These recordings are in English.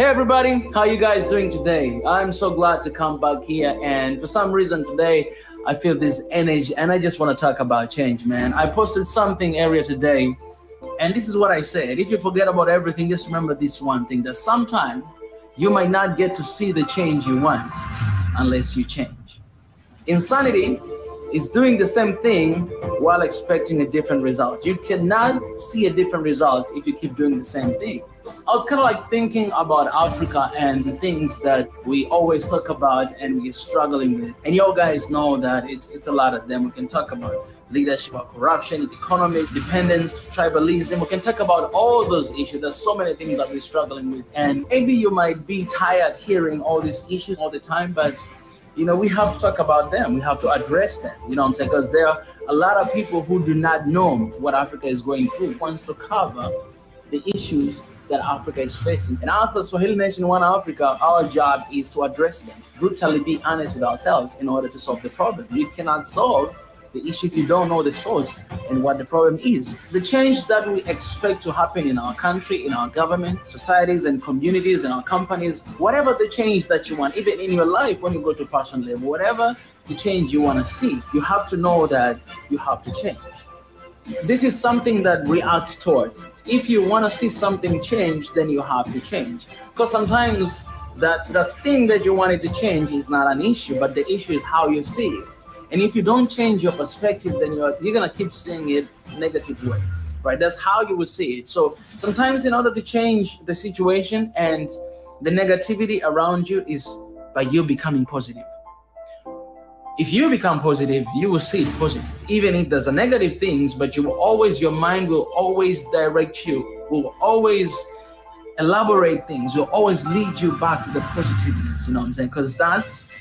Hey everybody, how you guys doing today? I'm so glad to come back here and for some reason today I feel this energy and I just want to talk about change, man. I posted something earlier today and this is what I said. If you forget about everything, just remember this one thing that sometimes you might not get to see the change you want unless you change. Insanity is doing the same thing while expecting a different result. You cannot see a different result if you keep doing the same thing. I was kind of like thinking about Africa and the things that we always talk about and we're struggling with. And you guys know that it's it's a lot of them. We can talk about leadership, corruption, economic dependence, tribalism. We can talk about all those issues. There's so many things that we're struggling with. And maybe you might be tired hearing all these issues all the time, but you know, we have to talk about them. We have to address them. You know what I'm saying? Because there are a lot of people who do not know what Africa is going through, wants to cover the issues that Africa is facing. And as a Swahili Nation One Africa, our job is to address them, brutally be honest with ourselves in order to solve the problem. You cannot solve the issue if you don't know the source and what the problem is. The change that we expect to happen in our country, in our government, societies and communities and our companies, whatever the change that you want, even in your life when you go to personal level, whatever the change you want to see, you have to know that you have to change. This is something that we act towards. If you want to see something change, then you have to change. Because sometimes that the thing that you wanted to change is not an issue, but the issue is how you see it. And if you don't change your perspective, then you're you're gonna keep seeing it negative way, right? That's how you will see it. So sometimes, in order to change the situation and the negativity around you, is by you becoming positive. If you become positive, you will see it positive, even if there's a negative things. But you will always, your mind will always direct you, will always elaborate things, will always lead you back to the positiveness. You know what I'm saying? Because that's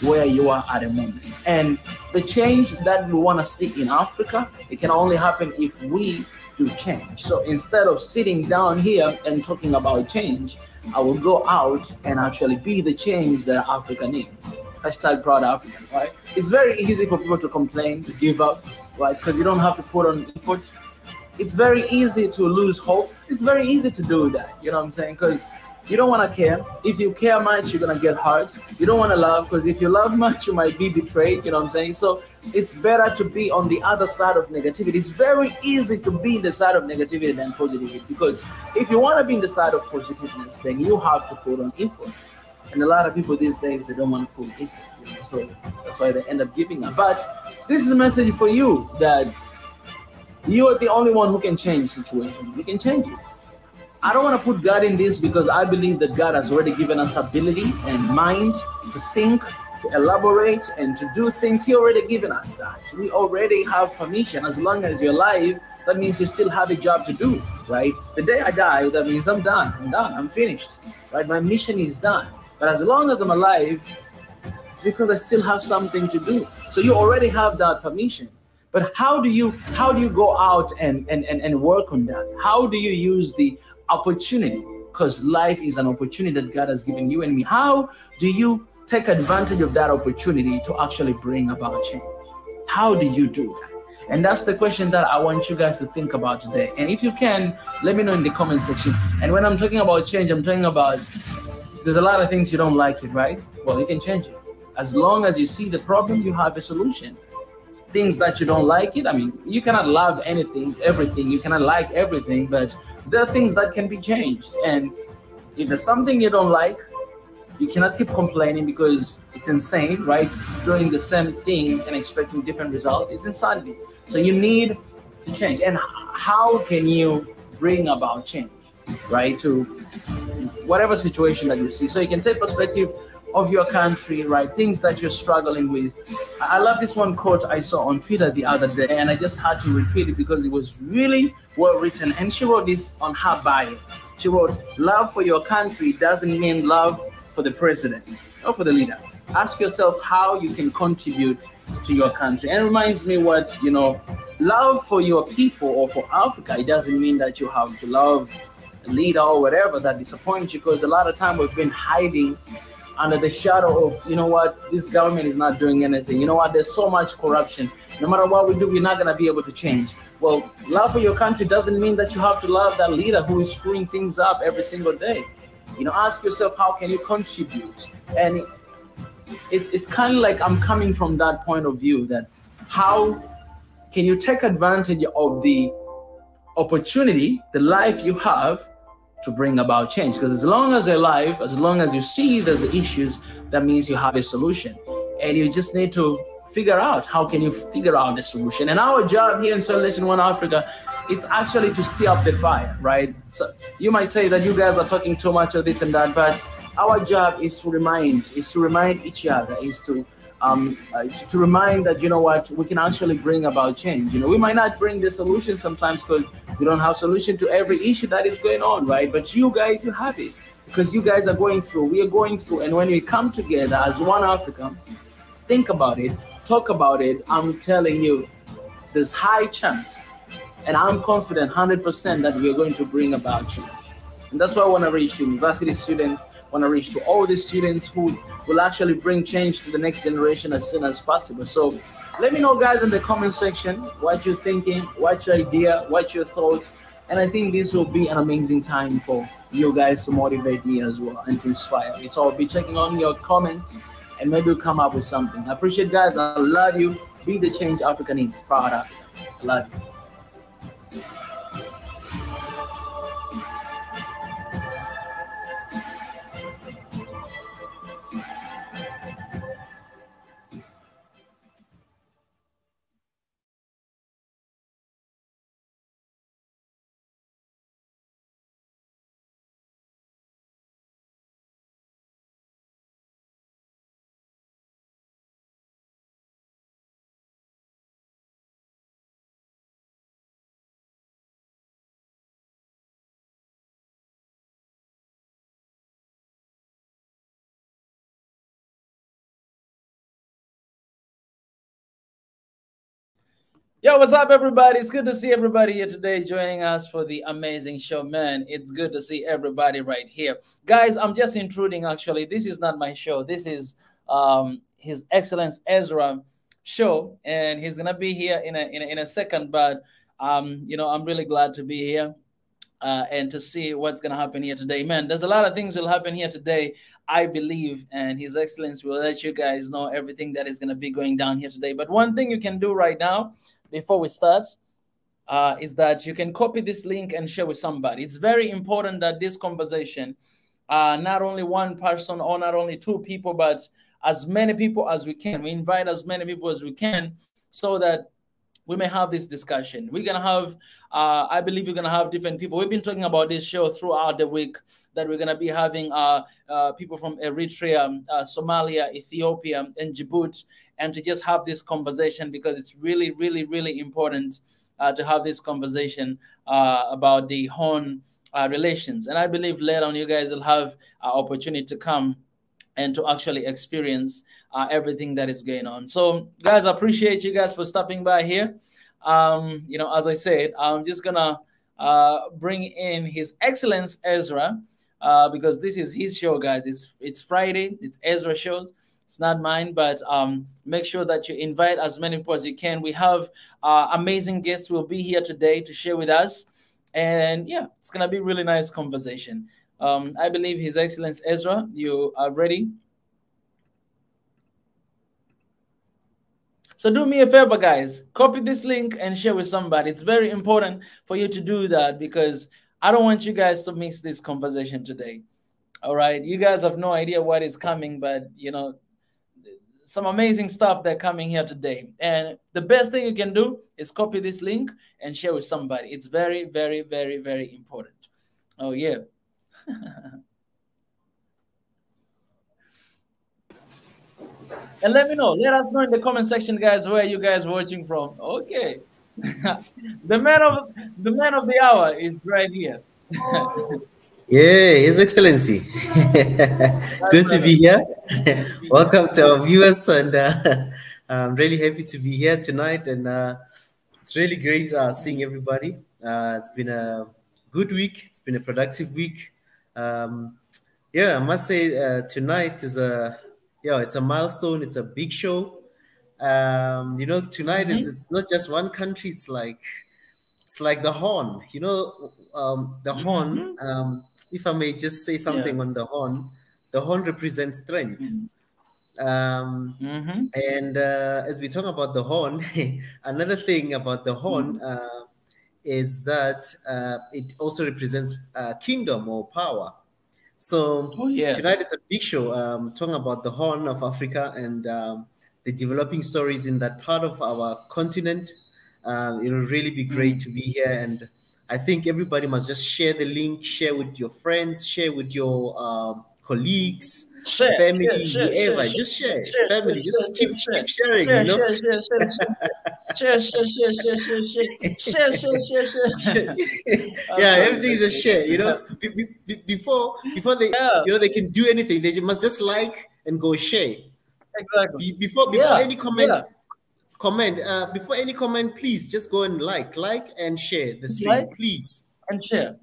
where you are at the moment. And the change that we want to see in Africa, it can only happen if we do change. So instead of sitting down here and talking about change, I will go out and actually be the change that Africa needs. Hashtag proud African, right? It's very easy for people to complain, to give up, right? Because you don't have to put on effort. It's very easy to lose hope. It's very easy to do that. You know what I'm saying? Because you don't want to care. If you care much, you're gonna get hurt. You don't want to love because if you love much, you might be betrayed. You know what I'm saying? So it's better to be on the other side of negativity. It's very easy to be in the side of negativity than positivity because if you want to be in the side of positiveness, then you have to put on effort. And a lot of people these days they don't want to. You know? So that's why they end up giving up. But this is a message for you that you are the only one who can change the situation. You can change it. I don't want to put God in this because I believe that God has already given us ability and mind to think, to elaborate, and to do things. He already given us that. We already have permission. As long as you're alive, that means you still have a job to do, right? The day I die, that means I'm done. I'm done. I'm finished, right? My mission is done. But as long as I'm alive, it's because I still have something to do. So you already have that permission. But how do you how do you go out and and, and, and work on that? How do you use the opportunity because life is an opportunity that God has given you and me. How do you take advantage of that opportunity to actually bring about change? How do you do that? And that's the question that I want you guys to think about today. And if you can, let me know in the comment section. And when I'm talking about change, I'm talking about there's a lot of things you don't like it, right? Well, you can change it. As long as you see the problem, you have a solution things that you don't like it. I mean, you cannot love anything, everything. You cannot like everything, but there are things that can be changed. And if there's something you don't like, you cannot keep complaining because it's insane, right? Doing the same thing and expecting different results is insanity. So you need to change. And how can you bring about change, right? To whatever situation that you see. So you can take perspective of your country, right? Things that you're struggling with. I love this one quote I saw on Twitter the other day, and I just had to retweet it because it was really well written. And she wrote this on her bio. She wrote, Love for your country doesn't mean love for the president or for the leader. Ask yourself how you can contribute to your country. And reminds me what, you know, love for your people or for Africa, it doesn't mean that you have to love leader or whatever that disappoints you because a lot of time we've been hiding under the shadow of, you know what, this government is not doing anything. You know what, there's so much corruption. No matter what we do, we're not going to be able to change. Well, love for your country doesn't mean that you have to love that leader who is screwing things up every single day. You know, ask yourself how can you contribute? And it, it's kind of like I'm coming from that point of view that how can you take advantage of the opportunity, the life you have to bring about change? Because as long as you're alive, as long as you see there's issues, that means you have a solution. And you just need to figure out how can you figure out the solution. And our job here in Solution One Africa it's actually to stir up the fire, right? So you might say that you guys are talking too much of this and that, but our job is to remind, is to remind each other, is to um, uh, to remind that you know what we can actually bring about change. You know, we might not bring the solution sometimes because we don't have solution to every issue that is going on, right? But you guys, you have it because you guys are going through. We are going through, and when we come together as one Africa, think about it, talk about it. I'm telling you, there's high chance and I'm confident 100% that we're going to bring about change. And that's why I want to reach university students, want to reach to all the students who will actually bring change to the next generation as soon as possible. So let me know, guys, in the comment section what you're thinking, what your idea, what your thoughts. And I think this will be an amazing time for you guys to motivate me as well and inspire me. So I'll be checking on your comments and maybe we'll come up with something. I appreciate guys. I love you. Be the change Africa needs. Proud Africa. I love you. Yo, what's up, everybody? It's good to see everybody here today joining us for the amazing show, man. It's good to see everybody right here. Guys, I'm just intruding actually. This is not my show. This is um His Excellence Ezra show, and he's gonna be here in a in a, in a second, but um, you know, I'm really glad to be here. Uh, and to see what's going to happen here today. Man, there's a lot of things will happen here today, I believe, and His Excellence will let you guys know everything that is going to be going down here today. But one thing you can do right now before we start uh, is that you can copy this link and share with somebody. It's very important that this conversation, uh, not only one person or not only two people, but as many people as we can. We invite as many people as we can so that we may have this discussion. We're gonna have, uh, I believe, we're gonna have different people. We've been talking about this show throughout the week that we're gonna be having uh, uh, people from Eritrea, uh, Somalia, Ethiopia, and Djibouti, and to just have this conversation because it's really, really, really important uh, to have this conversation uh, about the Horn uh, relations. And I believe later on you guys will have uh, opportunity to come and to actually experience uh, everything that is going on. So, guys, I appreciate you guys for stopping by here. Um, you know, as I said, I'm just gonna uh, bring in His Excellence Ezra because this is his show, guys. It's it's Friday. It's Ezra shows. It's not mine, but um, make sure that you invite as many people as you can. We have uh, amazing guests who will be here today to share with us. And yeah, it's going to be really nice conversation. Um, I believe His Excellence Ezra, you are ready. So do me a favor, guys. Copy this link and share with somebody. It's very important for you to do that because I don't want you guys to miss this conversation today. All right. You guys have no idea what is coming, but you know, some amazing stuff that coming here today. And the best thing you can do is copy this link and share with somebody. It's very, very, very, very important. Oh, yeah. and let me know. Let us know in the comment section, guys, where you guys watching from. Okay. the man of the man of the hour is right here. Oh. Yeah, His Excellency. Good to be here. Welcome to our viewers, and uh, I'm really happy to be here tonight. And uh, it's really great uh, seeing everybody. Uh, it's been a good week. It's been a productive week. Um, yeah, I must say uh, tonight is a yeah, it's a milestone. It's a big show. Um, you know, tonight is mm-hmm. it's not just one country. It's like it's like the horn. You know, um, the horn. Mm -hmm. if I may just say something yeah. on the horn, the horn represents strength. Mm-hmm. Um, mm-hmm. And uh, as we talk about the horn, another thing about the horn mm-hmm. uh, is that uh, it also represents uh, kingdom or power. So oh, yeah. tonight it's a big show um, talking about the horn of Africa and um, the developing stories in that part of our continent. Um, it will really be great mm-hmm. to be here and I think everybody must just share the link, share with your friends, share with your um, colleagues, share, family, share, whoever. Share, just share, family. just keep, keep sharing. you know. Share, share, share, share, share, share, share, share, share, share. yeah, everything is a share. You know, be, be, before before they yeah. you know they can do anything, they must just like and go share. Exactly. Be, before before yeah. any comment. Yeah comment uh, before any comment please just go and like like and share the stream like please and share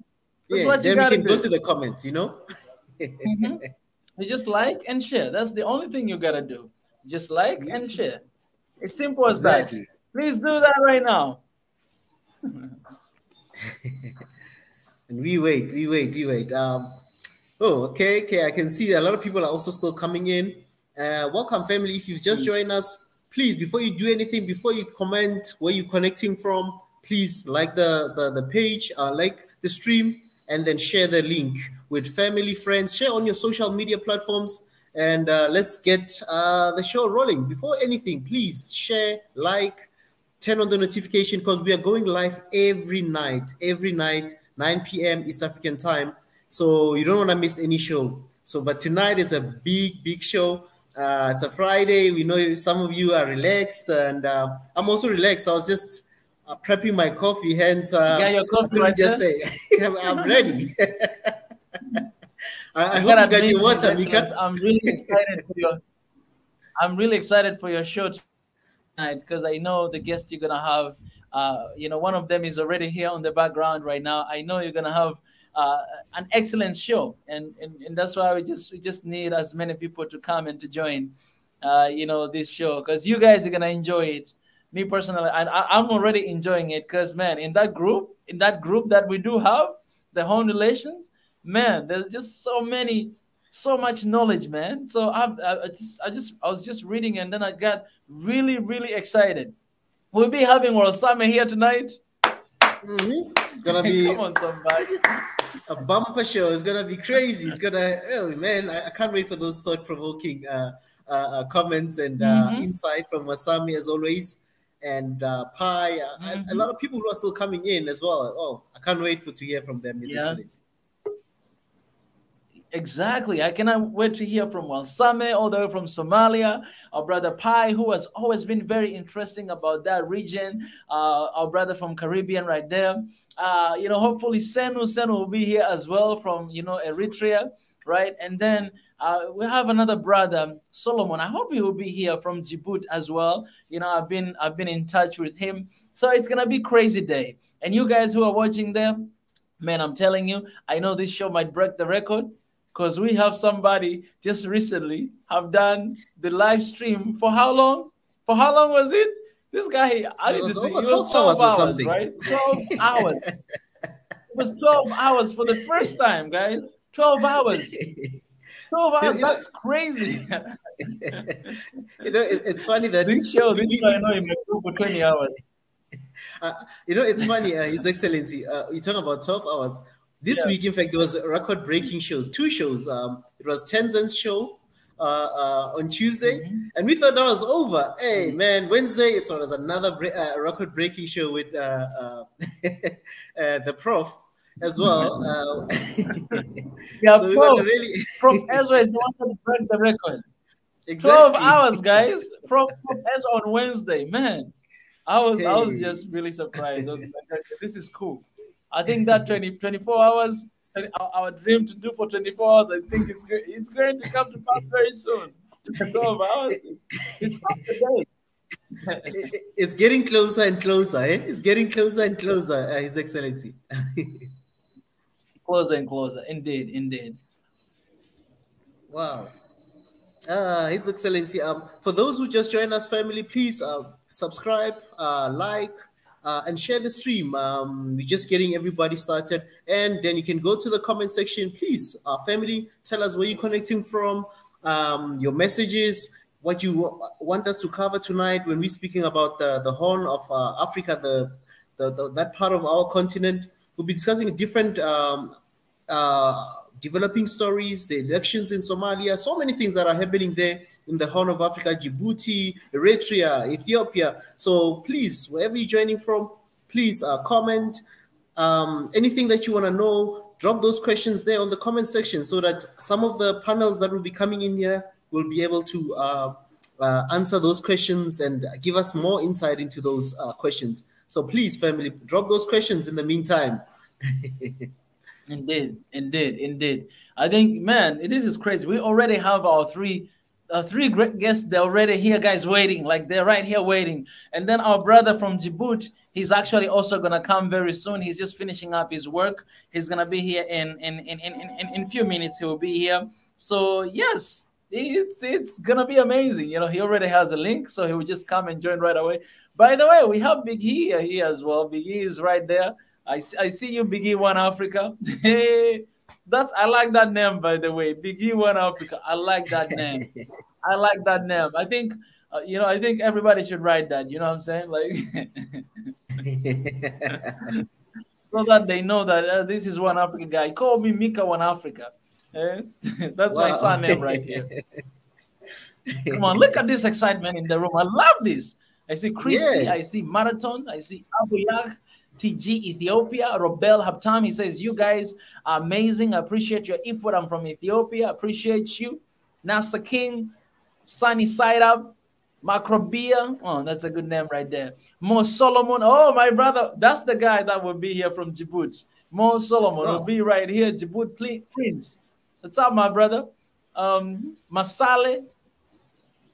That's yeah then we can do. go to the comments you know mm-hmm. You just like and share. That's the only thing you gotta do. Just like mm-hmm. and share. It's simple as exactly. that. Please do that right now. and we wait, we wait, we wait. Um, oh, okay, okay. I can see a lot of people are also still coming in. Uh, welcome, family. If you've just mm. joined us, please, before you do anything, before you comment where you're connecting from, please like the the, the page, uh, like the stream, and then share the link with family, friends, share on your social media platforms, and uh, let's get uh, the show rolling. Before anything, please share, like, turn on the notification because we are going live every night, every night, 9 p.m. East African time. So you don't want to miss any show. So, but tonight is a big, big show. Uh, it's a Friday. We know some of you are relaxed, and uh, I'm also relaxed. I was just uh, prepping my coffee, hence uh, your coffee I right just say I'm ready. I, I hope you got your water, Mika. I'm really excited for your. I'm really excited for your show tonight because I know the guests you're gonna have. Uh, you know, one of them is already here on the background right now. I know you're gonna have uh, an excellent show, and, and and that's why we just we just need as many people to come and to join. Uh, you know this show because you guys are gonna enjoy it. Me personally, and I, I'm already enjoying it because man, in that group, in that group that we do have, the Horn relations, man, there's just so many, so much knowledge, man. So I, I just, I just, I was just reading, and then I got really, really excited. We'll be having Walsame here tonight. Mm-hmm. It's gonna be come on, somebody. A bumper show. It's gonna be crazy. It's gonna, oh man, I, I can't wait for those thought-provoking uh, uh, uh comments and uh, mm-hmm. insight from Masami as always, and uh, Pi. Uh, mm-hmm. A lot of people who are still coming in as well. Oh, I can't wait for to hear from them. His yeah. Excellency. Exactly. I cannot wait to hear from Walsame, all the way from Somalia. Our brother Pi, who has always been very interesting about that region. Uh, our brother from Caribbean right there. Uh, you know, hopefully Senu Senu will be here as well from, you know, Eritrea, right? And then uh, we have another brother, Solomon. I hope he will be here from Djibouti as well. You know, I've been I've been in touch with him. So it's gonna be crazy day. And you guys who are watching there, man, I'm telling you, I know this show might break the record because we have somebody just recently have done the live stream for how long? For how long was it? This guy, I need to see. It was 12 hours, right? 12 hours. It was 12 hours for the first time, guys. 12 hours. 12 hours. That's crazy. you know, it, it's funny that this show, this show I know in for 20 hours. Uh, you know, it's funny, uh, His Excellency. Uh, you talk about 12 hours. This yeah. week, in fact, there was record-breaking shows, two shows. Um, it was Tenzan's show uh, uh, on Tuesday, mm-hmm. and we thought that was over. Hey, mm-hmm. man, Wednesday it was another uh, record-breaking show with uh, uh, uh, the prof as well. yeah, so prof, really... prof Ezra is the one to break the record. Exactly. 12 hours, guys, from Prof Ezra on Wednesday. Man, I was hey. I was just really surprised. Like, this is cool. I think that 20, 24 hours, our, dream to do for 24 hours, I think it's, it's going to come to pass very soon. 12 hours, it's it's getting closer and closer. Eh? It's getting closer and closer, uh, His Excellency. closer and closer, indeed, indeed. Wow. Uh, His Excellency, um, for those who just joined us, family, please uh, subscribe, uh, like, uh, and share the stream. Um, we're just getting everybody started, and then you can go to the comment section. Please, our family, tell us where you're connecting from, um, your messages, what you want us to cover tonight when we're speaking about the, the Horn of uh, Africa, the, the, the, that part of our continent. We'll be discussing different um, uh, developing stories, the elections in Somalia, so many things that are happening there in the Horn of Africa, Djibouti, Eritrea, Ethiopia. So please, wherever you're joining from, please uh, comment. Um, anything that you want to know, drop those questions there on the comment section so that some of the panels that will be coming in here will be able to uh, uh, answer those questions and give us more insight into those uh, questions. So please, family, drop those questions in the meantime. indeed, indeed, indeed. I think, man, this is crazy. We already have our three uh, three great guests. They're already here, guys, waiting. Like they're right here waiting. And then our brother from Djibouti, he's actually also gonna come very soon. He's just finishing up his work. He's gonna be here in in in in in, in a few minutes. He will be here. So yes, it's it's gonna be amazing. You know, he already has a link, so he will just come and join right away. By the way, we have Big E here as well. Big E is right there. I, I see you, Big E One Africa. That's I like that name by the way. Biggie One Africa. I like that name. I like that name. I think uh, you know. I think everybody should write that. You know what I'm saying? Like, so that they know that uh, this is One Africa guy. Call me Mika One Africa. Eh? That's wow. my son name right here. Come on, look at this excitement in the room. I love this. I see Chrissy. Yeah. I see Marathon. I see Abu Yak. TG Ethiopia. Robel Haptam, he says, You guys are amazing. I appreciate your input. I'm from Ethiopia. Appreciate you. Nasa King, Sunny Side Up, Macrobia. Oh, that's a good name right there. Mo Solomon. Oh, my brother. That's the guy that will be here from Djibouti. Mo Solomon oh. will be right here. Djibouti Prince. What's up, my brother? Um, Masale.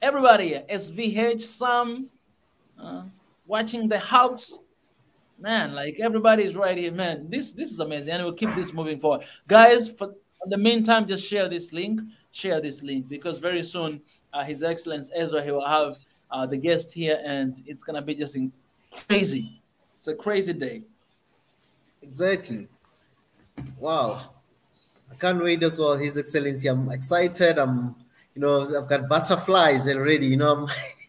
Everybody here. SVH, Sam. Uh, watching the house man, like everybody's right here, man. This this is amazing, and we'll keep this moving forward, guys. For the meantime, just share this link, share this link, because very soon, uh, His Excellence Ezra he will have uh, the guest here, and it's gonna be just crazy. It's a crazy day. Exactly. Wow. I can't wait as well, His Excellency. I'm excited. I'm, you know, I've got butterflies already. You know,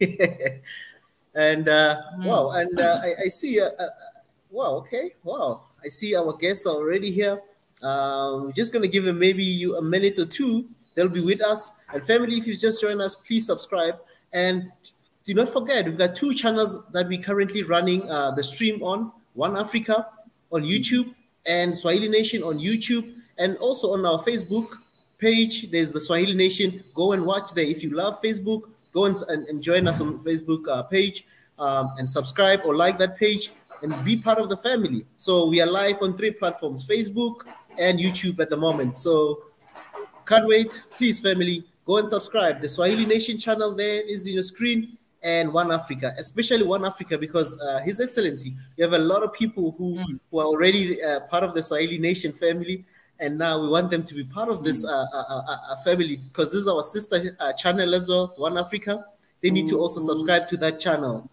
and uh, mm. wow, and uh, I, I see. Wow, okay. Wow. I see our guests are already here. Uh, we're just going to give them maybe you a minute or two. They'll be with us. And family, if you just join us, please subscribe. And do not forget, we've got two channels that we're currently running uh, the stream on One Africa on YouTube and Swahili Nation on YouTube. And also on our Facebook page, there's the Swahili Nation. Go and watch there. If you love Facebook, go and, and, and join us on Facebook uh, page um, and subscribe or like that page and be part of the family. So we are live on three platforms Facebook and YouTube at the moment. So can't wait. Please, family, go and subscribe. The Swahili Nation channel there is in your screen and One Africa, especially One Africa, because uh, His Excellency, you have a lot of people who, mm. who are already uh, part of the Swahili Nation family, and now we want them to be part of this mm. uh, uh, uh, uh family because this is our sister channel as well, One Africa. They need to also subscribe to that channel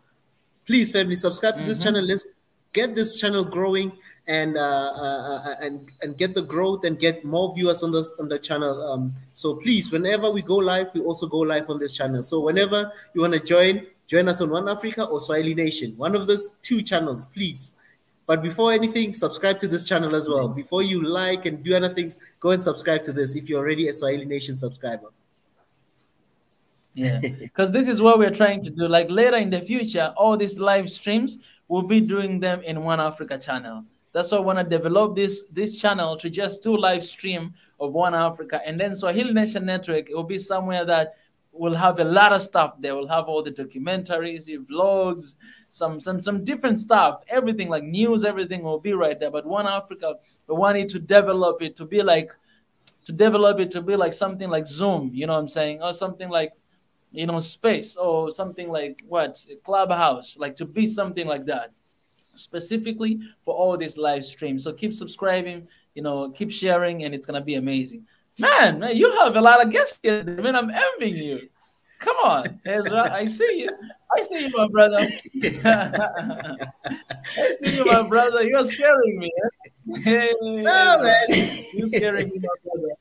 please family subscribe to mm-hmm. this channel let's get this channel growing and uh, uh, uh, and and get the growth and get more viewers on this on the channel. Um, so please whenever we go live we also go live on this channel. So whenever you want to join join us on one africa or swahili nation one of those two channels please. But before anything subscribe to this channel as well. Before you like and do other things go and subscribe to this if you're already a swahili nation subscriber. Yeah, because this is what we're trying to do. Like later in the future, all these live streams, we'll be doing them in One Africa channel. That's why I want to develop this this channel to just do live stream of One Africa, and then Swahili Nation Network will be somewhere that will have a lot of stuff. They will have all the documentaries, vlogs, some some some different stuff, everything like news, everything will be right there. But One Africa, we wanted to develop it to be like to develop it to be like something like Zoom, you know what I'm saying, or something like you know, space or something like what clubhouse, like to be something like that, specifically for all these live streams. So keep subscribing, you know, keep sharing, and it's gonna be amazing. Man, man, you have a lot of guests here. Man, I'm envying you. Come on, Ezra. I see you. I see you, my brother. I see you, my brother. You're scaring me. Eh? Hey, no, man. You're scaring me, my brother.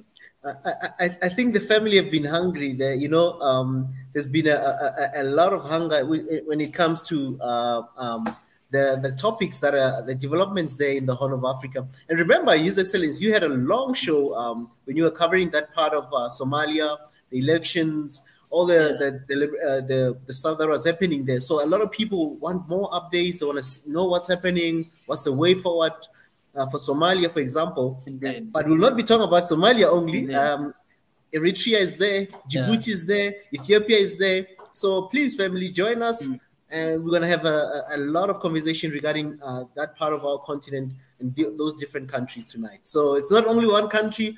I, I, I, think the family have been hungry. There, you know, um, there's been a, a, a, lot of hunger when it comes to uh, um, the, the topics that are the developments there in the Horn of Africa. And remember, His Excellence, you had a long show um, when you were covering that part of uh, Somalia, the elections, all the the the, uh, the, the stuff that was happening there. So a lot of people want more updates. They want to know what's happening, what's the way forward uh, for Somalia, for example. But we'll not be talking about Somalia only. Um, Eritrea is there, Djibouti yeah. is there, Ethiopia is there. So please, family, join us. Mm and we're going to have a, a, lot of conversation regarding uh, that part of our continent and di those different countries tonight. So it's not only one country,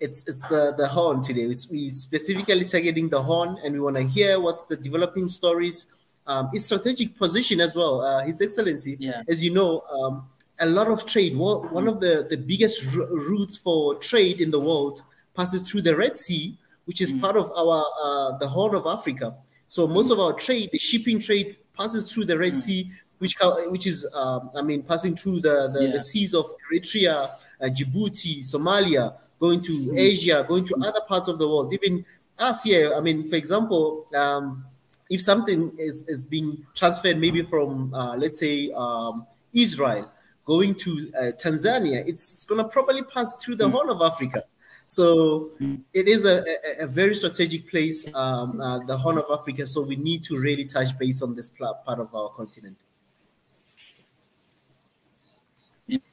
it's it's the, the Horn today. We, we specifically targeting the Horn, and we want to hear what's the developing stories, um, its strategic position as well. Uh, His Excellency, yeah. as you know, um, a lot of trade, one of the, the biggest routes for trade in the world passes through the Red Sea, which is mm. part of our uh, the Horn of Africa. So most of our trade, the shipping trade, passes through the Red. Sea, which which is, um, I mean, passing through the the, yeah. the seas of Eritrea, uh, Djibouti, Somalia, going to mm. Asia, going to other parts of the world, even us here. I mean, for example, um, if something is is being transferred, maybe from uh, let's say um, Israel going to uh, Tanzania, it's, it's going to probably pass through the mm. Horn of Africa. So it is a, a, a very strategic place, um, uh, the Horn of Africa. So we need to really touch base on this part of our continent.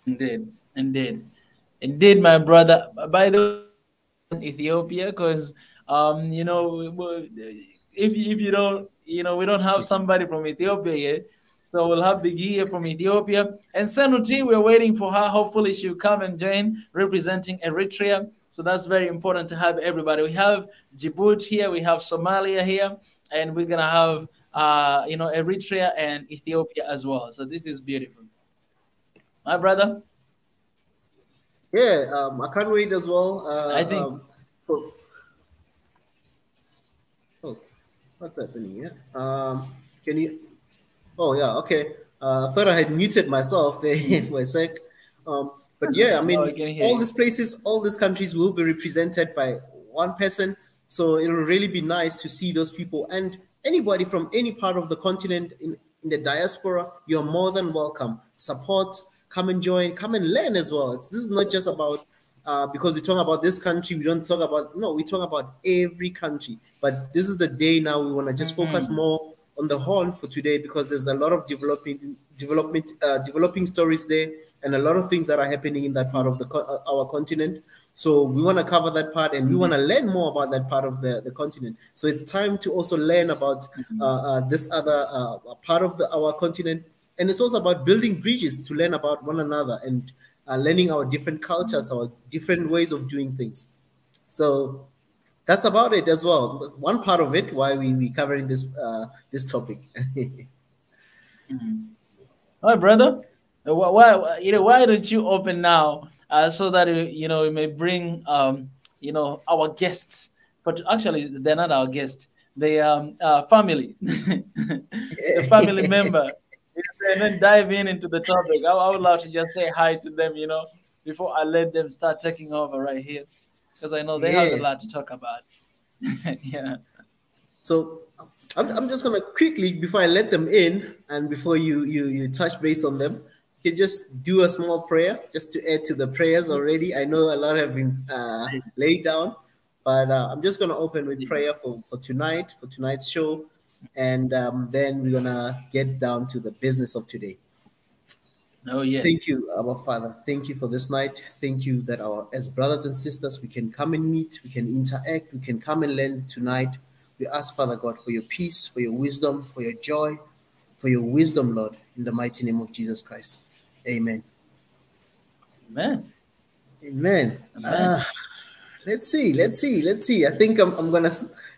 Indeed, indeed, indeed, my brother. By the way, Ethiopia, because um, you know, if if you don't, you know, we don't have somebody from Ethiopia yet. So we'll have the gear from Ethiopia. And Senuti, we're waiting for her. Hopefully she'll come and join representing Eritrea. So that's very important to have everybody. We have Djibouti here, we have Somalia here, and we're gonna have uh, you know Eritrea and Ethiopia as well. So this is beautiful. My brother. Yeah, um, I can't wait as well. Uh, I think. Um, for... Oh, what's happening here? Um, can you? Oh yeah, okay. Uh, I thought I had muted myself there for a sec. Um, but yeah, I mean, oh, all these places, all these countries will be represented by one person. So it will really be nice to see those people and anybody from any part of the continent in, in the diaspora. You're more than welcome. Support, come and join, come and learn as well. It's, this is not just about uh, because we talk about this country, we don't talk about no, we talk about every country. But this is the day now we want to just mm-hmm. focus more on the horn for today because there's a lot of developing development uh, developing stories there and a lot of things that are happening in that part of the uh, our continent. So we want to cover that part and we want to learn more about that part of the, the continent. So it's time to also learn about mm-hmm. uh, uh, this other uh, part of the, our continent. And it's also about building bridges to learn about one another and uh, learning our different cultures our different ways of doing things. So that's about it as well. One part of it why we we covering this uh, this topic. All right, brother. Why, you know why don't you open now uh, so that you know we may bring um, you know our guests, but actually they're not our guests. They um uh, family, the family member. And then dive in into the topic. I, I would love to just say hi to them, you know, before I let them start taking over right here because I know they yeah. have a lot to talk about. yeah. So I'm, I'm just gonna quickly before I let them in and before you you you touch base on them, you can just do a small prayer just to add to the prayers already. I know a lot have been uh, laid down, but uh, I'm just gonna open with prayer for for tonight for tonight's show, and um, then we're gonna get down to the business of today. Oh yeah. Thank you, our Father. Thank you for this night. Thank you that our as brothers and sisters we can come and meet, we can interact, we can come and learn tonight. We ask, Father God, for your peace, for your wisdom, for your joy, for your wisdom, Lord, in the mighty name of Jesus Christ. Amen. Amen. Amen. Amen. Uh, let's see, let's see, let's see. I think I'm, I'm gonna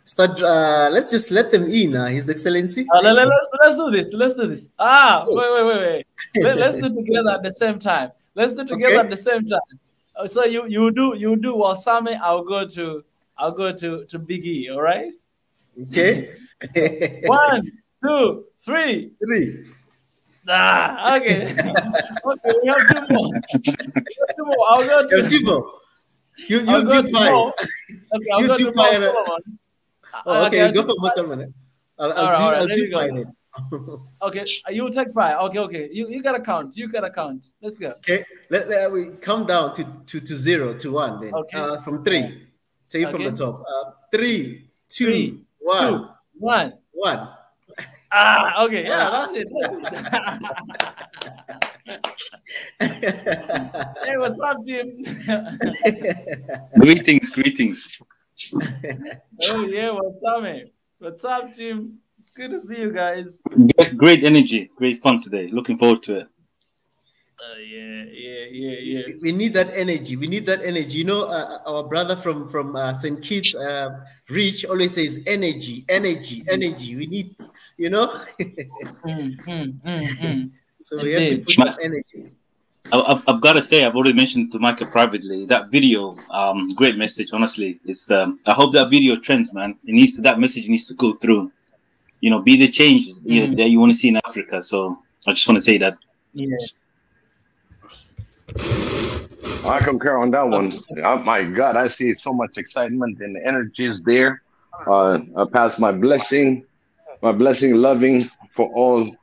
start. Uh, let's just let them in, uh, His Excellency. Uh, let, us let's do this. Let's do this. Ah, wait, wait, wait, wait. let, us do together at the same time. Let's do together okay. at the same time. Uh, so you you do you do Wasame. I'll go to I'll go to to Big E. All right. Okay. One, two, three. Three. Ah, okay. okay, we have two more. two more. I'll go to two more. You I'll you go to. Okay, I'll You go to Oh, okay, I'll go for Pi. Musalman. I'll, I'll All right, do, all right, I'll do you go. then. Okay, you take Pi. Okay, okay. You you gotta count. You gotta count. Let's go. Okay, let, let we come down to, to, to zero to one then. Okay. Uh, from three. Take it from the top. Uh, three, two, Three, one, Two, one. one. Ah, okay. Yeah, that's it. That's it. hey, what's up, Jim? Greetings, greetings. oh yeah, what's up, man? What's up, Jim? It's good to see you guys. Great, great energy, great fun today. Looking forward to it. Oh yeah, yeah, yeah, yeah. we need that energy. We need that energy. You know, uh, our brother from from uh, St. Kitts, uh, Rich, always says energy, energy, energy. We need, you know. Mm, mm, mm, mm. so we have to put some energy. I- I've, I've got to say, I've already mentioned to Michael privately that video. Um, great message, honestly. It's um, I hope that video trends, man. It needs to that message needs to go through. You know, be the change you know, Mm. that you want to see in Africa. So I just want to say that. Yeah. I concur on that one. Oh my God, I see so much excitement and the energy is there. Uh, I pass my blessing, my blessing, loving for all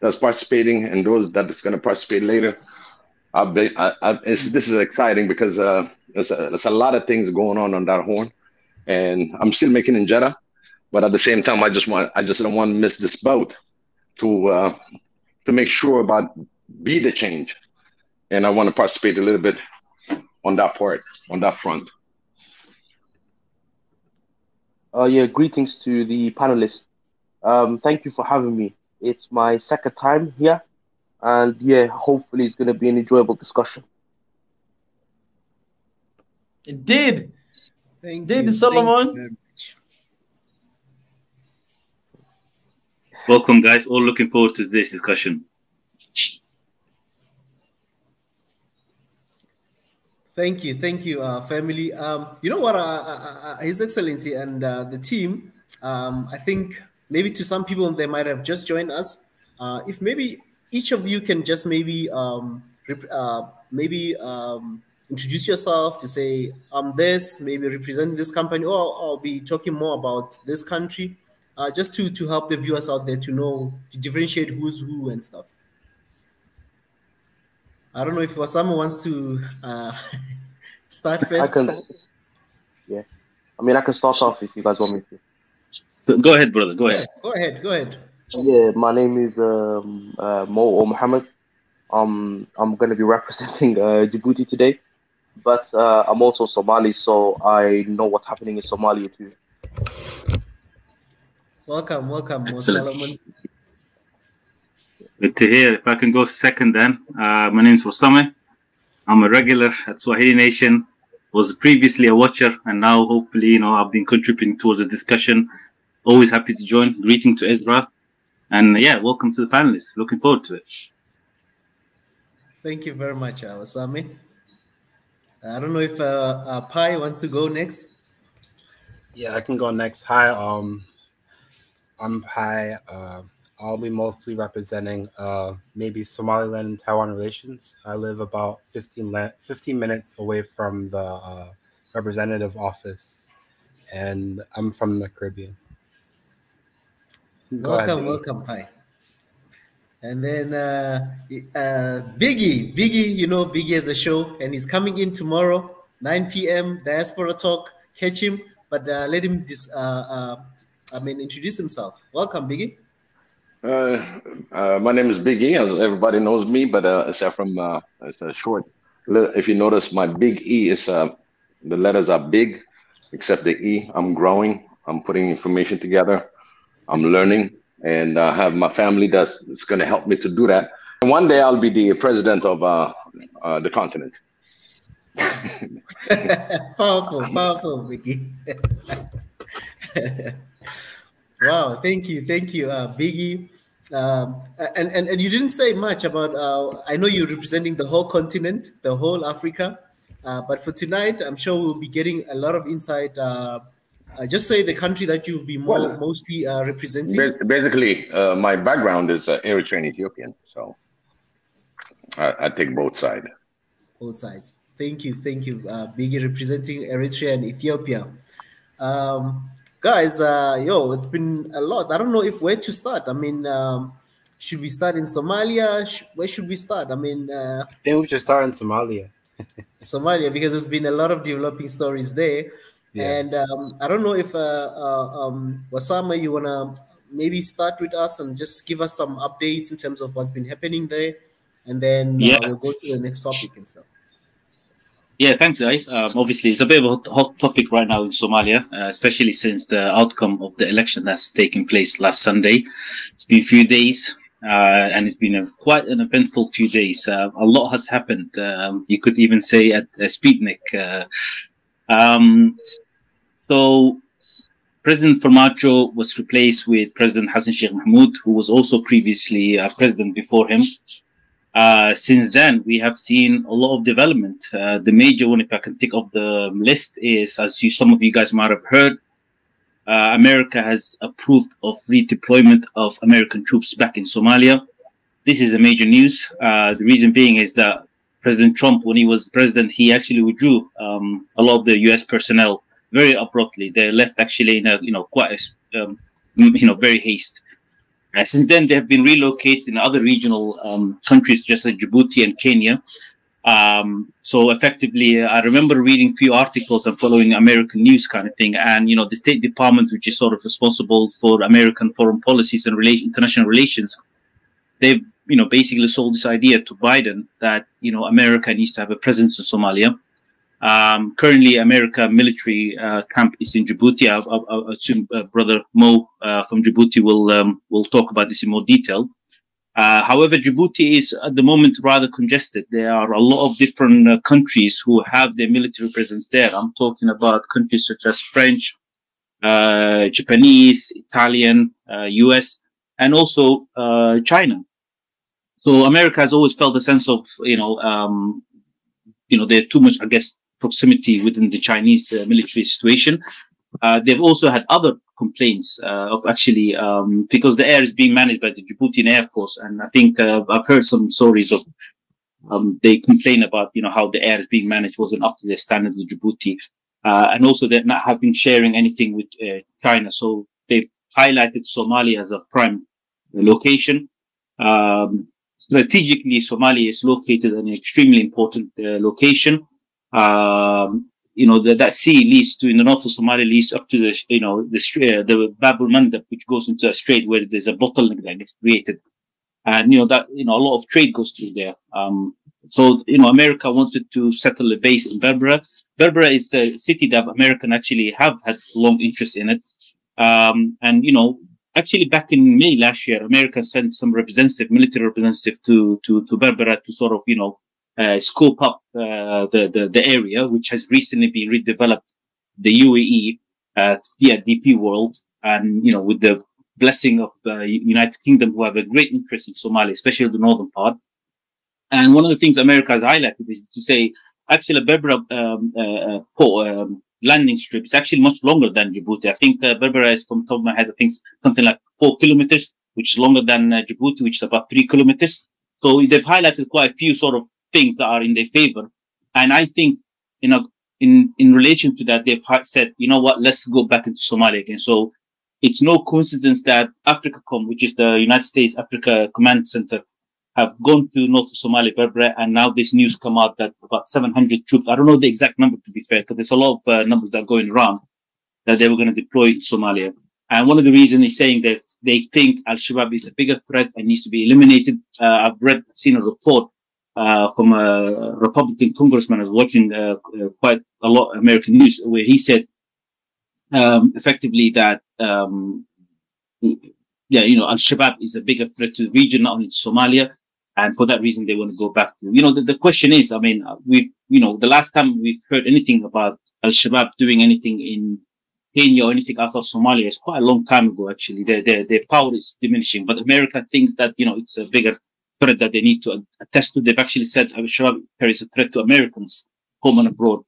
that's participating and those that is going to participate later. I be, I, I, this is exciting because uh, there's a, there's a lot of things going on on that horn, and I'm still making in Jeddah, but at the same time, I just want I just don't want to miss this boat to uh, to make sure about be the change and I want to participate a little bit on that part, on that front. Uh, yeah, greetings to the panelists. Um, thank you for having me. It's my second time here, and yeah, hopefully it's going to be an enjoyable discussion. Indeed. did. Thank Did you. Solomon? Thank you. Welcome, guys. All looking forward to this discussion. Thank you, thank you, uh, family. Um, you know what, uh, uh, uh, His Excellency and uh, the team. Um, I think maybe to some people they might have just joined us. Uh, if maybe each of you can just maybe um, rep- uh, maybe um, introduce yourself to say I'm this, maybe represent this company, or I'll be talking more about this country, uh, just to to help the viewers out there to know to differentiate who's who and stuff. I don't know if someone wants to uh, start I first. can, yeah, I mean, I can start off if you guys want me to. Go ahead, brother. Go Go ahead. ahead, go ahead, go ahead. Yeah, my name is um, uh, Mo or Mohammed. Um, I'm going to be representing uh, Djibouti today, but uh, I'm also Somali, so I know what's happening in Somalia too. Welcome, welcome, Mo Excellent. Solomon. Good to hear. If I can go second, then uh, my name's Wasame. I'm a regular at Swahili Nation. Was previously a watcher, and now hopefully, you know, I've been contributing towards the discussion. Always happy to join. Greeting to Ezra, and yeah, welcome to the panelists. Looking forward to it. Thank you very much, Wasame. I don't know if uh, uh, Pi wants to go next. Yeah, I can go next. Hi, um, I'm Pi. Uh, I'll be mostly representing uh, maybe Somaliland and Taiwan relations. I live about 15, 15 minutes away from the uh, representative office, and I'm from the Caribbean. Go welcome, Biggie. welcome, Pi. And then uh, uh, Biggie, Biggie, you know Biggie has a show, and he's coming in tomorrow, 9 p.m. Diaspora Talk. Catch him, but uh, let him dis- uh, uh, I mean introduce himself. Welcome, Biggie. Uh, uh, my name is Big E, as everybody knows me, but uh, except from uh, it's a short. le- If you notice, my Big E is uh, the letters are big, except the E. I'm growing. I'm putting information together. I'm learning, and I have my family that's, that's going to help me to do that. And one day I'll be the president of uh, uh, the continent. powerful, powerful, Biggie. wow, thank you, thank you, uh, Biggie. Um, and, and and you didn't say much about. Uh, I know you're representing the whole continent, the whole Africa. Uh, but for tonight, I'm sure we'll be getting a lot of insight. Uh, just say the country that you'll be more, well, mostly uh, representing. Basically, uh, my background is uh, Eritrean Ethiopian, so I, I, take both sides. Both sides. Thank you, thank you. Uh, Biggie representing Eritrea and Ethiopia. Um, guys, uh, yo, it's been a lot. I don't know if where to start. I mean, um, should we start in Somalia? where should we start? I mean, uh, I think we should start in Somalia. Somalia, because there's been a lot of developing stories there. Yeah. And um, I don't know if uh, uh, um, Wasama, you wanna maybe start with us and just give us some updates in terms of what's been happening there, and then uh, yeah. we'll go to the next topic and stuff. Yeah, thanks, guys. Um, obviously, it's a bit of a hot topic right now in Somalia, uh, especially since the outcome of the election that's taken place last Sunday. It's been a few days, uh, and it's been a, quite an eventful few days. Uh, a lot has happened. Um, you could even say at uh. Uh, um, so President Farmajo was replaced with President Hassan Sheikh Mahmoud, who was also previously uh, president before him. Uh, since then, we have seen a lot of development. Uh, the major one, if I can tick off the list, is as you, some of you guys might have heard, uh, America has approved of redeployment of American troops back in Somalia. This is a major news. Uh, the reason being is that President Trump, when he was president, he actually withdrew um, a lot of the U.S. personnel very abruptly. They left actually in a you know quite a, um, you know very haste. Uh, since then, they have been relocated in other regional um, countries, just like Djibouti and Kenya. Um, so effectively, I remember reading a few articles and following American news kind of thing. And, you know, the State Department, which is sort of responsible for American foreign policies and relation, international relations, they've, you know, basically sold this idea to Biden that, you know, America needs to have a presence in Somalia. Um, currently, America military uh, camp is in Djibouti. I, I, I assume uh, Brother Mo uh, from Djibouti will um, will talk about this in more detail. Uh, however, Djibouti is at the moment rather congested. There are a lot of different uh, countries who have their military presence there. I'm talking about countries such as French, uh, Japanese, Italian, US, and also China. So America has always felt a sense of, you know, um, you know, they're too much, I guess, proximity within the Chinese uh, military situation. Uh, they've also had other complaints uh, of actually um, because the air is being managed by the Djiboutian Air Force, and I think I've heard some stories of um, they complain about you know how the air is being managed wasn't up to their standards of Djibouti, uh, and also they're not have been sharing anything with uh, China. So they've highlighted Somalia as a prime location. Um, strategically, Somalia is located in an extremely important uh, location. Um, you know, the, that sea leads to, in the north of Somalia, leads up to the, you know, the, uh, the Bab el Mandeb, which goes into a strait where there's a bottleneck that gets created. And, you know, that, you know, a lot of trade goes through there. Um, so, you know, America wanted to settle a base in Berbera. Berbera is a city that American actually have had long interest in it. Um, and, you know, actually back in May last year, America sent some representative, military representative to, to, to Berbera to sort of, you know, uh, scope up uh, the, the, the area, which has recently been redeveloped, the UAE uh, via DP World, and you know with the blessing of the United Kingdom, who have a great interest in Somalia, especially the northern part. And one of the things America has highlighted is to say actually Berbera um, uh, port, um, landing strip is actually much longer than Djibouti. I think uh, Berbera is from top of my head, I think something like four kilometers, which is longer than uh, Djibouti, which is about three kilometers. So they've highlighted quite a few sort of things that are in their favor. And I think, you know, in, in relation to that, they've said, you know what, let's go back into Somalia again. So it's no coincidence that AFRICOM, which is the United States Africa Command Center, have gone to North Somalia, Berbera, and now this news come out that about 700 troops, I don't know the exact number to be fair, because there's a lot of uh, numbers that are going around, that they were going to deploy Somalia. And one of the reasons is saying that they think Al-Shabaab is a bigger threat and needs to be eliminated. Uh, I've read, seen a report uh, from a Republican congressman. Was watching uh, uh, quite a lot of American news where he said um, effectively that um, yeah, you know, Al Shabaab is a bigger threat to the region, not only to Somalia, and for that reason they want to go back to. You know, the, the question is, I mean, we, you know, the last time we've heard anything about Al Shabaab doing anything in Kenya or anything out of Somalia is quite a long time ago. Actually, their their their power is diminishing, but America thinks that you know it's a bigger threat that they need to attest to. They've actually said Al Shabaab carries a threat to Americans. home and abroad.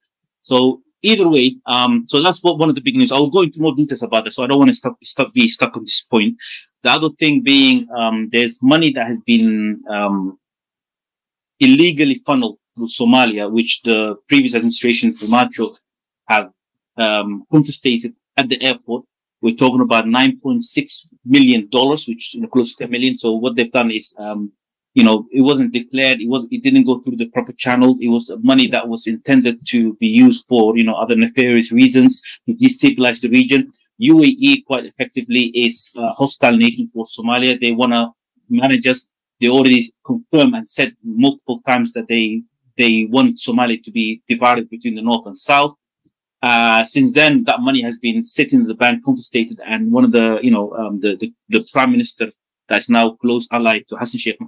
So either way, um, so that's what one of the big news. I'll go into more details about this, so I don't want to stop, stuck be stuck on this point. The other thing being, um, there's money that has been um, illegally funneled through Somalia, which the previous administration, Macho, have um, confiscated at the airport. We're talking about 9.6 million dollars, which is close to a million. So what they've done is, um, you know, it wasn't declared. It was, it didn't go through the proper channel. It was money that was intended to be used for, you know, other nefarious reasons to destabilize the region. UAE quite effectively is a hostile nation towards Somalia. They want to manage us. They already confirmed and said multiple times that they they want Somalia to be divided between the north and south. Uh, since then, that money has been sitting in the bank, confiscated, and one of the, you know, um, the, the, the prime minister that's now close ally to Hassan Sheikh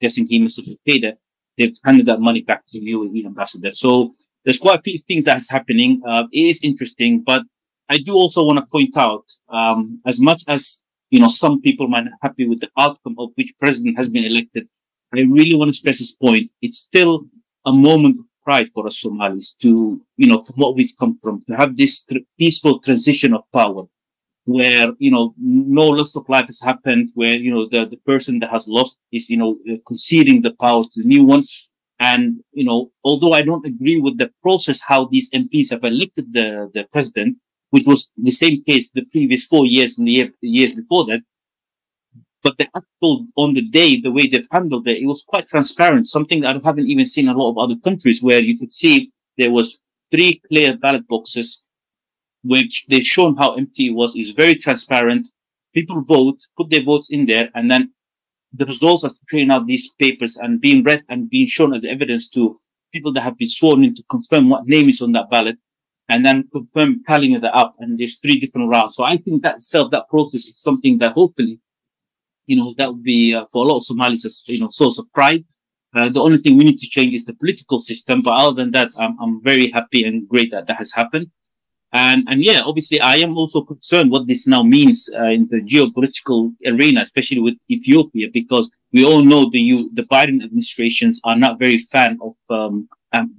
guessing he must have paid it. They've handed that money back to the UAE ambassador. So there's quite a few things that's happening. Uh, it is interesting, but I do also want to point out, um, as much as you know, some people might not happy with the outcome of which president has been elected. I really want to stress this point. It's still a moment of pride for us Somalis to, you know, from what we've come from, to have this peaceful transition of power where, you know, no loss of life has happened, where, you know, the, the person that has lost is, you know, uh, conceding the power to the new one. And, you know, although I don't agree with the process, how these MPs have elected the, the president, which was the same case the previous four years and the, year, years before that, but the actual on the day, the way they've handled it, it was quite transparent. Something that I haven't even seen a lot of other countries, where you could see there was three clear ballot boxes, which they've shown how empty it was. It's very transparent. People vote, put their votes in there, and then the results are printing out these papers and being read and being shown as evidence to people that have been sworn in to confirm what name is on that ballot and then confirm tallying it up. And there's three different rounds. So I think that itself, that process is something that hopefully you know, that would be uh, for a lot of Somalis, as, you know, source of pride. Uh, the only thing we need to change is the political system. But other than that, I'm, I'm very happy and great that that has happened. And, and yeah, obviously, I am also concerned what this now means uh, in the geopolitical arena, especially with Ethiopia, because we all know the U, the Biden administrations are not very fan of um, um.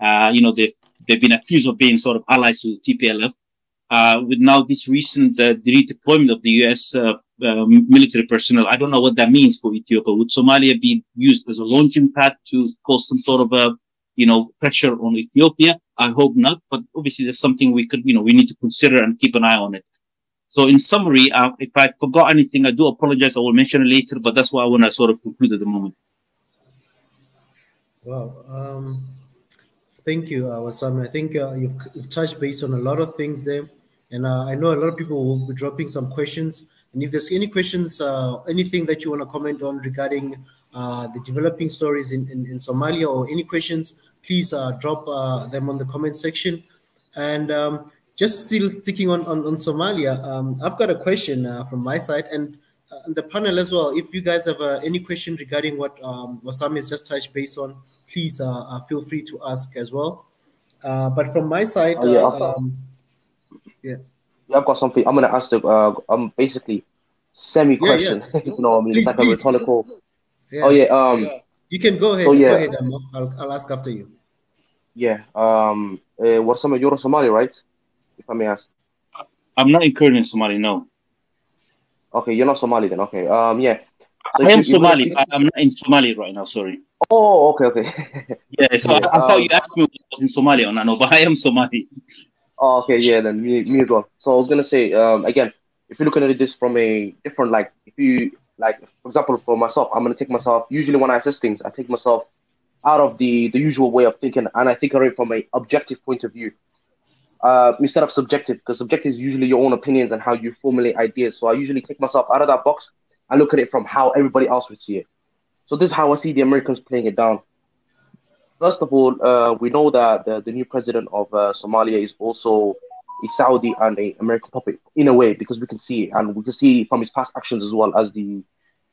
Uh, you know, they they've been accused of being sort of allies to TPLF. Uh, with now this recent uh, redeployment of the U.S. Uh, um, military personnel. I don't know what that means for Ethiopia. Would Somalia be used as a launching pad to cause some sort of a, you know, pressure on Ethiopia? I hope not, but obviously there's something we could, you know, we need to consider and keep an eye on it. So in summary, uh, if I forgot anything, I do apologize. I will mention it later, but that's what I want to sort of conclude at the moment. Wow. Um, thank you, uh. I think uh, you've, you've touched base on a lot of things there. And uh, I know a lot of people will be dropping some questions. And if there's any questions, uh, anything that you want to comment on regarding uh, the developing stories in, in, in, Somalia or any questions, please uh, drop uh, them on the comment section. And um, just still sticking on, on, on Somalia, um, I've got a question uh, from my side and, uh, and the panel as well. If you guys have any question regarding what um, Wasam has just touched base on, please feel free to ask as well. but from my side, oh, yeah, um, yeah. I've got something. I'm gonna ask the uh, um basically semi question. Yeah, yeah. you know what I mean? Please, it's like please. a rhetorical. Yeah. Oh yeah. Um. You can go ahead. Oh, yeah. Go ahead. I'll, I'll ask after you. Yeah. Um. Uh, what's some of you're Somali, right? If I may ask. I'm not incurring Somali. No. Okay, you're not Somali then. Okay. Um. Yeah. So I am Somali. I, am not in Somali right now. Sorry. Oh, okay, okay. yeah, so yeah, I, I um, thought you asked me I was in Somalia or not, no, but I am Somali. Oh, okay, yeah, then me, me as well. So I was gonna say, um, again, if you're looking at this from a different, like, if you, like, for example, for myself, I'm gonna take myself. Usually, when I assess things, I take myself out of the the usual way of thinking, and I think of it from a objective point of view, uh, instead of subjective, because subjective is usually your own opinions and how you formulate ideas. So I usually take myself out of that box and look at it from how everybody else would see it. So this is how I see the Americans playing it down. First of all, uh, we know that the, the new president of uh, Somalia is also a Saudi and a American puppet in a way because we can see it, and we can see from his past actions as well as the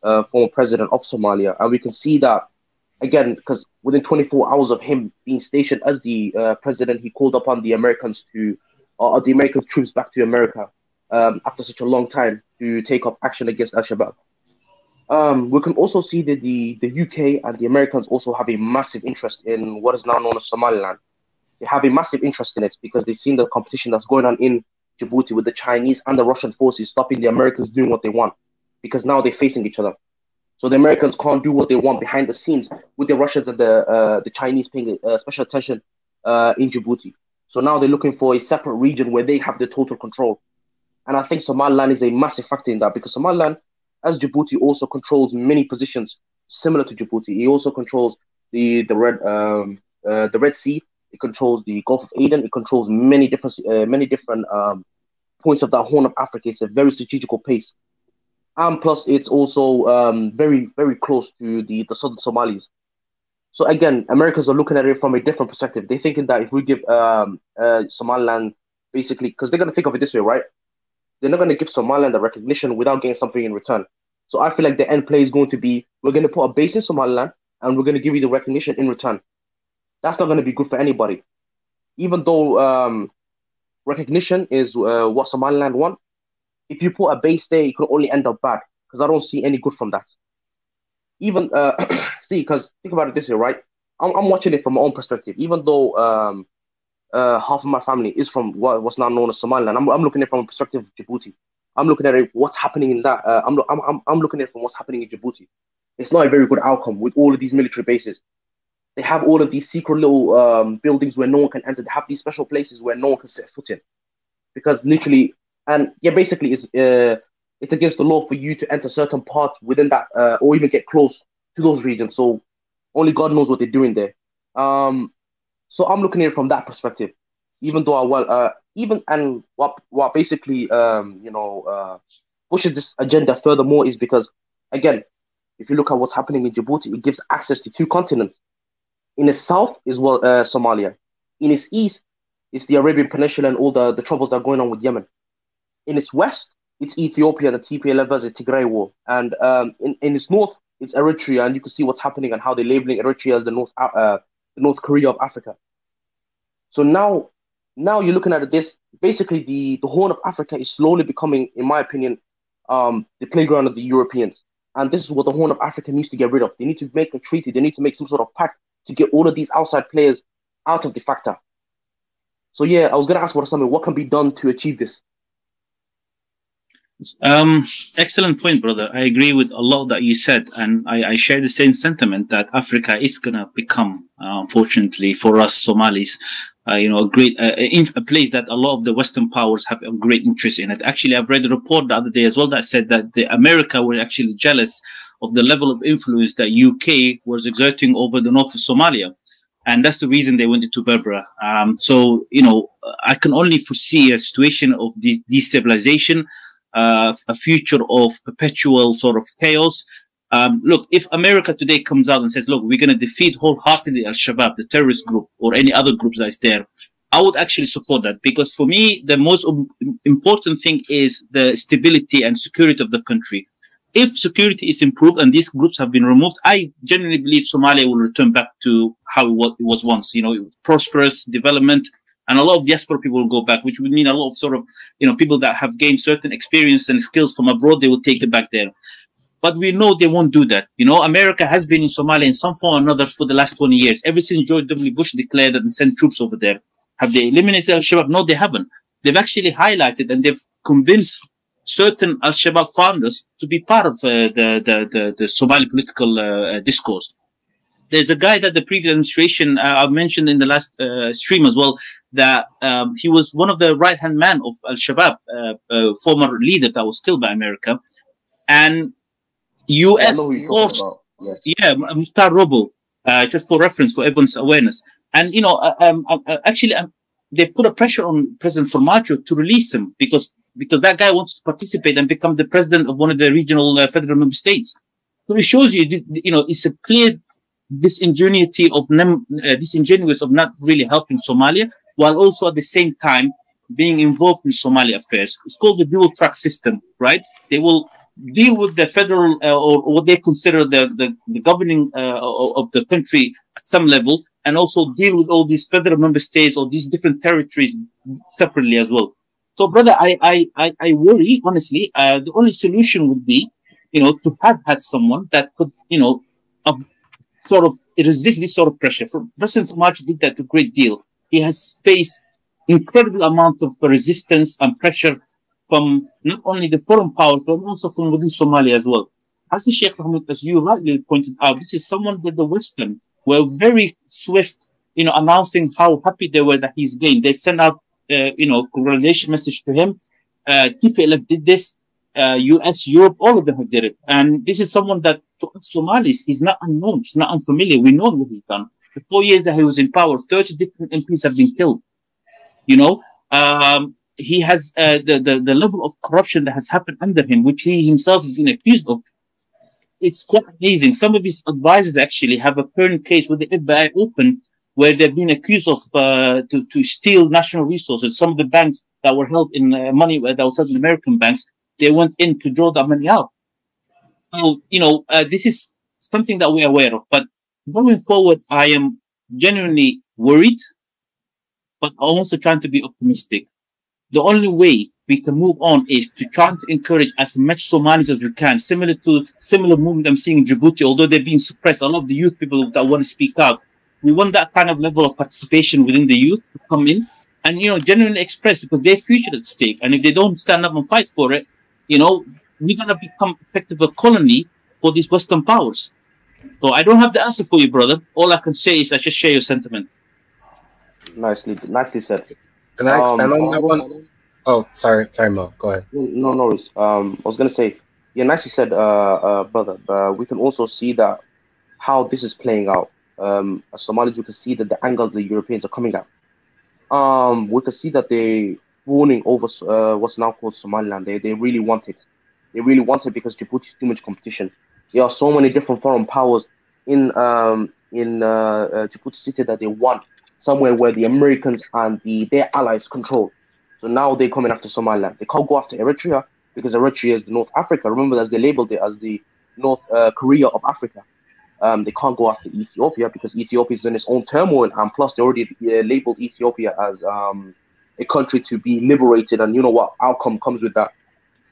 uh, former president of Somalia, and we can see that again because within 24 hours of him being stationed as the uh, president, he called upon the Americans to, or the American troops back to America um, after such a long time to take up action against Al Shabaab. Um, we can also see that the, the UK and the Americans also have a massive interest in what is now known as Somaliland. They have a massive interest in it because they've seen the competition that's going on in Djibouti with the Chinese and the Russian forces stopping the Americans doing what they want because now they're facing each other. So the Americans can't do what they want behind the scenes with the Russians and the uh, the Chinese paying uh, special attention uh, in Djibouti. So now they're looking for a separate region where they have the total control. And I think Somaliland is a massive factor in that because Somaliland, as Djibouti, also controls many positions similar to Djibouti. He also controls the the Red um, uh, the Red Sea. It controls the Gulf of Aden. It controls many different uh, many different um, points of that Horn of Africa. It's a very strategical place, and plus it's also um, very very close to the the southern Somalis. So again, Americans are looking at it from a different perspective. They're thinking that if we give um, uh, Somaliland basically, because they're going to think of it this way, right? they're not going to give Somaliland the recognition without getting something in return. So I feel like the end play is going to be we're going to put a base in Somaliland and we're going to give you the recognition in return. That's not going to be good for anybody. Even though um, recognition is uh, what Somaliland want, if you put a base there, it could only end up bad because I don't see any good from that. Even uh, see, because think about it this way, right? I'm, I'm watching it from my own perspective. Even though um, uh, half of my family is from what, what's now known as Somaliland. I'm, I'm looking at it from a perspective of Djibouti. I'm looking at it, what's happening in that. Uh, I'm, I'm, I'm looking at it from what's happening in Djibouti. It's not a very good outcome with all of these military bases. They have all of these secret little um, buildings where no one can enter. They have these special places where no one can set foot in. Because literally, and yeah, basically, it's, uh, it's against the law for you to enter certain parts within that uh, or even get close to those regions. So only God knows what they're doing there. Um, so I'm looking at it from that perspective. Even though I well, uh, even and what what basically um, you know uh, pushes this agenda furthermore is because again, if you look at what's happening in Djibouti, it gives access to two continents. In the south is well uh, Somalia. In its east is the Arabian Peninsula and all the, the troubles that are going on with Yemen. In its west, it's Ethiopia the TPLF versus Tigray war. And um, in, in its north, it's Eritrea, and you can see what's happening and how they're labeling Eritrea as the North uh, the North Korea of Africa. So now, now you're looking at this. Basically, the the Horn of Africa is slowly becoming, in my opinion, um, the playground of the Europeans. And this is what the Horn of Africa needs to get rid of. They need to make a treaty. They need to make some sort of pact to get all of these outside players out of the factor. So yeah, I was gonna ask what something. What can be done to achieve this? Um, excellent point, brother. I agree with a lot that you said, and I, I share the same sentiment that Africa is gonna become, uh, unfortunately, for us Somalis, uh, you know, a great uh, a place that a lot of the Western powers have a great interest in it. Actually, I've read a report the other day as well that said that the America were actually jealous of the level of influence that UK was exerting over the north of Somalia, and that's the reason they went into Berbera. Um, so, you know, I can only foresee a situation of de- destabilization uh, a future of perpetual sort of chaos. Um, look, if America today comes out and says, look, we're going to defeat wholeheartedly Al Shabaab, the terrorist group, or any other group that's there, I would actually support that because for me, the most important thing is the stability and security of the country. If security is improved and these groups have been removed, I genuinely believe Somalia will return back to how it was once, you know, prosperous development, and a lot of diaspora people will go back, which would mean a lot of sort of you know people that have gained certain experience and skills from abroad, they will take it back there. But we know they won't do that. You know, America has been in Somalia in some form or another for the last 20 years. Ever since George W. Bush declared and sent troops over there. Have they eliminated Al Shabaab? No, they haven't. They've actually highlighted and they've convinced certain Al Shabaab founders to be part of uh, the, the, the, the, Somali political uh, discourse. There's a guy that the previous administration, uh, I mentioned in the last uh, stream as well, that um, he was one of the right hand man of Al Shabaab, uh, uh, former leader that was killed by America, and U.S. forced, yes. yeah, Mukhtar Robow, uh, just for reference for everyone's awareness, and you know, uh, um, uh, uh, actually, um, they put a pressure on President Farmajo to release him because because that guy wants to participate and become the president of one of the regional federal member states. So it shows you, you know, it's a clear disingenuity of nem- disingenuous of not really helping Somalia while also at the same time being involved in Somali affairs. It's called the dual track system, right? They will deal with the federal uh, or what they consider the, the, the governing uh, of the country at some level and also deal with all these federal member states or these different territories separately as well. So, brother, I I I, I worry honestly. Uh, the only solution would be you know, to have had someone that could, you know, um, sort of resist this sort of pressure. President Farmajo did that a great deal. He has faced incredible amount of resistance and pressure from not only the foreign powers, but also from within Somalia as well. As the Sheikh Mohammed, as you rightly pointed out, this is someone that the Western were very swift, you know, announcing how happy they were that he's gained. They've sent out, uh, you know, congratulation message to him. Uh, TPLF did this uh, US, Europe, all of them have did it. And this is someone that to us Somalis, he's not unknown, he's not unfamiliar. We know what he's done. The four years that he was in power, 30 different MPs have been killed. You know, um, he has uh, the, the, the level of corruption that has happened under him, which he himself has been accused of. It's quite amazing. Some of his advisors actually have a current case with the FBI open where they've been accused of uh, to, to steal national resources. Some of the banks that were held in uh, money that was held in American banks they went in to draw that money out. So, you know, uh, this is something that we're aware of. But going forward, I am genuinely worried, but also trying to be optimistic. The only way we can move on is to try to encourage as much Somalis as we can, similar to similar movement I'm seeing in Djibouti, although they're being suppressed. A lot of the youth people that want to speak out. We want that kind of level of participation within the youth to come in and you know genuinely express because their future at stake. And if they don't stand up and fight for it, you know, we're gonna become effective a colony for these Western powers. So I don't have the answer for you, brother. All I can say is I just share your sentiment. Nicely, nicely said. Can I expand um, on that one? Oh, sorry, sorry, Mo. Go ahead. No, no worries. Um, I was gonna say, yeah, nicely said, uh, uh, brother. Uh, we can also see that how this is playing out. Um, as Somalis, we can see that the angle the Europeans are coming at. Um, we can see that they warning over uh, what's now called Somaliland. They, they really want it. They really want it because Djibouti is too much competition. There are so many different foreign powers in um, in uh, uh, Djibouti city that they want somewhere where the Americans and the their allies control. So now they're coming after Somaliland. They can't go after Eritrea because Eritrea is the North Africa. Remember, that they labeled it as the North uh, Korea of Africa. Um, they can't go after Ethiopia because Ethiopia is in its own turmoil, and plus they already uh, labeled Ethiopia as um, a country to be liberated, and you know what outcome comes with that.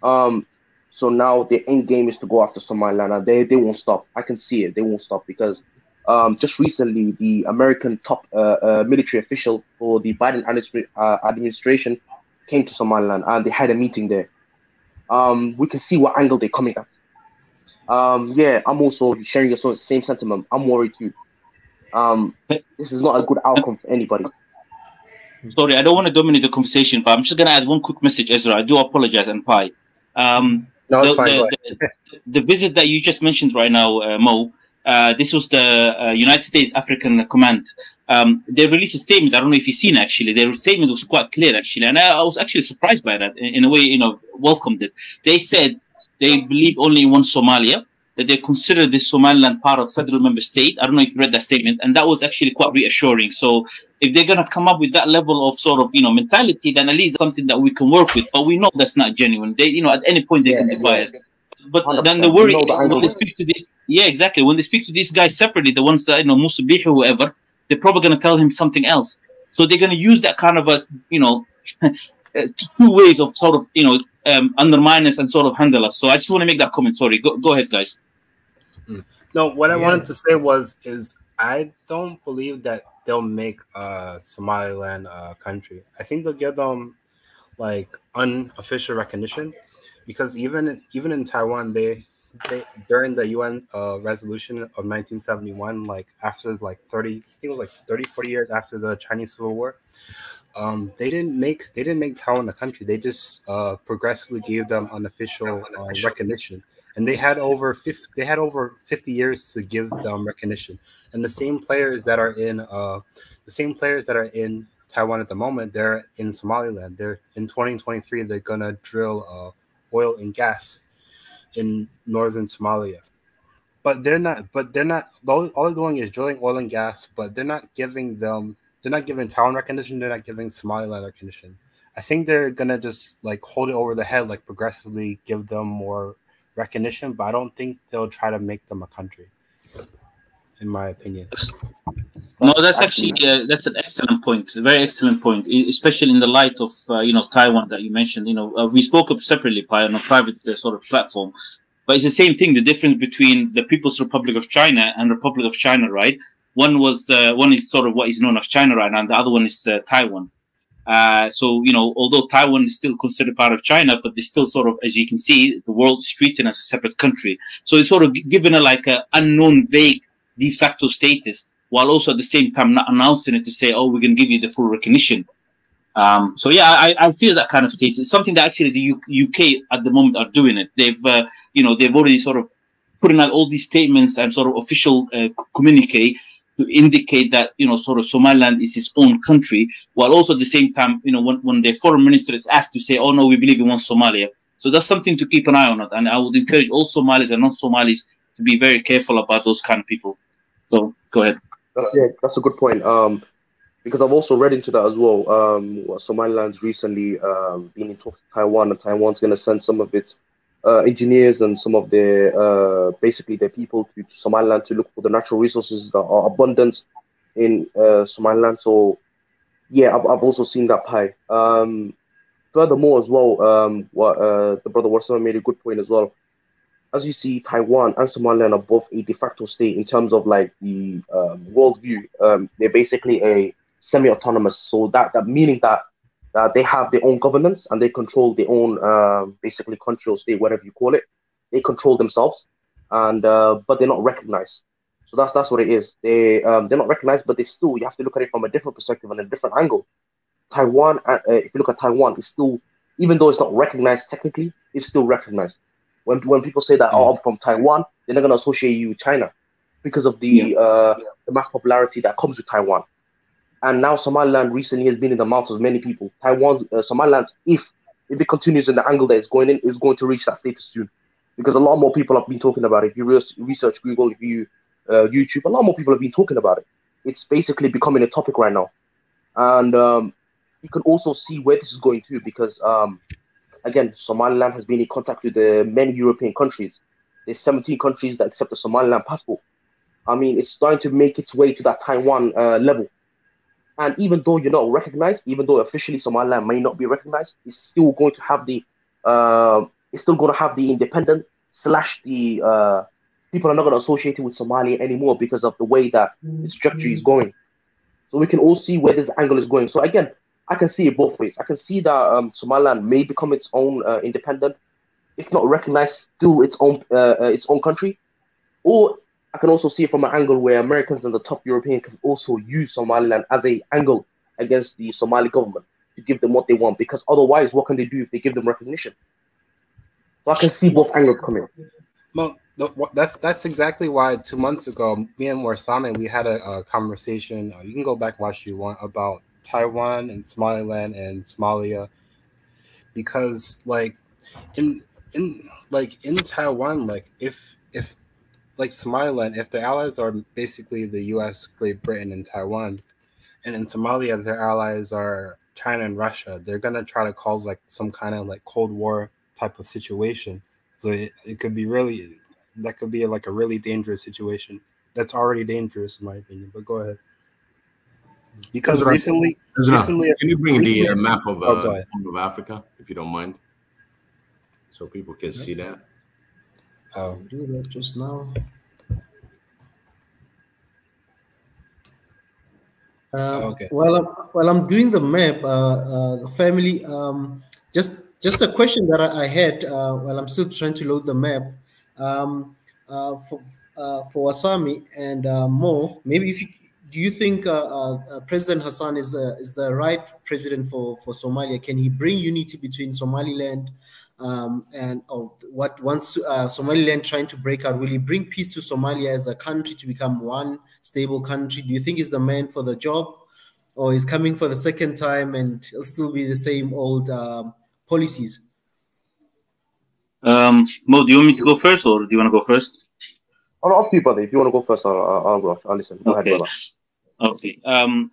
Um, so now the end game is to go after Somaliland, and they they won't stop. I can see it; they won't stop because um, just recently the American top uh, uh, military official for the Biden uh, administration came to Somaliland, and they had a meeting there. Um, we can see what angle they're coming at. Um, yeah, I'm also sharing the same sentiment. I'm worried too. Um, this is not a good outcome for anybody. Sorry, I don't want to dominate the conversation, but I'm just going to add one quick message, Ezra. I do apologize, and Pi. Um, no, the, fine, the, the, the, visit that you just mentioned right now, uh, Mo, uh, this was the uh, United States African Command. Um, they released a statement. I don't know if you've seen actually. Their statement was quite clear actually, and I, I was actually surprised by that. In, in, a way, you know, welcomed it. They said they believe only in one Somalia that they consider this Somaliland part of federal member state. I don't know if you read that statement, and that was actually quite reassuring. So if they're gonna come up with that level of sort of you know mentality, then at least something that we can work with. But we know that's not genuine. They you know at any point they yeah, can defy yeah. us. But then the worry is when they speak to this, yeah, exactly. When they speak to these guys separately, the ones that you know Musa Bihi or whoever, they're probably gonna tell him something else. So they're gonna use that kind of a you know two ways of sort of you know um, undermine us and sort of handle us. So I just want to make that comment. Sorry, go, go ahead, guys. No, what I wanted to say was is I don't believe that they'll make uh, Somaliland a country. I think they'll give them like unofficial recognition because even even in Taiwan, they they during the UN uh, resolution of 1971, like after like 30, I think it was like 30, 40 years after the Chinese Civil War, um, they didn't make they didn't make Taiwan a country. They just uh, progressively gave them unofficial uh, recognition, and they had over 50, they had over 50 years to give them recognition. And the same players that are in uh, the same players that are in Taiwan at the moment, they're in Somaliland. They're in 2023. They're gonna drill uh, oil and gas in northern Somalia but they're not but they're not all, all they're doing is drilling oil and gas but they're not giving them they're not giving Taiwan recognition. They're not giving Somaliland recognition. I think they're gonna just like hold it over the head, like progressively give them more recognition. But I don't think they'll try to make them a country. In my opinion. No, that's actually uh, that's an excellent point. A very excellent point, especially in the light of uh, you know Taiwan that you mentioned. You know, uh, we spoke up separately, on a private uh, sort of platform. But it's the same thing. The difference between the People's Republic of China and Republic of China, right? One was uh, one is sort of what is known as China right now, and the other one is uh, Taiwan. Uh, so you know, although Taiwan is still considered part of China, but they still sort of, as you can see, the world is treated as a separate country. So it's sort of given a like a unknown, vague de facto status, while also at the same time not announcing it to say, "Oh, we're going to give you the full recognition." Um, so yeah, I, I feel that kind of status. It's something that actually the U- UK at the moment are doing it. They've uh, you know they've already sort of putting out all these statements and sort of official uh, communique to indicate that you know sort of Somaliland is its own country, while also at the same time you know when, when the foreign minister is asked to say, "Oh no, we believe in one Somalia," so that's something to keep an eye on. It. And I would encourage all Somalis and non-Somalis to be very careful about those kind of people. So go ahead. yeah, that's a good point. Um, because I've also read into that as well. Um, Somaliland's recently um, been in talks with Taiwan, and Taiwan's going to send some of its uh, engineers and some of the uh, basically their people to, to, Somaliland to look for the natural resources that are abundant in uh, Somaliland. So, yeah, I've, I've also seen that Pi. Um, furthermore, as well, um, what uh, the brother Warsama made a good point as well. As you see, Taiwan and Somaliland are both a de facto state in terms of like the um, worldview. Um, they're basically a semi-autonomous. So that that meaning that uh, they have their own governance and they control their own uh, basically country or state, whatever you call it. They control themselves, and uh, but they're not recognized. So that's that's what it is. They um, they're not recognized, but they still you have to look at it from a different perspective and a different angle. Taiwan, uh, uh, if you look at Taiwan, it's still even though it's not recognized technically, it's still recognized. When when people say that oh I'm from Taiwan, they're not gonna associate you with China because of the yeah. uh, the mass popularity that comes with Taiwan. And now Somaliland recently has been in the mouths of many people. Taiwan's uh, Somaliland, if if it continues in the angle that it's going in, is going to reach that status soon, because a lot more people have been talking about it. If you research Google, if you uh, YouTube, a lot more people have been talking about it. It's basically becoming a topic right now, and um, you can also see where this is going to because um, again, Somaliland has been in contact with uh, many European countries. There's 17 countries that accept the Somaliland passport. I mean, it's starting to make its way to that Taiwan uh, level. And even though you're not recognized, even though officially Somaliland may not be recognized, it's still going to have the uh, it's still going to have the independent slash the uh, people are not going to associate it with Somalia anymore because of the way that the structure is going. So we can all see where this angle is going. So again, I can see it both ways. I can see that um, Somaliland may become its own uh, independent, if not recognized, still its own uh, uh, its own country, or I can also see it from an angle where Americans and the top Europeans can also use Somaliland as a angle against the Somali government to give them what they want. Because otherwise, what can they do if they give them recognition? So I can see both angles coming. Well, that's that's exactly why two months ago, me and Warsame, we had a, a conversation. Uh, you can go back and watch you want about Taiwan and Somaliland and Somalia, because like in in like in Taiwan, like if if like Somaliland, if their allies are basically the U.S., Great Britain, and Taiwan, and in Somalia their allies are China and Russia, they're gonna try to cause like some kind of like Cold War type of situation. So it, it could be really that could be like a really dangerous situation. That's already dangerous in my opinion. But go ahead. Because recently, recently, can you bring the uh, map of, oh, uh, oh, of Africa if you don't mind, so people can see that? I'll do that just now. Uh, okay. While I'm, while I'm doing the map, uh, uh, family, um, just just a question that I, I had uh, while I'm still trying to load the map. Um, uh, for uh, for Wasami and Mo, maybe if you do you think President Hassan is is the right president for for Somalia? Can he bring unity between Somaliland um, and oh, what once uh, Somaliland trying to break out, will he bring peace to Somalia as a country to become one stable country? Do you think he's the man for the job, or he's coming for the second time and it'll still be the same old um, policies? Um, Mo, do you want me to go first, or do you want to go first? I'll ask you, brother. If you want to go first, I'll, I'll, I'll go. I'll listen. Go okay. ahead, brother. Okay. Um,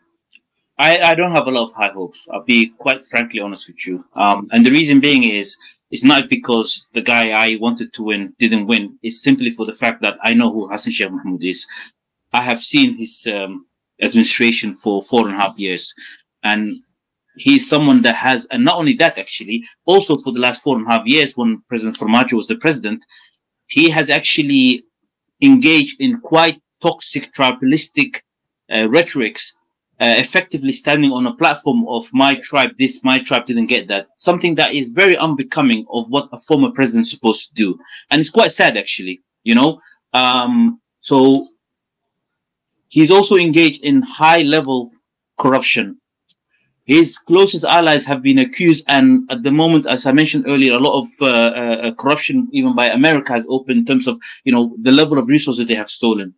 I, I don't have a lot of high hopes. I'll be quite frankly honest with you. Um, and the reason being is it's not because the guy I wanted to win didn't win. It's simply for the fact that I know who Hassan Sheikh Mahmoud is. I have seen his um, administration for four and a half years, and he's someone that has, and not only that, actually, also for the last four and a half years, when President Farmajo was the president, he has actually engaged in quite toxic tribalistic uh, rhetorics uh, effectively standing on a platform of my tribe this my tribe didn't get that. Something that is very unbecoming of what a former president is supposed to do. And it's quite sad actually you know? Um, so he's also engaged in high level corruption. His closest allies have been accused and at the moment as i mentioned earlier a lot of uh, uh, corruption even by america has opened in terms of you know the level of resources they have stolen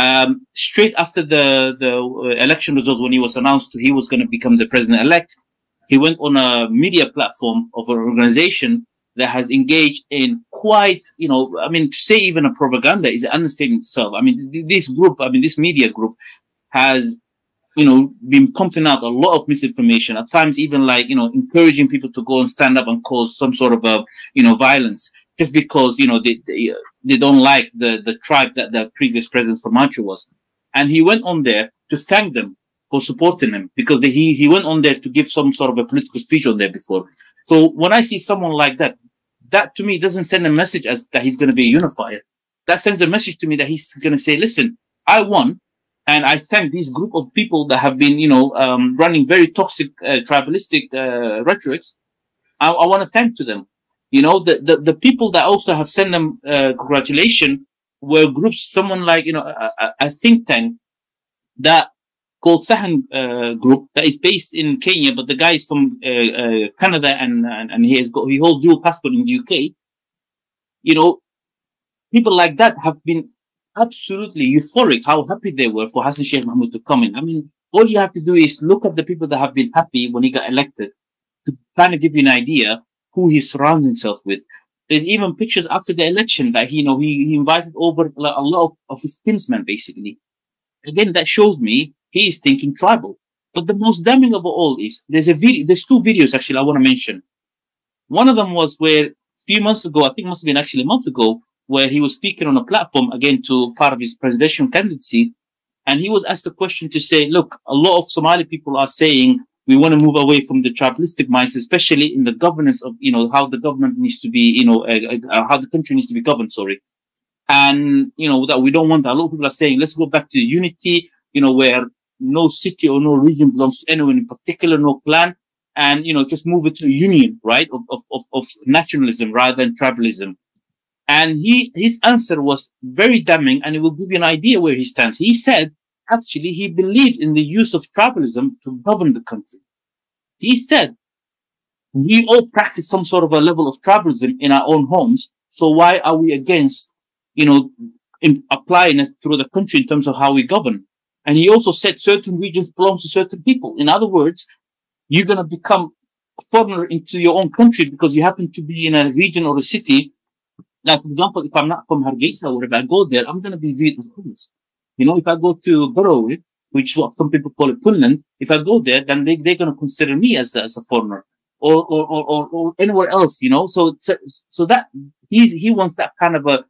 um, straight after the the uh, election results, when he was announced he was going to become the president elect, he went on a media platform of an organization that has engaged in quite, you know, I mean, to say even a propaganda is understating itself. I mean, this group, I mean, this media group has, you know, been pumping out a lot of misinformation. At times, even like, you know, encouraging people to go and stand up and cause some sort of a, you know, violence just because you know they, they they don't like the, the tribe that the previous president Farmajo was. And he went on there to thank them for supporting him because they, he, he went on there to give some sort of a political speech on there before. So when I see someone like that, that to me doesn't send a message as that he's going to be a unifier. That sends a message to me that he's going to say, listen, I won. And I thank this group of people that have been, you know, um, running very toxic, uh, tribalistic uh, rhetorics. I, I want to thank to them. You know, the, the, the people that also have sent them uh, congratulation were groups, someone like, you know, a, a think tank that called Sahan uh, Group that is based in Kenya, but the guy is from uh, uh, Canada and, and, and he has got, he holds dual passport in the UK. You know, people like that have been absolutely euphoric how happy they were for Hassan Sheikh Mahmoud to come in. I mean, all you have to do is look at the people that have been happy when he got elected to kind of give you an idea who he surrounds himself with. There's even pictures after the election that he, you know, he, he invited over a lot of, of his kinsmen, basically. Again, that shows me he is thinking tribal. But the most damning of all is there's a video, there's two videos actually I want to mention. One of them was where a few months ago, I think it must have been actually a month ago, where he was speaking on a platform again to part of his presidential candidacy. And he was asked a question to say, look, a lot of Somali people are saying we want to move away from the tribalistic mindset, especially in the governance of, you know, how the government needs to be, you know, uh, uh, how the country needs to be governed, sorry. And, you know, that we don't want that. A lot of people are saying, let's go back to unity, you know, where no city or no region belongs to anyone in particular, no clan, and, you know, just move it to union, right, of, of, of, of nationalism rather than tribalism. And he, his answer was very damning, and it will give you an idea where he stands. He said, actually he believed in the use of tribalism to govern the country. He said, we all practice some sort of a level of tribalism in our own homes. So why are we against, you know, applying it through the country in terms of how we govern? And he also said certain regions belong to certain people. In other words, you're going to become a foreigner into your own country because you happen to be in a region or a city. Like, for example, if I'm not from Hargeisa or if I go there, I'm going to be viewed as foreigners. You know, if I go to Garowe, which what some people call it Puntland, if I go there, then they, they're going to consider me as a, as a foreigner or, or, or, or, anywhere else, you know? So, so, so that he's, he wants that kind of a,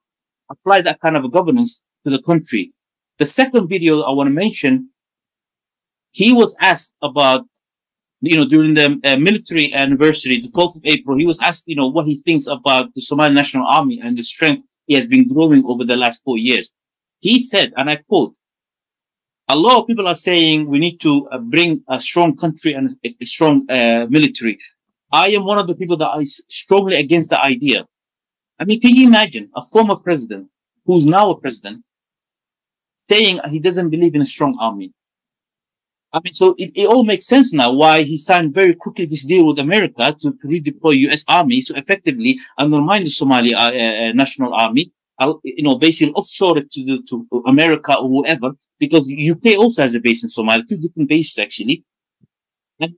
apply that kind of a governance to the country. The second video I want to mention, he was asked about, you know, during the uh, military anniversary, the 12th of April, he was asked, you know, what he thinks about the Somali National Army and the strength he has been growing over the last four years. He said, and I quote, a lot of people are saying we need to uh, bring a strong country and a, strong uh, military. I am one of the people that is strongly against the idea. I mean, can you imagine a former president who's now a president saying he doesn't believe in a strong army? I mean, so it, it all makes sense now why he signed very quickly this deal with America to redeploy U.S. Army so effectively undermine the Somali uh, uh, National Army you know, basically offshore to, the, to America or whoever, because UK also has a base in Somalia, two different bases actually. And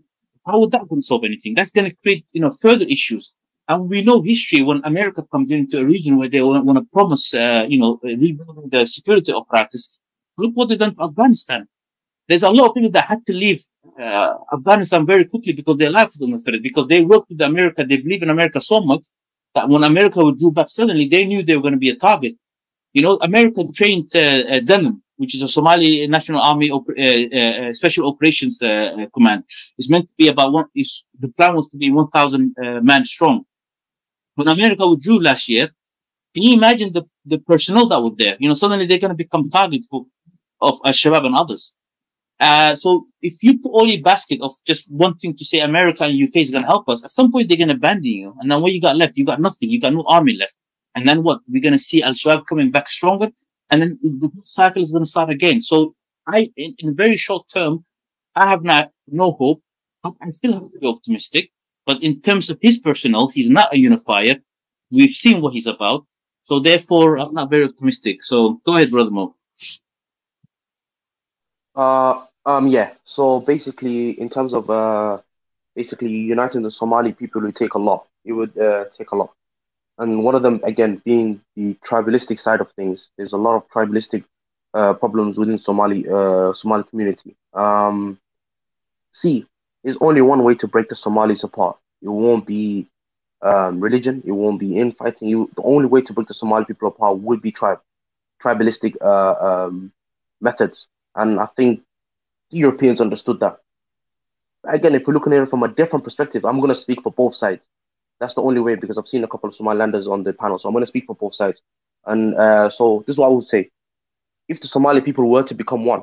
how would that going to solve anything? That's going to create, you know, further issues. And we know history when America comes into a region where they want to promise, uh, you know, rebuilding the security apparatus. Look what they've done to Afghanistan. There's a lot of people that had to leave uh, Afghanistan very quickly because their life was on the threat, because they worked with America, they believe in America so much that when America withdrew back suddenly, they knew they were going to be a target. You know, America trained uh, uh, DNM, which is a Somali National Army uh, uh, uh, Special Operations Command. It's meant to be about one. Is the plan was to be 1,000 men strong. When America withdrew last year, Can you imagine the, the personnel that was there? You know, suddenly they're going to become targets of Al Shabaab and others. Uh, so if you put all your basket of just wanting to say America and UK is going to help us, at some point they're going to abandon you. And then what you got left? You got nothing. You got no army left. And then what? We're going to see Al Shabaab coming back stronger. And then the cycle is going to start again. So I, in, in very short term, I have not, no hope. I still have to be optimistic. But in terms of his personnel, he's not a unifier. We've seen what he's about. So therefore, I'm not very optimistic. So go ahead, brother Mo. Uh, um, yeah. So basically, in terms of uh, basically uniting the Somali people, would take a lot. It would uh, take a lot, and one of them again being the tribalistic side of things. There's a lot of tribalistic uh, problems within Somali uh, Somali community. Um, see, there's only one way to break the Somalis apart. It won't be um, religion. It won't be infighting. You, the only way to break the Somali people apart would be tribe, tribalistic uh, um, methods. And I think the Europeans understood that. Again, if we're looking at it from a different perspective, I'm going to speak for both sides. That's the only way because I've seen a couple of Somalilanders on the panel, so I'm going to speak for both sides. And uh, so this is what I would say: if the Somali people were to become one,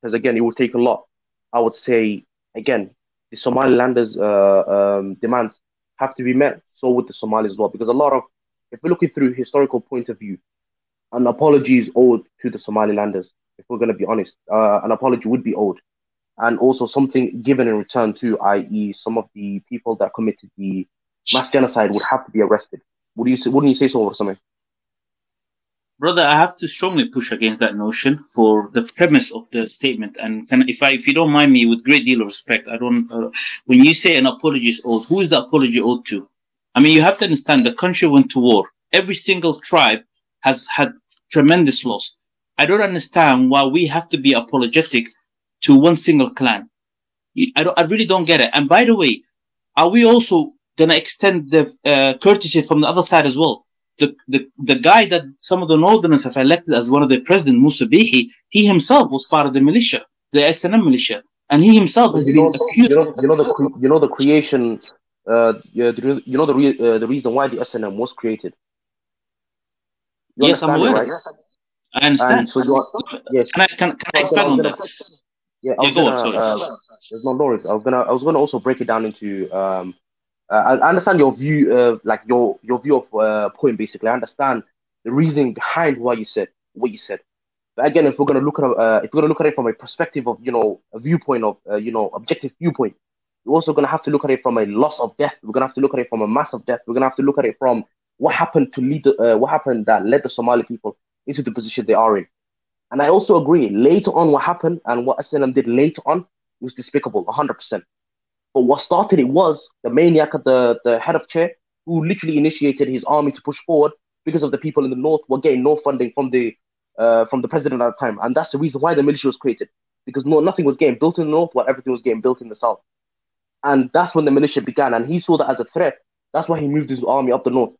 because again, it would take a lot. I would say again, the Somalilanders' uh, um, demands have to be met. So with the Somalis as well, because a lot of, if we're looking through historical point of view, and apologies owed to the Somalilanders. If we're going to be honest, uh, an apology would be owed, and also something given in return to, i.e., some of the people that committed the mass genocide would have to be arrested. Would you say, wouldn't you say so, or something? brother, I have to strongly push against that notion for the premise of the statement. And can, if I, if you don't mind me, with great deal of respect, I don't. Uh, when you say an apology is owed, who is the apology owed to? I mean, you have to understand the country went to war. Every single tribe has had tremendous loss. I don't understand why we have to be apologetic to one single clan. I, don't, I really don't get it. And by the way, are we also going to extend the uh, courtesy from the other side as well? the, the, the guy that some of the northerners have elected as one of the president, Musa Bihi, he himself was part of the militia, the SNM militia, and he himself has you been know, accused. You know, you know the you know the creation, uh, you know the re, uh, the reason why the SNM was created. You yes, I'm aware. Right? I understand. So you are, yes. Can I can, can I expand on that? Yeah, I yeah, go gonna, on. Sorry. Uh, there's no worries. I was gonna I was gonna also break it down into um uh, I understand your view, uh, like your your view of uh, point. Basically, I understand the reasoning behind what you said, what you said. But again, if we're gonna look at uh, if we're gonna look at it from a perspective of you know a viewpoint of uh, you know objective viewpoint, we're also gonna have to look at it from a loss of death. We're gonna have to look at it from a mass of death. We're gonna have to look at it from what happened to lead the, uh, what happened that led the Somali people into the position they are in. And I also agree. Later on, what happened and what SNM did later on was despicable, 100%. But what started it was the maniac at the, the head of chair who literally initiated his army to push forward because of the people in the north were getting no funding from the uh, from the president at the time. And that's the reason why the militia was created. Because no nothing was getting built in the north while everything was getting built in the south. And that's when the militia began. And he saw that as a threat. That's why he moved his army up the north.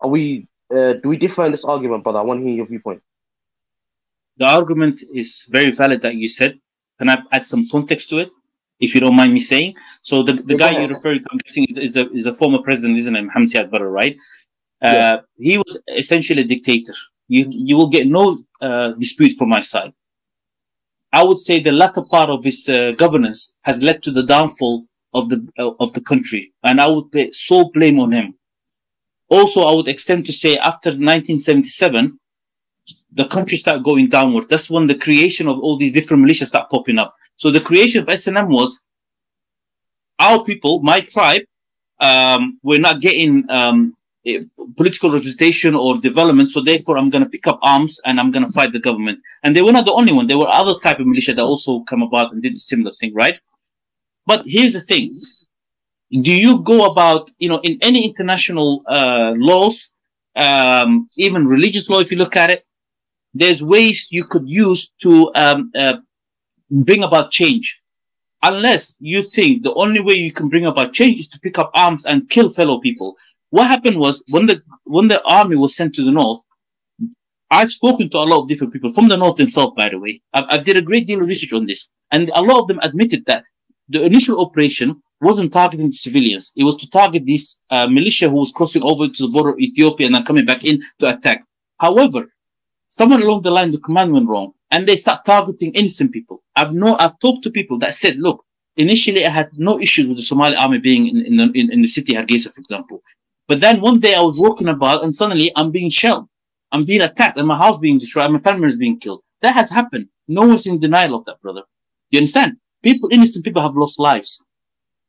Are we uh, do we differ in this argument, brother? I want to hear your viewpoint. The argument is very valid that you said. Can I add some context to it? if you don't mind me saying. So the, the guy you refer to, I'm guessing, is the, is the, is the former president, isn't it, Mohammed Siad Barre, right? Uh, yeah. He was essentially a dictator. You you will get no uh, dispute from my side. I would say the latter part of his uh, governance has led to the downfall of the uh, of the country, and I would put sole blame on him. Also, I would extend to say after 1977, the country started going downward. That's when the creation of all these different militias start popping up. So the creation of SNM was our people, my tribe, um, we're not getting um, political representation or development. So therefore, I'm going to pick up arms and I'm going to fight the government. And they were not the only one. There were other type of militia that also come about and did a similar thing, right? But here's the thing: Do you go about, you know, in any international uh, laws, um, even religious law, if you look at it, there's ways you could use to um, uh, bring about change. Unless you think the only way you can bring about change is to pick up arms and kill fellow people. What happened was when the when the army was sent to the north, I've spoken to a lot of different people from the north themselves, by the way. I, I did a great deal of research on this, and a lot of them admitted that the initial operation wasn't targeting civilians. It was to target this uh, militia who was crossing over to the border of Ethiopia and then coming back in to attack. However, someone along the line, the command went wrong and they start targeting innocent people. I've no, I've talked to people that said, look, initially I had no issues with the Somali army being in, in, the, in, in the city Hargeisa, for example. But then one day I was walking about and suddenly I'm being shelled. I'm being attacked and my house being destroyed my family is being killed. That has happened. No one's in denial of that, brother. You understand? People, innocent people have lost lives.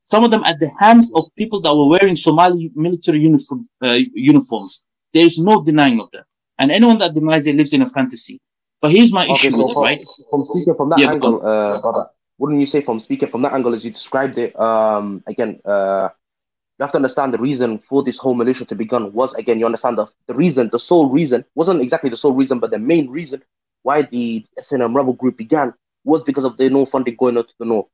Some of them at the hands of people that were wearing Somali military uniform, uh, uniforms. There is no denying of that. And anyone that denies it lives in a fantasy. But here's my okay, issue so with from, it, right? From speaking from that yeah, angle, uh, wouldn't you say from speaking from that angle as you described it, um, again, uh, you have to understand the reason for this whole militia to begin was again you understand the, the reason the sole reason wasn't exactly the sole reason but the main reason why the SNM rebel group began was because of the no funding going out to the north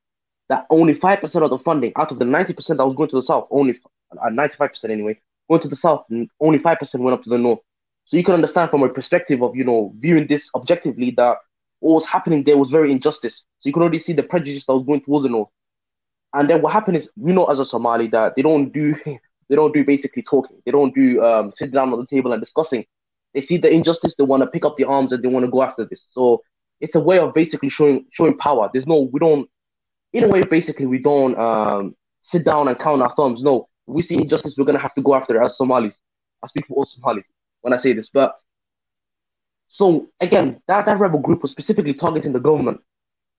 that only 5% of the funding out of the 90% that was going to the south only uh, 95% anyway going to the south and only 5% went up to the north so you can understand from a perspective of you know viewing this objectively that what was happening there was very injustice so you can already see the prejudice that was going towards the north and then what happened is, we know as a Somali that they don't do, they don't do basically talking. They don't do um, sit down on the table and discussing. They see the injustice, they want to pick up the arms and they want to go after this. So it's a way of basically showing showing power. There's no, we don't, in a way, basically we don't um, sit down and count our thumbs. No, we see injustice, we're gonna have to go after it as Somalis. I speak for all Somalis when I say this, but so again, that, that rebel group was specifically targeting the government,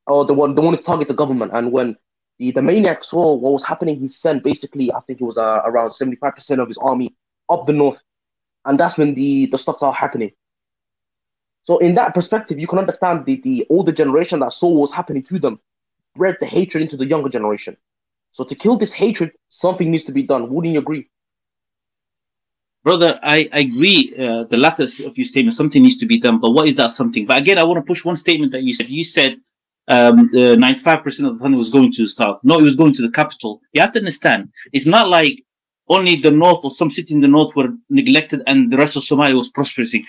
or the one the one to target the government. And when the, the maniac saw what was happening. He sent basically, I think it was uh, around 75% of his army up the north. And that's when the, the stuff started happening. So in that perspective, you can understand the, the older generation that saw what was happening to them bred the hatred into the younger generation. So to kill this hatred, something needs to be done. Wouldn't you agree? Brother, I, I agree. Uh, the latter of your statement, something needs to be done. But what is that something? But again, I want to push one statement that you said. You said um, 95% of the funding was going to the south. No, it was going to the capital. You have to understand, it's not like only the north or some cities in the north were neglected and the rest of Somalia was prospering.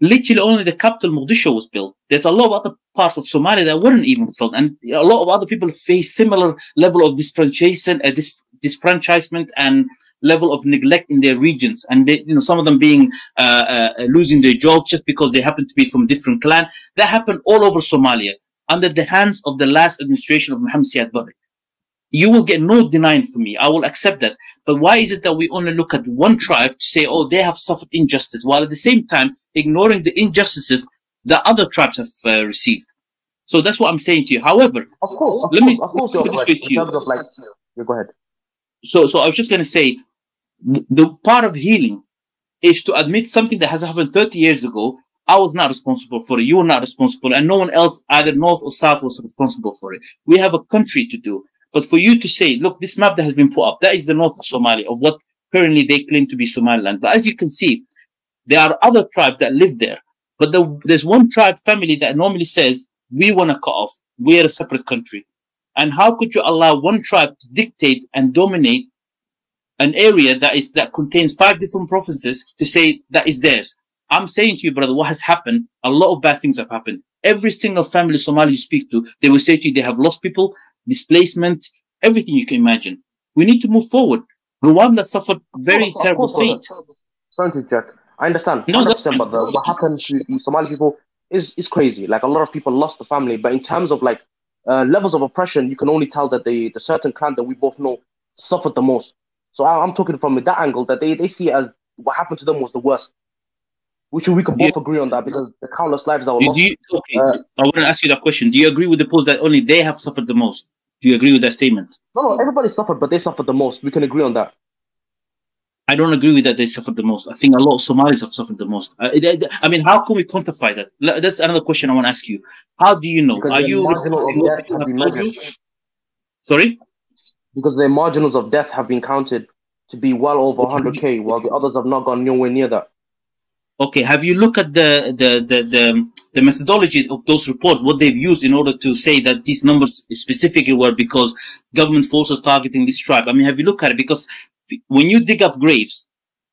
Literally, only the capital Mogadishu was built. There's a lot of other parts of Somalia that weren't even built, and a lot of other people face similar level of disfranchisement, uh, dis- disfranchisement and level of neglect in their regions, and they, you know some of them being uh, uh, losing their jobs just because they happen to be from different clan. That happened all over Somalia under the hands of the last administration of Mohammed Siad Barre. You will get no denying from me. I will accept that. But why is it that we only look at one tribe to say, oh, they have suffered injustice, while at the same time ignoring the injustices that other tribes have uh, received? So that's what I'm saying to you. However, of course, of let me, course, let me right. to you. Of like, yeah, go ahead. So, so I was just going to say, the part of healing is to admit something that has happened 30 years ago I was not responsible for it. You were not responsible, and no one else, either north or south, was responsible for it. We have a country to do. But for you to say, look, this map that has been put up, that is the north of Somalia, of what currently they claim to be Somaliland. But as you can see, there are other tribes that live there. But the, there's one tribe family that normally says, we want to cut off. We're a separate country. And how could you allow one tribe to dictate and dominate an area that is that contains five different provinces to say that is theirs? I'm saying to you, brother, what has happened, a lot of bad things have happened. Every single family Somali you speak to, they will say to you they have lost people, displacement, everything you can imagine. We need to move forward. Rwanda suffered very of terrible fate. Sorry to Jack. I understand. No, I understand, but the, what happened to Somali people is, is crazy. Like a lot of people lost the family, but in terms of like uh, levels of oppression, you can only tell that the, the certain clan that we both know suffered the most. So I, am talking from that angle that they, they see it as what happened to them was the worst which we can both agree on that because the countless lives that were lost. You, okay, uh, I want to ask you that question. Do you agree with the post that only they have suffered the most? Do you agree with that statement? No, no, everybody suffered, but they suffered the most. We can agree on that. I don't agree with that. They suffered the most. I think a lot of Somalis have suffered the most. Uh, I mean, how can we quantify that? That's another question I want to ask you. How do you know? Because Are you sorry? Because the marginals of death have been counted to be well over 100k, while the others have not gone nowhere near that. Okay, have you looked at the, the, the, the, the methodology of those reports, what they've used in order to say that these numbers specifically were because government forces targeting this tribe? I mean, have you looked at it? Because when you dig up graves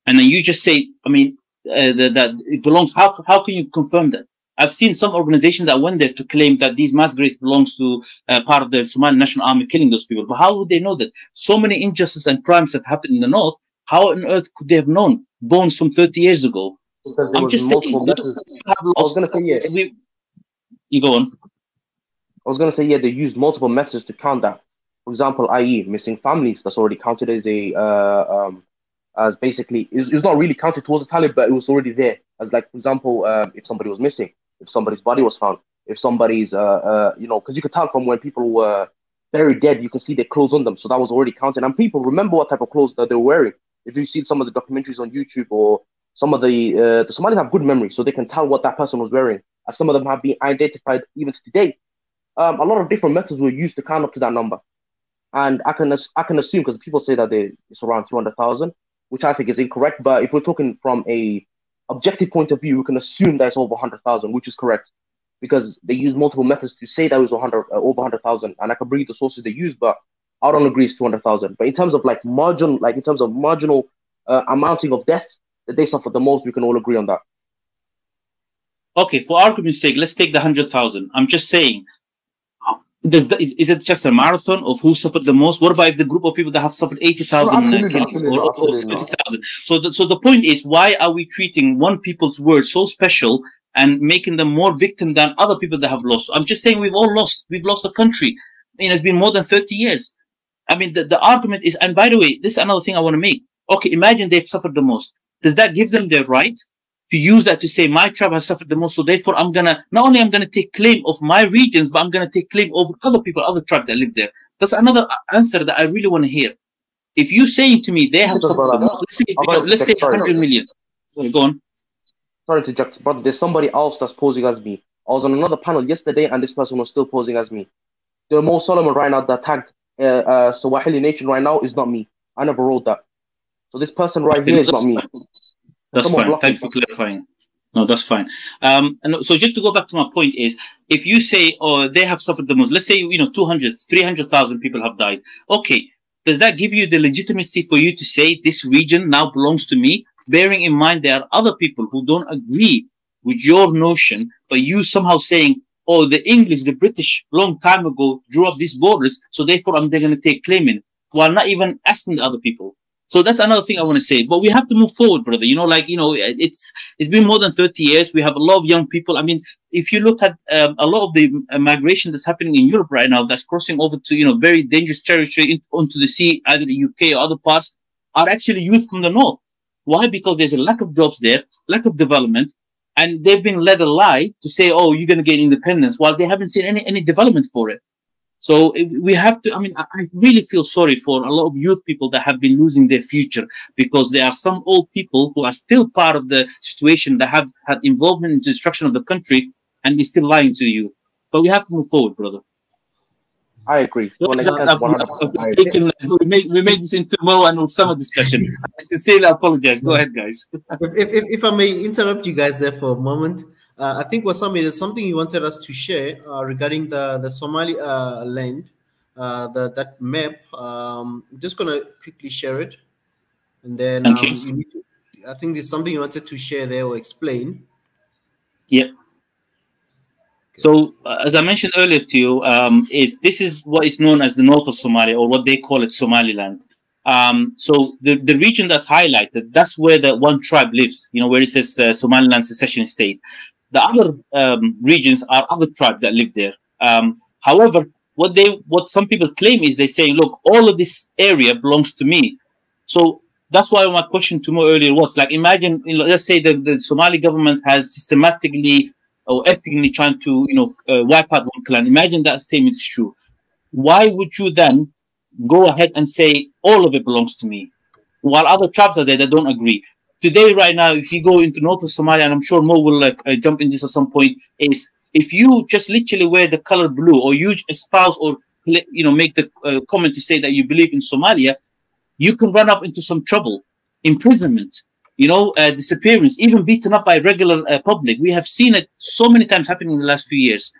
and then you just say, I mean, uh, that, that it belongs, how, how can you confirm that? I've seen some organizations that went there to claim that these mass graves belongs to uh, part of the Somali National Army killing those people. But how would they know that so many injustices and crimes have happened in the north? How on earth could they have known bones from 30 years ago? I'm just saying. I was going to say yeah. We, you go on. I was going to say yeah. They used multiple methods to count that. For example, i.e., missing families. That's already counted as a uh, um, as basically it's, it's, not really counted towards the tally, but it was already there. As like for example, uh, if somebody was missing, if somebody's body was found, if somebody's, uh, uh, you know, because you could tell from when people were buried dead, you can see their clothes on them. So that was already counted. And people remember what type of clothes that they were wearing. If you see some of the documentaries on YouTube or some of the, uh, the Somalis have good memory, so they can tell what that person was wearing. As some of them have been identified even to today. Um, a lot of different methods were used to count up to that number. And I can I can assume because people say that they, it's around 200,000, which I think is incorrect. But if we're talking from a objective point of view, we can assume that it's over 100,000, which is correct because they use multiple methods to say that it was 100, uh, over 100,000. And I can bring you the sources they use, but I don't agree it's 200,000. But in terms of like margin, like in terms of marginal uh, amounting of deaths that they suffered the most, we can all agree on that. Okay, for argument's sake, let's take the 100,000. I'm just saying does the, is, is it just a marathon of who suffered the most? What about if the group of people that have suffered 80,000 no, uh, killings or, or 70,000? So the, so the point is, why are we treating one people's word so special and making them more victim than other people that have lost? I'm just saying we've all lost. We've lost a country. I mean, it's been more than 30 years. I mean, the, the argument is, and by the way, this is another thing I want to make. Okay, imagine they've suffered the most. Does that give them the right to use that to say my tribe has suffered the most. So therefore, I'm gonna not only I'm gonna take claim of my regions, but I'm gonna take claim over other people, other tribes that live there. That's another answer that I really want to hear. If you're saying to me they have suffered the most, let's say, you know, let's say 100 million. Sorry, go on. Sorry to just, but there's somebody else that's posing as me. I was on another panel yesterday, and this person was still posing as me. The Mo Solomon right now that tagged uh, uh, Swahili Nation right now is not me. I never wrote that. So this person right here is not me. That's fine. Thanks for clarifying. No, that's fine. Um, and so just to go back to my point is, if you say, oh, they have suffered the most, let's say, you know, 200, 300,000 people have died. Okay. Does that give you the legitimacy for you to say this region now belongs to me? Bearing in mind there are other people who don't agree with your notion, but you somehow saying, oh, the English, the British, long time ago drew up these borders, so therefore I'm they're going to take claim in, while not even asking the other people. So that's another thing I want to say. But we have to move forward, brother. You know, like you know, it's it's been more than thirty years. We have a lot of young people. I mean, if you look at um, a lot of the uh, migration that's happening in Europe right now, that's crossing over to you know very dangerous territory in, onto the sea, either the UK or other parts, are actually youth from the north. Why? Because there's a lack of jobs there, lack of development, and they've been led a lie to say, "Oh, you're going to get independence," while they haven't seen any any development for it. So eh, we have to, I mean, I really feel sorry for a lot of youth people that have been losing their future because there are some old people who are still part of the situation that have had involvement in the destruction of the country and they're still lying to you. But we have to move forward, brother. I agree. Well, taken, uh, we, made, we made this into more and summer discussion. I sincerely apologize. Go ahead, guys. if, if, if I may interrupt you guys there for a moment. Uh, I think Wasami, there's something you wanted us to share uh, regarding the the Somali uh, land, uh, the that map. Um, I'm just gonna quickly share it, and then um, you need to, I think there's something you wanted to share there or explain. Yeah. So, uh, as I mentioned earlier to you, um, is this is what is known as the north of Somalia, or what they call it Somaliland. Um, so the, the region that's highlighted, that's where the one tribe lives, you know, where it says uh, Somaliland secession state. The other um, regions are other tribes that live there. Um, however, what they what some people claim is they say, look, all of this area belongs to me. So that's why my question to Mo earlier was like, imagine, you know, let's say the, the Somali government has systematically or ethnically trying to, you know, uh, wipe out one clan. Imagine that statement is true. Why would you then go ahead and say all of it belongs to me, while other tribes are there that don't agree? Today, right now, if you go into northern Somalia, and I'm sure Mo will uh, jump into this at some point, is if you just literally wear the color blue, or you espouse or you know make the uh, comment to say that you believe in Somalia, you can run up into some trouble, imprisonment, you know, uh, disappearance, even beaten up by regular uh, public. We have seen it so many times happening in the last few years.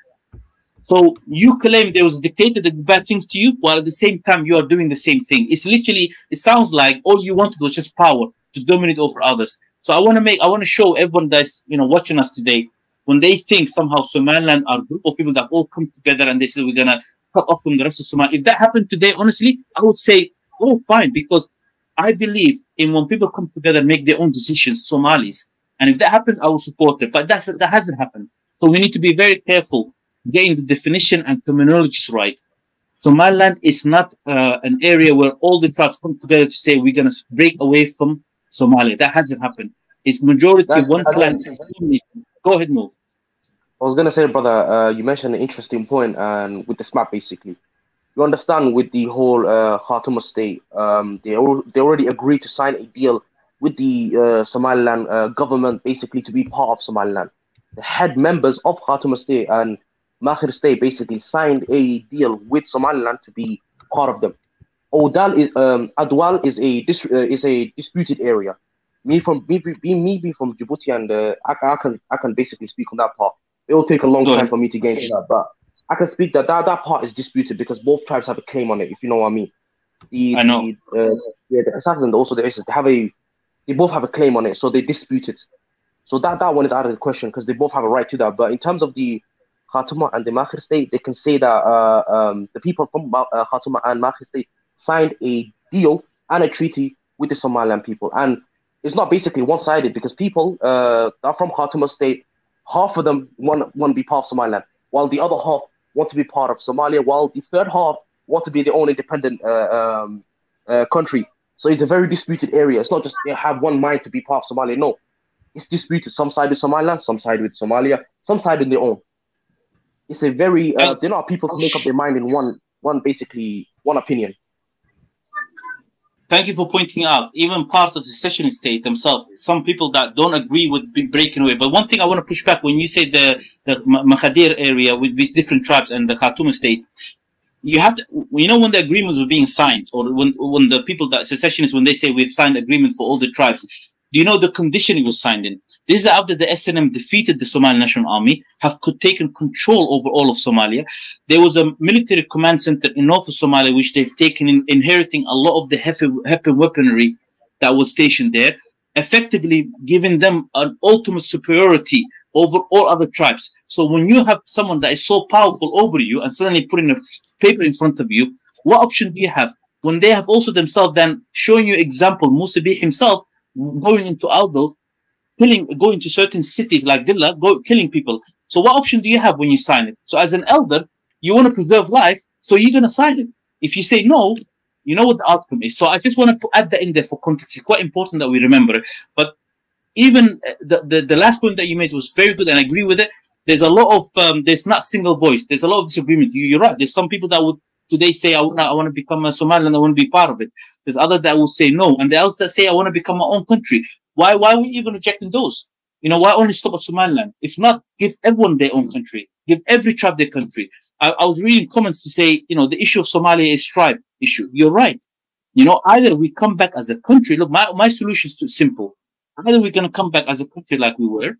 So you claim there was a dictator that did bad things to you, while at the same time you are doing the same thing. It's literally, it sounds like all you wanted was just power to dominate over others. So I want to make, I want to show everyone that's you know watching us today when they think somehow Somaliland are a group of people that all come together and they say we're gonna cut off from the rest of Somalia. If that happened today, honestly, I would say, oh, fine, because I believe in when people come together, make their own decisions, Somalis. And if that happens, I will support it. But that's that hasn't happened. So we need to be very careful getting the definition and terminologies right. Somaliland is not uh, an area where all the tribes come together to say we're going to break away from Somalia. That hasn't happened. It's majority that's, one clan. Go ahead, move. I was going to say, brother, uh, you mentioned an interesting point, and with this map, basically, you understand with the whole uh, Khatumo state, um, they they already agreed to sign a deal with the uh, Somaliland uh, government, basically to be part of Somaliland. The head members of Khatumo state and Maakhir state basically signed a deal with Somaliland to be part of them. Odal is um, Awdal is a dis- uh, is a disputed area. Me from me, me, me being from Djibouti and uh, I, I can I can basically speak on that part. It will take a long time for me to get into that, but I can speak that, that that part is disputed because both tribes have a claim on it. If you know what I mean. The, I know. The, uh, yeah, the assassins and also the ISIS they have a they both have a claim on it, so they dispute it. So that that one is out of the question because they both have a right to that. But in terms of the Khatumo and the Maakhir state, they can say that uh, um, the people from uh, Khatumo and Maakhir state signed a deal and a treaty with the Somaliland people. And it's not basically one sided because people uh, are from Khatumo state, half of them want, want to be part of Somaliland, while the other half want to be part of Somalia, while the third half want to be their own independent uh, um, uh, country. So it's a very disputed area. It's not just they have one mind to be part of Somalia. No, it's disputed. Some side with Somaliland, some side with Somalia, some side in their own it's a very uh, they're not people to make up their mind in one one basically one opinion. Thank you for pointing out even parts of the secession state themselves. Some people that don't agree with breaking away. But one thing I want to push back when you say the the Makhadir area with these different tribes and the Khatumo state, you have to, you know, when the agreements were being signed, or when when the people that secessionists when they say we've signed agreement for all the tribes, do you know the condition it was signed in? This is after the SNM defeated the Somali National Army, have taken control over all of Somalia. There was a military command center in north of Somalia, which they've taken in, inheriting a lot of the heavy, weaponry that was stationed there, effectively giving them an ultimate superiority over all other tribes. So when you have someone that is so powerful over you and suddenly putting a paper in front of you, what option do you have? When they have also themselves then showing you example, Musa himself going into Aldo killing, going to certain cities like Dilla, go killing people. So what option do you have when you sign it? So as an elder, you want to preserve life, so you're going to sign it. If you say no, you know what the outcome is. So I just want to add that in there for context. It's quite important that we remember it. But even uh, the, the, the last point that you made was very good and I agree with it. There's a lot of, um, there's not single voice. There's a lot of disagreement. You, you're right. There's some people that would today say, I, I want to become a Somaliland. I want to be part of it. There's others that will say no. And the others that say, I want to become my own country. Why why are we even rejecting those? You know, why only stop at Somaliland? If not, give everyone their own country. Give every tribe their country. I, I was reading comments to say, you know, the issue of Somalia is tribe issue. You're right. You know, either we come back as a country. Look, my, my solution is too simple. Either we're going to come back as a country like we were,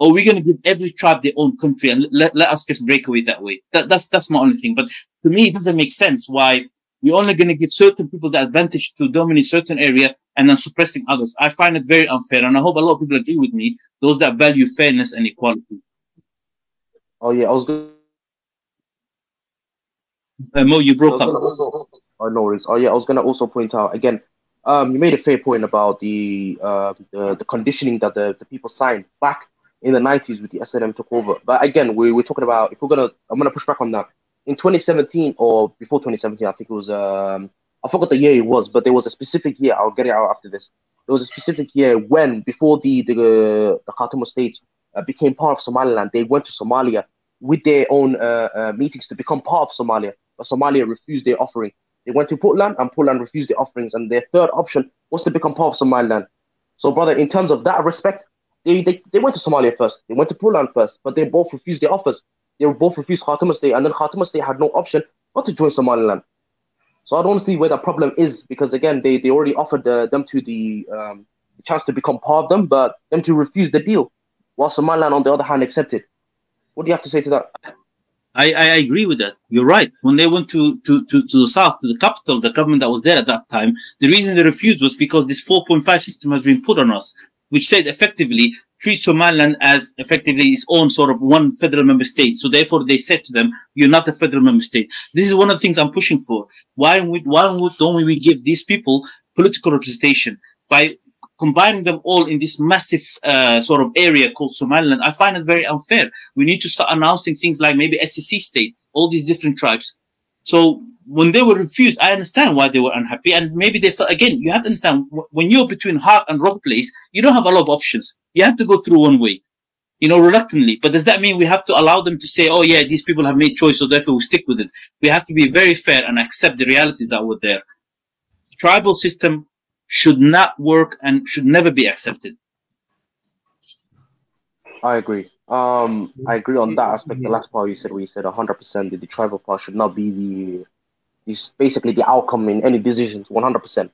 or we're going to give every tribe their own country and let, let us just break away that way. That, that's, that's my only thing. But to me, it doesn't make sense why we're only going to give certain people the advantage to dominate certain area and then suppressing others. I find it very unfair, and I hope a lot of people agree with me. Those that value fairness and equality. Oh yeah, I was good. Uh, Mo, you broke up. Also, oh no worries. Oh yeah, I was gonna also point out again. Um, you made a fair point about the uh, the, the conditioning that the, the people signed back in the 90s with the SNM took over. But again, we, we're talking about if we're gonna, I'm gonna push back on that in 2017 or before 2017, I think it was um, I forgot the year it was, but there was a specific year. I'll get it out after this. There was a specific year when, before the the, the Khatumo state uh, became part of Somaliland, they went to Somalia with their own uh, uh, meetings to become part of Somalia, but Somalia refused their offering. They went to Puntland, and Puntland refused their offerings, and their third option was to become part of Somaliland. So, brother, in terms of that respect, they, they, they went to Somalia first. They went to Puntland first, but they both refused their offers. They both refused Khatumo State, and then Khatumo State had no option but to join Somaliland. So I don't see where the problem is because again, they, they already offered the, them to the, um, the chance to become part of them, but them to refuse the deal, while Somaliland on the other hand accepted. What do you have to say to that? I, I agree with that. You're right. When they went to, to, to, to the south, to the capital, the government that was there at that time, the reason they refused was because this 4.5 system has been put on us. Which said effectively treat Somaliland as effectively its own sort of one federal member state. So therefore, they said to them, "You're not a federal member state." This is one of the things I'm pushing for. Why we, why don't we give these people political representation by combining them all in this massive uh, sort of area called Somaliland? I find it very unfair. We need to start announcing things like maybe SSC state, all these different tribes. So when they were refused, I understand why they were unhappy. And maybe they felt, again, you have to understand when you're between hard and rock place, you don't have a lot of options. You have to go through one way, you know, reluctantly. But does that mean we have to allow them to say, oh, yeah, these people have made choice, so therefore we'll stick with it? We have to be very fair and accept the realities that were there. The tribal system should not work and should never be accepted. I agree. Um, I agree on that aspect. The last part you said, where you said 100% that the tribal part should not be the is basically the outcome in any decisions, 100%.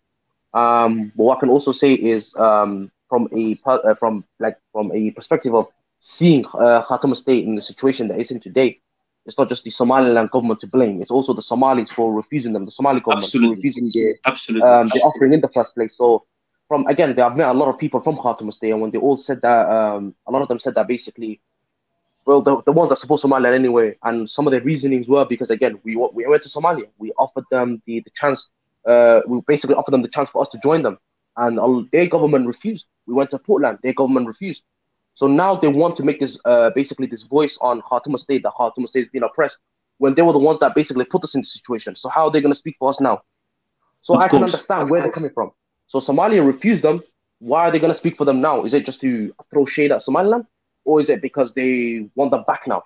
Um, but what I can also say is um, from a uh, from like from a perspective of seeing uh, Khatumo State in the situation that is in today, it's not just the Somaliland government to blame. It's also the Somalis for refusing them, the Somali government Absolutely. for refusing their Absolutely. um, the offering in the first place. So from again, they have met a lot of people from Khatumo State, and when they all said that, um, a lot of them said that basically well, the, the ones that support Somalia anyway, and some of their reasonings were because again, we we went to Somalia, we offered them the, the chance, uh, we basically offered them the chance for us to join them, and their government refused. We went to Puntland, their government refused. So now they want to make this uh, basically this voice on Khatumo State that Khatumo State is being oppressed when they were the ones that basically put us in the situation. So how are they going to speak for us now? So of I course. can understand where they're coming from. So Somalia refused them. Why are they going to speak for them now? Is it just to throw shade at Somaliland? or is it because they want them back now?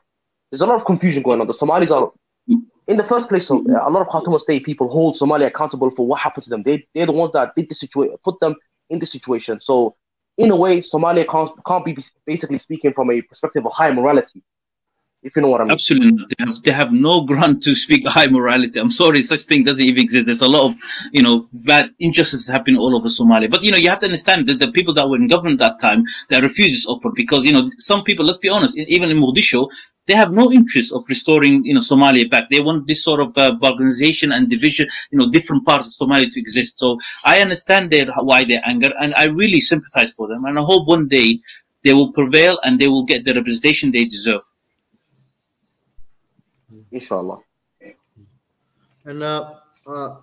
There's a lot of confusion going on. The Somalis are, in the first place, a lot of Khatumo State people hold Somalia accountable for what happened to them. They, they're the ones that did the situation, put them in the situation. So, in a way, Somalia can't, can't be basically speaking from a perspective of high morality if you know what I mean. Absolutely, they have, they have no ground to speak high morality. I'm sorry, such thing doesn't even exist. There's a lot of you know bad injustices happening all over Somalia. But you know you have to understand that the people that were in government at that time they refused this offer because you know some people, let's be honest, even in Mogadishu, they have no interest of restoring you know Somalia back. They want this sort of uh, organization and division, you know, different parts of Somalia to exist. So I understand their why their anger, and I really sympathize for them, and I hope one day they will prevail and they will get the representation they deserve inshallah and uh, uh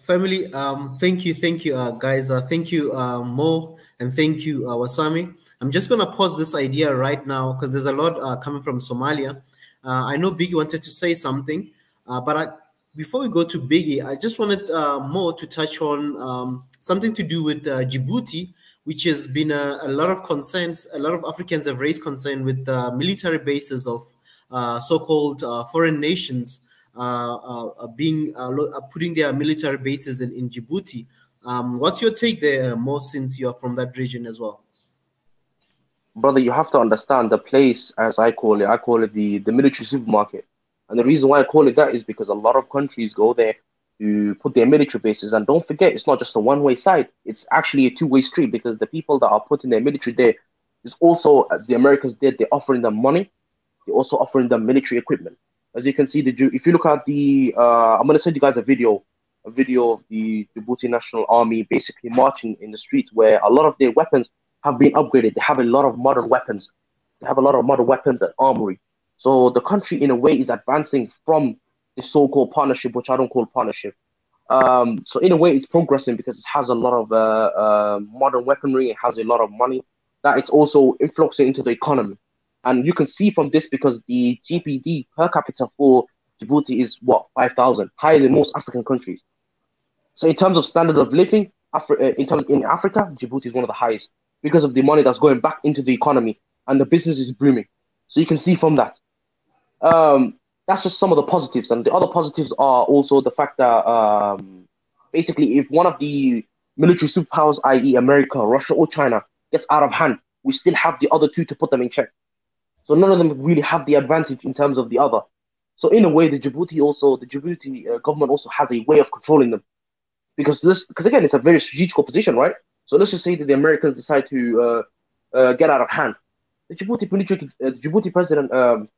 family um thank you thank you uh guys. Uh thank you uh mo and thank you uh wasami. I'm just gonna pause this idea right now because there's a lot uh, coming from somalia. Uh, i know biggie wanted to say something uh, but I, before we go to biggie i just wanted uh mo to touch on um something to do with uh, djibouti which has been a, a, lot of concerns a lot of africans have raised concern with the military bases of so-called uh, foreign nations uh, being putting their military bases in, in Djibouti. Um, what's your take there, Mo, since you're from that region as well? Brother, you have to understand the place, as I call it, I call it the, the military supermarket. And the reason why I call it that is because a lot of countries go there to put their military bases. And don't forget, it's not just a one way side, it's actually a two way street because the people that are putting their military there is also, as the Americans did, they're offering them money they're also offering them military equipment. As you can see, the if you look at the, uh, I'm going to send you guys a video, a video of the Djibouti National Army basically marching in the streets where a lot of their weapons have been upgraded. They have a lot of modern weapons. They have a lot of modern weapons and armory. So the country, in a way, is advancing from the so-called partnership, which I don't call partnership. Um, so in a way, it's progressing because it has a lot of uh, uh, modern weaponry. It has a lot of money that it's also influxing into the economy. And you can see from this because the GDP per capita for Djibouti is what 5,000, higher than most African countries. So in terms of standard of living, Afri- uh, in terms in Africa, Djibouti is one of the highest because of the money that's going back into the economy and the business is booming. So you can see from that. Um, that's just some of the positives, and the other positives are also the fact that um, basically, if one of the military superpowers, i.e., America, Russia, or China, gets out of hand, we still have the other two to put them in check. So none of them really have the advantage in terms of the other. So in a way, the Djibouti also, the Djibouti uh, government also has a way of controlling them, because this, because again, it's a very strategic position, right? So let's just say that the Americans decide to uh, uh, get out of hand. The Djibouti military, uh, Djibouti president, um,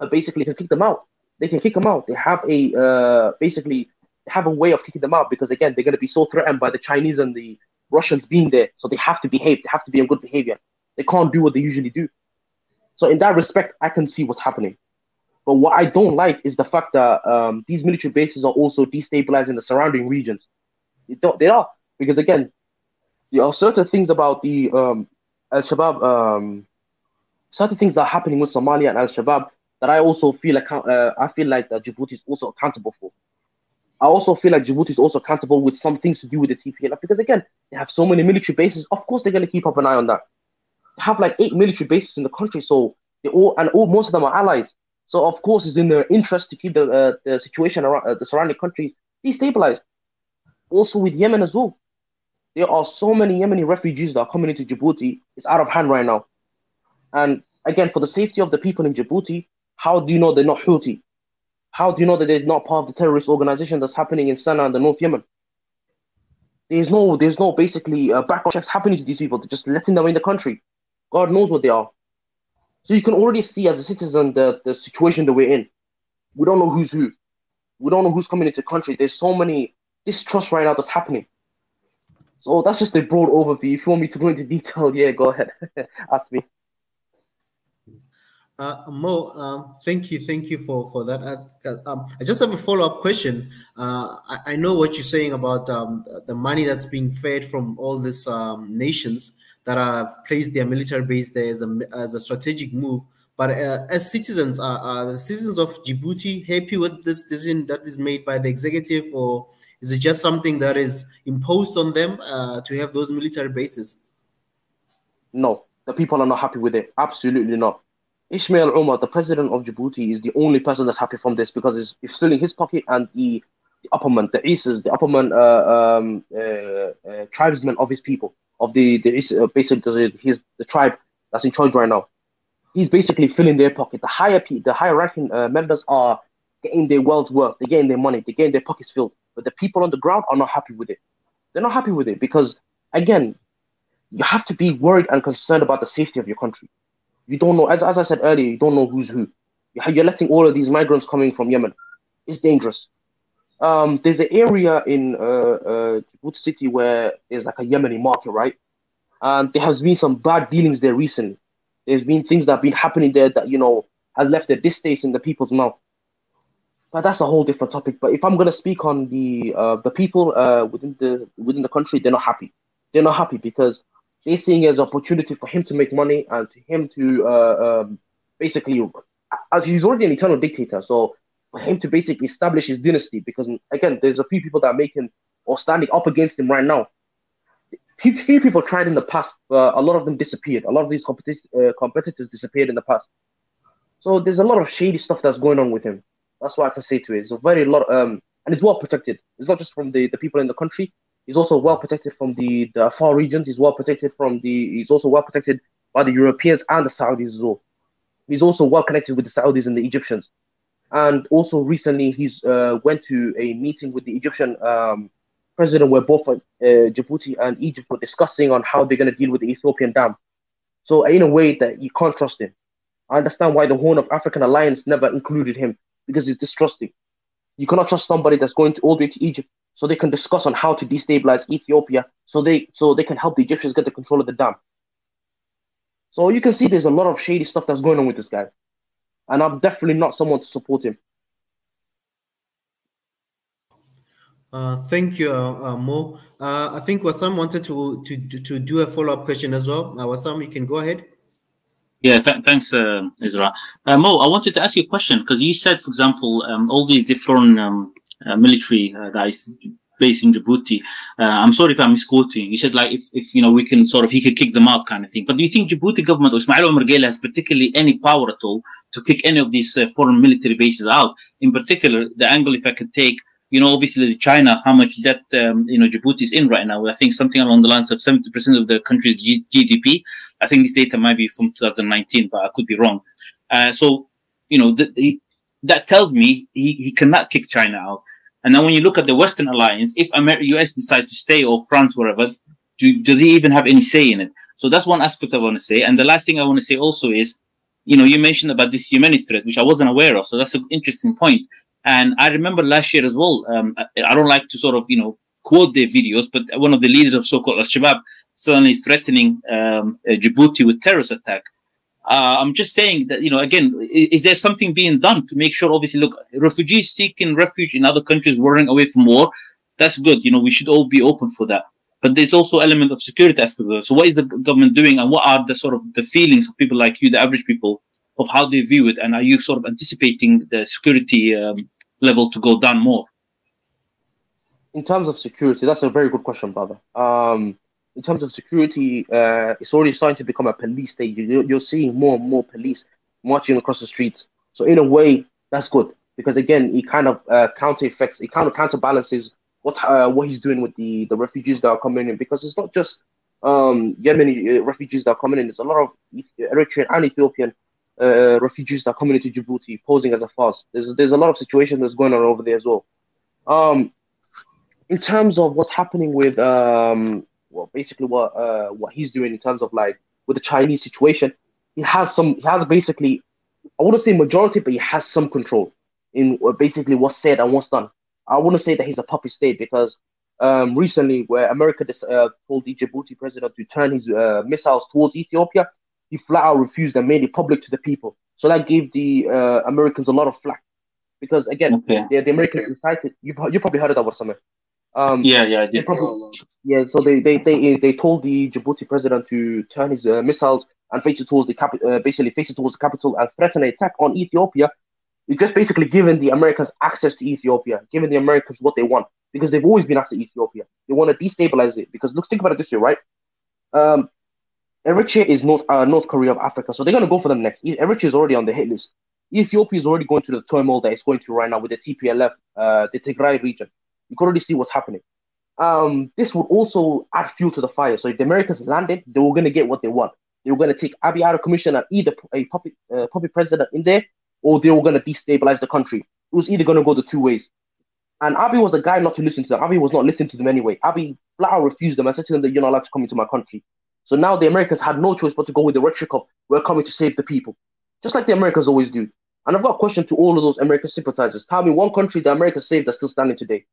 uh, basically can kick them out. They can kick them out. They have a uh, basically have a way of kicking them out because again, they're going to be so threatened by the Chinese and the Russians being there, so they have to behave. They have to be in good behavior. They can't do what they usually do. So in that respect, I can see what's happening. But what I don't like is the fact that um, these military bases are also destabilizing the surrounding regions. They, don't, they are because again, there are certain things about the um, Al Shabaab, um, certain things that are happening with Somalia and Al Shabaab that I also feel like uh, I feel like that Djibouti is also accountable for. I also feel like Djibouti is also accountable with some things to do with the TPLF because again, they have so many military bases. Of course, they're going to keep up an eye on that. Have like eight military bases in the country, so they all and all most of them are allies. So of course, it's in their interest to keep the uh, the situation around uh, the surrounding countries destabilized. Also with Yemen as well, there are so many Yemeni refugees that are coming into Djibouti. It's out of hand right now. And again, for the safety of the people in Djibouti, how do you know they're not Houthi? How do you know that they're not part of the terrorist organization that's happening in Sana'a and the North Yemen? There's no, there's no basically uh, background checks happening to these people. They're just letting them in the country. God knows what they are. So you can already see as a citizen the, the situation that we're in. We don't know who's who. We don't know who's coming into the country. There's so many distrust right now that's happening. So that's just a broad overview. If you want me to go into detail, yeah, go ahead. Ask me. Uh, Mo, um, thank you, thank you for for that. Uh, um, I just have a follow up question. Uh, I, I, know what you're saying about um, the money that's being fed from all these um, nations that have placed their military base there as a as a strategic move. But uh, as citizens, are, are the citizens of Djibouti happy with this decision that is made by the executive, or is it just something that is imposed on them uh, to have those military bases? No, the people are not happy with it. Absolutely not Ismail Omar, the president of Djibouti, is the only person that's happy from this because it's, still in his pocket and the, the upperman, the Isis, the upperman uh, um, uh, uh, tribesmen of his people, of the, the uh, basically his, the tribe that's in charge right now. He's basically filling their pocket. The higher the higher ranking uh, members are getting their wealth worth, they're getting their money, they're getting their pockets filled. But the people on the ground are not happy with it. They're not happy with it because, again, you have to be worried and concerned about the safety of your country. You don't know, as, as I said earlier, you don't know who's who. You're letting all of these migrants coming from Yemen. It's dangerous. Um, there's an area in uh, uh, City where there's like a Yemeni market, right? And there has been some bad dealings there recently. There's been things that have been happening there that, you know, has left a distaste in the people's mouth. But that's a whole different topic. But if I'm going to speak on the uh, the people uh, within the within the country, they're not happy. They're not happy because they're seeing it as an opportunity for him to make money and to him to uh, um, basically, as he's already an eternal dictator, so for him to basically establish his dynasty. Because again, there's a few people that are making or standing up against him right now. Few people tried in the past, but a lot of them disappeared. A lot of these competi- uh, competitors disappeared in the past. So there's a lot of shady stuff that's going on with him. That's what I can say to it. It's a very lot, um, and it's well protected. It's not just from the, the people in the country, He's also well protected from the, the far regions. He's well protected from the. He's also well protected by the Europeans and the Saudis as well. He's also well connected with the Saudis and the Egyptians. And also recently, he's uh, went to a meeting with the Egyptian um, president, where both uh, Djibouti and Egypt were discussing on how they're going to deal with the Ethiopian dam. So in a way that you can't trust him. I understand why the Horn of African Alliance never included him because it's distrusting. You cannot trust somebody that's going to all the way to Egypt so they can discuss on how to destabilize Ethiopia so they so they can help the Egyptians get the control of the dam. So you can see there's a lot of shady stuff that's going on with this guy. And I'm definitely not someone to support him. Uh, thank you, uh, uh, Mo. Uh, I think Warsame wanted to to to do a follow up question as well. Uh, Warsame, you can go ahead. Yeah, th- thanks, uh, Isra. Uh, Mo, I wanted to ask you a question because you said, for example, um, all these different um, uh, military uh, that is based in Djibouti. Uh, I'm sorry if I'm misquoting. He said like if, if you know we can sort of he could kick them out kind of thing. But do you think Djibouti government or Ismail Omar Guelleh has particularly any power at all to kick any of these uh, foreign military bases out? In particular, the angle if I could take. You know, obviously, China, how much debt um, you know Djibouti is in right now. I think something along the lines of seventy percent of the country's G- GDP. I think this data might be from 2019, but I could be wrong. Uh, so, you know, th- he, that tells me he, he cannot kick China out. And then when you look at the Western alliance, if US decides to stay or France, wherever, do, do they even have any say in it? So that's one aspect I want to say. And the last thing I want to say also is, you know, you mentioned about this Yemeni threat, which I wasn't aware of. So that's an interesting point. And I remember last year as well. Um, I, I, don't like to sort of, you know, quote their videos, but one of the leaders of so-called Al-Shabaab suddenly threatening um, uh, Djibouti with terrorist attack. Uh, I'm just saying that you know again, is, is, there something being done to make sure? Obviously, look, refugees seeking refuge in other countries, running away from war, that's good. You know, we should all be open for that. But there's also element of security aspect of it. So, what is the government doing, and what are the sort of the feelings of people like you, the average people, of how they view it, and are you sort of anticipating the security um, level to go down more? In terms of security, that's a very good question, brother. Um, in terms of security, uh, it's already starting to become a police state. You're, you're seeing more and more police marching across the streets. So in a way, that's good because again, it kind of uh, counter effects, it kind of counterbalances what uh, what he's doing with the the refugees that are coming in because it's not just um, Yemeni uh, refugees that are coming in. There's a lot of Eritrean and Ethiopian uh, refugees that are coming into Djibouti posing as a force. There's there's a lot of situations that's going on over there as well. Um, in terms of what's happening with um, well, basically what uh, what he's doing in terms of like with the Chinese situation, he has some he has basically I wouldn't say majority, but he has some control in basically what's said and what's done. I wouldn't say that he's a puppet state because um, recently, where America uh, told the Djibouti president to turn his uh, missiles towards Ethiopia, he flat out refused and made it public to the people. So that gave the uh, Americans a lot of flack because again, okay. the, the Americans incited. You you probably heard of that, Warsame. Um, yeah, yeah, I Probably, yeah, so they, they they they told the Djibouti president to turn his uh, missiles and face it towards the cap- uh, basically face it towards the capital and threaten an attack on Ethiopia. It's just basically giving the Americans access to Ethiopia, giving the Americans what they want because they've always been after Ethiopia. They want to destabilize it because look, think about it this way, right? Um, Eritrea is North uh, North Korea of Africa, so they're gonna go for them next. Eritrea is already on the hit list. Ethiopia is already going through the turmoil that it's going through right now with the TPLF, uh, the Tigray region. You can already see what's happening. Um, this would also add fuel to the fire. So if the Americans landed, they were going to get what they want. They were going to take Abiy out of commission and either a puppet, uh, puppet president in there, or they were going to destabilize the country. It was either going to go the two ways. And Abiy was the guy not to listen to them. Abiy was not listening to them anyway. Abiy flat out refused them and said to them that you're not allowed to come into my country. So now the Americans had no choice but to go with the rhetoric of we're coming to save the people, just like the Americans always do. And I've got a question to all of those American sympathizers. Tell me one country the Americans saved that's still standing today.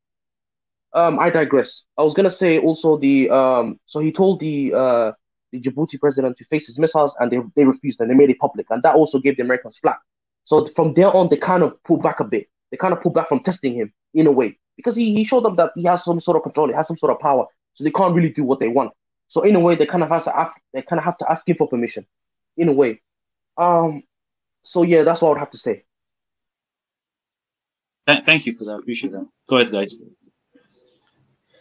Um, I digress. I was gonna say also the um. So he told the uh the Djibouti president to face his missiles, and they they refused, and they made it public, and that also gave the Americans flack. So from there on, they kind of pulled back a bit. They kind of pulled back from testing him in a way because he, he showed them that he has some sort of control, he has some sort of power, so they can't really do what they want. So in a way, they kind of have to ask, they kind of have to ask him for permission, in a way. Um. So yeah, that's what I would have to say. Thank you for that. Appreciate that. Go ahead, guys.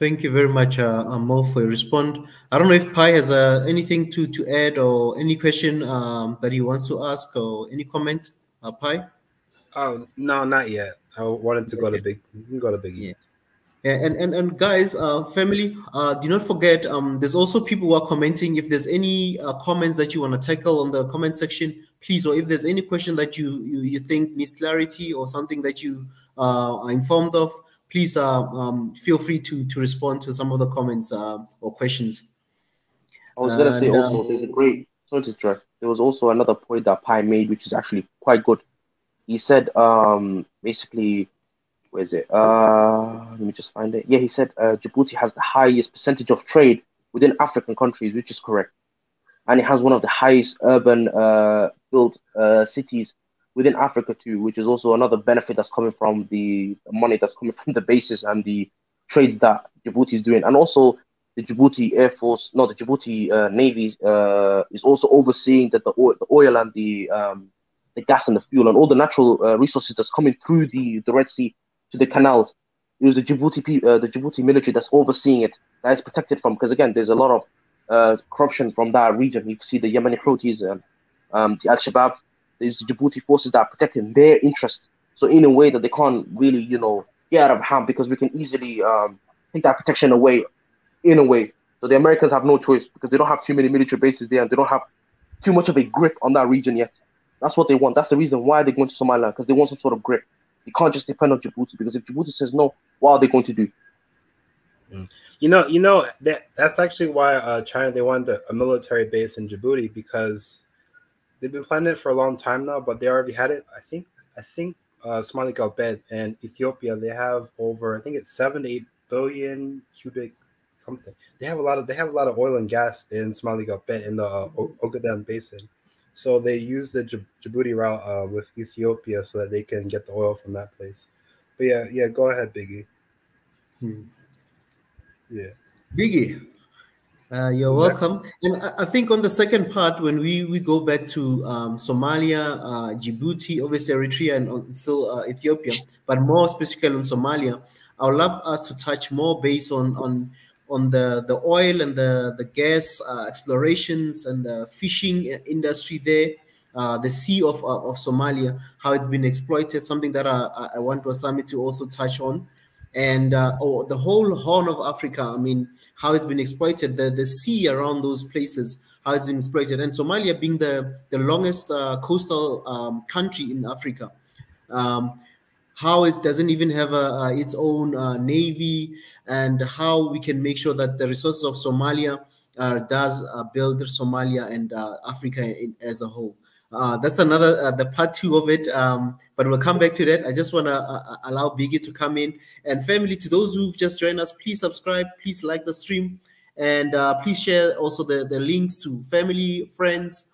Thank you very much, uh, Mo, for your response. I don't know if Pi has uh, anything to, to add or any question um, that he wants to ask or any comment, uh, Pi? Oh, no, not yet. I wanted to go to Big. go to Big. Yeah. Yeah, and, and, and guys, uh, family, uh, do not forget, um, there's also people who are commenting. If there's any uh, comments that you want to tackle on the comment section, please, or if there's any question that you, you, you think needs clarity or something that you uh, are informed of, please uh, um, feel free to to respond to some of the comments uh, or questions. I was gonna say also there's a great sorry to interrupt. There was also another point that Pi made, which is actually quite good. He said um, basically, where is it? Uh, let me just find it. Yeah, he said uh, Djibouti has the highest percentage of trade within African countries, which is correct, and it has one of the highest urban uh, built uh, cities within Africa too, which is also another benefit that's coming from the money that's coming from the bases and the trades that Djibouti is doing, and also the Djibouti Air Force, no, the Djibouti uh, Navy uh, is also overseeing that the oil, the oil and the um, the gas and the fuel and all the natural uh, resources that's coming through the, the Red Sea to the canals. It was the Djibouti uh, the Djibouti military that's overseeing it, that is protected from because again, there's a lot of uh, corruption from that region. You see the Yemeni Houthis, um, um, the Al Shabaab, there's the Djibouti forces that are protecting their interests. So in a way that they can't really, you know, get out of hand because we can easily um, take that protection away in a way. So the Americans have no choice because they don't have too many military bases there and they don't have too much of a grip on that region yet. That's what they want. That's the reason why they're going to Somaliland because they want some sort of grip. You can't just depend on Djibouti because if Djibouti says no, what are they going to do? Mm. You know, you know that that's actually why uh, China they wanted a military base in Djibouti because they've been planning it for a long time now, but they already had it. I think I think uh, Somali Galbeed and Ethiopia they have over I think it's seven to eight billion cubic something. They have a lot of they have a lot of oil and gas in Somali Gulf in the uh, Ogaden Basin. So they use the Djibouti route uh, with Ethiopia so that they can get the oil from that place. But yeah, yeah, go ahead, Biggie. Hmm. Yeah, Biggie. Uh, you're welcome. And I, think on the second part, when we, we go back to um, Somalia, uh, Djibouti, obviously Eritrea, and still uh, Ethiopia, but more specifically on Somalia, I would love us to touch more based on on on the, the oil and the, the gas uh, explorations and the fishing industry there, uh, the sea of, uh, of Somalia, how it's been exploited, something that I, I want Warsame to also touch on. And uh, oh, the whole Horn of Africa, I mean, how it's been exploited, the, the sea around those places, how it's been exploited. And Somalia being the, the longest uh, coastal um, country in Africa. Um, how it doesn't even have a, uh, its own uh, navy, and how we can make sure that the resources of Somalia uh, does uh, build Somalia and uh, Africa in, as a whole. Uh, that's another the part two of it, um, but we'll come back to that. I just want to allow Biggie to come in. And family. To those who've just joined us, please subscribe, please like the stream, and please share also the the links to family, friends,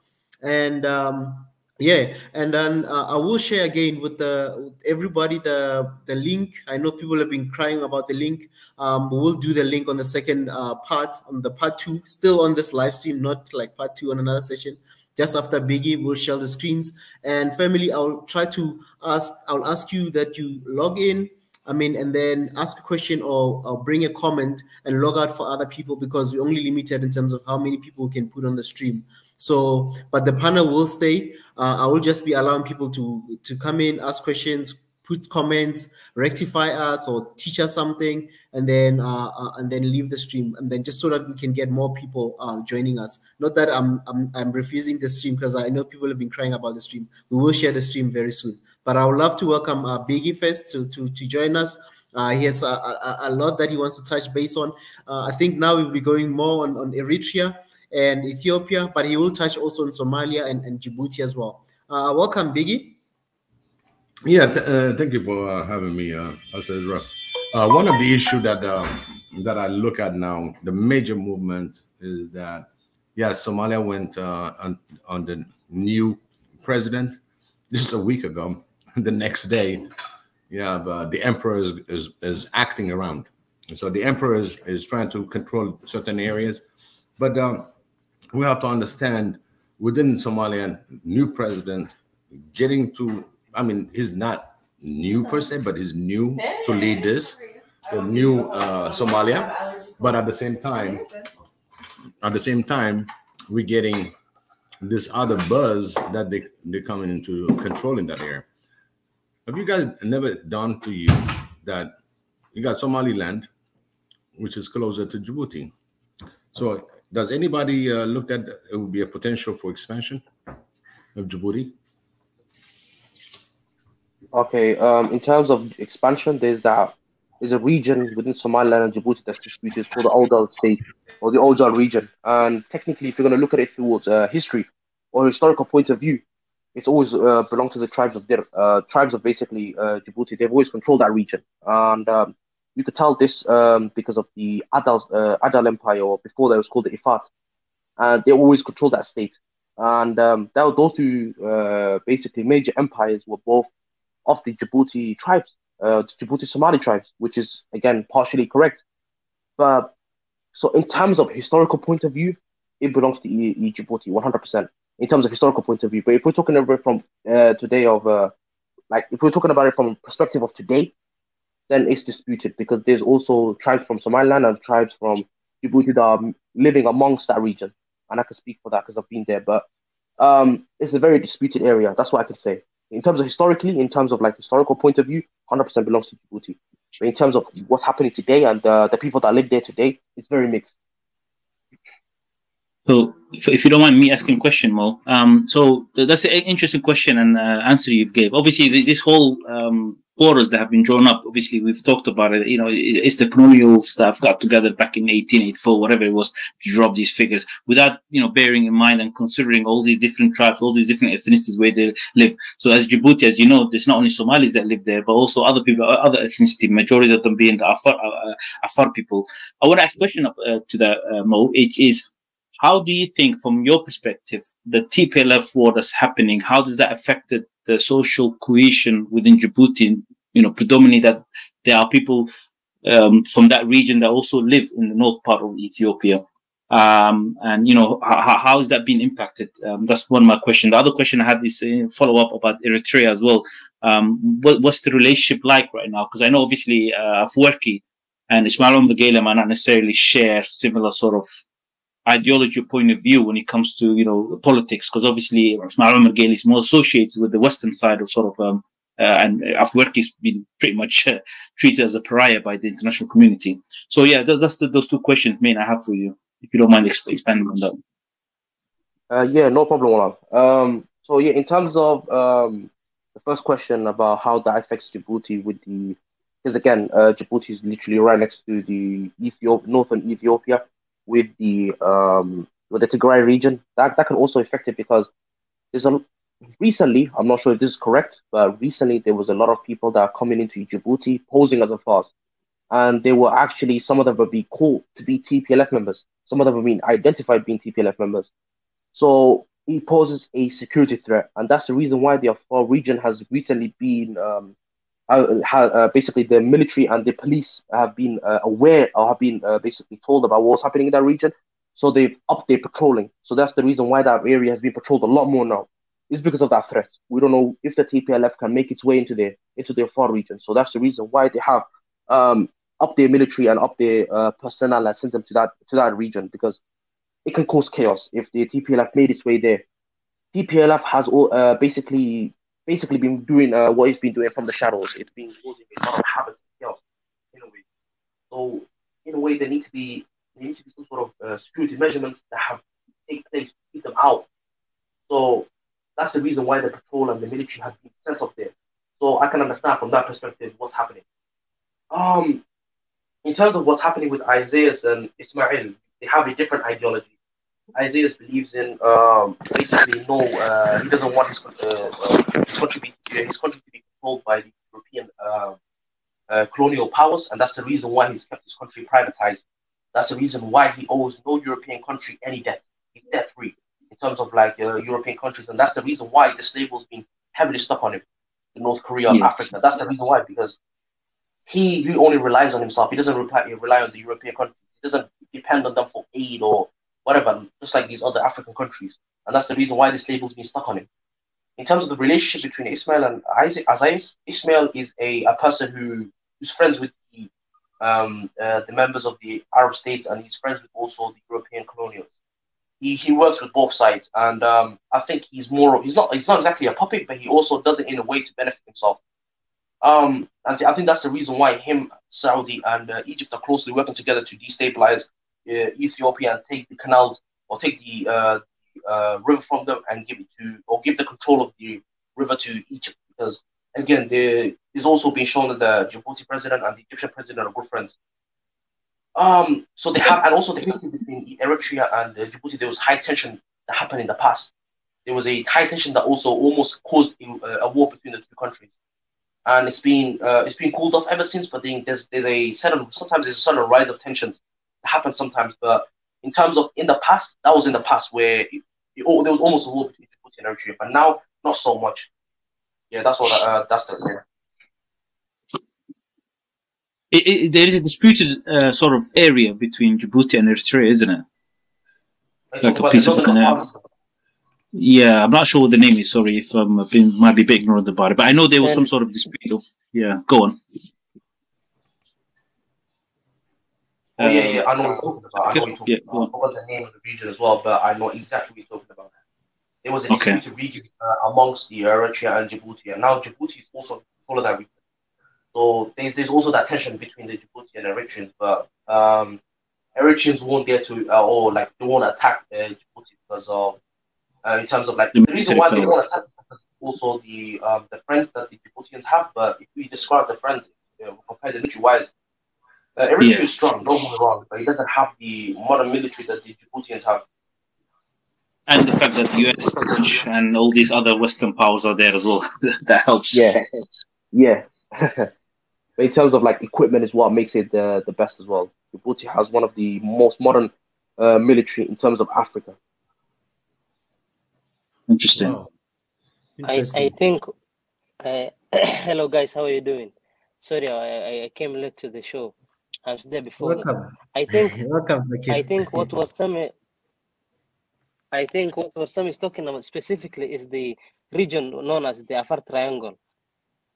and um, yeah. And then uh, i will share again with the with everybody the the link. I know people have been crying about the link. Um we'll do the link on the second uh, part on the part two. Still on this live stream not like part two on another session just after biggie we'll share the screens and family i'll try to ask i'll ask you that you log in I mean, and then ask a question or, or, bring a comment and log out for other people because we're only limited in terms of how many people can put on the stream. So, but the panel will stay. Uh, I will just be allowing people to to come in, ask questions, put comments, rectify us, or teach us something, and then uh, uh, and then leave the stream, and then just so that we can get more people uh, joining us. Not that I'm I'm, I'm refusing the stream because I know people have been crying about the stream. We will share the stream very soon. But I would love to welcome uh, Biggie first to to to join us. Uh, he has a, a, a, lot that he wants to touch base on. Uh, I think now we'll be going more on, on Eritrea and Ethiopia, but he will touch also on Somalia and, and Djibouti as well. Welcome, Biggie. Yeah, th thank you for having me, uh. Uh, one of the issues that uh, that I look at now, the major movement is that, yes, Somalia went uh, on, on the new president just a week ago. the next day, yeah, but the emperor is, is, is acting around. So the emperor is, is trying to control certain areas. But um, we have to understand within Somalia, new president getting to, I mean, he's not new per se, but he's new to lead this, the new uh, Somalia. But at the same time, at the same time, we're getting this other buzz that they, they're coming into controlling that area. Have you guys never done to you that you got Somaliland, which is closer to Djibouti? So does anybody uh, look at it would be a potential for expansion of Djibouti? Okay, um, in terms of expansion, there's that there's a region within Somaliland and Djibouti that's disputed called the Awdal state or the Awdal region. And technically, if you're going to look at it towards uh, history or historical point of view, it's always uh, belonged to the tribes of their uh, tribes of basically uh, Djibouti. They've always controlled that region, and um, you could tell this um, because of the Adal, uh, Adal Empire, or before that was called the Ifat. And they always controlled that state. And um, that, two uh, basically major empires were both of the Djibouti tribes, uh, Djibouti Somali tribes, which is again partially correct. But so in terms of historical point of view, it belongs to e- Djibouti 100% in terms of historical point of view. But if we're talking about it from uh, today of uh, like if we're talking about it from perspective of today, then it's disputed because there's also tribes from Somaliland and tribes from Djibouti that are living amongst that region. And I can speak for that because I've been there. But um, it's a very disputed area. That's what I can say. In terms of historically, in terms of like historical point of view, 100% belongs to Djibouti. But in terms of what's happening today and uh, the people that live there today, it's very mixed. So if, if, you don't mind me asking a question, Mo. Um, so that's an interesting question and uh, answer you've gave. Obviously, this whole um, borders that have been drawn up. Obviously, we've talked about it. You know, it's the colonial stuff got together back in 1884, whatever it was, to drop these figures without, you know, bearing in mind and considering all these different tribes, all these different ethnicities where they live. So as Djibouti, as you know, there's not only Somalis that live there, but also other people, other ethnicity, majority of them being the Afar, uh, Afar people. I want to ask a question uh, to the uh, Mo, which is, how do you think, from your perspective, the TPLF war that's happening, how does that affect the social cohesion within Djibouti, you know, predominantly that there are people um, from that region that also live in the north part of Ethiopia. Um, and you know, how, how is that being impacted? Um, that's one of my questions. The other question I had is a follow up about Eritrea as well. Um, what, what's the relationship like right now? Because I know obviously uh, Afwerki and Ismail Omar might not necessarily share similar sort of ideology point of view when it comes to you know politics because obviously Ismail Omar is more associated with the western side of sort of um, uh, and Afwerki has been pretty much uh, treated as a pariah by the international community. So yeah, that's, the, those two questions main I have for you. If you don't mind expanding on that. Uh, yeah, no problem, Um, so yeah, in terms of um, the first question about how that affects Djibouti with the, because again, uh, Djibouti is literally right next to the Ethiopia, northern Ethiopia with the um, with the Tigray region, that, that can also affect it because there's a recently, I'm not sure if this is correct, but recently there was a lot of people that are coming into Djibouti posing as a fast. And they were actually, some of them were being called to be TPLF members. Some of them were being identified being TPLF members. So it poses a security threat. And that's the reason why the Afar region has recently been um, uh, uh, basically the military and the police have been uh, aware or have been uh, basically told about what's happening in that region. So they've upped their patrolling. So that's the reason why that area has been patrolled a lot more now. It's because of that threat. We don't know if the TPLF can make its way into their into their far region. So that's the reason why they have um, their military and up their uh, personnel and sent them to that to that region because it can cause chaos if the TPLF made its way there. TPLF has uh, basically basically been doing uh, what it's been doing from the shadows. It's been causing havoc in a way. So in a way, there need to be there needs to be some sort of uh, security measurements that have take place to keep them out. So that's the reason why the patrol and the military have been sent up there. So I can understand from that perspective what's happening. Um, in terms of what's happening with Isaiah and Ismail, they have a different ideology. Isaiah believes in um, basically no, uh, he doesn't want his, uh, uh, his country be, his country to be controlled by the European uh, uh, colonial powers, and that's the reason why he's kept his country privatized. That's the reason why he owes no European country any debt. He's debt free in terms of like uh, European countries, and that's the reason why this label's been heavily stuck on him in North Korea and yes. Africa. That's the reason why because he he only relies on himself. He doesn't rely, rely on the European countries. He doesn't depend on them for aid or whatever, just like these other African countries. And that's the reason why this label's been stuck on him. In terms of the relationship between Ismail and Isaac, Isaias, Ismail is a, a person who who's friends with the um, uh, the members of the Arab states and he's friends with also the European colonials. He, he works with both sides, and um, I think he's more he's not he's not exactly a puppet, but he also does it in a way to benefit himself. Um, and I think that's the reason why him, Saudi, and uh, Egypt are closely working together to destabilize Ethiopia and take the canals or take the uh, uh, river from them and give it to or give the control of the river to Egypt because again there is also been shown that the Djibouti president and the Egyptian president are good friends. Um, so they have and also the history between Eritrea and Djibouti there was high tension that happened in the past. There was a high tension that also almost caused a, a war between the two countries and it's been uh, it's been cooled off ever since. But then there's there's a sudden sometimes there's a sudden rise of tensions happens sometimes. But in terms of in the past, that was in the past where it, it, there was almost a war between Djibouti and Eritrea, but now not so much. Yeah, that's what uh, that's the. Yeah. It, it, there is a disputed uh, sort of area between Djibouti and Eritrea, isn't it? Like a piece of canal. Yeah, I'm not sure what the name is. Sorry if I'm um, been, might be a bit ignorant about it, but I know there was some sort of dispute of. Yeah, go on. Oh, yeah, yeah, I know what you're talking about. I know what you're talking yeah, about. I forgot the name of the region as well, but I know exactly what you're talking about. It was a disputed okay. region uh, amongst the Eritrea and Djibouti, and now Djibouti is also full of that region. So there's, there's also that tension between the Djibouti and Eritreans, but um, Eritreans won't get to uh, or like they won't attack uh, Djibouti because of uh, in terms of like the reason why they won't attack is also the um, the friends that the Djiboutians have. But if we describe the friends, you know, compare the military wise, uh, Eritrea Yeah. is strong, don't get me wrong, but it doesn't have the modern military that the Djiboutians have. And the fact that the US French, and all these other Western powers are there as well, that helps. Yeah, yeah. but in terms of like equipment, is what makes it the the best as well. Djibouti has one of the most modern uh, military in terms of Africa. Interesting. Wow. I, I think. Uh, hello, guys. How are you doing? Sorry, I, I- I came late to the show. I was there before. Welcome. I think. Welcome, I think what Warsame. I think what Warsame is talking about specifically is the region known as the Afar Triangle.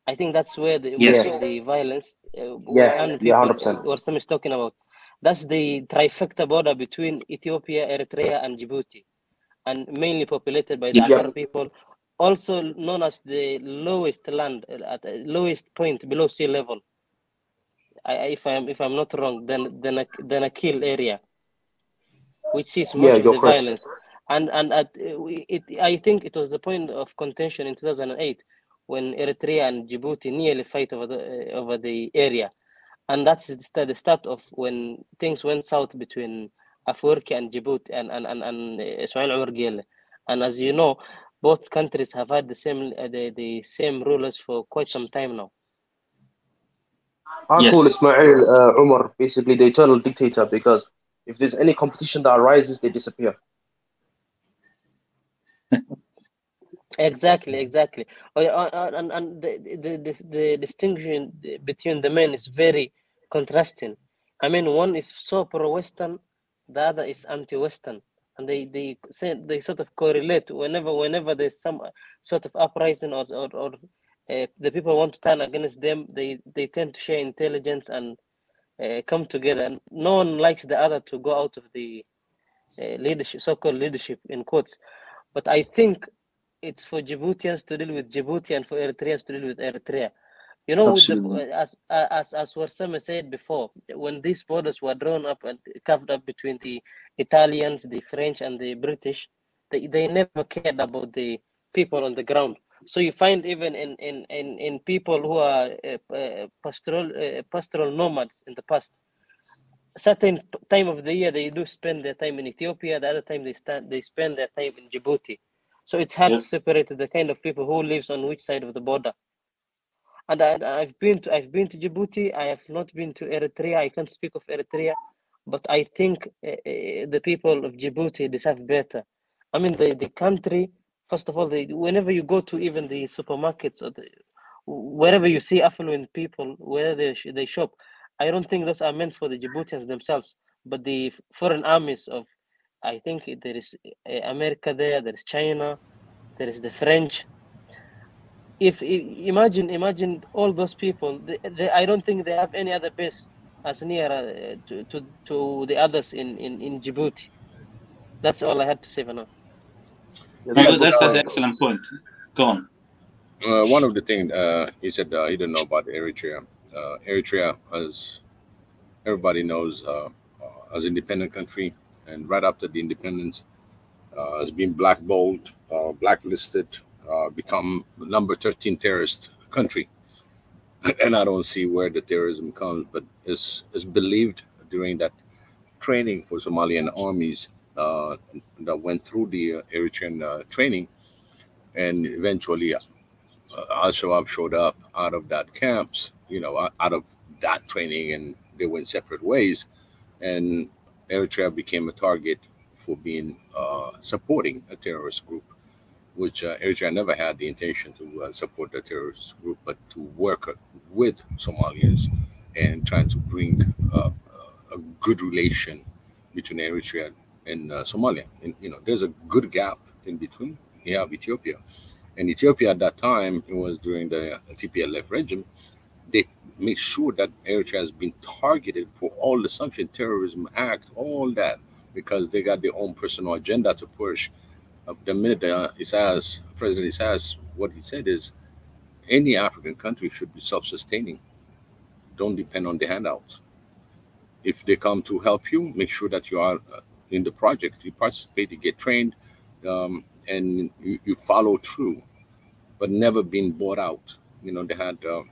I think that's where the Yes. most of the violence uh, Yeah, and yeah, people 100%. what some is talking about. That's the trifecta border between Ethiopia, Eritrea, and Djibouti, and mainly populated by the Yeah. Afar people, also known as the lowest land uh, at the lowest point below sea level. I, if I'm if I'm not wrong, then then a Danakil area, which is much Yeah, of the correct. violence. And and at uh, we- it, I think it was the point of contention in 2008 when Eritrea and Djibouti nearly fight over the uh, over the area, and that's the start, the start of when things went south between Afwerki and Djibouti and and and, and uh, Ismail Omar Guelleh. And as you know, both countries have had the same uh, the, the same rulers for quite some time now. I Yes. call Ismail uh, Umar basically the eternal dictator because if there's any competition that arises, they disappear. Exactly, exactly. Oh, yeah, uh, uh, and and the, the the the distinction between the men is very contrasting. I mean, one is so pro-Western, the other is anti-Western, and they they say they sort of correlate whenever whenever there's some sort of uprising or or, or uh, the people want to turn against them, they they tend to share intelligence and uh, come together. And no one likes the other to go out of the uh, leadership, so-called leadership in quotes. But I think it's for Djiboutians to deal with Djibouti and for Eritreans to deal with Eritrea. You know, with the, as as as Warsame said before, when these borders were drawn up and carved up between the Italians, the French, and the British, they, they never cared about the people on the ground. So you find even in in in, in people who are uh, pastoral uh, pastoral nomads in the past, certain time of the year they do spend their time in Ethiopia, the other time they stand they spend their time in Djibouti. So it's hard Yeah. to separate the kind of people who lives on which side of the border. And I, I've been to I've been to Djibouti. I have not been to Eritrea. I can't speak of Eritrea, but I think uh, uh, the people of Djibouti deserve better. I mean, the, the country. First of all, they, whenever you go to even the supermarkets or the, wherever you see affluent people, where they they shop, I don't think those are meant for the Djiboutians themselves, but the foreign armies of. I think there is uh, America there. There is China. There is the French if imagine imagine all those people they, they, i don't think they have any other base as near uh, to, to to the others in in in djibouti that's all i had to say for now Yeah, that's that's, that's an excellent point. Go on. Uh, one of the things uh, he said uh, he didn't know about Eritrea. Uh, Eritrea, as everybody knows, uh, uh, as independent country, and right after the independence, uh, has been blackballed, uh, blacklisted, uh, become the number 13 terrorist country. And I don't see where the terrorism comes, but it's, it's believed during that training for Somalian armies uh, that went through the uh, Eritrean uh, training, and eventually uh, Al Shabaab showed up out of that camps, you know, out of that training, and they went separate ways. And Eritrea became a target for being uh, supporting a terrorist group, which uh, Eritrea never had the intention to uh, support the terrorist group, but to work uh, with Somalians and trying to bring uh, a good relation between Eritrea and uh, Somalia. And you know, there's a good gap in between. You have Ethiopia, and Ethiopia at that time, it was during the TPLF regime, they made sure that Eritrea has been targeted for all the sanction terrorism act, all that, because they got their own personal agenda to push. Uh, the minute uh, Isaias, President Isaias, what he said is, any African country should be self-sustaining. Don't depend on the handouts. if they come to help you, make sure that you are uh, in the project, you participate, you get trained, um, and you, you, follow through, but never been bought out. You know, they had uh,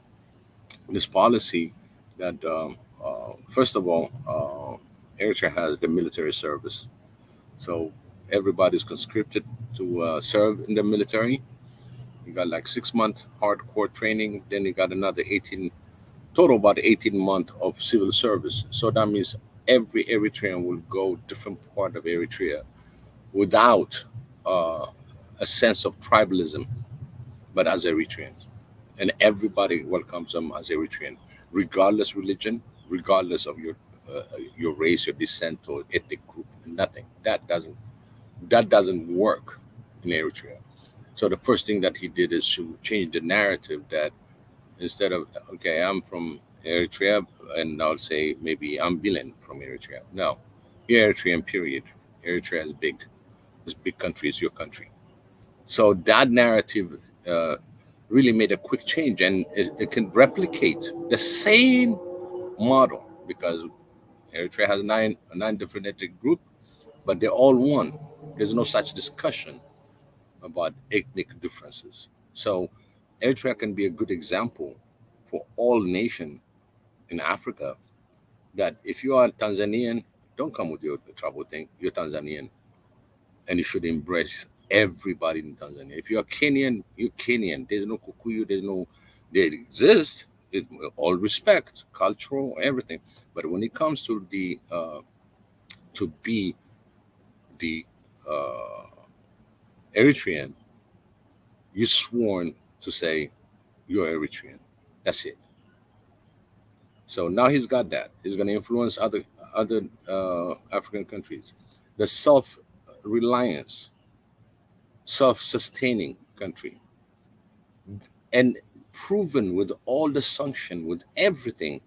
this policy that, um, uh, first of all, uh, Eritrea has the military service. So everybody's conscripted to uh, serve in the military. You got like six month hardcore training, then you got another 18 total about 18 months of civil service. So that means every Eritrean will go different part of Eritrea without uh, a sense of tribalism, but as Eritreans. And everybody welcomes them as Eritrean, regardless religion, regardless of your uh, your race, your descent, or ethnic group. Nothing. That doesn't that doesn't work in Eritrea. So the first thing that he did is to change the narrative that instead of okay, I'm from Eritrea, and I'll say maybe I'm Bilen from Eritrea. No, you're Eritrean. Period. Eritrea is big. This big country is your country. So that narrative uh, really made a quick change, and it, it can replicate the same model because Eritrea has nine nine different ethnic groups, but they're all one. There's no such discussion about ethnic differences. So Eritrea can be a good example for all nation in Africa that if you are Tanzanian, don't come with your trouble thing. You're Tanzanian, and you should embrace everybody in Tanzania. If you are Kenyan, you're Kenyan. There's no Kikuyu. There's no. They exist. It, all respect, cultural, everything. But when it comes to the uh, to be the uh, Eritrean, you sworn to say you're Eritrean. That's it. So now he's got that. He's going to influence other other uh, African countries. The self-reliance, self-sustaining country, and proven with all the sanction, with everything,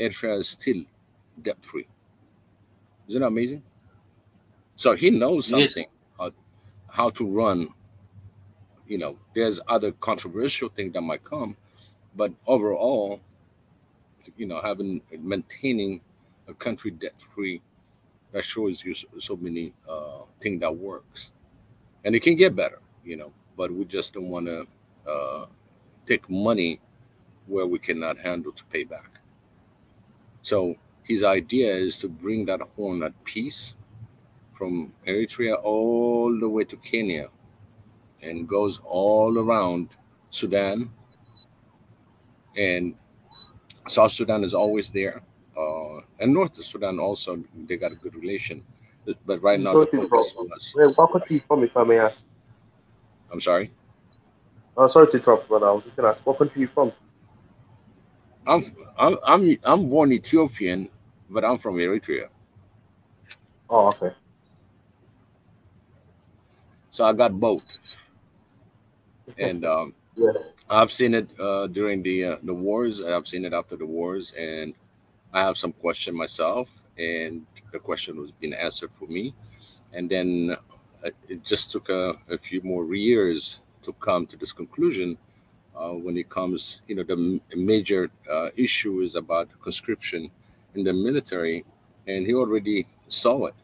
Eritrea is still debt-free. Isn't that amazing? So he knows something yes. how, how to run you know, there's other controversial things that might come, but overall, you know, having maintaining a country debt free, that shows you so, many uh, things that works, and it can get better, you know. But we just don't want to uh, take money where we cannot handle to pay back. So his idea is to bring that horn, that peace, from Eritrea all the way to Kenya, and goes all around Sudan. And South Sudan is always there. Uh, and North Sudan also, they got a good relation. But right now, the focus was. What country from, if I may ask? I'm sorry? Oh, sorry to interrupt, but I was just going to ask, what country are you from? I'm, I'm, I'm, I'm born Ethiopian, but I'm from Eritrea. Oh, okay. So I got both and um, yeah. I've seen it uh, during the uh, the wars. I've seen it after the wars, and I have some question myself, and the question was being answered for me, and then uh, it just took a, a, few more years to come to this conclusion. Uh, when it comes, you know, the major uh, issue is about conscription in the military, and he already saw it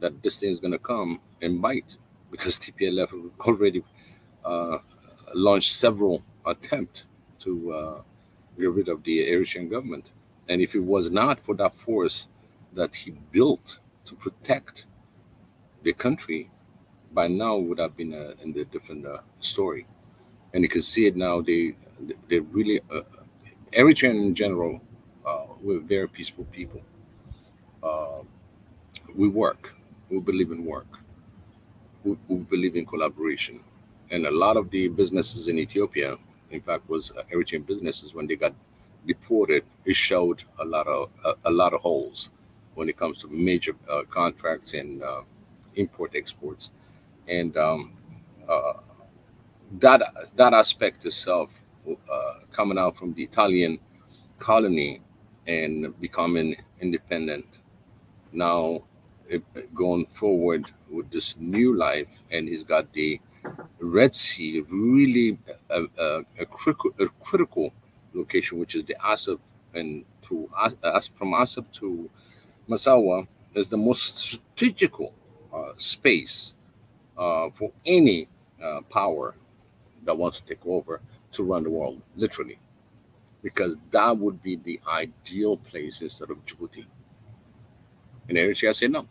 that this thing is going to come and bite because TPLF already uh, launched several attempts to uh, get rid of the Eritrean government. And if it was not for that force that he built to protect the country, by now would have been a, in a different uh, story. And you can see it now. They they really uh, Eritrean in general. Uh, we're very peaceful people. Uh, we work. We believe in work. We, we believe in collaboration and a lot of the businesses in Ethiopia, in fact, was uh, Eritrean businesses when they got deported. It showed a lot of a, a lot of holes when it comes to major uh, contracts and uh, import exports, and um, uh, that that aspect itself, uh, coming out from the Italian colony and becoming independent, now going forward with this new life, and he's got the Red Sea really a, a, a, critical, a critical location, which is the Assab and to As- from Assab to Massawa is the most strategical uh, space uh, for any uh, power that wants to take over to run the world, literally, because that would be the ideal place instead of Djibouti. And Eritrea said no.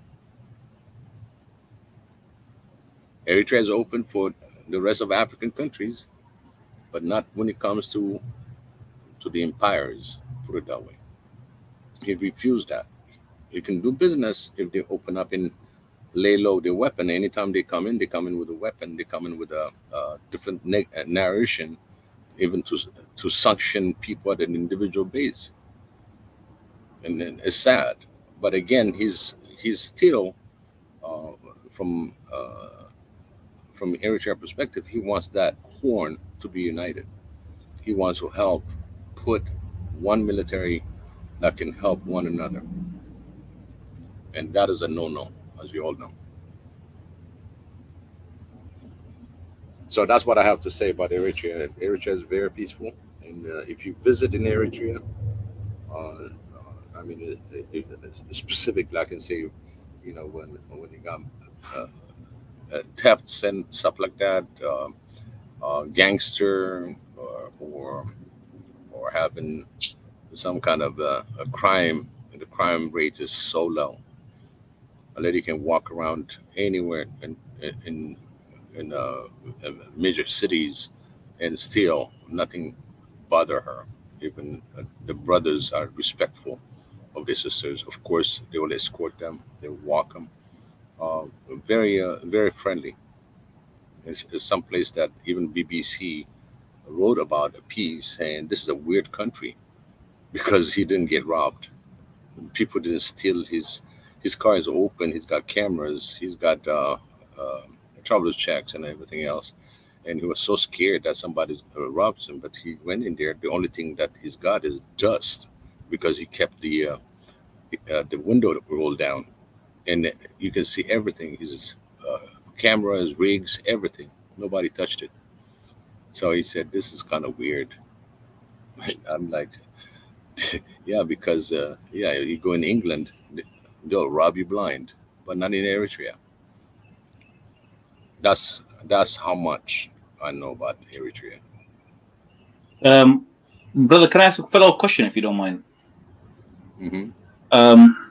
Eritrea is open for the rest of African countries, but not when it comes to to the empires. Put it that way. He refused that. You can do business if they open up and lay low their weapon. Anytime they come in, they come in with a weapon. They come in with a, a different narration, even to to sanction people at an individual base. And then it's sad, but again, he's he's still uh, from uh, from Eritrea perspective, he wants that horn to be united. He wants to help put one military that can help one another. And that is a no no, as you all know. So that's what I have to say about Eritrea. Eritrea is very peaceful. And uh, if you visit in Eritrea, uh, I mean, it, it, it, specifically, I can say, you know, when when you got uh, uh, thefts and stuff like that, uh, uh, gangster or, or, or having some kind of a crime, the crime rate is so low. A lady can walk around anywhere in in in, uh, in major cities and still nothing bother her. Even uh, the brothers are respectful of their sisters. Of course, they will escort them. They will walk them uh, very uh, very friendly. It's, it's some place that even BBC wrote about a piece saying this is a weird country because he didn't get robbed. People didn't steal his his car is open. He's got cameras. He's got uh, uh, traveler's checks and everything else. And he was so scared that somebody uh, robs him. But he went in there. The only thing that he's got is dust because he kept the uh, uh, the window rolled down and you can see everything. His uh, cameras, rigs, everything. Nobody touched it. So he said, "This is kind of weird." I'm like, "Yeah, because uh, yeah, you go in England, they'll rob you blind, but not in Eritrea." That's that's how much I know about Eritrea. Um, brother, can I ask a follow-up question, if you don't mind? Mm-hmm. Um,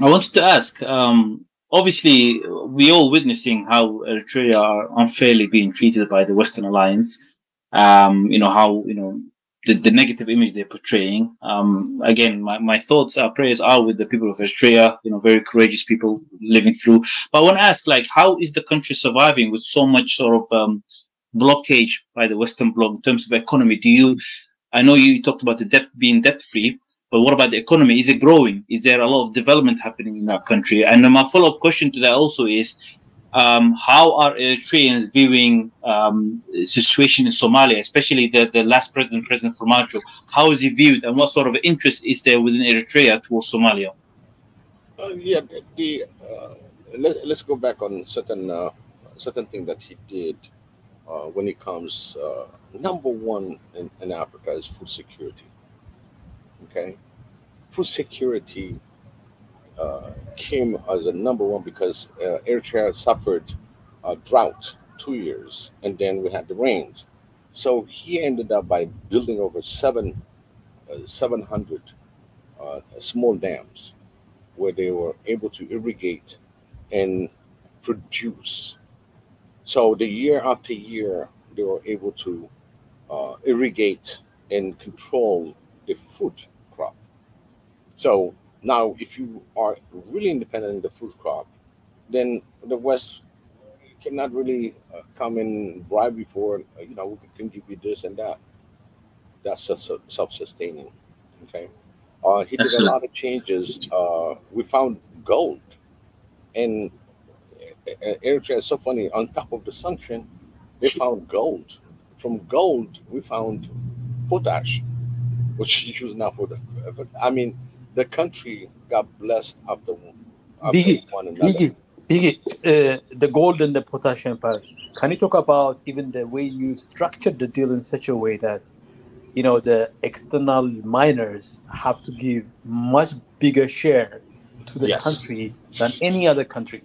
I wanted to ask. Um, obviously, we all witnessing how Eritrea are unfairly being treated by the Western Alliance. Um, you know how you know the, the negative image they're portraying. Um, again, my, my thoughts, our prayers are with the people of Eritrea. You know, very courageous people living through. But I want to ask, like, how is the country surviving with so much sort of um, blockage by the Western bloc in terms of economy? Do you? I know you talked about the debt being debt free, but what about the economy? Is it growing? Is there a lot of development happening in that country? And my follow up question to that also is um, how are Eritreans viewing um, the situation in Somalia, especially the, the last president, President Farmajo? How is he viewed, and what sort of interest is there within Eritrea towards Somalia? Uh, yeah, the, uh, let, us go back on certain uh, certain thing that he did uh, when it comes. Uh, number one in, in Africa is food security Okay, food security uh, came as a number one because uh, Eritrea suffered a drought two years, and then we had the rains. So he ended up by building over seven, uh, 700 uh, small dams where they were able to irrigate and produce. So the year after year, they were able to uh, irrigate and control the food crop. So now, if you are really independent in the food crop, then the West cannot really uh, come and bribe you for, uh, you know, we can give you this and that. That's self-sustaining. Okay. Uh, he did a lot of changes. Uh, we found gold, and uh, Eritrea is so funny. On top of the sanction, they found gold. From gold, we found potash which used now for the. I mean, the country got blessed after, after Biggie, one another. Biggie, Biggie, uh, the gold and the potassium parish. Can you talk about even the way you structured the deal in such a way that you know the external miners have to give much bigger share to the Yes. country than any other country.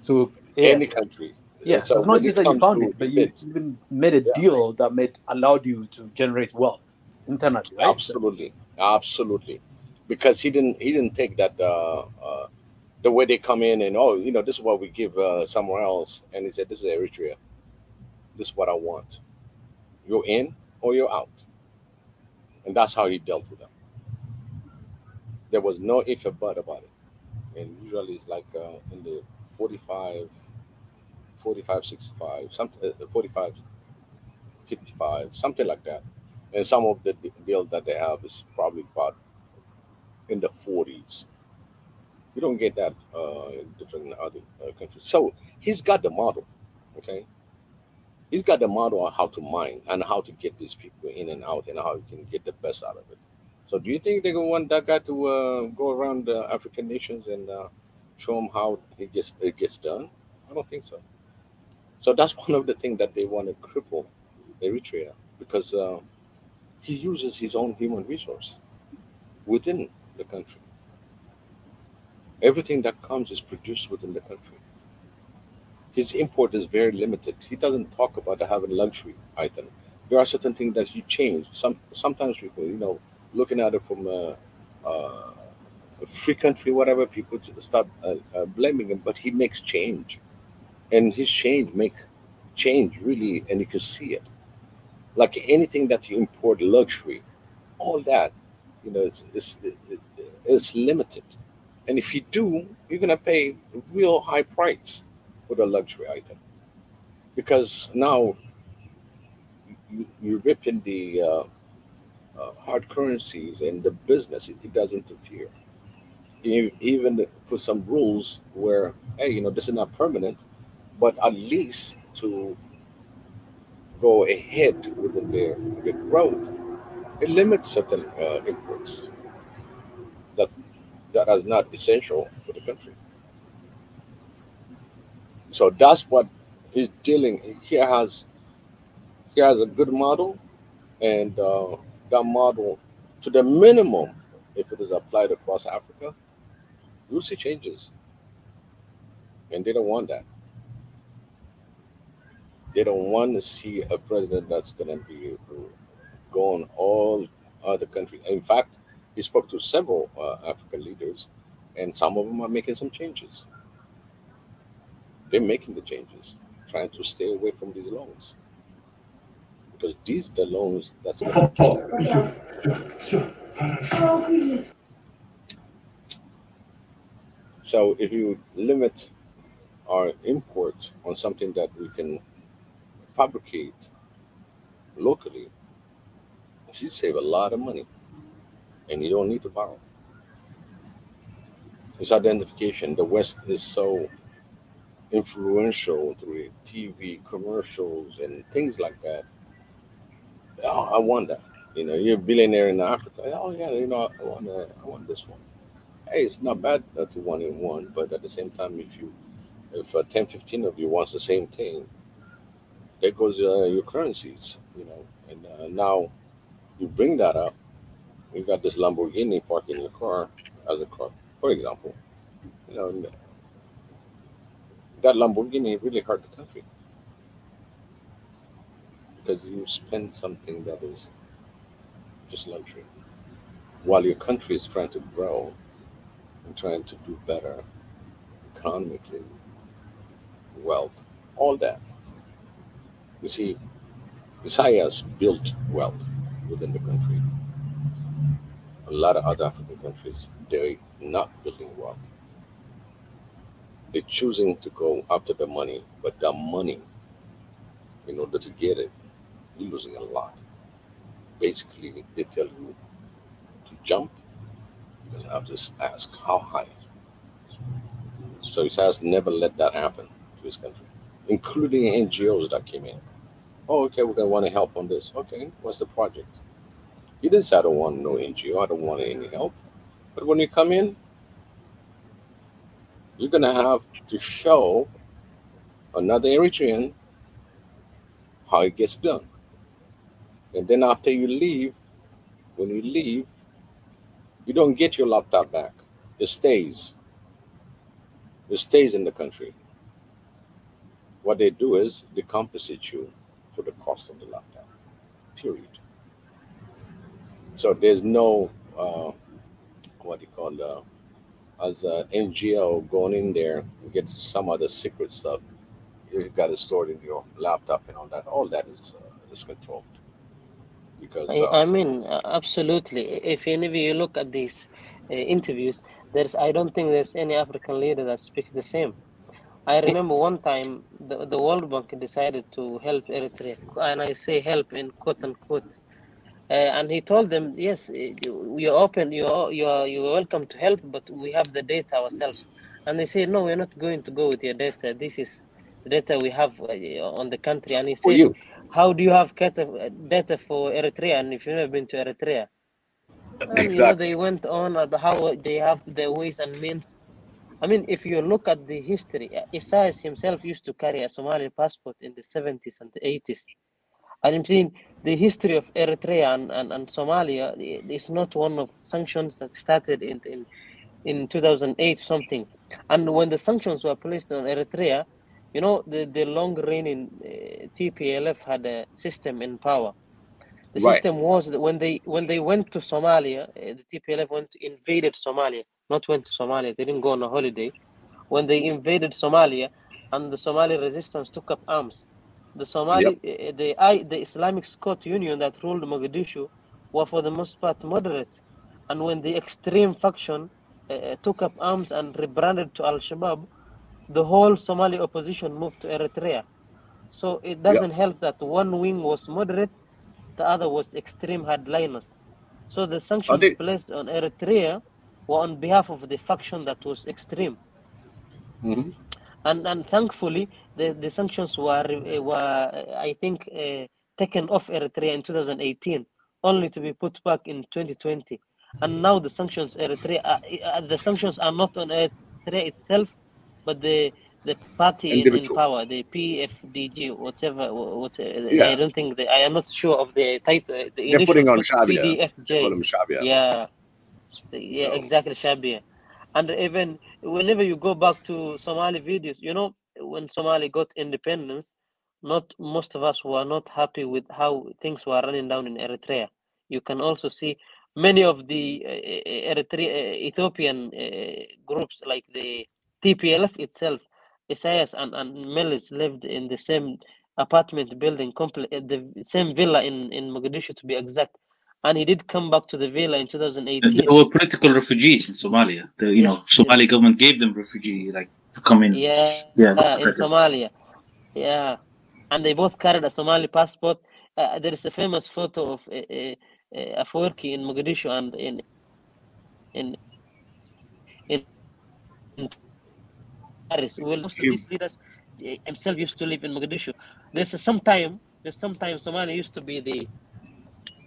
So yeah, Any country. yes, So it's not just that you found it, but you even made a deal that made allowed you to generate wealth internally, right? Absolutely, absolutely, because he didn't he didn't take that uh, uh, the way they come in and oh you know this is what we give uh, somewhere else. And he said this is Eritrea, this is what I want. You're in or you're out, and that's how he dealt with them. There was no if or but about it, and usually it's like uh, in the 45, 45, 65, something uh, 45, 55, something like that and some of the deals that they have is probably about in the 40s. You don't get that uh, in different other uh, countries. So he's got the model, okay? He's got the model on how to mine and how to get these people in and out and how you can get the best out of it. So do you think they're gonna want that guy to uh, go around the African nations and uh, show them how it gets it gets done? I don't think so. So that's one of the things that they want to cripple Eritrea because. He uses his own human resource within the country. Everything that comes is produced within the country. His import is very limited. He doesn't talk about having luxury item. There are certain things that he changed. Some sometimes people, you know, looking at it from a, a free country, whatever, people start uh, uh, blaming him. But he makes change, and his change make change really, and you can see it like anything that you import luxury all that you know it's, it's, it's limited. And if you do you're going to pay a real high price for the luxury item. Because now you, you're ripping the uh, uh, hard currencies and the business it, it does interfere. Even put some rules where hey you know this is not permanent but at least to go ahead with their, their growth, it limits certain uh, imports that that are not essential for the country. So that's what he's dealing. He has he has a good model, and uh, that model, to the minimum, if it is applied across Africa, you'll see changes, and they don't want that they don't want to see a president that's going to be going all other countries. In fact, he spoke to several uh, African leaders, and some of them are making some changes. They're making the changes, trying to stay away from these loans. Because these the loans that's going to So if you limit our imports on something that we can fabricate locally, you save a lot of money and you don't need to borrow. It's identification. The West is so influential through TV commercials and things like that. Oh, I want that. You know, you're a billionaire in Africa. Oh yeah, you know, I want, uh, I want this one. Hey, it's not bad to one in one, but at the same time, if you, if uh, 10, 15 of you wants the same thing, there goes uh, your currencies, you know. And uh, now you bring that up. You got this Lamborghini parked in your car as a car, for example. You know, that Lamborghini really hurt the country because you spend something that is just luxury while your country is trying to grow and trying to do better economically, wealth, all that. You see, Isaias built wealth within the country. A lot of other African countries, they're not building wealth. They're choosing to go after the money, but the money, in order to get it, you're losing a lot. Basically, they tell you to jump, and I'll just ask how high. So Isaias never let that happen to his country, including NGOs that came in. Oh, okay, we're gonna want to help on this. Okay, what's the project? He didn't say I don't want no NGO, I don't want any help. But when you come in, you're gonna have to show another Eritrean how it gets done. And then after you leave, when you leave, you don't get your laptop back. It stays. It stays in the country. What they do is they compensate you for the cost of the laptop. Period. So there's no uh, what do you call uh, as an NGO going in there and get some other secret stuff. You've got it stored in your laptop and all that. All that is uh, is controlled because I, uh, I mean, uh, absolutely. If any of you look at these uh, interviews, there's I don't think there's any African leader that speaks the same. I remember one time the, the World Bank decided to help Eritrea, and I say help in quote unquote. Uh, and he told them, yes, you're open, you're, you're, you're welcome to help, but we have the data ourselves. And they say, no, we're not going to go with your data. This is data we have uh, on the country. And he says, you. how do you have data data for Eritrea? And if you've never been to Eritrea, and you know, Exactly. they went on about how they have their ways and means. I mean, if you look at the history, Isaias himself used to carry a Somali passport in the 70s and the 80s. And I'm saying the history of Eritrea and, and, and Somalia is not one of sanctions that started in, in, in 2008 something. And when the sanctions were placed on Eritrea, you know, the, the long reigning uh, TPLF had a system in power. The Right. system was that when they when they went to Somalia, uh, the TPLF went invaded Somalia, not went to Somalia. They didn't go on a holiday. When they invaded Somalia, and the Somali resistance took up arms, the Somali uh, the I, the Islamic Courts Union that ruled Mogadishu were for the most part moderates, and when the extreme faction uh, took up arms and rebranded to Al Shabaab, the whole Somali opposition moved to Eritrea. So it doesn't help that one wing was moderate, the other was extreme hardliners. So the sanctions placed on Eritrea were on behalf of the faction that was extreme. Mhm. And and thankfully, the, the sanctions were uh, were I think uh, taken off Eritrea in 2018, only to be put back in 2020. And now the sanctions Eritrea uh, uh, the sanctions are not on Eritrea itself, but the the party in, in power, the PFDJ, whatever. What, Yeah. I don't think they, I am not sure of the title. The They're putting on Shabia. They PDFJ. Shabia. Yeah, yeah, So- exactly, Shabia. And even whenever you go back to Somali videos, you know, when Somali got independence, not most of us were not happy with how things were running down in Eritrea. You can also see many of the uh, Eritrea, uh, Ethiopian uh, groups like the TPLF itself, Isaias and, and Meles lived in the same apartment building, compl- the same villa in, in Mogadishu to be exact. And he did come back to the villa in 2018. There were political refugees in Somalia. The you know Yes, Somali government gave them refugee like to come in. Yeah, Yeah, uh, in. Somalia. Yeah, and they both carried a Somali passport. Uh, there is a famous photo of uh, uh, uh, Afwerki in Mogadishu and in in in, in Paris. Well, most of these leaders uh, himself used to live in Mogadishu. There's a sometime there's sometime Somalia used to be the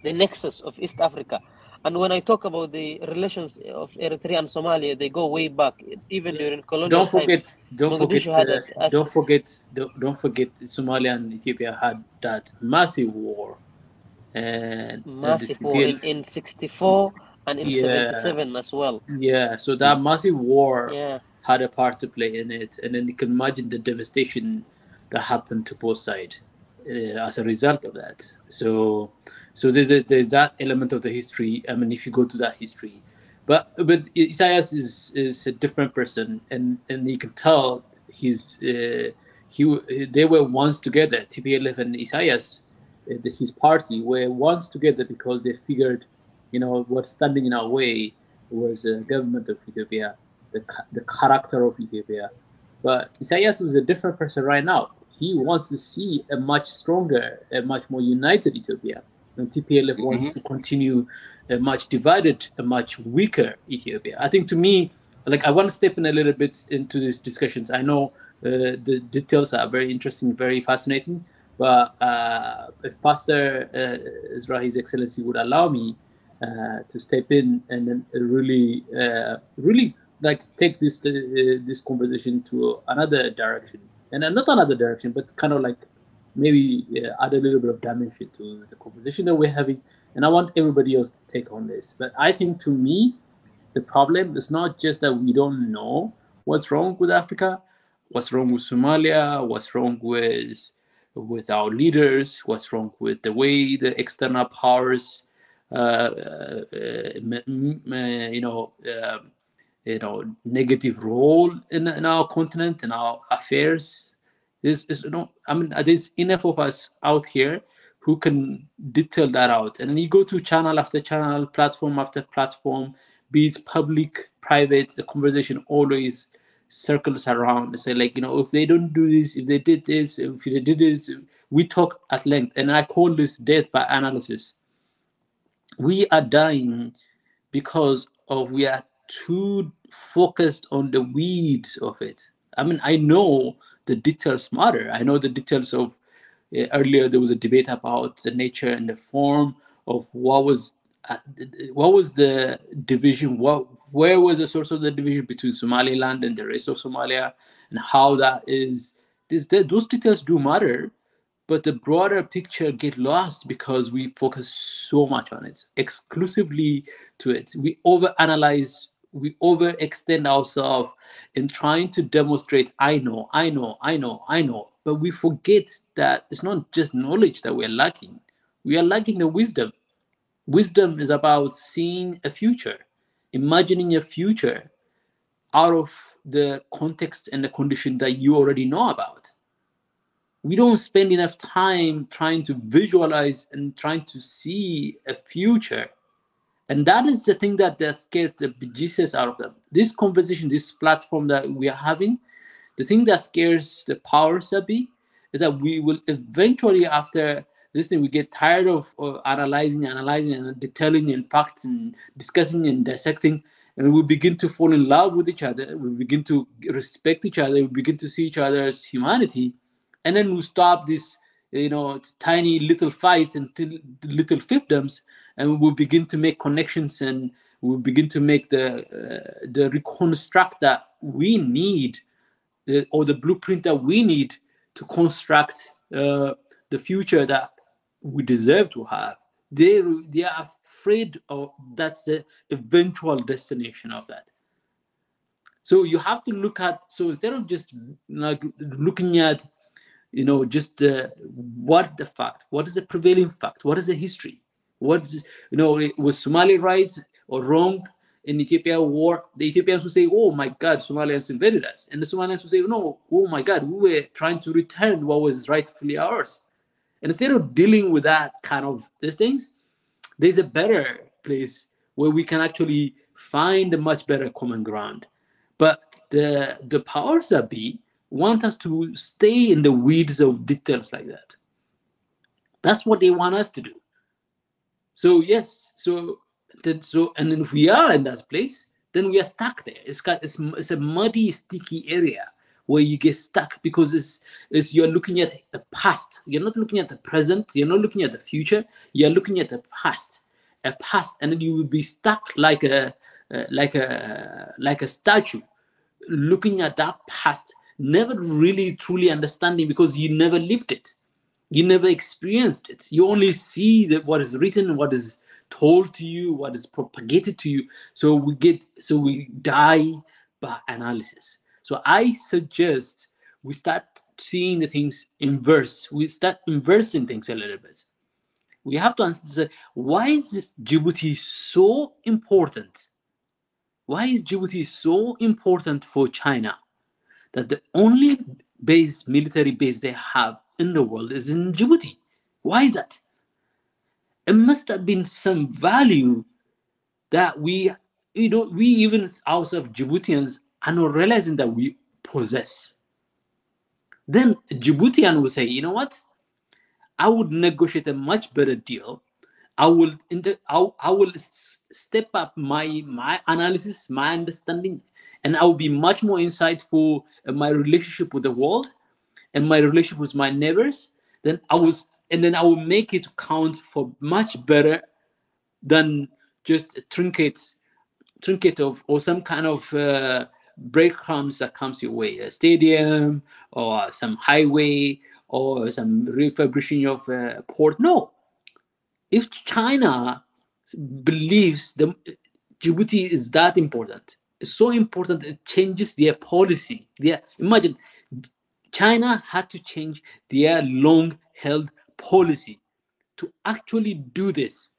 the nexus of East Africa. And when I talk about the relations of Eritrea and Somalia, they go way back, even during colonial Don't forget, times. don't forget, Mogadishu uh, don't forget, don't, don't forget, Somalia and Ethiopia had that massive war, and and massive war in, in 64 and in Yeah. 77 as well. Yeah, so that massive war Yeah. had a part to play in it, and then you can imagine the devastation that happened to both sides uh, as a result of that. So, so there's a, there's that element of the history. I mean, if you go to that history, but but Isaias is is a different person, and and you can tell he's uh, he they were once together. TPLF and Isaias, uh, his party were once together because they figured, you know, what's standing in our way was the government of Ethiopia, the the character of Ethiopia. But Isaias is a different person right now. He wants to see a much stronger, a much more united Ethiopia. And TPLF wants to continue a much divided, a much weaker Ethiopia. I think to me, like I want to step in a little bit into these discussions. I know uh, the details are very interesting, very fascinating. But uh, if Pastor uh, His Excellency, would allow me uh, to step in and then really, uh, really like take this uh, this conversation to another direction, and uh, not another direction, but kind of like maybe uh, add a little bit of dimension to the conversation that we're having. And I want everybody else to take on this. But I think to me, the problem is not just that we don't know what's wrong with Africa, what's wrong with Somalia, what's wrong with with our leaders, what's wrong with the way the external powers, uh, uh, you know, uh, you know, negative role in, in our continent and our affairs. There's, there's, know, I mean, there's enough of us out here who can detail that out. And then you go to channel after channel, platform after platform, be it public, private, the conversation always circles around and say like you know if they don't do this if they did this if they did this we talk at length. And i call this death by analysis. We are dying because of we are too focused on the weeds of it i mean i know the details matter i know the details of uh, earlier there was a debate about the nature and the form of what was uh, what was the division? What where was the source of the division between Somaliland and the rest of Somalia, and how that is? This, those details do matter, but the broader picture get lost because we focus so much on it, exclusively to it. We overanalyze, we overextend ourselves in trying to demonstrate. I know, I know, I know, I know, but we forget that it's not just knowledge that we're lacking. We are lacking the wisdom Wisdom is about seeing a future, imagining a future out of the context and the condition that you already know about. We don't spend enough time trying to visualize and trying to see a future. And that is the thing that, that scared the Jesus out of them. This conversation, this platform that we are having, the thing that scares the powers that be is that we will eventually, after this thing we get tired of uh, analyzing analyzing and detailing and facts and discussing and dissecting and we begin to fall in love with each other. We begin to respect each other. We begin to see each other as humanity. And then we stop this you know tiny little fights and little fiefdoms and we begin to make connections and we begin to make the uh, the reconstruct that we need uh, or the blueprint that we need to construct uh, the future that we deserve to have. They they are afraid of that's the eventual destination of that. So you have to look at so instead of just like looking at you know just the what the fact, what is the prevailing fact, what is the history, what is you know eh, was Somali right or wrong in Ethiopia war? The Ethiopians would say, "Oh my God, Somalians invaded us," and the Somalians would say, "No, oh my God, we were trying to return what was rightfully ours." And instead of dealing with that kind of these things, there's a better place where we can actually find a much better common ground. But the the powers that be want us to stay in the weeds of details like that. That's what they want us to do. So yes, so that so and if we are in that place, then we are stuck there. It's got it's, it's a muddy, sticky area where you get stuck because it's, it's you're looking at the past. You're not looking at the present. You're not looking at the future. You're looking at the past, a past, and then you will be stuck like a uh, like a like a statue, looking at that past, never really truly understanding because you never lived it, you never experienced it. You only see that what is written, what is told to you, what is propagated to you. So we get so we die by analysis so I suggest we start seeing the things inverse. We start inversing things a little bit. We have to answer why is Djibouti so important? Why is Djibouti so important for China that the only base, military base they have in the world is in Djibouti? Why is that? It must have been some value that we, you know, we even ourselves Djiboutians are not realizing that we possess. Then Djiboutian will say, you know what? I would negotiate a much better deal. I will inter- I, I will step up my my analysis, my understanding, and I will be much more insightful in my relationship with the world and my relationship with my neighbors. Then I was and then I will make it count for much better than just a trinket, trinket of or some kind of uh, breadcrumbs that comes your way a stadium or some highway or some refurbishing of a port. No. If China believes the Djibouti is that important, so important it changes their policy. Their imagine China had to change their long-held policy to actually do this.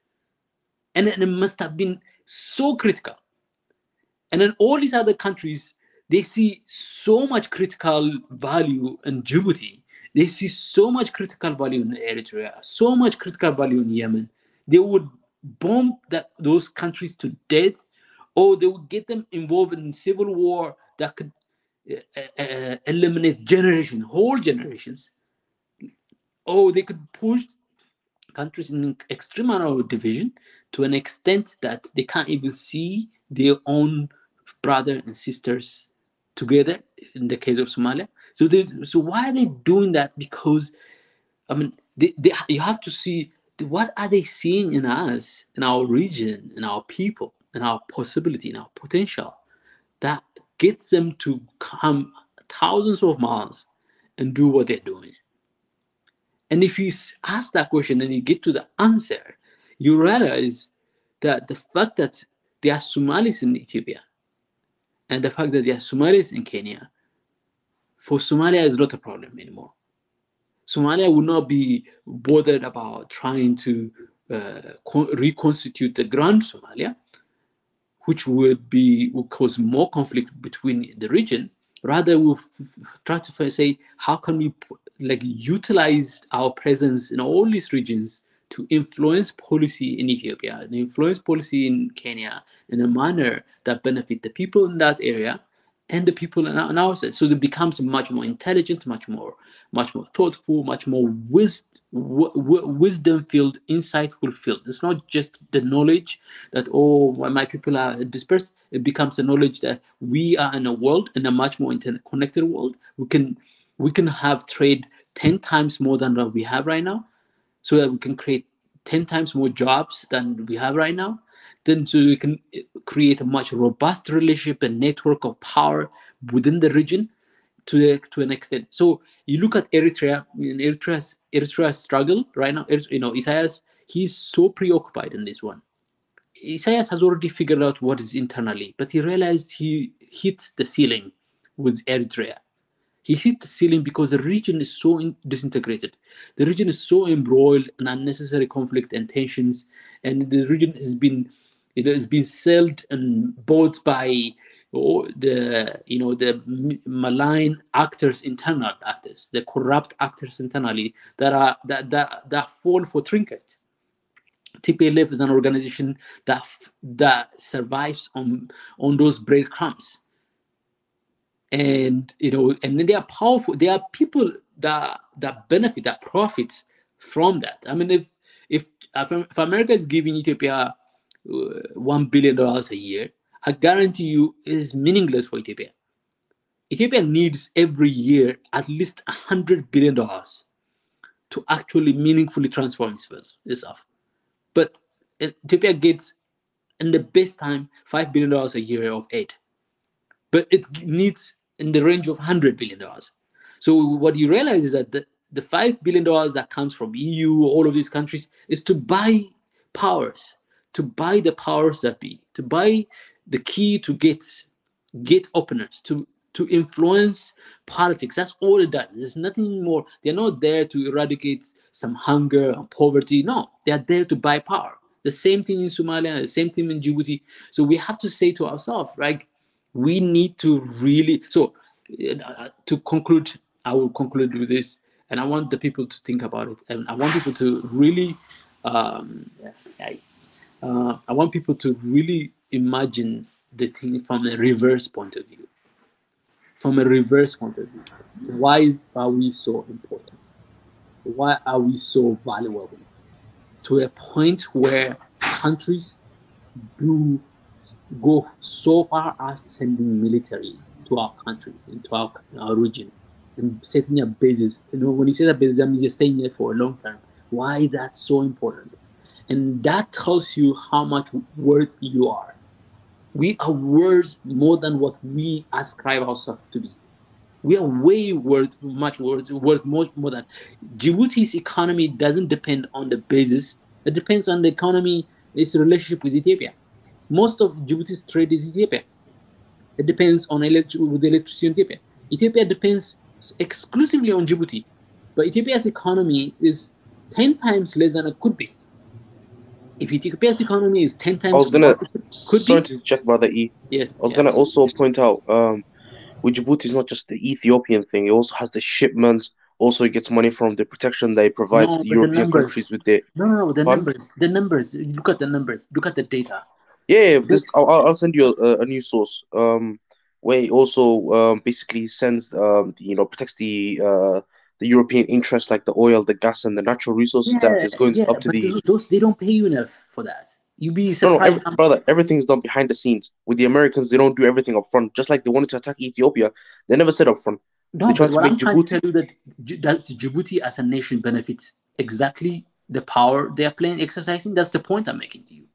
And it must have been so critical. And then all these other countries, they see so much critical value in Djibouti. They see so much critical value in Eritrea, so much critical value in Yemen. They would bomb that those countries to death, or they would get them involved in civil war that could uh, eliminate generation, whole generations. Or they could push countries in extreme amount of division to an extent that they can't even see their own brother and sisters together in the case of Somalia. So they, so why are they doing that? Because I mean they, they you have to see what are they seeing in us, in our region, in our people, in our possibility, in our potential that gets them to come thousands of miles and do what they're doing. And if you ask that question and you get to the answer, you realize that the fact that there are Somalis in Ethiopia and the fact that there are Somalis in Kenya, for Somalia is not a problem anymore. Somalia will not be bothered about trying to uh, reconstitute the Grand Somalia, which would be would cause more conflict between the region. Rather, we'll try to say how can we like utilize our presence in all these regions to influence policy in Ethiopia and influence policy in Kenya in a manner that benefit the people in that area and the people in our side. So it becomes much more intelligent, much more, much more thoughtful, much more wis- w- w- wisdom filled, insightful filled. It's not just the knowledge that oh my people are dispersed. It becomes the knowledge that we are in a world in a much more interconnected world. We can we can have trade ten times more than what we have right now so that we can create 10 times more jobs than we have right now then so we can create a much robust relationship and network of power within the region to the, to an extent. So you look at eritrea in eritrea's eritrea's struggle right now you know isaias he's so preoccupied in this one. Isaias has already figured out what is internally but he realized he hit the ceiling with eritrea. He hit the ceiling because the region is so in- disintegrated. The region is so embroiled in unnecessary conflict and tensions, and the region has been it has been sold and bought by the you know the malign actors, internal actors, the corrupt actors internally that are that that, that fall for trinket. TPLF is an organization that that survives on on those breadcrumbs and you know and they are powerful there are people that that benefit that profits from that i mean if if if america is giving ethiopia uh, one billion dollars a year i guarantee you is meaningless for ethiopia. Ethiopia needs every year at least a hundred billion dollars to actually meaningfully transform itself but uh, ethiopia gets in the best time five billion dollars a year of aid. But it needs in the range of $100 billion. So what you realize is that the, the $5 billion that comes from EU, all of these countries, is to buy powers, to buy the powers that be, to buy the key to get get openers, to to influence politics. That's all it does. There's nothing more. They're not there to eradicate some hunger and poverty. No, they are there to buy power. The same thing in Somalia, the same thing in Djibouti. So we have to say to ourselves, right? we need to really so uh, to conclude i will conclude with this and i want the people to think about it and i want people to really um, uh, I want people to really imagine the thing from a reverse point of view from a reverse point of view why is, are we so important why are we so valuable to a point where countries do go so far as sending military to our country, into our, our region, and setting up bases. You know, when you set up bases, that means you're staying there for a long time. Why is that so important? And that tells you how much worth you are. We are worth more than what we ascribe ourselves to be. We are way worth much worth worth much more than Djibouti's economy doesn't depend on the basis. It depends on the economy, its relationship with Ethiopia. Most of Djibouti's trade is Ethiopia. It depends on elect- with electricity in Ethiopia. Ethiopia depends exclusively on Djibouti, but Ethiopia's economy is ten times less than it could be. If Ethiopia's economy is ten times, I was gonna could sorry be, to check brother E. yeah, I was yeah. gonna also point out um with Djibouti is not just the Ethiopian thing, it also has the shipments, also it gets money from the protection they provide No, the but the European numbers. countries with the No, no, no. The Pardon? numbers. The numbers. Look at the numbers. Look at the data. Yeah, yeah, this I'll, I'll I'll send you a, a new source. Um, where it also um basically sends um you know protects the uh the European interests like the oil, the gas, and the natural resources that Yeah, is going yeah. up to the those, they don't pay you enough for that. You'd be no no surprised. every, brother everything's done behind the scenes with the Americans. They don't do everything up front. Just like they wanted to attack Ethiopia, they never said up front. No, They tried to make I'm trying to Djibouti. tell you that that Djibouti as a nation benefits exactly the power they are playing exercising. That's the point I'm making to you.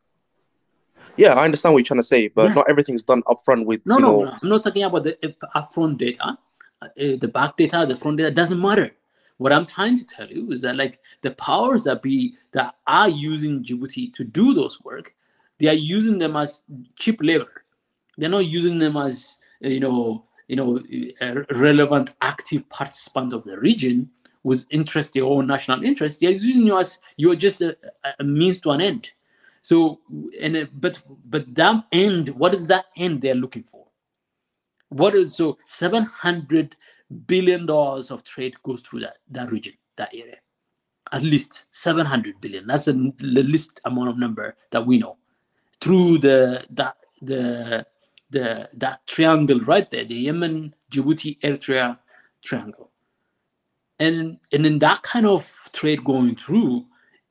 Yeah, I understand what you're trying to say, but Yeah. not everything's done up front with No, no, know. no. I'm not talking about the uh, upfront data. Uh, the back data, the front data doesn't matter. What I'm trying to tell you is that like the powers that be that are using Djibouti to do those work, they are using them as cheap labor. They're not using them as uh, you know, you know, a relevant active participant of the region with interest their own national interest. They're using you as you're just a, a means to an end. So, and uh, but but that end, what is that end they're looking for? What is so seven hundred billion dollars of trade goes through that that region, that area. At least seven hundred billion. That's a, the least amount of number that we know through the that the the that triangle right there, the Yemen, Djibouti, Eritrea triangle. And and in that kind of trade going through,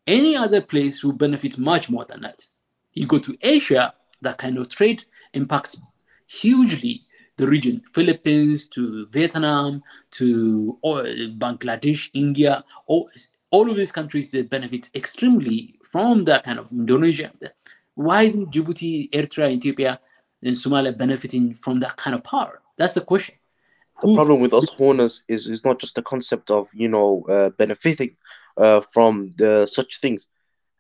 any other place will benefit much more than that. You go to Asia, that kind of trade impacts hugely the region, Philippines to Vietnam to Bangladesh, India, all, all of these countries they benefit extremely from that kind of Indonesia. Why isn't Djibouti, Eritrea, Ethiopia, and Somalia benefiting from that kind of power? That's the question. The problem with us Horners is is not just the concept of you know uh, benefiting uh, from the such things.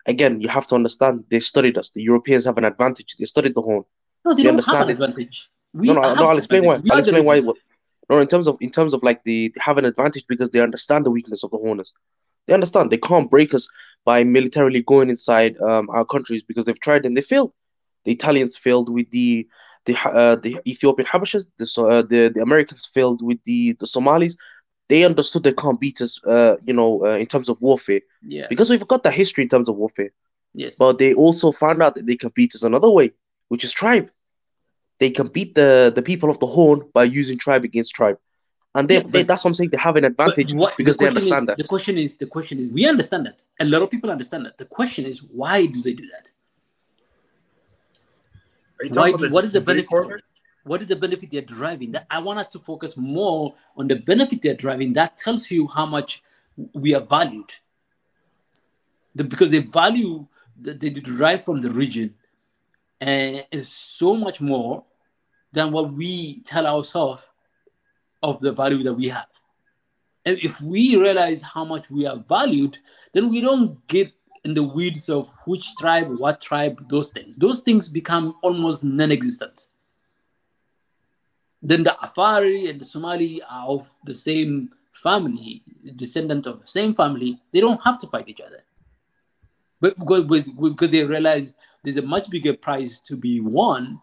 Again, you have to understand they studied us. The Europeans have an advantage. They studied the Horn. No, they They don't have understand an advantage. We No, no, no. I'll explain why. advantage. I'll explain why. No, in terms of in terms of like the they have an advantage because they understand the weakness of the Horners. They understand they can't break us by militarily going inside um, our countries because they've tried and they failed. The Italians failed with the the uh, the Ethiopian Habashas. The uh, the the Americans failed with the the Somalis. They understood they can't beat us. Uh, you know, uh, in terms of warfare Yeah. because we've got that history in terms of warfare. Yes. But they also found out that they can beat us another way, which is tribe. They can beat the the people of the Horn by using tribe against tribe, and they, Yeah, they that's what I'm saying. They have an advantage What, the because they understand is, that. The question is, the question is, we understand that. A lot of people understand that. The question is, why do they do that? Why? talking do- about the is the Djibouti benefit? corridor? What is the benefit they're driving? That I want us to focus more on the benefit they're driving. That tells you how much we are valued. The, because the value that they derive from the region uh, is so much more than what we tell ourselves of the value that we have. And if we realize how much we are valued, then we don't get in the weeds of which tribe, what tribe, those things. Those things become almost non existent. Then the Afari and the Somali are of the same family, descendant of the same family. They don't have to fight each other. But because, because they realize there's a much bigger prize to be won.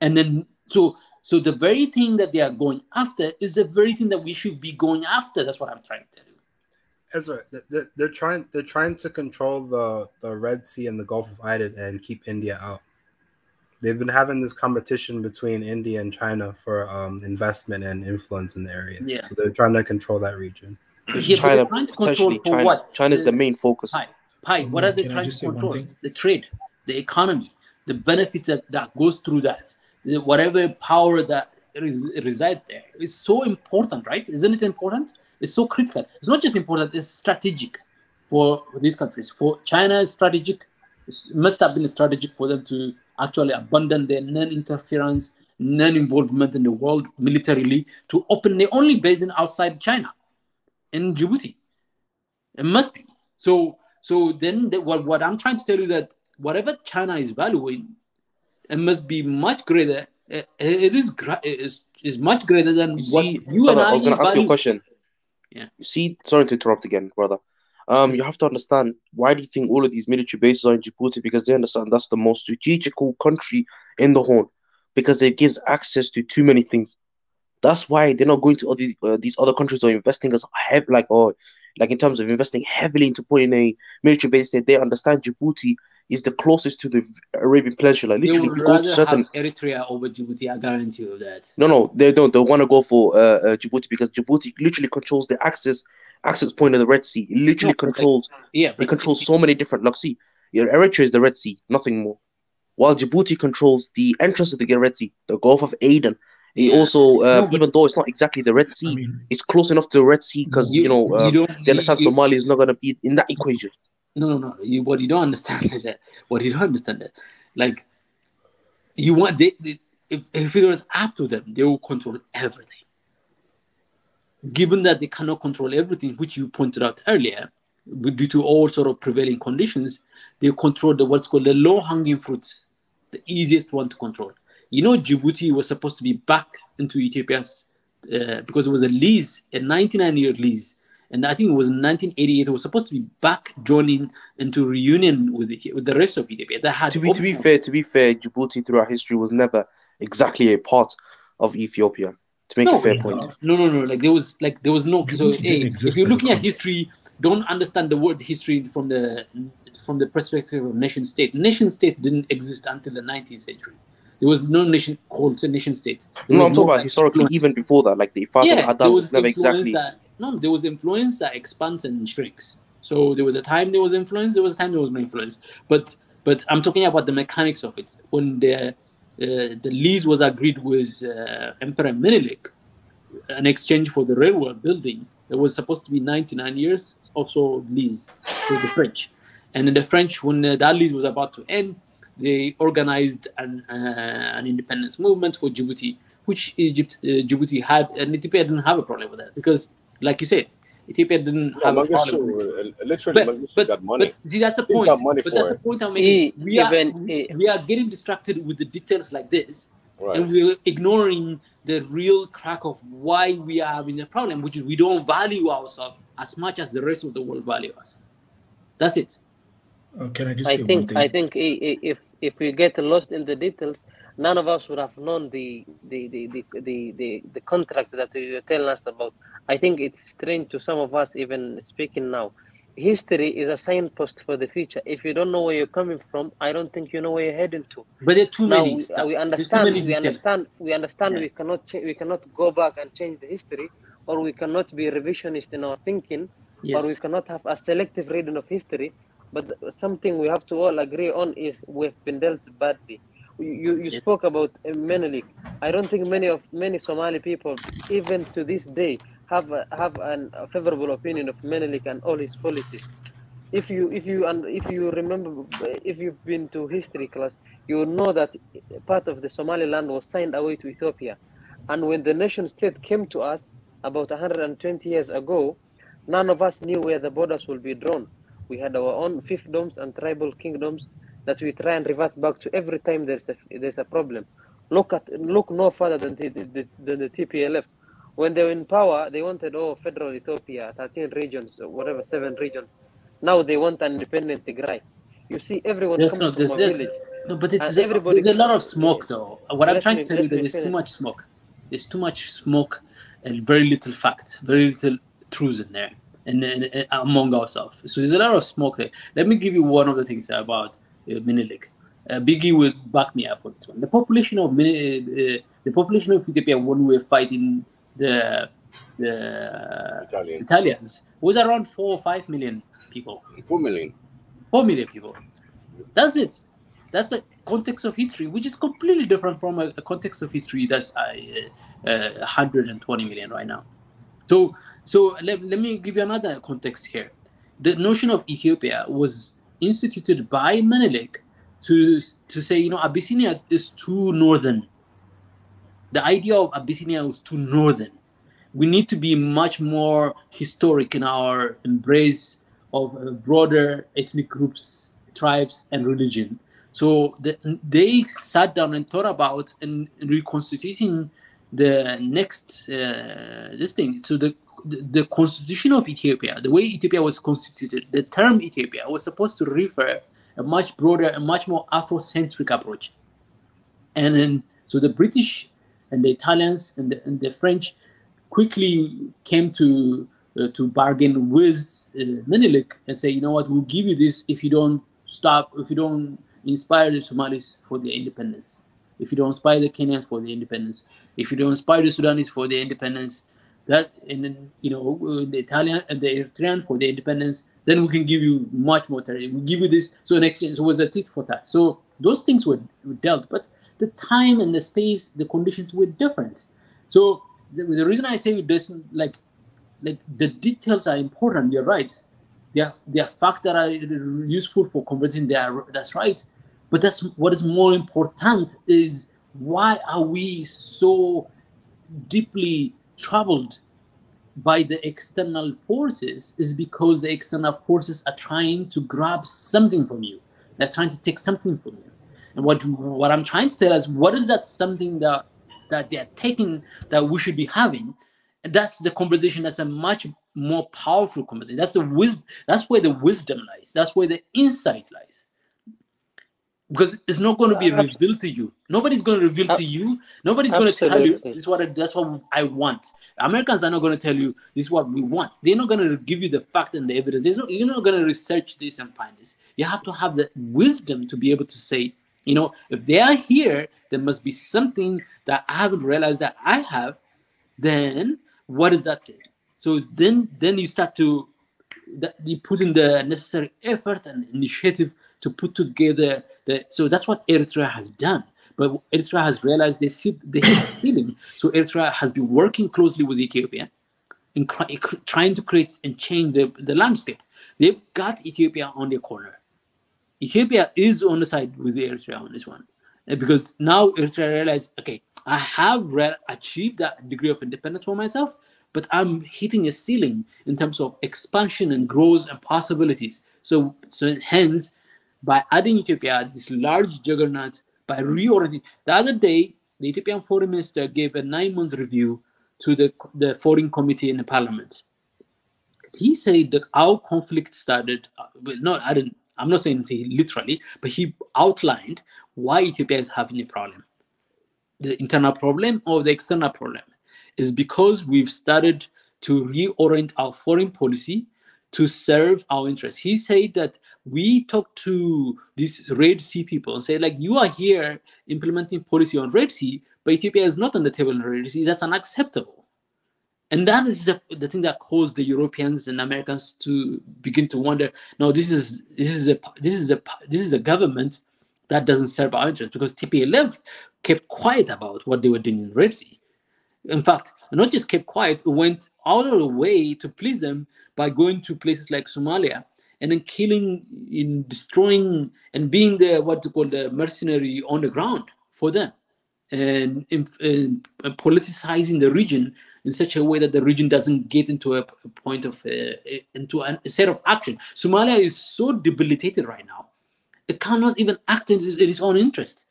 And then, so so the very thing that they are going after is the very thing that we should be going after. That's what I'm trying to do you. Ezra, th- th- they're trying they're trying to control the the Red Sea and the Gulf of Aden and keep India out. They've been having this competition between India and China for um, investment and influence in the area. Yeah. So they're trying to control that region. Yeah, they're China trying to control potentially for China what? China's the The- main focus. Pi, Pi, what are they trying to control? The trade, the economy, the benefit that, that goes through that, whatever power that res, resides there is so important, right? Isn't it important? It's so critical. It's not just important, it's strategic for these countries. For China, it's strategic. It must have been strategic for them to actually abandon their non-interference non-involvement in the world militarily to open the only basin outside China, in Djibouti. It must be. So so then the, what what I'm trying to tell you that whatever China is valuing, it must be much greater. It, it is it is is much greater than You what see, you and brother, I, I was gonna ask you a question. Yeah. You see, sorry to interrupt again, brother. Um, you have to understand why do you think all of these military bases are in Djibouti? Because they understand that's the most strategical country in the Horn, because it gives access to too many things. That's why they're not going to all these uh, these other countries or investing as heavy, like or like in terms of investing heavily into putting a military base there. They understand Djibouti is the closest to the Arabian Peninsula. Literally, you go to certain Eritrea over Djibouti. I guarantee you that. no, no, they don't. They want to go for uh, uh, Djibouti because Djibouti literally controls the access access point of the Red Sea. It literally No, but like- controls. Yeah, It but controls so many different. Like, see, your Eritrea is the Red Sea, nothing more. While Djibouti controls the entrance of the Red Sea, the Gulf of Aden. It Yeah. also, uh, No, but- even though it's not exactly the Red Sea, it's close enough to the Red Sea because you, You- know you um, don't- they understand you- you- Somalia is not going to be in that equation. No, no, no. You, what you don't understand is that what you don't understand that, like, you want they, they if, if it was up to them, they will control everything. Given that they cannot control everything, which you pointed out earlier, due to all sort of prevailing conditions, they control the what's called the low-hanging fruit, the easiest one to control. You know, Djibouti was supposed to be back into Ethiopia's uh, because it was a lease, a 99-year lease, and I think it was 1988. It was supposed to be back joining into reunion with the, with the rest of Ethiopia. That had To be to be fair, to be fair, Djibouti throughout history was never exactly a part of Ethiopia. To make no, a fair point. No, no, no. Like there was like there was no. So hey, if you're looking at history, don't understand the word history from the from the perspective of nation state. Nation state didn't exist until the 19th century. There was no nation called a nation state. There No, I'm talking more about historically, influence. even before that, like the Fatih yeah, there Adam was was never exactly. that no, there was influence that expands and shrinks. So there was a time there was influence, there was a time there was no influence. But but I'm talking about the mechanics of it. When the uh, the lease was agreed with uh, Emperor Menelik, an exchange for the railroad building, it was supposed to be 99 years, also lease to the French. And then the French, when uh, that lease was about to end, they organized an, uh, an independence movement for Djibouti, which Egypt, uh, Djibouti had, and Ethiopia didn't have a problem with that because, like you said, Ethiopia didn't No, have a problem. with Mengistu, literally, But, Mengistu but, got money. but see, that's the point. money but for that's the point I'm making. We, are, even we, we are getting distracted with the details like this, Right. and we're ignoring the real crack of why we are having a problem, which is we don't value ourselves as much as the rest of the world value us. That's it. Uh, can I just I say one think thing? I think i- i- if if we get lost in the details, none of us would have known the the the the the, the, the contract that you're telling us about. I think it's strange to some of us even speaking now. History is a signpost for the future. If you don't know where you're coming from, I don't think you know where you're heading to. But there are too now many we, we understand many we understand we understand Yeah. we cannot cha- we cannot go back and change the history or we cannot be revisionist in our thinking Yes. or we cannot have a selective reading of history but something we have to all agree on is we've been dealt badly you, you, you spoke about Menelik. I don't think many of many Somali people, even to this day, have a, have an, a favorable opinion of Menelik and all his policies. If you if you and if you remember, if you've been to history class, you know that part of the Somaliland was signed away to Ethiopia, and when the nation state came to us about 120 years ago, none of us knew where the borders will be drawn. We had our own fiefdoms and tribal kingdoms that we try and revert back to every time there's a there's a problem. Look at look no further than the, the, the, the TPLF. When they were in power, they wanted oh federal Ethiopia, 13 regions, or whatever, seven regions. Now they want an independent Tigray. You see, everyone That's comes not from a village. No, but it's everybody. there's a lot of smoke though. What I'm trying me- to tell you that there's too much smoke. There's too much smoke and very little fact, very little truth in there, and, and, and among ourselves. So there's a lot of smoke there. Let me give you one of the things about uh, Menelik. Uh, Biggie will back me up on this one. The population of Mini, uh, the population of Ethiopia when we were fighting the the Italian. Italians was around four or five million people. Four million. Four million people. That's it. That's the context of history, which is completely different from a, a context of history that's uh, uh, 120 million right now. So, so let, let me give you another context here. The notion of Ethiopia was instituted by Menelik to to say, you know, Abyssinia is too northern. The idea of Abyssinia was too northern. We need to be much more historic in our embrace of uh, broader ethnic groups, tribes, and religion. So the, they sat down and thought about and reconstituting the next uh, this thing. So the, the constitution of Ethiopia, the way Ethiopia was constituted, the term Ethiopia was supposed to refer a much broader, a much more Afrocentric approach. And then so the British and the Italians and the, and the French quickly came to uh, to bargain with uh, Menelik and say, you know what, we'll give you this if you don't stop, if you don't inspire the Somalis for their independence, if you don't inspire the Kenyans for their independence, if you don't inspire the Sudanese for their independence, that and then you know uh, the Italian and the Eritrean for their independence, then we can give you much more territory. We give you this. So in exchange, so was the tit for tat. So those things were dealt, but the time and the space, the conditions were different. So the, the reason I say this, like, like the details are important. You're right. They are, facts that are useful for conversing. They are, that's right. But that's what is more important is why are we so deeply troubled by the external forces is because the external forces are trying to grab something from you. They're trying to take something from you. And what what I'm trying to tell us, what is that something that that they're taking that we should be having? And that's the conversation that's a much more powerful conversation. That's the wisdom, that's where the wisdom lies, that's where the insight lies because it's not going to be revealed to you. Nobody's going to reveal to you. Nobody's going to tell you this is what I, that's what I want. Americans are not going to tell you this is what we want. They're not going to give you the fact and the evidence. There's no, you're not going to research this and find this. You have to have the wisdom to be able to say, you know, if they are here, there must be something that I haven't realized that I have. Then what is that thing? So then, then you start to that you put in the necessary effort and initiative to put together the, so that's what Eritrea has done. But Eritrea has realized they see they have ceiling. So Eritrea has been working closely with Ethiopia in trying to create and change the, the landscape. They've got Ethiopia on their corner. Ethiopia is on the side with Eritrea on this one. Uh, because now Eritrea realized, okay, I have achieved that degree of independence for myself, but I'm hitting a ceiling in terms of expansion and growth and possibilities. So, so hence, by adding Ethiopia, this large juggernaut, by reorienting. The other day, the Ethiopian foreign minister gave a nine-month review to the, the foreign committee in the parliament. He said that our conflict started, uh, well, not, I didn't, I'm not saying literally, but he outlined why Ethiopia is having a problem. The internal problem or the external problem is because we've started to reorient our foreign policy to serve our interests. He said that we talk to these Red Sea people and say, like, you are here implementing policy on Red Sea, but Ethiopia is not on the table in Red Sea. That's unacceptable. And that is the, the thing that caused the Europeans and Americans to begin to wonder. No, this is this is a this is a this is a government that doesn't serve our interests because TPLF kept quiet about what they were doing in Red Sea. In fact, not just kept quiet, went out of the way to please them by going to places like Somalia and then killing, in destroying, and being the what to call the mercenary on the ground for them, and, and, and, politicizing the region in such a way that the region doesn't get into a, a point of uh, into a, a set of action. Somalia is so debilitated right now; it cannot even act in its, in its own interest.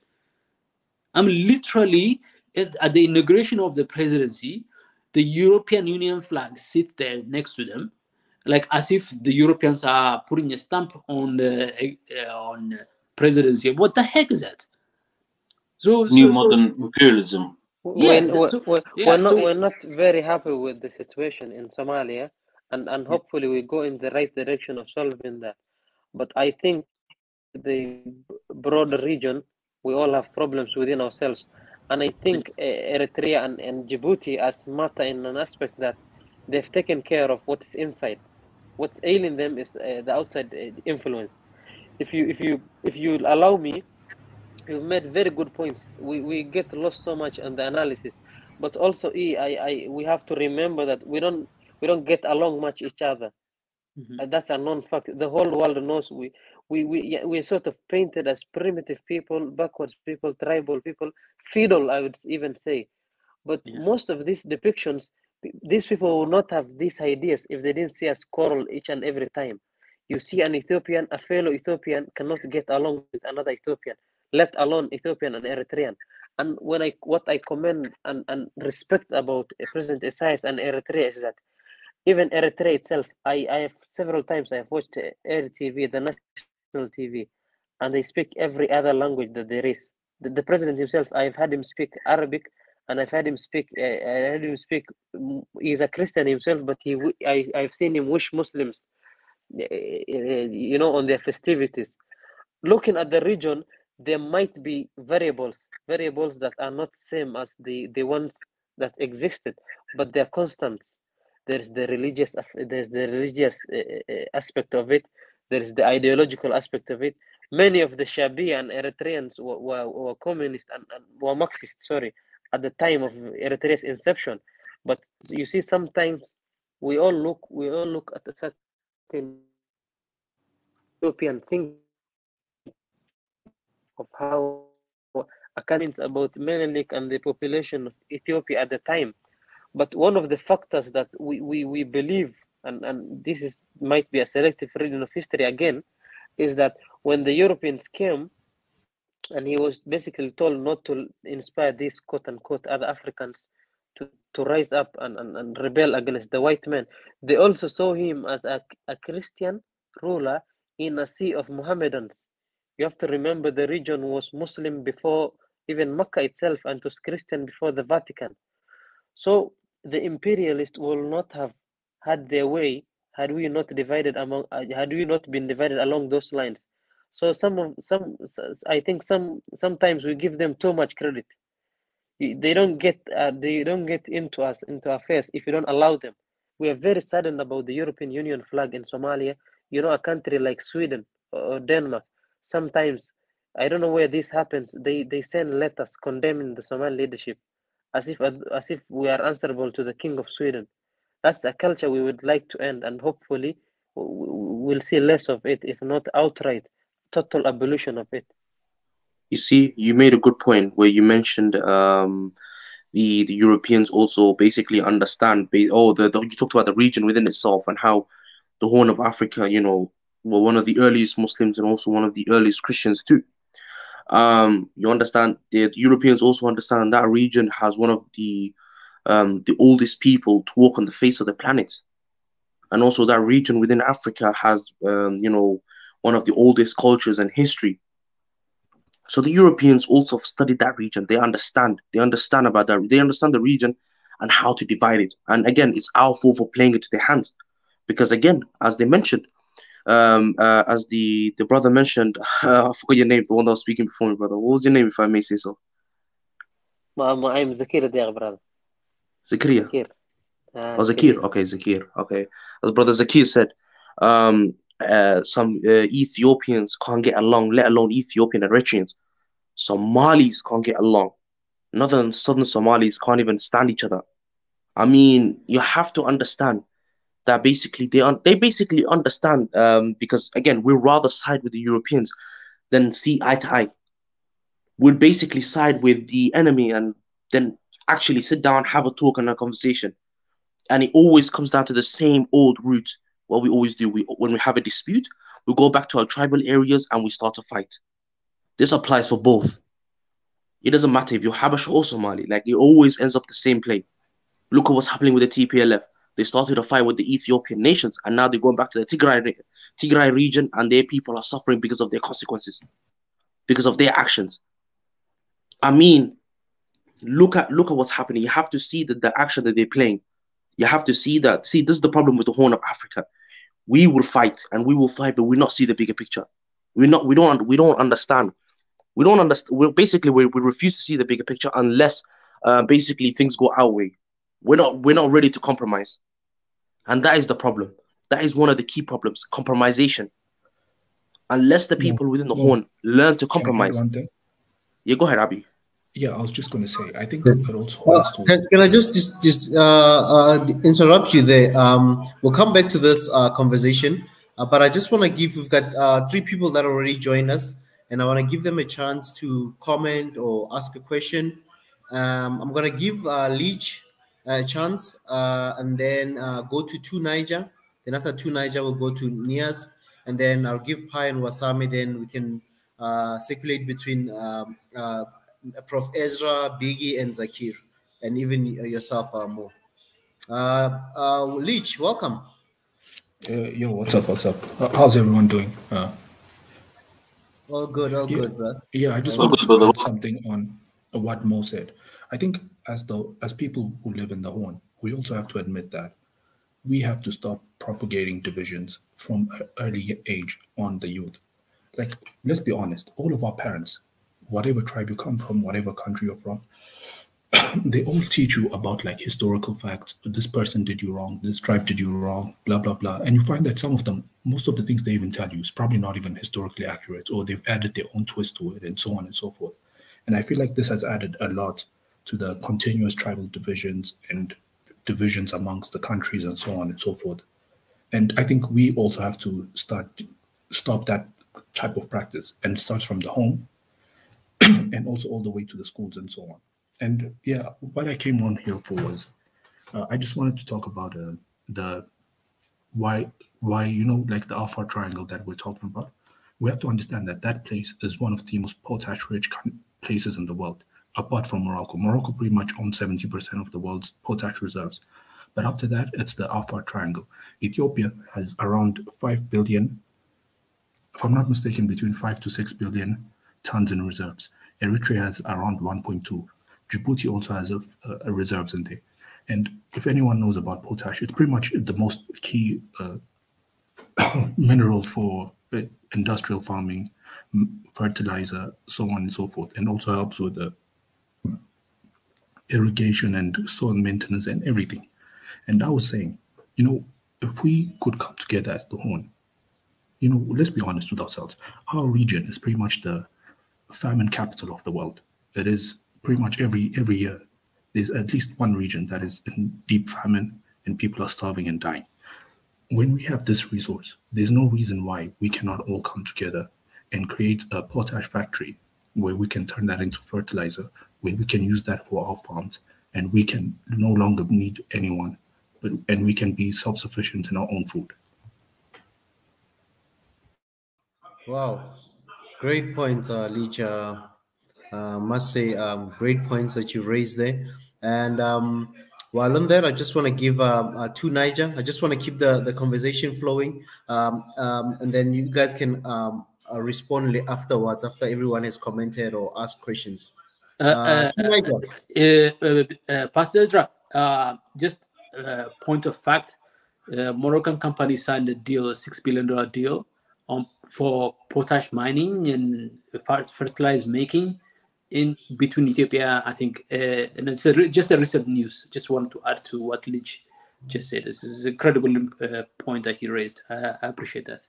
I'm literally at, at the inauguration of the presidency, the European Union flag sits there next to them, like as if the Europeans are putting a stamp on the uh, on presidency. What the heck is that? So new so, modern so, imperialism. Yeah, we're, so, we're, yeah, we're not we're not very happy with the situation in Somalia, and and hopefully we go in the right direction of solving that. But I think the broader region, we all have problems within ourselves. And I think uh, Eritrea and, and Djibouti as matter in an aspect that they've taken care of what is inside. What's ailing them is uh, the outside uh, influence. If you if you if you allow me, you've made very good points. We we get lost so much on the analysis, but also e, I, I we have to remember that we don't we don't get along much each other. Mm-hmm. Uh, that's a known fact. The whole world knows we we we we're sort of painted as primitive people, backwards people, tribal people, feudal. I would even say, But most of these depictions, these people will not have these ideas if they didn't see us quarrel each and every time. You see an Ethiopian, a fellow Ethiopian cannot get along with another Ethiopian, let alone Ethiopian and Eritrean. And when I what I commend and, and respect about President Isaias and Eritrea is that even Eritrea itself, I, I have several times I have watched Air the national TV, and they speak every other language that there is. The, the president himself, I've had him speak Arabic, and I've had him speak. Uh, I had him speak. Mm, he's a Christian himself, but he I I've seen him wish Muslims, eh, you know, on their festivities. Looking at the region, there might be variables, variables that are not same as the the ones that existed, but they're constants. There's the religious, there's the religious uh, aspect of it. There is the ideological aspect of it. Many of the Shabia and Eritreans were, were, were communist and, and were Marxist. Sorry, at the time of Eritrea's inception. But you see, sometimes we all look, we all look at a certain European thing of how accounts about Menelik and the population of Ethiopia at the time. But one of the factors that we, we, we believe, and, and this is might be a selective reading of history again, is that when the Europeans came, and he was basically told not to inspire these quote unquote other Africans to, to rise up and, and, and rebel against the white men. They also saw him as a, a Christian ruler in a sea of Mohammedans. You have to remember the region was Muslim before even Mecca itself and was Christian before the Vatican. So the imperialists will not have had their way had we not divided among had we not been divided along those lines. So some of some i think some sometimes we give them too much credit. They don't get uh, they don't get into us into affairs if you don't allow them. We are very saddened about the european union flag in somalia. You know a country like sweden or denmark sometimes i don't know where this happens they they send letters condemning the somali leadership as if as if we are answerable to the king of sweden that's a culture we would like to end and hopefully we'll see less of it if not outright total abolition of it. You see, you made a good point where you mentioned um, the the Europeans also basically understand. Oh, the, the, you talked about the region within itself and how the Horn of Africa, you know, were one of the earliest Muslims and also one of the earliest Christians too. Um, you understand the, the Europeans also understand that region has one of the um, the oldest people to walk on the face of the planet, and also that region within Africa has um, you know one of the oldest cultures and history. So the Europeans also studied that region. They understand. They understand about that. They understand the region and how to divide it. And again, it's our fault for playing it to their hands, because again, as they mentioned, um, uh, as the the brother mentioned, uh, I forgot your name, the one that was speaking before me, brother. What was your name, if I may say so? I'm Zakir there, brother. Zakir. Zakir. Uh, oh, Zakir. Okay, Zakir. Okay. As brother Zakir said, um, uh, some uh, Ethiopians can't get along, let alone Ethiopian Eritreans. Somalis can't get along. Northern Southern Somalis can't even stand each other. I mean, you have to understand that basically they un- they basically understand um, because again we'd rather side with the Europeans than see eye to eye. We'd basically side with the enemy and then actually sit down, have a talk and a conversation. And it always comes down to the same old route what we always do, we when we have a dispute, we go back to our tribal areas and we start to fight. This applies for both. It doesn't matter if you're Habash or Somali, like it always ends up the same play. Look at what's happening with the TPLF. They started a fight with the Ethiopian nations, and now they're going back to the Tigray, Tigray region, and their people are suffering because of their consequences, because of their actions. I mean, look at look at what's happening. You have to see that the action that they're playing. You have to see that. See, this is the problem with the Horn of Africa. We will fight and we will fight, but we not see the bigger picture. We not we don't we don't understand. We don't understand. We're basically we, we refuse to see the bigger picture unless uh, basically things go our way. We're not we're not ready to compromise, and that is the problem. That is one of the key problems: compromisation. Unless the people yeah. within the yeah. horn learn to compromise. Yeah, go ahead, Abby. Yeah, I was just going to say, I think it also uh, can, can, I just just, just uh, uh, interrupt you there? Um, we'll come back to this uh, conversation, uh, but I just want to give. We've got uh, three people that already joined us, and I want to give them a chance to comment or ask a question. Um, I'm gonna give uh, Leech a chance, uh, and then uh, go to two Niger. Then after two Niger, we'll go to Nias, and then I'll give Pi and Warsame. Then we can uh, circulate between um, uh, Prof. Ezra, Biggie, and Zakir, and even yourself, uh, Mo. Uh, uh, Leech, welcome. Uh, yo, what's up? What's up? Uh, How's everyone doing? Uh, All good, all yeah, good, bro. yeah. I just Well, wanted good, to brother. add something on what Mo said. I think as the as people who live in the Horn, we also have to admit that we have to stop propagating divisions from an early age on the youth. Like, let's be honest, all of our parents, whatever tribe you come from, whatever country you're from, they all teach you about like historical facts. This person did you wrong. This tribe did you wrong. Blah blah blah. And you find that some of them, most of the things they even tell you is probably not even historically accurate, or they've added their own twist to it, and so on and so forth. And I feel like this has added a lot to the continuous tribal divisions and divisions amongst the countries and so on and so forth. And I think we also have to start stop that type of practice, and starts from the home and also all the way to the schools and so on. And yeah, what I came on here for was uh, I just wanted to talk about uh, the why why you know like the Afar Triangle that we're talking about. We have to understand that that place is one of the most potash-rich places in the world, apart from Morocco. Morocco pretty much owns seventy percent of the world's potash reserves. But after that, it's the Afar Triangle. Ethiopia has around five billion, if I'm not mistaken, between five to six billion tons in reserves. Eritrea has around 1.2. Djibouti also has a, a reserves in there. And if anyone knows about potash, it's pretty much the most key uh, mineral for uh, industrial farming, fertilizer, so on and so forth, and also helps with the irrigation and soil maintenance and everything. And I was saying, you know, if we could come together as the Horn, you know, let's be honest with ourselves. Our region is pretty much the famine capital of the world. It is pretty much every every year. There's at least one region that is in deep famine and people are starving and dying. When we have this resource, there's no reason why we cannot all come together and create a potash factory where we can turn that into fertilizer, where we can use that for our farms, and we can no longer need anyone, but and we can be self-sufficient in our own food. Wow, great point, uh, Leech. Uh, uh, must say, um, great points that you raised there. And um, while on that, I just want to give um, uh, to Niger. I just want to keep the, the conversation flowing, um, um, and then you guys can um, uh, respond afterwards after everyone has commented or asked questions. Uh, Uh, uh, uh, Pastor Ezra, uh, just uh, point of fact, uh, Moroccan company signed a deal, a six billion dollar deal, on for potash mining and fer- fertilizer making in between Ethiopia. I think, uh, and it's a, just a recent news. Just wanted to add to what Lich just said. This is a credible point that he raised. I, I appreciate that.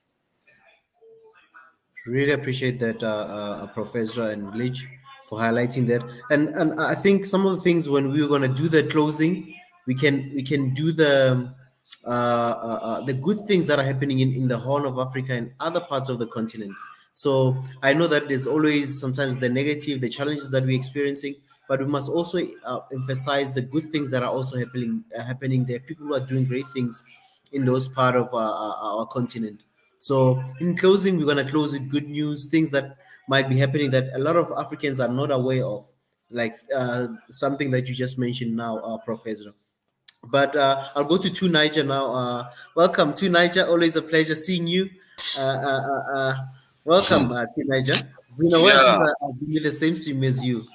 Really appreciate that, uh, uh, Professor and Leach, for highlighting that. And and I think some of the things when we were going to do the closing, we can we can do the uh, uh, uh, the good things that are happening in, in the Horn of Africa and other parts of the continent. So I know that there's always sometimes the negative, the challenges that we're experiencing, but we must also uh, emphasize the good things that are also happening uh, happening there. People who are doing great things in those part of uh, our continent. So in closing, we're gonna close with good news, things that might be happening that a lot of Africans are not aware of, like uh, something that you just mentioned now, uh, Professor. But uh, I'll go to Two Niger now. Uh, welcome, Two Niger. Always a pleasure seeing you. Uh, uh, welcome, uh, Two Niger. It's been a while Yeah. since I've been in the same stream as you.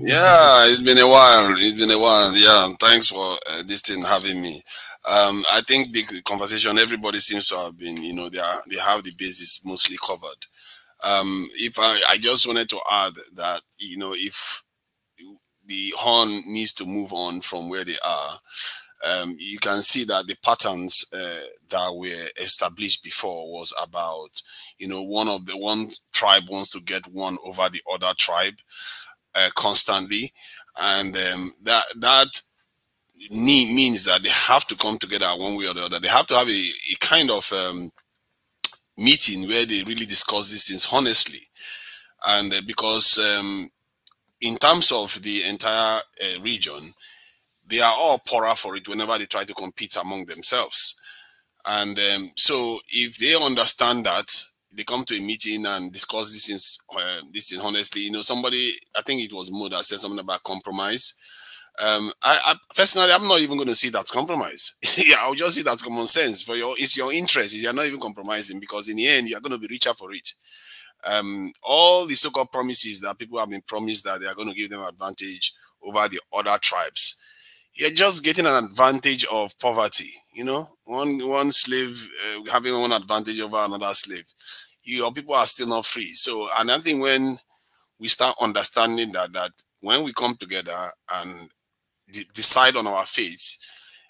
yeah, it's been a while. It's been a while. Yeah, thanks for uh, this thing having me. Um, I think the conversation everybody seems to have been, you know, they are they have the basis mostly covered. Um, if I, I just wanted to add that, you know, if the horn needs to move on from where they are, um, you can see that the patterns uh, that were established before was about, you know, one of the one tribe wants to get one over the other tribe uh, constantly, and um, that that means that they have to come together one way or the other. They have to have a, a kind of um, meeting where they really discuss these things honestly, and uh, because um, in terms of the entire uh, region, they are all poorer for it whenever they try to compete among themselves. And um, so, if they understand that, they come to a meeting and discuss this things, uh, honestly. You know, somebody, I think it was Mo that said something about compromise. Um, I, I, personally, I'm not even going to see that compromise. yeah, I'll just see that common sense for your. It's your interest. You're not even compromising because in the end, you're going to be richer for it. Um, all the so-called promises that people have been promised that they are going to give them advantage over the other tribes you're just getting an advantage of poverty. You know, one one slave uh, having one advantage over another slave. Your people are still not free. So, and I think when we start understanding that that when we come together and decide on our fates,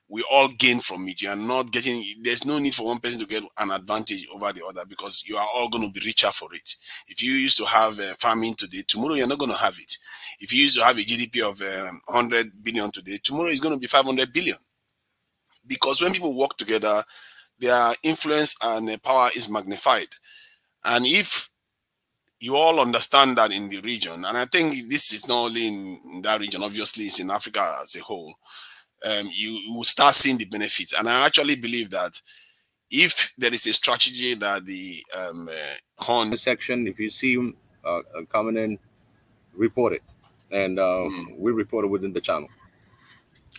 we all gain from it. You are not getting, there's no need for one person to get an advantage over the other because you are all going to be richer for it. If you used to have uh, farming today, tomorrow you're not going to have it. If you used to have a GDP of um, 100 billion today, tomorrow is going to be 500 billion. Because when people work together, their influence and uh, power is magnified. And if you all understand that in the region, and I think this is not only in, in that region, obviously it's in Africa as a whole, um, you, you, will start seeing the benefits. And I actually believe that if there is a strategy that the um, uh, Horn section, if you see him uh, uh coming in, report it. And uh, mm. we report it within the channel.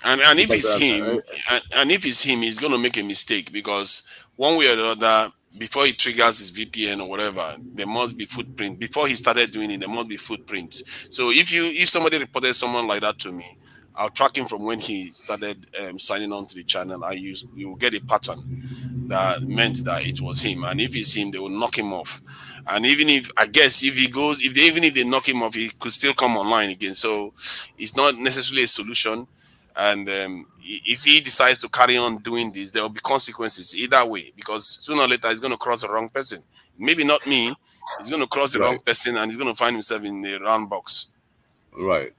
And, and if it's him, and, and if it's him, he's going to make a mistake because one way or the other, before he triggers his VPN or whatever, there must be footprint. Before he started doing it, there must be footprint. So if you if somebody reported someone like that to me, I'll track him from when he started um, signing on to the channel. I use you will get a pattern that meant that it was him. And if it's him, they will knock him off. And even if I guess if he goes, if they even if they knock him off, he could still come online again. So it's not necessarily a solution. And um, if he decides to carry on doing this, there will be consequences either way because sooner or later he's going to cross the wrong person. Maybe not me. He's going to cross the right. wrong person and he's going to find himself in the round box. Right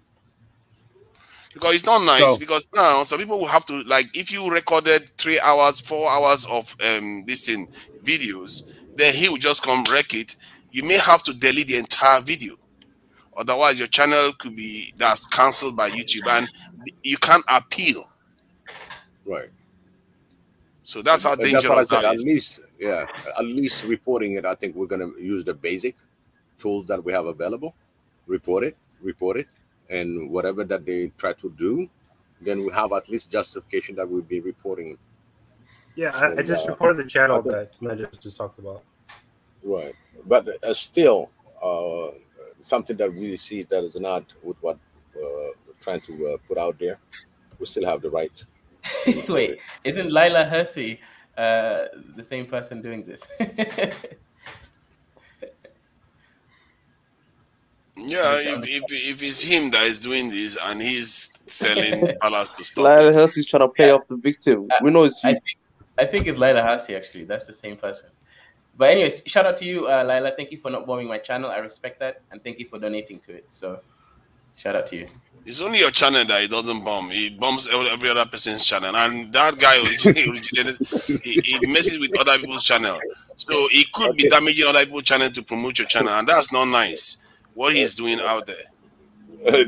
because it's not nice so, because now some people will have to like if you recorded three hours four hours of um this thing videos then he will just come wreck it you may have to delete the entire video otherwise your channel could be that's cancelled by youtube and you can't appeal right so that's how dangerous that's that at least yeah at least reporting it i think we're going to use the basic tools that we have available report it report it and whatever that they try to do, then we have at least justification that we'll be reporting. Yeah, I, I just uh, reported the channel that I just, just talked about. Right, but uh, still, uh, something that we see that is not with what uh, we're trying to uh, put out there. We still have the right. Wait, isn't Lila Hersey uh, the same person doing this? Yeah, if, if, if it's him that is doing this and he's telling Palace to stop, Lila Hersey's trying to play yeah. off the victim. We know it's you. I think, I think it's Lila Hersey actually. That's the same person. But anyway, shout out to you, uh, Lila. Thank you for not bombing my channel. I respect that, and thank you for donating to it. So, shout out to you. It's only your channel that he doesn't bomb. He bombs every other person's channel, and that guy originated. he, he messes with other people's channel, so he could be damaging other people's channel to promote your channel, and that's not nice what he's doing out there.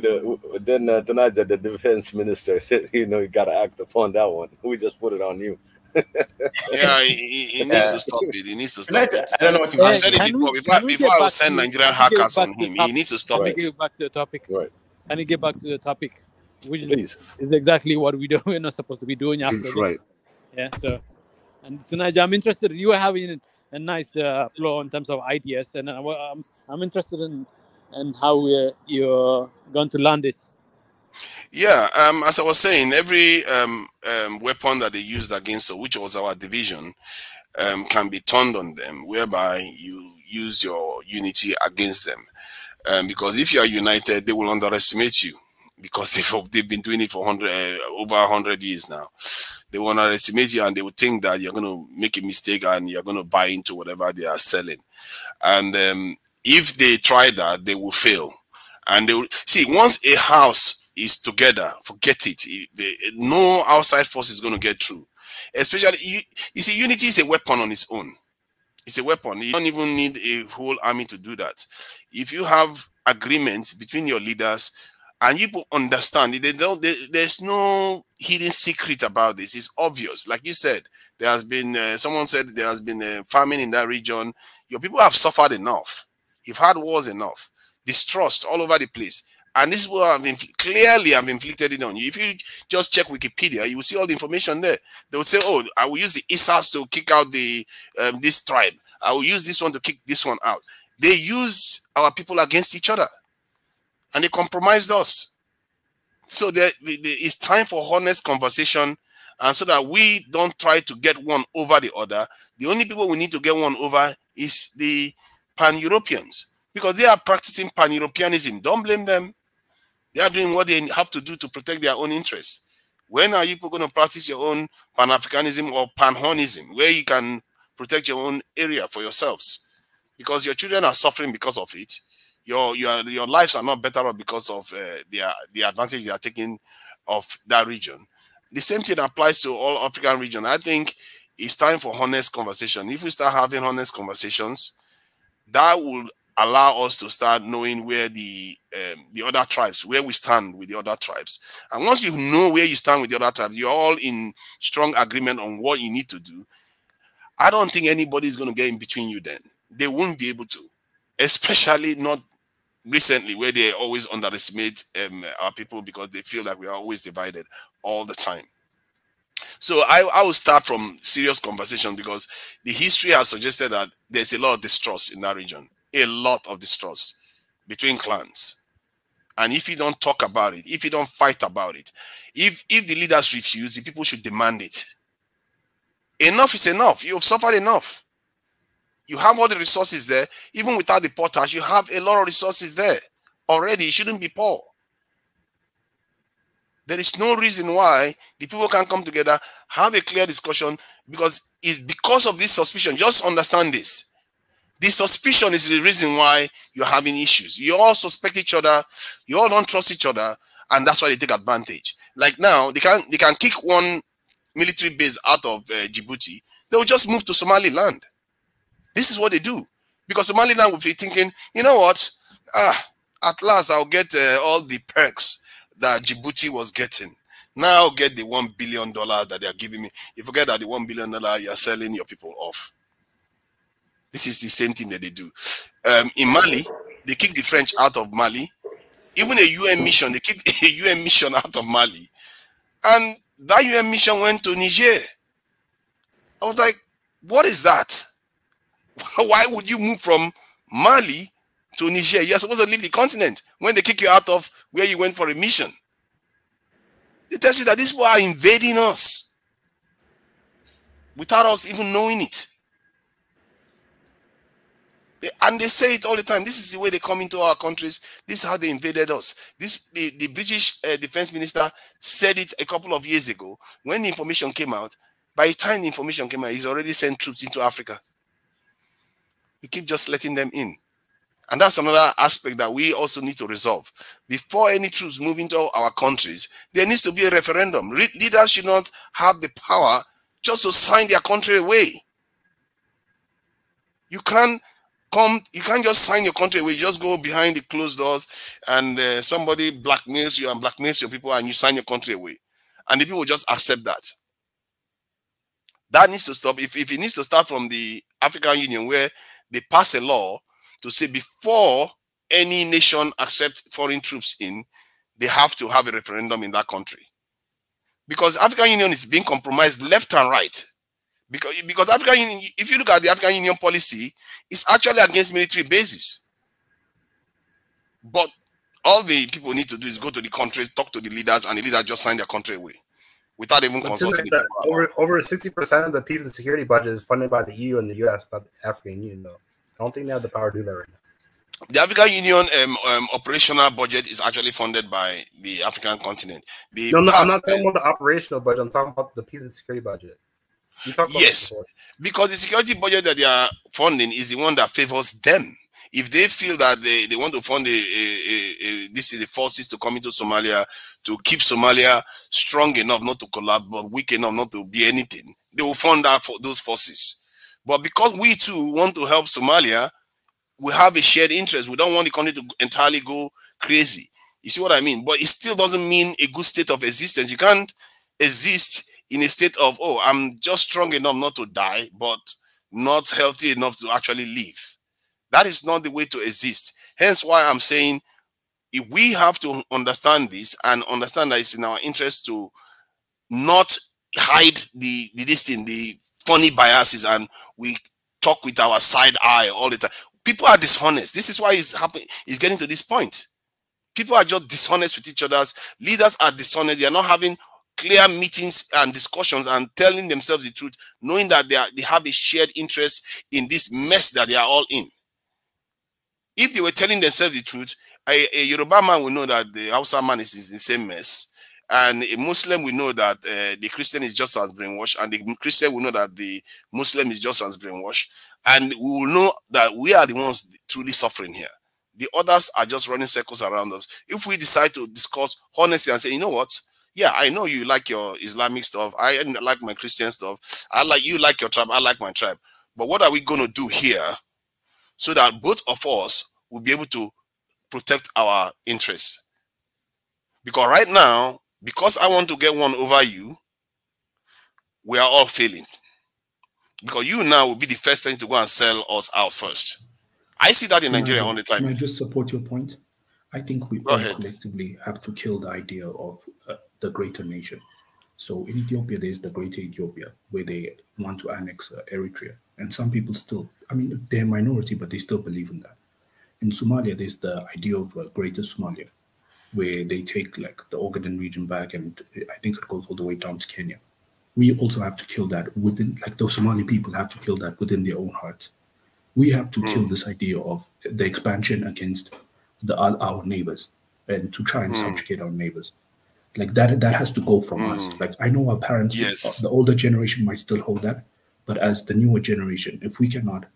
then uh, tonight the defense minister said, you know, you got to act upon that one. We just put it on you. yeah, he, he needs to stop it. He needs to stop it. I don't know what you I said it before. We, before, before I will send Nigerian hackers on him, he needs to stop right. it. Back to the topic. Right. Can you get back to the topic? Which Please. is exactly what we do. We're not supposed to be doing after. right. Yeah. So, and tonight I'm interested. You are having a nice uh, flow in terms of ideas, and I'm, I'm interested in and how uh, you're going to land this. Yeah, um, as I was saying, every um, um, weapon that they used against us, which was our division, um, can be turned on them, whereby you use your unity against them. Um, because if you are united, they will underestimate you because they've, they've been doing it for 100, uh, over 100 years now. They will underestimate you and they will think that you're going to make a mistake and you're going to buy into whatever they are selling. And um, if they try that, they will fail. And they will see once a house is together, forget it. no outside force is going to get through. Especially, you, you see, unity is a weapon on its own. It's a weapon. You don't even need a whole army to do that. If you have agreements between your leaders and you understand, they don't, they, there's no hidden secret about this. It's obvious. Like you said, there has been, uh, someone said there has been a famine in that region. Your people have suffered enough. You've had wars enough, distrust all over the place. And this is what I've infl- clearly I've inflicted it on you. If you just check Wikipedia, you will see all the information there. They will say, "Oh, I will use the Issas to kick out the um, this tribe. I will use this one to kick this one out." They use our people against each other, and they compromised us. So there, it's time for honest conversation, and so that we don't try to get one over the other. The only people we need to get one over is the pan-Europeans because they are practicing pan-Europeanism. Don't blame them. They are doing what they have to do to protect their own interests. When are you going to practice your own Pan Africanism or Pan Honism, where you can protect your own area for yourselves? Because your children are suffering because of it. Your your your lives are not better off because of uh, the the advantage they are taking of that region. The same thing applies to all African region. I think it's time for honest conversation. If we start having honest conversations, that will allow us to start knowing where the um, the other tribes where we stand with the other tribes. And once you know where you stand with the other tribes you're all in strong agreement on what you need to do. I don't think anybody's going to get in between you then. They won't be able to especially not recently where they always underestimate um, our people because they feel like we are always divided all the time. So I, I will start from serious conversation because the history has suggested that there's a lot of distrust in that region a lot of distrust between clans. And if you don't talk about it, if you don't fight about it, if if the leaders refuse, the people should demand it. Enough is enough. You've suffered enough. You have all the resources there. Even without the potash, you have a lot of resources there already. You shouldn't be poor. There is no reason why the people can come together, have a clear discussion, because it's because of this suspicion. Just understand this the suspicion is the reason why you're having issues. You all suspect each other, you all don't trust each other, and that's why they take advantage. Like now, they can they can kick one military base out of uh, Djibouti, they'll just move to Somaliland. This is what they do because Somaliland will be thinking, you know what? Ah, at last I'll get uh, all the perks that Djibouti was getting. Now I'll get the one billion dollar that they are giving me. You forget that the one billion dollar you are selling your people off. This is the same thing that they do. Um, in Mali, they kick the French out of Mali. Even a UN mission, they kicked a UN mission out of Mali. And that UN mission went to Niger. I was like, what is that? Why would you move from Mali to Niger? You're supposed to leave the continent when they kick you out of where you went for a mission. It tells you that these people are invading us without us even knowing it and they say it all the time. This is the way they come into our countries. This is how they invaded us. This the, the British uh, defense minister said it a couple of years ago when the information came out. By the time the information came out, he's already sent troops into Africa. We keep just letting them in. And that's another aspect that we also need to resolve. Before any troops move into our countries, there needs to be a referendum. Re leaders should not have the power just to sign their country away. You can't come you can't just sign your country away. You just go behind the closed doors and uh, somebody blackmails you and blackmails your people and you sign your country away. And the people just accept that. That needs to stop. If, if it needs to start from the african union where they pass a law to say before any nation accept foreign troops in they have to have a referendum in that country. Because african union is being compromised left and right. Because because african union if you look at the african union policy it's actually against military bases. But all the people need to do is go to the countries, talk to the leaders, and the leaders just sign their country away without even consulting. Like over over sixty percent of the peace and security budget is funded by the EU and the US, not the African Union. Though I don't think they have the power to do that right now. The African Union um, um, operational budget is actually funded by the African continent. The no, no, I'm not talking about the operational budget. I'm talking about the peace and security budget yes, because the security budget that they are funding is the one that favors them. If they feel that they, they want to fund a, a, a, this is the forces to come into Somalia to keep Somalia strong enough not to collapse, but weak enough not to be anything, they will fund that for those forces. But because we too want to help Somalia, we have a shared interest. We don't want the country to entirely go crazy. You see what I mean? But it still doesn't mean a good state of existence. You can't exist in a state of, oh, I'm just strong enough not to die, but not healthy enough to actually live. That is not the way to exist. Hence why I'm saying if we have to understand this and understand that it's in our interest to not hide the, the this thing, the funny biases, and we talk with our side eye all the time. People are dishonest. This is why it's happening. It's getting to this point. People are just dishonest with each other's leaders are dishonest. They are not having clear meetings and discussions and telling themselves the truth, knowing that they are they have a shared interest in this mess that they are all in. If they were telling themselves the truth, a, a Yoruba man will know that the Hausa man is in the same mess. And a Muslim will know that uh, the Christian is just as brainwashed, and the Christian will know that the Muslim is just as brainwashed. And we will know that we are the ones truly suffering here. The others are just running circles around us. If we decide to discuss honestly and say, you know what, yeah, I know you like your Islamic stuff. I like my Christian stuff. I like you like your tribe. I like my tribe. But what are we going to do here so that both of us will be able to protect our interests? Because right now, because I want to get one over you, we are all failing. Because you now will be the first person to go and sell us out first. I see that in Nigeria all the time. Can I just support your point? I think we all collectively have to kill the idea of the greater nation. So in Ethiopia, there's the greater Ethiopia, where they want to annex uh, Eritrea. And some people still, I mean, they're a minority, but they still believe in that. In Somalia, there's the idea of uh, greater Somalia, where they take like the Ogaden region back, and I think it goes all the way down to Kenya. We also have to kill that within, like the Somali people have to kill that within their own hearts. We have to kill this idea of the expansion against the our neighbors and to try and Mm. subjugate our neighbors. Like that, that has to go from us. Like I know our parents, Yes. uh, the older generation might still hold that, but as the newer generation, if we cannot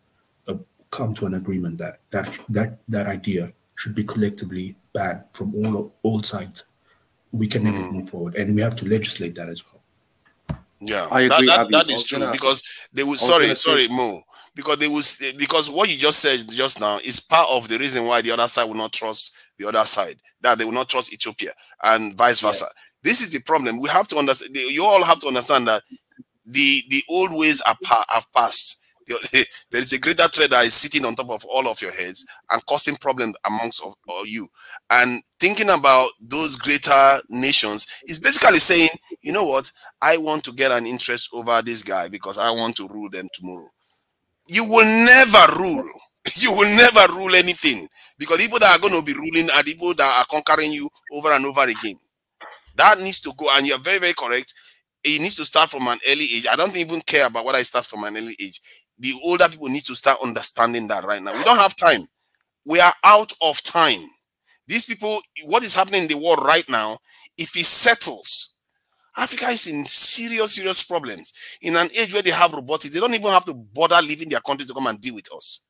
uh, come to an agreement that that that that idea should be collectively banned from all all sides, we can never move forward, and we have to legislate that as well. Yeah, I that, agree, that, that I is was true gonna- because they will. I Sorry, say- sorry, Mo. Because they was because what you just said just now is part of the reason why the other side will not trust the other side. That they will not trust Ethiopia and vice versa. This is the problem. We have to understand. You all have to understand that the the old ways are have passed. There is a greater threat that is sitting on top of all of your heads and causing problems amongst of, of you. And thinking about those greater nations is basically saying, you know what, I want to get an interest over this guy because I want to rule them tomorrow. You will never rule. You will never rule anything because people that are going to be ruling are people that are conquering you over and over again. That needs to go, and you're very, very correct. It needs to start from an early age. I don't even care about whether I start from an early age. The older people need to start understanding that right now. We don't have time. We are out of time. These people, what is happening in the world right now, if it settles, Africa is in serious, serious problems. In an age where they have robotics, they don't even have to bother leaving their country to come and deal with us.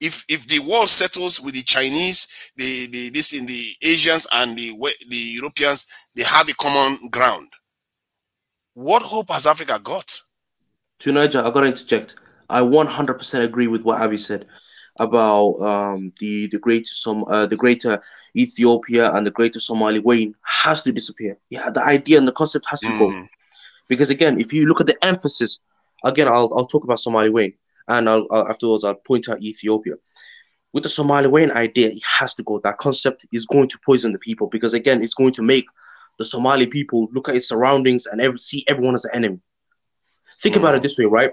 If if the world settles with the Chinese, the, the this in the Asians and the the Europeans, they have a common ground. What hope has Africa got? To Niger, I gotta interject. I 100% agree with what Avi said about um, the the greater Som uh, the greater Ethiopia and the greater Somali Weyn has to disappear. Yeah, the idea and the concept has to go because again, if you look at the emphasis, again, I'll I'll talk about Somali Weyn and I'll, I'll afterwards I'll point out Ethiopia. With the Somali Weyn idea, it has to go. That concept is going to poison the people because again, it's going to make the Somali people look at its surroundings and every, see everyone as an enemy. Think about it this way, right?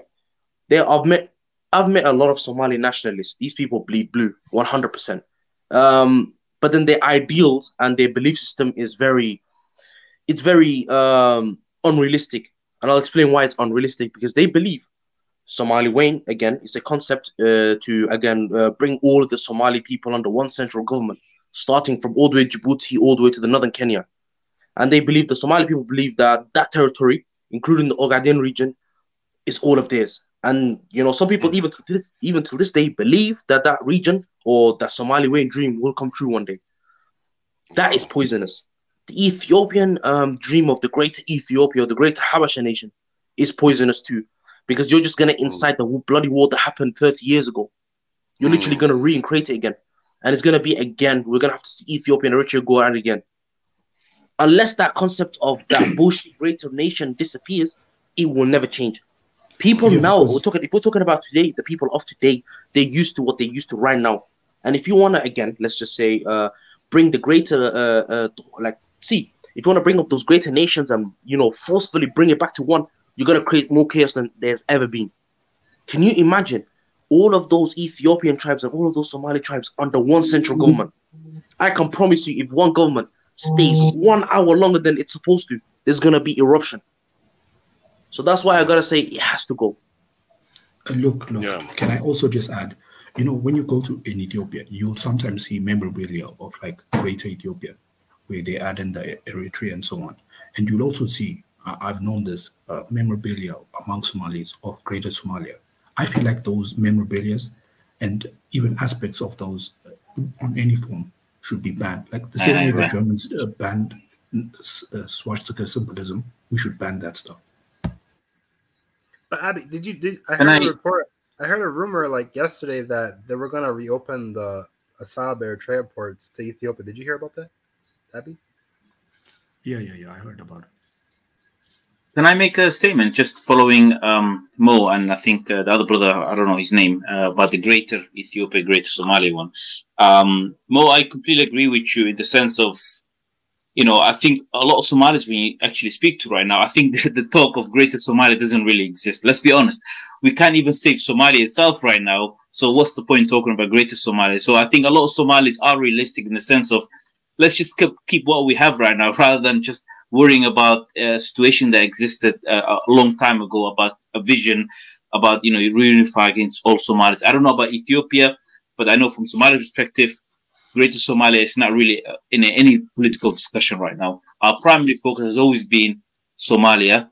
There, I've met, I've met a lot of Somali nationalists. These people bleed blue, one hundred percent. Um, but then their ideals and their belief system is very, it's very um, unrealistic, and I'll explain why it's unrealistic because they believe Somali Weyn again is a concept uh, to again uh, bring all the Somali people under one central government, starting from all the way Djibouti all the way to the northern Kenya, and they believe the Somali people believe that that territory, including the Ogaden region, is all of theirs. And you know, some people even to this even to this day believe that that region or that Somali Weyn dream will come true one day. That is poisonous. The Ethiopian um, dream of the great Ethiopia, the great Habesha nation, is poisonous too. Because you're just gonna incite the bloody war that happened 30 years ago. You're literally gonna recreate it again, and it's gonna be again. We're gonna have to see Ethiopia and Eritrea go at it again. Unless that concept of that bullshit greater nation disappears, it will never change. People Yeah, now, we're talking. If we're talking about today, the people of today, they're used to what they're used to right now. And if you wanna again, let's just say, uh, bring the greater, uh, uh, like, see, if you wanna bring up those greater nations and you know forcefully bring it back to one, you're gonna create more chaos than there's ever been. Can you imagine all of those Ethiopian tribes and all of those Somali tribes under one central government? I can promise you, if one government stays one hour longer than it's supposed to, there's gonna be eruption. So that's why I gotta say it has to go. Uh, look, look. Can I also just add? You know, when you go to in Ethiopia, you'll sometimes see memorabilia of like Greater Ethiopia, where they add in the Eritrea and so on. And you'll also see, I've known this uh, memorabilia among Somalis of Greater Somalia. I feel like those memorabilias and even aspects of those on any form should be banned. Like the same I way the. Germans uh, banned uh, swastika symbolism, we should ban that stuff. But Abby, did you did I heard a I- report? I heard a rumor like yesterday that they were gonna reopen the Assab Eritrea ports to Ethiopia. Did you hear about that, Abby? Yeah, yeah, yeah. I heard about it. Can I make a statement just following um, Mo and I think uh, the other brother, I don't know his name, uh, about the greater Ethiopia, greater Somalia one. Um, Mo, I completely agree with you in the sense of, you know, I think a lot of Somalis we actually speak to right now, I think the talk of greater Somalia doesn't really exist. Let's be honest. We can't even save Somalia itself right now. So what's the point talking about greater Somalia? So I think a lot of Somalis are realistic in the sense of, let's just keep, keep what we have right now rather than just worrying about a situation that existed uh, a long time ago about a vision about you know reunify against all Somalis. I don't know about Ethiopia, but I know from Somali perspective, Greater Somalia is not really uh, in any political discussion right now. Our primary focus has always been Somalia,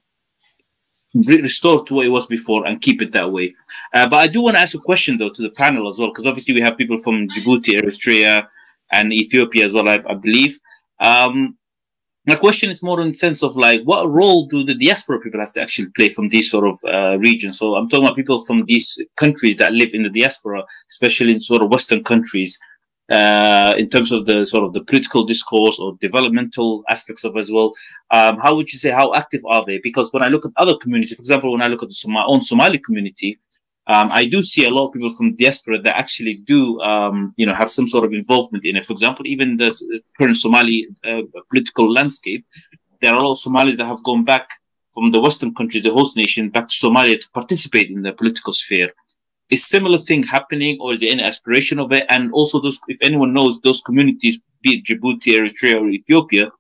restore to what it was before, and keep it that way. Uh, but I do want to ask a question though to the panel as well, because obviously we have people from Djibouti, Eritrea, and Ethiopia as well, I, I believe. Um, my question is more in the sense of like, what role do the diaspora people have to actually play from these sort of uh, regions? So I'm talking about people from these countries that live in the diaspora, especially in sort of Western countries, uh, in terms of the sort of the political discourse or developmental aspects of as well. Um, how would you say how active are they? Because when I look at other communities, for example, when I look at the, my own Somali community, um, I do see a lot of people from diaspora that actually do, um, you know, have some sort of involvement in it. For example, even the current Somali uh, political landscape, there are a lot of Somalis that have gone back from the Western country, the host nation, back to Somalia to participate in the political sphere. Is similar thing happening, or is there any aspiration of it? And also, those, if anyone knows those communities, be it Djibouti, Eritrea, or Ethiopia,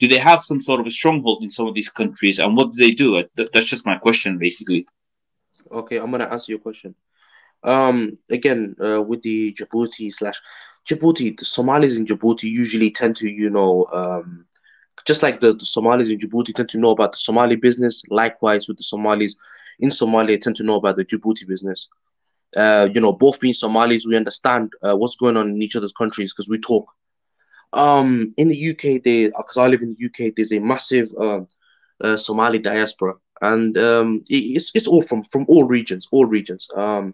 do they have some sort of a stronghold in some of these countries? And what do they do? That's just my question, basically. Okay, I'm gonna answer your question. Um, again, uh, with the Djibouti slash Djibouti, the Somalis in Djibouti usually tend to, you know, um, just like the, the Somalis in Djibouti tend to know about the Somali business. Likewise, with the Somalis in Somalia, tend to know about the Djibouti business. Uh, you know, both being Somalis, we understand uh, what's going on in each other's countries because we talk. Um, in the UK, they because I live in the UK, there's a massive um, uh, Somali diaspora, and um, it- it's it's all from from all regions, all regions. Um,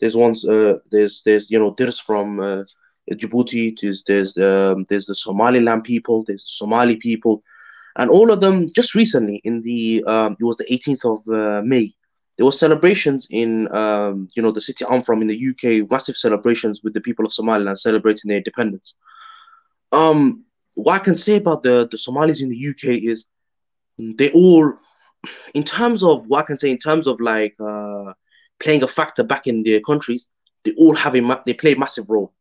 there's ones uh, there's there's you know there's from uh, Djibouti, there's there's um, there's the Somaliland people, there's Somali people, and all of them just recently in the um, it was the 18th of uh, May. There was celebrations in um, you know the city I'm from in the UK, massive celebrations with the people of Somaliland celebrating their independence. Um, what I can say about the the Somalis in the UK is they all, in terms of what I can say, in terms of like uh, playing a factor back in their countries, they all have a ma- they play a massive role.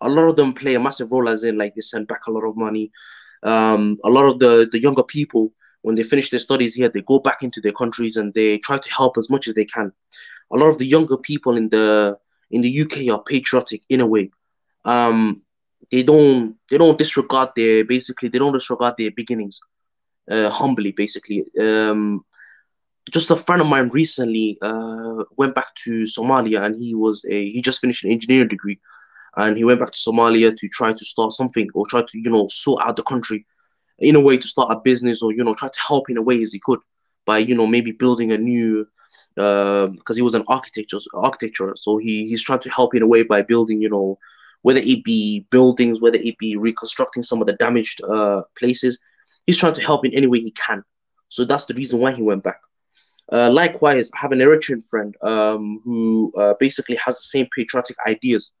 A lot of them play a massive role, as in like they send back a lot of money. Um, a lot of the the younger people, when they finish their studies here, they go back into their countries and they try to help as much as they can. A lot of the younger people in the in the UK are patriotic in a way. Um, they don't they don't disregard their basically they don't disregard their beginnings uh, humbly basically um just a friend of mine recently uh went back to Somalia and he was a he just finished an engineering degree and he went back to Somalia to try to start something or try to you know sort out the country in a way to start a business or you know try to help in a way as he could by you know maybe building a new because he was an architecture architecture. So he he's trying to help in a way by building, you know, whether it be buildings, whether it be reconstructing some of the damaged uh, places. He's trying to help in any way he can. So that's the reason why he went back. Uh, likewise, I have an Eritrean friend um, who uh, basically has the same patriotic ideas.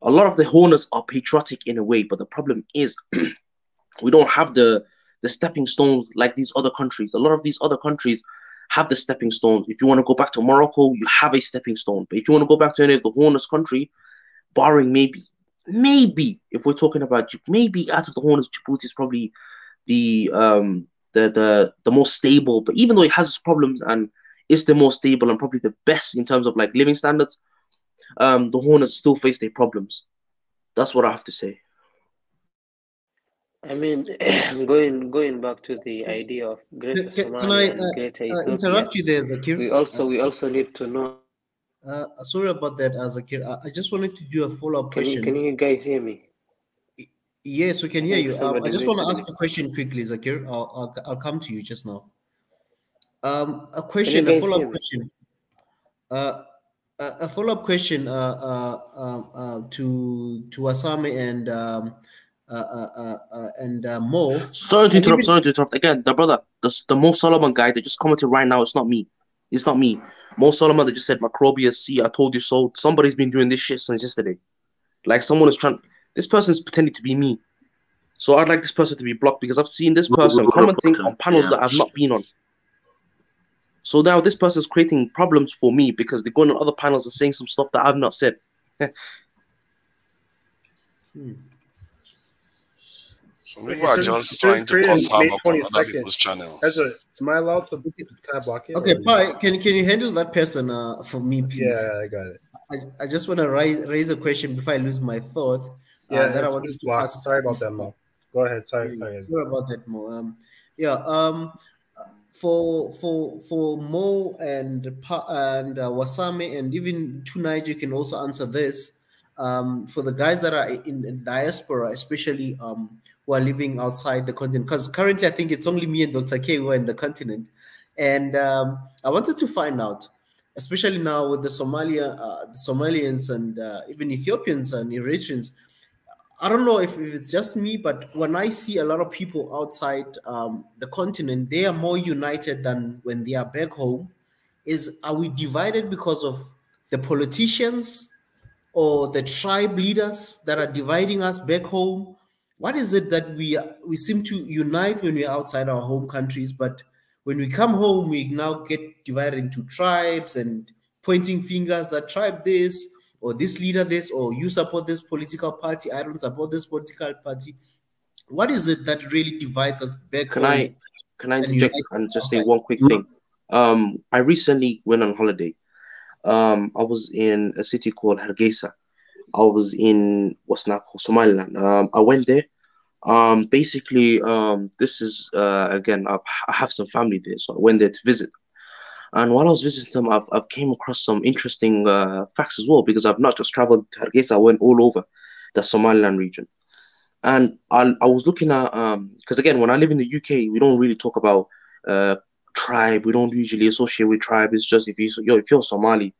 A lot of the Horners are patriotic in a way, but the problem is we don't have the the stepping stones like these other countries. A lot of these other countries have the stepping stones. If you want to go back to Morocco, you have a stepping stone. But if you want to go back to any of the Horners country, barring maybe, maybe if we're talking about maybe out of the Horners, Djibouti is probably the um the the the most stable. But even though it has its problems and it's the most stable and probably the best in terms of like living standards, um, the Hornets still face their problems. That's what I have to say. I mean, going going back to the idea of Greater Can, can Somalia I and uh, Greater uh, interrupt you there, Zakir? we also we also need to know. Uh, sorry about that, uh, Zakir. I, I just wanted to do a follow-up Can you question. can you guys hear me? Yes, we can hear you. Um, I just want to ask a question quickly, Zakir. I'll, I'll, I'll come to you just now. Um, a question, a follow-up question. Uh, a, a follow-up question uh, uh, um, uh, to to Asame and um, uh, uh, uh, uh, and uh, Mo. Sorry to interrupt. Sorry to interrupt. Again, the brother, the the Mo Solomon guy that just commented right now. It's not me. It's not me. Mo Solomon that just said Macrobius. See, I told you so. Somebody's been doing this shit since yesterday. Like someone is trying. This person's pretending to be me. So I'd like this person to be blocked because I've seen this person commenting on panels that I've not been on. So now this person's creating problems for me because they're going on other panels and saying some stuff that I've not said. So people are just trying to cause havoc on other people's channels. Ezra, am I allowed to can I block it? Okay, or- Pi, can can you handle that person uh, for me, please? Yeah, I got it. I, I just want to raise raise a question before I lose my thought. Uh, Yeah, that I wanted to ask. Sorry about that, Mo. Go ahead. Sorry, sorry. Sorry about that, Mo. Um, yeah. Um, for for for Mo and Pa and uh, Warsame and even tonight, you can also answer this. Um, for the guys that are in the diaspora, especially um, who are living outside the continent, because currently I think it's only me and Dr. K who are in the continent, and um, I wanted to find out, especially now with the Somalia, uh, the Somalians and uh, even Ethiopians and Eritreans, I don't know if, if it's just me, but when I see a lot of people outside um, the continent, they are more united than when they are back home. Is are we divided because of the politicians or the tribe leaders that are dividing us back home? What is it that we we seem to unite when we're outside our home countries, but when we come home, we now get divided into tribes and pointing fingers at tribe this or this leader this or you support this political party, I don't support this political party. What is it that really divides us back Can? I can I and interject us and just say one quick thing? Um, I recently went on holiday. Um, I was in a city called Hargeisa. I was in what's now called Somaliland. Um, I went there. Um, basically, um, this is uh, again, I I have some family there, so I went there to visit. And while I was visiting them, I've, I've came across some interesting uh, facts as well because I've not just traveled to Hargeisa, I went all over the Somaliland region. And I, I was looking at, because again, when I live in the UK, we don't really talk about uh, tribe. We don't usually associate with tribe. It's just if, you, yo, if you're Somali,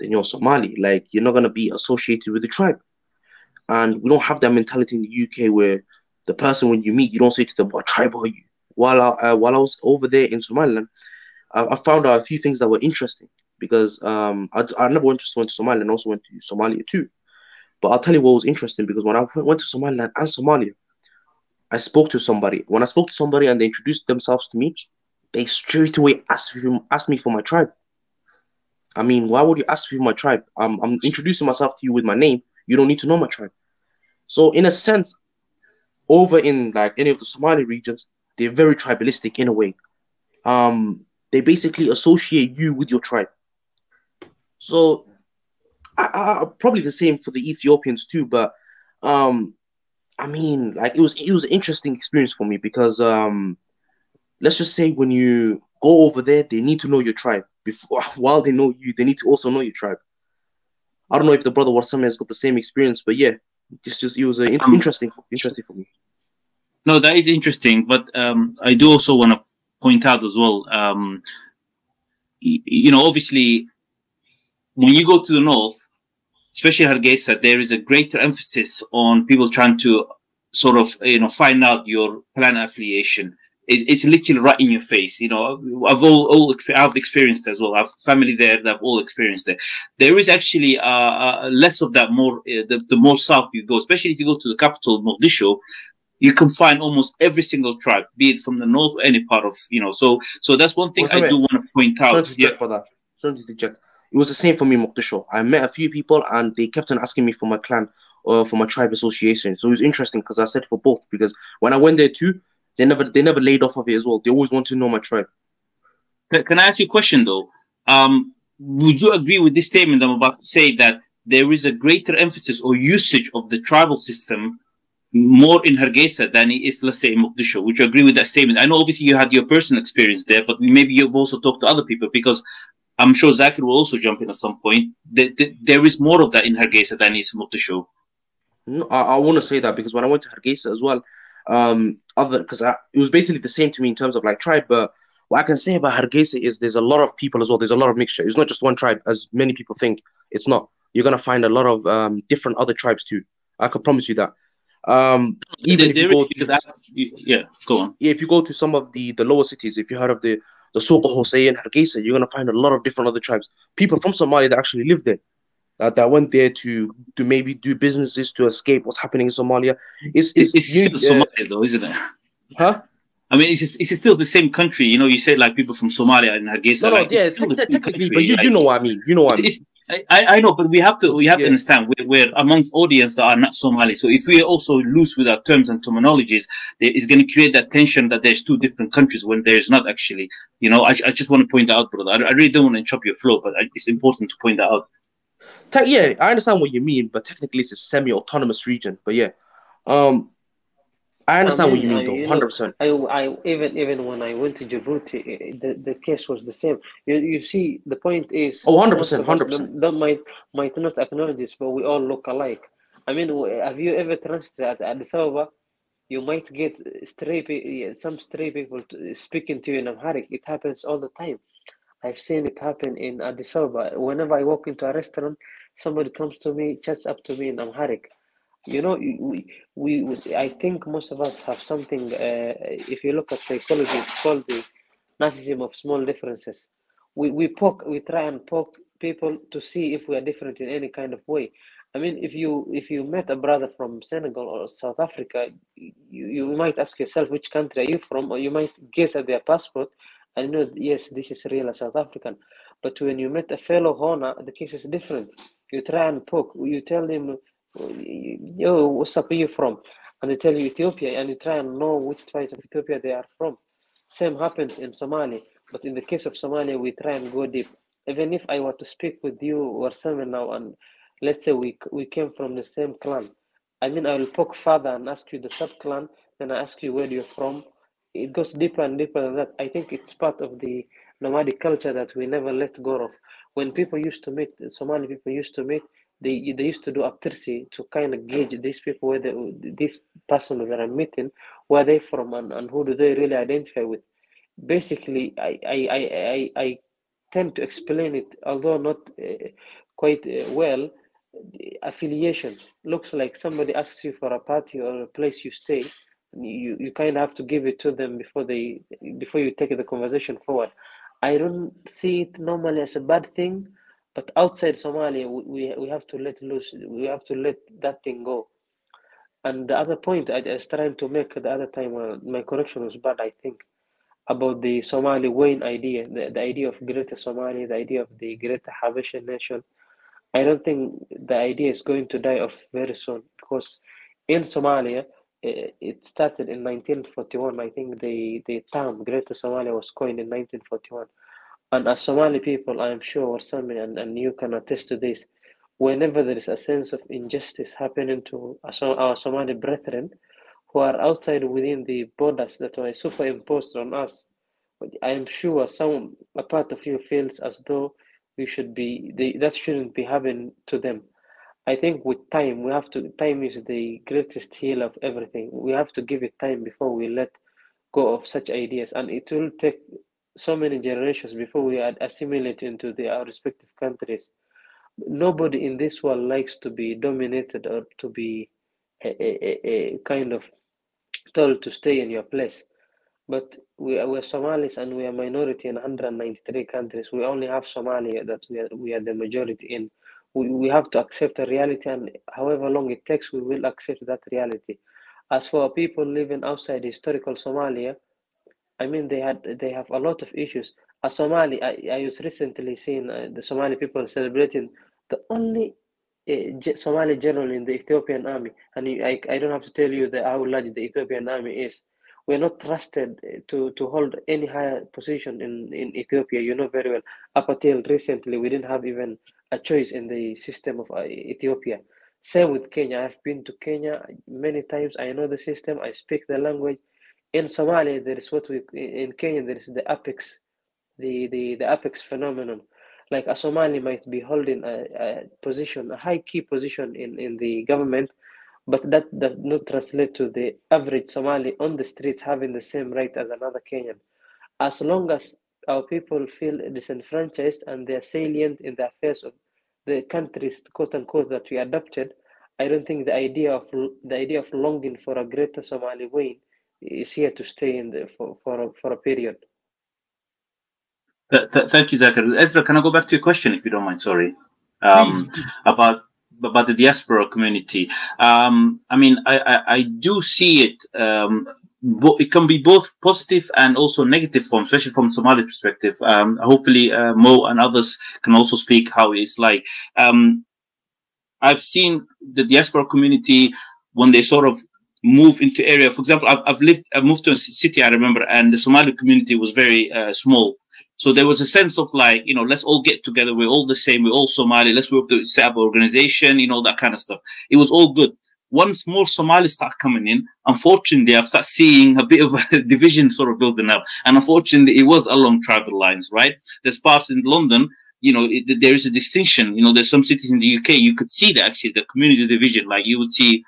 then you're Somali. Like, you're not going to be associated with the tribe. And we don't have that mentality in the UK where the person, when you meet, you don't say to them, what tribe are you? While I, uh, while I was over there in Somaliland, I, I found out a few things that were interesting because um, I, I never went to, went to Somalia and also went to Somalia too. But I'll tell you what was interesting because when I went to Somaliland and Somalia, I spoke to somebody. When I spoke to somebody and they introduced themselves to me, they straight away asked, me- asked me for my tribe. I mean, why would you ask me for my tribe? I'm, I'm introducing myself to you with my name. You don't need to know my tribe. So, in a sense, over in like any of the Somali regions, they're very tribalistic in a way. Um, they basically associate you with your tribe. So, I, I, probably the same for the Ethiopians too. But um, I mean, like it was it was an interesting experience for me because um, let's just say when you go over there, they need to know your tribe before while they know you, they need to also know your tribe. I don't know if the brother Warsame has got the same experience, but yeah, it's just it was uh, in- Um, interesting interesting for me. No, that is interesting, but um, I do also want to point out as well. Um, you know, obviously, when you go to the north, especially Hargeisa, there is a greater emphasis on people trying to sort of, you know, find out your clan affiliation. It's, it's literally right in your face. You know, I've all, all I've experienced as well. I've family there that have all experienced it. There is actually uh, uh, less of that. More uh, the, the more south you go, especially if you go to the capital, Mogadishu, you can find almost every single tribe, be it from the north or any part of you know. So so that's one thing I do want to point out. Sorry interject, brother. Sorry to. It was the same for me Mogadishu. I met a few people and they kept on asking me for my clan or for my tribe association. So it was interesting because I said for both because when I went there too, they never they never laid off of it as well. They always want to know my tribe. Can, can I ask you a question though? Um, would you agree with this statement I'm about to say that there is a greater emphasis or usage of the tribal system more in Hargeisa than it is, let's say, in? Would you agree with that statement? I know obviously you had your personal experience there, but maybe you've also talked to other people because I'm sure Zakir will also jump in at some point. There is more of that in Hargeisa than is in Mogadishu. No, I, I want to say that because when I went to Hargeisa as well, um, other because it was basically the same to me in terms of like tribe. But what I can say about Hargeisa is there's a lot of people as well. There's a lot of mixture. It's not just one tribe, as many people think. It's not. You're gonna find a lot of um, different other tribes too. I can promise you that. Um, even There- if you go to I- yeah, go on. yeah, if you go to some of the the lower cities, if you heard of the the Souk Hosei and Hargeisa, you're gonna find a lot of different other tribes. People from Somalia that actually live there, that, that went there to to maybe do businesses to escape what's happening in Somalia. It's it's, It's you- still uh, Somalia though, isn't it? Huh? I mean, it's, it's still the same country. You know, you said like people from Somalia and Hargeisa. no, no, like, yeah, it's still the same country. but you, you know what I mean. You know what I mean. It's- I, I know, but we have to we have to understand we're, we're amongst audience that are not Somali. So if we are also loose with our terms and terminologies, it's going to create that tension that there's two different countries when there's not actually. You know, I, I just want to point that out, brother. I, I really don't want to interrupt your flow, but I, it's important to point that out. Te- yeah, I understand what you mean, but technically it's a semi-autonomous region. But yeah, um, I understand what you mean, I- though, hundred percent. I, I even even when I went to Djibouti, eh, the, the case was the same. You, you see, the point is, Oh, 100%, most of us 100%. Don't, don't might might not acknowledge this, but we all look alike. I mean, have you ever transited at Addis Ababa? You might get stray some stray people speaking to you in Amharic. It happens all the time. I've seen it happen in Addis Ababa. Whenever I walk into a restaurant, somebody comes to me, chats up to me in Amharic. You know, we, we, I think most of us have something. Uh, if you look at psychology, it's called the narcissism of small differences. We we poke, we try and poke people to see if we are different in any kind of way. I mean, if you if you met a brother from Senegal or South Africa, you, you might ask yourself which country are you from, or you might guess at their passport and know yes, this is real South African. But when you met a fellow Hona, the case is different. You try and poke. You tell them, "Yo, what's up? Where you from?" And they tell you Ethiopia, and you try and know which tribes of Ethiopia they are from. Same happens in Somalia, but in the case of Somalia, we try and go deep. Even if I were to speak with you or someone now, and let's say we we came from the same clan, I mean, I will poke further and ask you the sub clan, then I ask you where you're from. It goes deeper and deeper than that. I think it's part of the nomadic culture that we never let go of. When people used to meet, Somali people used to meet, they they used to do abtirsi to kind of gauge these people where they, this person that I'm meeting, where they from and, and who do they really identify with. Basically, I I, I, I, I tend to explain it, although not uh, quite uh, well. Affiliation looks like somebody asks you for a party or a place you stay. You you kind of have to give it to them before they before you take the conversation forward. I don't see it normally as a bad thing, but outside Somalia, we, we, have to let loose. We have to let that thing go. And the other point I was trying to make the other time, uh, my correction was bad, I think, about the Somali Weyn idea, the, the idea of Greater Somalia, the idea of the Greater Habesha nation. I don't think the idea is going to die off very soon because in Somalia, it, it started in 1941. I think the, the term Greater Somalia was coined in 1941. And as Somali people, I am sure, some, and, and you can attest to this, whenever there is a sense of injustice happening to our Somali brethren who are outside within the borders that were superimposed on us, I am sure some a part of you feels as though we should be they, that shouldn't be happening to them. I think with time we have to time is the greatest heal of everything. We have to give it time before we let go of such ideas, and it will take so many generations before we had assimilated into the, our respective countries. Nobody in this world likes to be dominated or to be a, a, a, kind of told to stay in your place. But we are we're Somalis and we are minority in 193 countries. We only have Somalia that we are, we are the majority in. We, we have to accept the reality, and however long it takes, we will accept that reality. As for people living outside historical Somalia, I mean, they had they have a lot of issues. Somali, I, I was recently seeing uh, the Somali people celebrating the only uh, Somali general in the Ethiopian army, and I, I don't have to tell you the, how large the Ethiopian army is. We're not trusted uh, to, to hold any higher position in, in Ethiopia. You know very well. Up until recently, we didn't have even a choice in the system of uh, Ethiopia. Same with Kenya. I've been to Kenya many times. I know the system. I speak the language. In Somalia, there is what we in Kenya there is the apex, the the the apex phenomenon. Like a Somali might be holding a, a position, a high key position in in the government, but that does not translate to the average Somali on the streets having the same right as another Kenyan. As long as our people feel disenfranchised and they're salient in the affairs of the countries, quote unquote, that we adopted, I don't think the idea of the idea of longing for a greater Somali way is here to stay in the for for a, for a period. Th- th- thank you, Zachary. Ezra, can I go back to your question, if you don't mind? Sorry, um, about about the diaspora community. Um, I mean, I, I, I do see it. Um, bo- it can be both positive and also negative form, especially from Somali perspective. Um, hopefully, uh, Mo and others can also speak how it's like. Um, I've seen the diaspora community when they sort of move into area. For example, I've, I've lived, I've moved to a city, I remember, and the Somali community was very uh, small. So there was a sense of like, you know, let's all get together. We're all the same. We're all Somali. Let's work to set up an organization, you know, that kind of stuff. It was all good. Once more Somalis start coming in, unfortunately, I've started seeing a bit of a division sort of building up. And unfortunately, it was along tribal lines, right? There's parts in London, you know, it, there is a distinction. You know, there's some cities in the UK, you could see that actually, the community division. Like you would see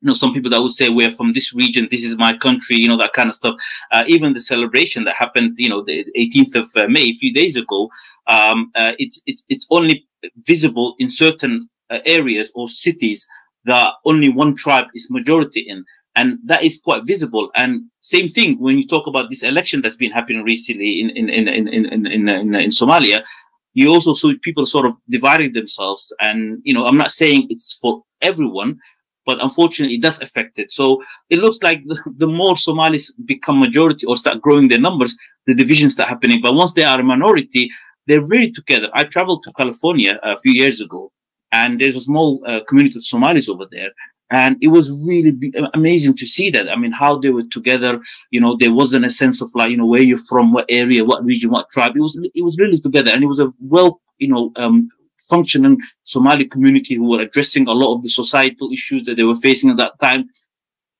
you know, some people that would say we're from this region, this is my country, you know, that kind of stuff. Uh, even the celebration that happened, you know, the 18th of uh, May, a few days ago, um, uh, it's it's it's only visible in certain uh, areas or cities that only one tribe is majority in, and that is quite visible. And same thing when you talk about this election that's been happening recently in in in in in in, in, in, in Somalia. You also saw people sort of dividing themselves, and you know, I'm not saying it's for everyone, but unfortunately it does affect it. So it looks like the, the more Somalis become majority or start growing their numbers, the divisions start happening. But once they are a minority, they're very together. I traveled to California a few years ago, and there's a small uh, community of Somalis over there. And it was really amazing to see that. I mean, how they were together. You know, there wasn't a sense of like, you know, where you're from, what area, what region, what tribe. It was, it was really together, and it was a well, you know, um, functioning Somali community who were addressing a lot of the societal issues that they were facing at that time.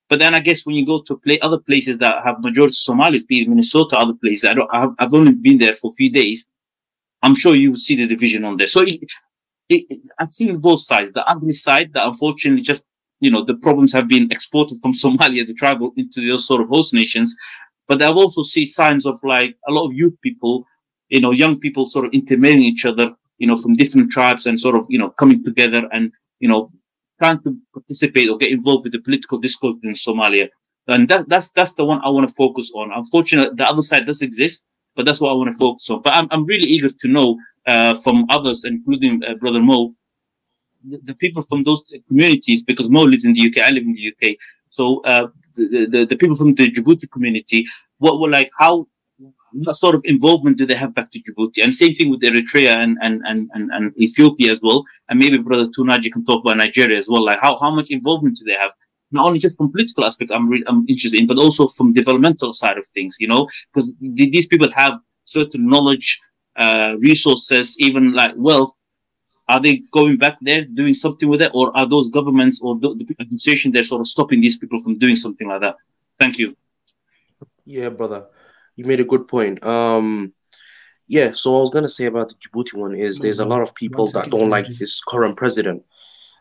But then I guess when you go to play other places that have majority Somalis, be it Minnesota, other places, I don't, I've, I've only been there for a few days. I'm sure you would see the division on there. So it, it, it- I've seen both sides. The ugly side that unfortunately just, you know, the problems have been exported from Somalia, the tribal, into those sort of host nations. But I've also seen signs of like a lot of youth people, you know, young people sort of intermarrying each other, you know, from different tribes and sort of, you know, coming together and, you know, trying to participate or get involved with the political discourse in Somalia. And that, that's that's the one I want to focus on. Unfortunately, the other side does exist, but that's what I want to focus on. But I'm, I'm really eager to know uh, from others, including uh, Brother Mo, the, the people from those communities, because Mo lives in the UK, I live in the UK. So uh, the, the the people from the Djibouti community, what were like how what sort of involvement do they have back to Djibouti? And same thing with Eritrea and and and and, and Ethiopia as well. And maybe Brother Tunaji you can talk about Nigeria as well. Like how how much involvement do they have? Not only just from political aspects I'm I'm interested in, but also from developmental side of things. You know, because these people have certain knowledge, uh, resources, even like wealth. Are they going back there doing something with it, or are those governments or the, the administration there sort of stopping these people from doing something like that? Thank you. Yeah, brother, you made a good point. Um, yeah, so I was gonna say about the Djibouti one is there's a lot of people that don't like this current president.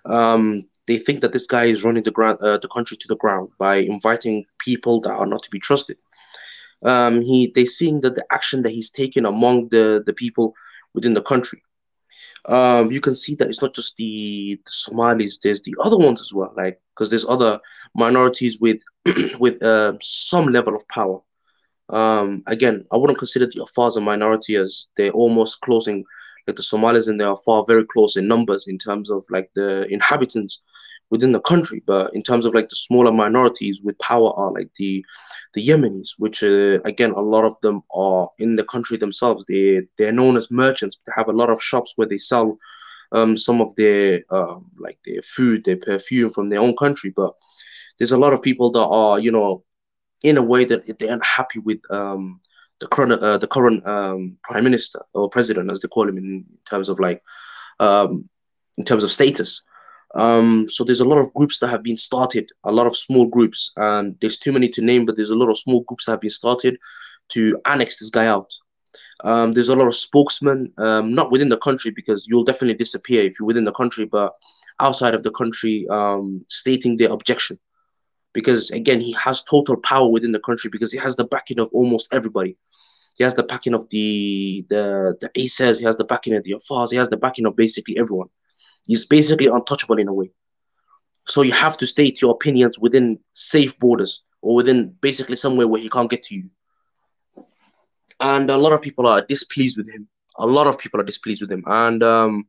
Um, they think that this guy is running the ground, uh, the country to the ground by inviting people that are not to be trusted. Um, he they're seeing that the action that he's taking among the the people within the country. Um, you can see that it's not just the, the Somalis. There's the other ones as well, like because there's other minorities with with uh, some level of power. Um, again, I wouldn't consider the Afars a minority as they're almost closing, like the Somalis and the Afar very close in numbers in terms of like the inhabitants within the country. But in terms of like the smaller minorities with power are like the the Yemenis, which uh, again a lot of them are in the country themselves. They they're known as merchants. They have a lot of shops where they sell um, some of their uh, like their food, their perfume from their own country. But there's a lot of people that are you know in a way that they're unhappy with um, the current uh, the current um, prime minister or president, as they call him in terms of like um, in terms of status. Um, so there's a lot of groups that have been started, a lot of small groups, and there's too many to name, but there's a lot of small groups that have been started to annex this guy out. Um, there's a lot of spokesmen, um, not within the country because you'll definitely disappear if you're within the country, but outside of the country, stating their objection. Because again, he has total power within the country because he has the backing of almost everybody. He has the backing of the the the Issas, he has the backing of the Afars, he has the backing of basically everyone. He's basically untouchable in a way. So you have to state your opinions within safe borders or within basically somewhere where he can't get to you. And a lot of people are displeased with him. A lot of people are displeased with him. And um,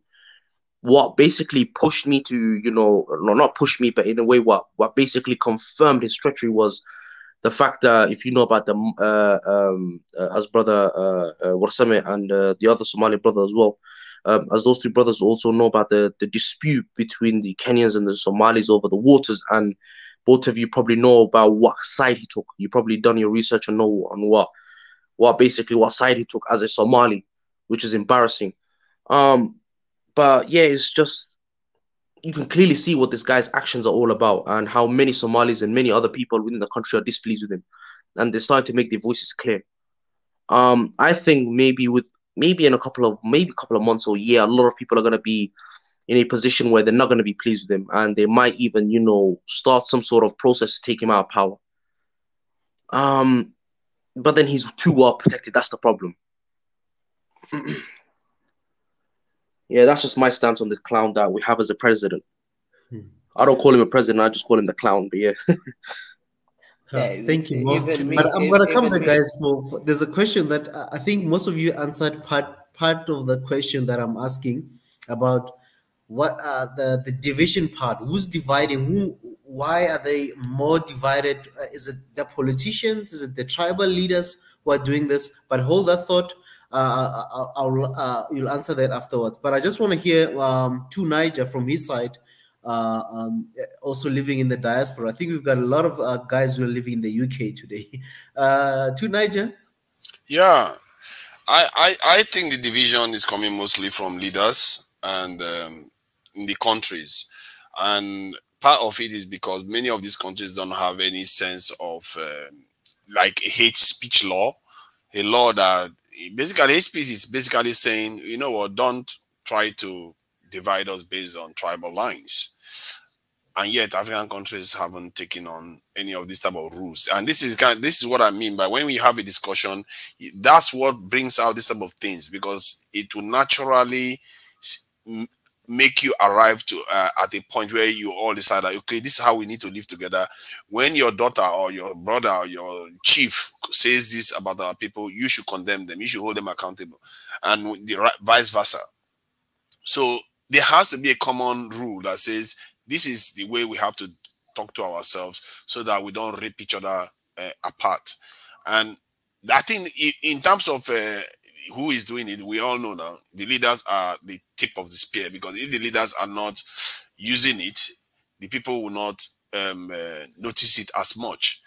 what basically pushed me to, you know, no, not push me, but in a way, what what basically confirmed his treachery was the fact that if you know about the uh, um, uh, as brother uh, uh, Warsame and uh, the other Somali brother as well, um, as those two brothers also know about the, the dispute between the Kenyans and the Somalis over the waters, and both of you probably know about what side he took. You probably done your research and know on what what basically what side he took as a Somali, which is embarrassing. Um, but yeah, it's just you can clearly see what this guy's actions are all about and how many Somalis and many other people within the country are displeased with him. And they're starting to make their voices clear. Um, I think maybe with maybe in a couple of maybe a couple of months or year, a lot of people are gonna be in a position where they're not gonna be pleased with him and they might even, you know, start some sort of process to take him out of power. Um but then he's too well protected. That's the problem. yeah, that's just my stance on the clown that we have as a president. Hmm. I don't call him a president. I just call him the clown. But yeah. Uh, thank you, Mo. But I'm gonna come back, guys. For, for- there's a question that I- I think most of you answered part part of the question that I'm asking about what uh, the the division part. Who's dividing? Who? Why are they more divided? Uh, is it the politicians? Is it the tribal leaders who are doing this? But hold that thought. Uh, I'll, uh, you'll answer that afterwards. But I just want to hear um, to Niger from his side uh, um, also living in the diaspora. I think we've got a lot of uh, guys who are living in the UK today. Uh, to Niger. Yeah, I, I I think the division is coming mostly from leaders and um, in the countries, and part of it is because many of these countries don't have any sense of um like hate speech law, a law that basically speech is basically saying you know what, don't try to divide us based on tribal lines and yet African countries haven't taken on any of these type of rules. And this is kind this is what I mean by when we have a discussion, that's what brings out this type of things because it will naturally make you arrive to uh, at a point where you all decide that okay, this is how we need to live together. When your daughter or your brother or your chief says this about our people, you should condemn them. You should hold them accountable, and the vice versa. So there has to be a common rule that says this is the way we have to talk to ourselves so that we don't rip each other uh, apart. And I think in terms of uh, who is doing it, we all know now the leaders are the tip of the spear because if the leaders are not using it, the people will not um, uh, notice it as much.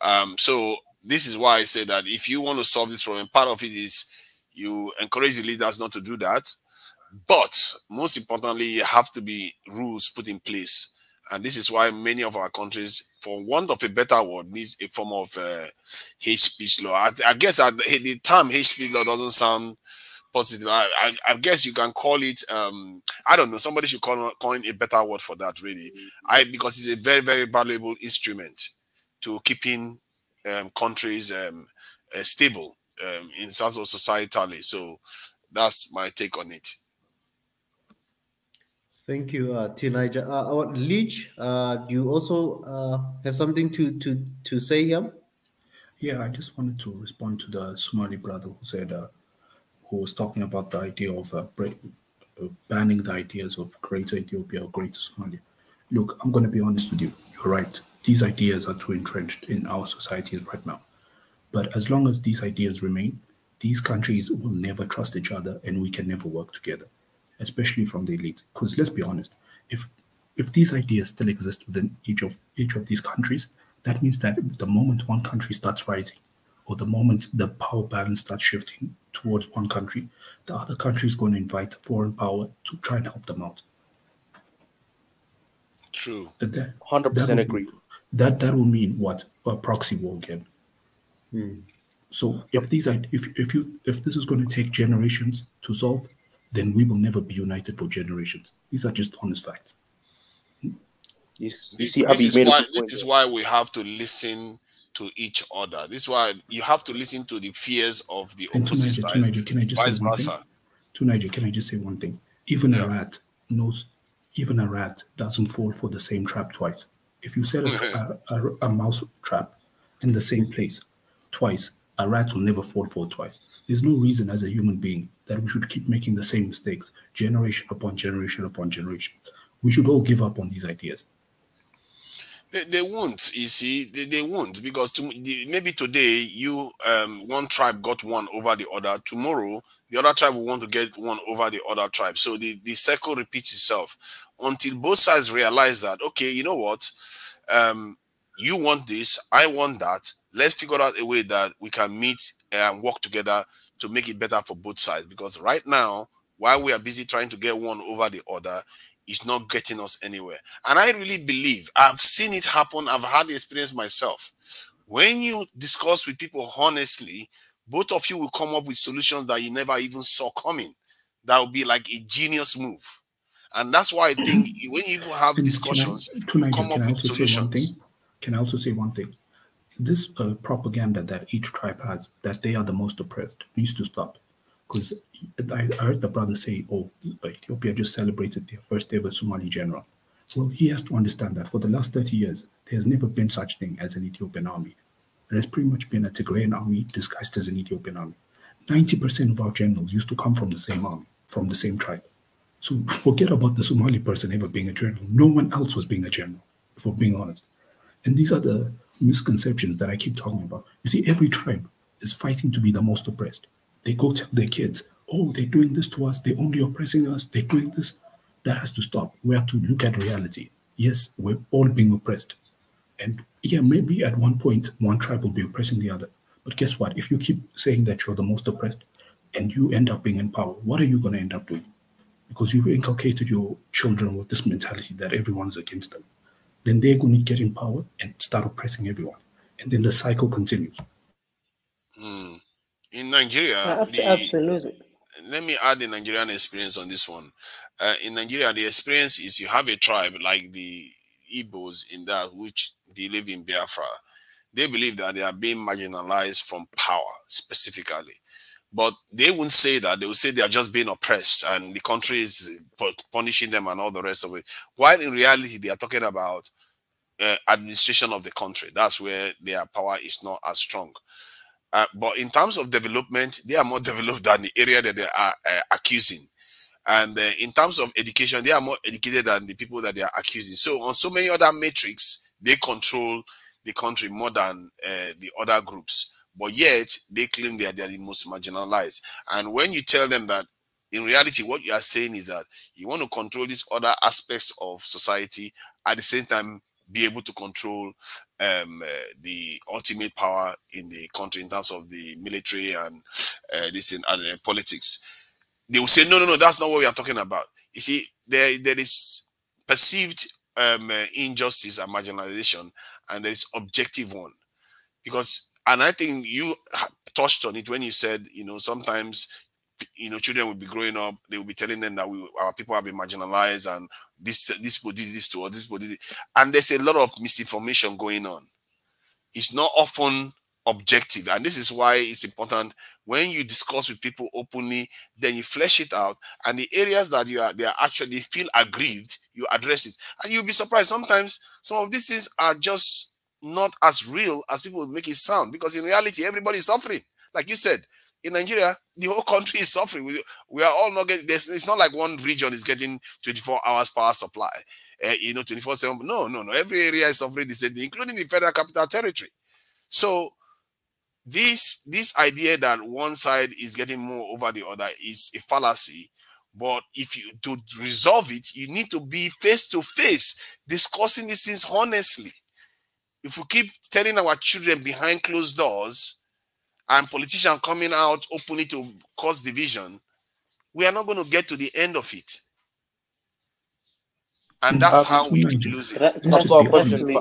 Um, so this is why I say that if you want to solve this problem, part of it is you encourage the leaders not to do that. But most importantly, you have to be rules put in place. And this is why many of our countries, for want of a better word, needs a form of uh, hate speech law. I, I guess I, the term hate speech law doesn't sound positive. I, I, I guess you can call it. Um, I don't know. Somebody should call coin a better word for that. Really, I because it's a very very valuable instrument to keeping um, countries um, uh, stable um, in terms of societally. So that's my take on it. Thank you, uh, Tinaja. Uh, our Leech, uh, do you also uh, have something to, to, to say here? Yeah, I just wanted to respond to the Somali brother who said, uh, who was talking about the idea of uh, uh, banning the ideas of Greater Ethiopia or Greater Somalia. Look, I'm going to be honest with you. You're right. These ideas are too entrenched in our societies right now. But as long as these ideas remain, these countries will never trust each other and we can never work together, especially from the elite. Because let's be honest, if if these ideas still exist within each of each of these countries, that means that the moment one country starts rising, or the moment the power balance starts shifting towards one country, the other country is going to invite foreign power to try and help them out. True. Hundred percent agree. That that will mean what a proxy war again. Hmm. So if these if if you if this is going to take generations to solve, then we will never be united for generations. These are just honest facts. Yes, you This, see, this is made why this is why we have to listen to each other. This is why you have to listen to the fears of the And opposite Tunaja, sides, Tunaja, can I just vice say one versa. thing? Can I just say one thing? Even a rat knows. Even a rat doesn't fall for the same trap twice. If you set a, a, a, a mouse trap in the same place twice, a rat will never fall for it twice. There's no reason as a human being that we should keep making the same mistakes generation upon generation upon generation. We should all give up on these ideas. They, they won't, you see, they, they won't because to, maybe today you um one tribe got one over the other. Tomorrow the other tribe will want to get one over the other tribe. So the, the cycle repeats itself until both sides realize that okay, you know what, um, you want this, I want that. Let's figure out a way that we can meet and work together to make it better for both sides. Because right now, while we are busy trying to get one over the other, it's not getting us anywhere. And I really believe I've seen it happen. I've had the experience myself. When you discuss with people honestly, both of you will come up with solutions that you never even saw coming. That will be like a genius move. And that's why I think when you have discussions, can I, you Tunaja, come up with also say one thing? solutions. Can I also say one thing? This uh, propaganda that each tribe has, that they are the most oppressed, needs to stop. Because I, heard the brother say, oh, Ethiopia just celebrated their first ever Somali general. Well, he has to understand that for the last 30 years, there's never been such thing as an Ethiopian army. It has pretty much been a Tigrayan army disguised as an Ethiopian army. 90% of our generals used to come from the same army, from the same tribe. So forget about the Somali person ever being a general. No one else was being a general, if we're being honest. And these are the misconceptions that I keep talking about. You see, every tribe is fighting to be the most oppressed. They go tell their kids, oh, they're doing this to us, they're only oppressing us, they're doing this. That has to stop. We have to look at reality. Yes, we're all being oppressed. And yeah, maybe at one point one tribe will be oppressing the other. But guess what? If you keep saying that you're the most oppressed and you end up being in power, what are you going to end up doing? Because you've inculcated your children with this mentality that everyone's against them. Then they're going to get in power and start oppressing everyone. And then the cycle continues. Hmm. In Nigeria, the, Absolutely. let me add the Nigerian experience on this one. Uh, in Nigeria, the experience is you have a tribe like the Igbos in that which they live in Biafra. They believe that they are being marginalized from power specifically. But they wouldn't say that. They would say they are just being oppressed and the country is punishing them and all the rest of it. While in reality, they are talking about uh, administration of the country. That's where their power is not as strong. Uh, but in terms of development, they are more developed than the area that they are uh, accusing. And uh, in terms of education, they are more educated than the people that they are accusing. So on so many other metrics, they control the country more than uh, the other groups. But yet they claim that they are the most marginalized. And when you tell them that in reality, what you are saying is that you want to control these other aspects of society at the same time be able to control um, uh, the ultimate power in the country in terms of the military and uh, this in and uh, politics. They will say, no, no, no, that's not what we are talking about. You see, there there is perceived um, injustice and marginalization, and there is objective one. Because, and I think you touched on it when you said, you know, sometimes you know, children will be growing up, they will be telling them that we our people have been marginalized and this this people did this to us, this people did it. And there's a lot of misinformation going on. It's not often objective. And this is why it's important when you discuss with people openly, then you flesh it out. And the areas that you are they are actually feel aggrieved, you address it. And you'll be surprised. Sometimes some of these things are just not as real as people make it sound because in reality, everybody is suffering. Like you said, in Nigeria, the whole country is suffering. We, we are all not getting this. It's not like one region is getting 24 hours power supply, uh, you know, 24 7. No, no, no. Every area is suffering the same, including the federal capital territory. So, this this idea that one side is getting more over the other is a fallacy. But if you to resolve it, you need to be face to face discussing these things honestly. If we keep telling our children behind closed doors, and politicians coming out openly to cause division, we are not going to get to the end of it. And that's how we lose it. Trust me,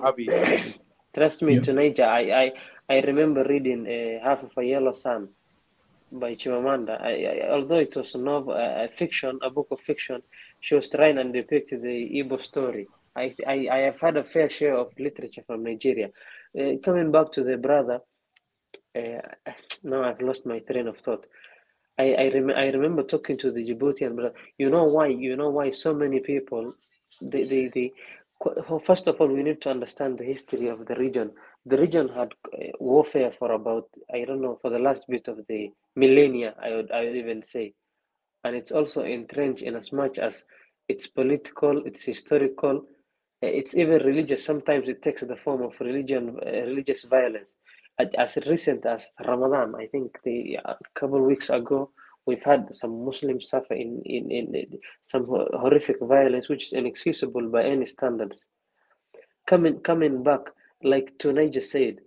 trust me Tunisia, I, I, I remember reading uh, Half of a Yellow Sun by Chimamanda. I, I, although it was a novel, a fiction, a book of fiction, she was trying and depicted the Igbo story. I, I, I have had a fair share of literature from Nigeria. Uh, coming back to the brother, uh, now I've lost my train of thought. I I, rem- I remember talking to the Djiboutian brother. You know why? You know why so many people, they, they, they first of all, we need to understand the history of the region. The region had uh, warfare for about I don't know for the last bit of the millennia. I would I would even say, and it's also entrenched in as much as it's political, it's historical, it's even religious. Sometimes it takes the form of religion, uh, religious violence as recent as Ramadan, I think the a couple weeks ago, we've had some Muslims suffer in, in, in some horrific violence, which is inexcusable by any standards. Coming coming back, like just said,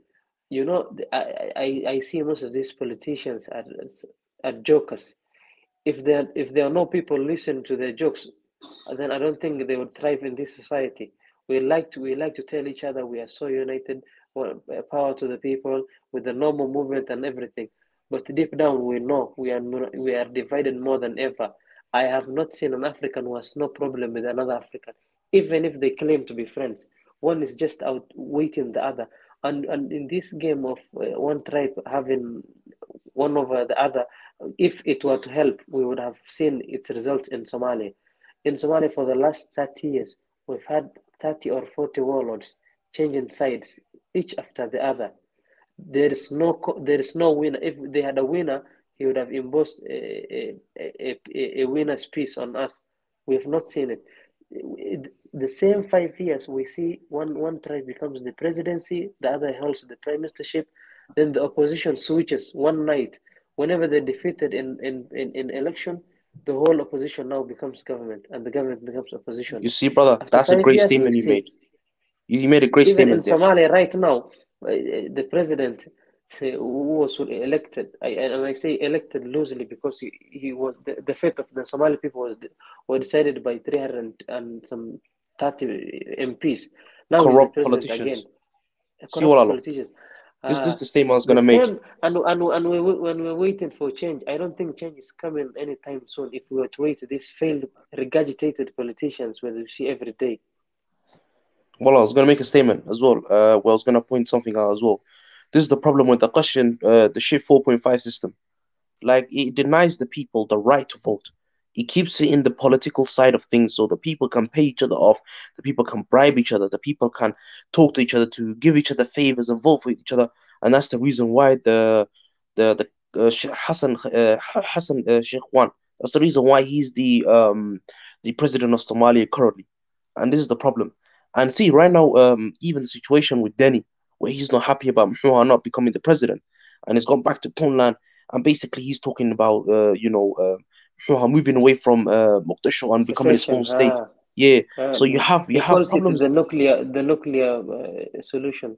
you know, I, I, I see most of these politicians as, as jokers. If there if there are no people listening to their jokes, then I don't think they would thrive in this society. We like to we like to tell each other we are so united power to the people with the normal movement and everything. But deep down, we know we are we are divided more than ever. I have not seen an African who has no problem with another African, even if they claim to be friends. One is just outweighing the other. And, and in this game of uh, one tribe having one over the other, if it were to help, we would have seen its results in Somalia. In Somalia, for the last 30 years, we've had 30 or 40 warlords changing sides each after the other. There is no there is no winner. If they had a winner, he would have imposed a, a, a, a winner's piece on us. We have not seen it. The same five years, we see one one tribe becomes the presidency, the other holds the prime ministership, then the opposition switches one night. Whenever they're defeated in, in, in, in election, the whole opposition now becomes government, and the government becomes opposition. You see, brother, After that's a great years, statement you see, made. You made a great Even statement. in there. Somalia right now, uh, the president uh, who was elected, I, and I say elected loosely because he, he was the, the fate of the Somali people was was decided by 300 and some 30 MPs. Now corrupt he's the politicians. again. I politicians. This, Uh, is the statement I was gonna make. same, and and and we, when we're waiting for change, I don't think change is coming anytime soon. If we were to wait, these failed, regurgitated politicians, where we see every day. Well, I was gonna make a statement as well. Uh, well, I was gonna point something out as well. This is the problem with the question, uh, the shit 4.5 system. Like it denies the people the right to vote. It keeps it in the political side of things, so the people can pay each other off, the people can bribe each other, the people can talk to each other to give each other favors and vote for each other, and that's the reason why the the the uh, Hassan uh, Hassan uh, Sheikh. That's the reason why he's the um the president of Somalia currently, and this is the problem. And see, right now, um, even the situation with Deni, where he's not happy about Muha not becoming the president, and he's gone back to Puntland, and basically he's talking about, uh, you know, uh, Muha moving away from uh, Mogadishu and becoming its own state. ah. Yeah, Uh, so you have he you have problems. the nuclear the nuclear uh, solution.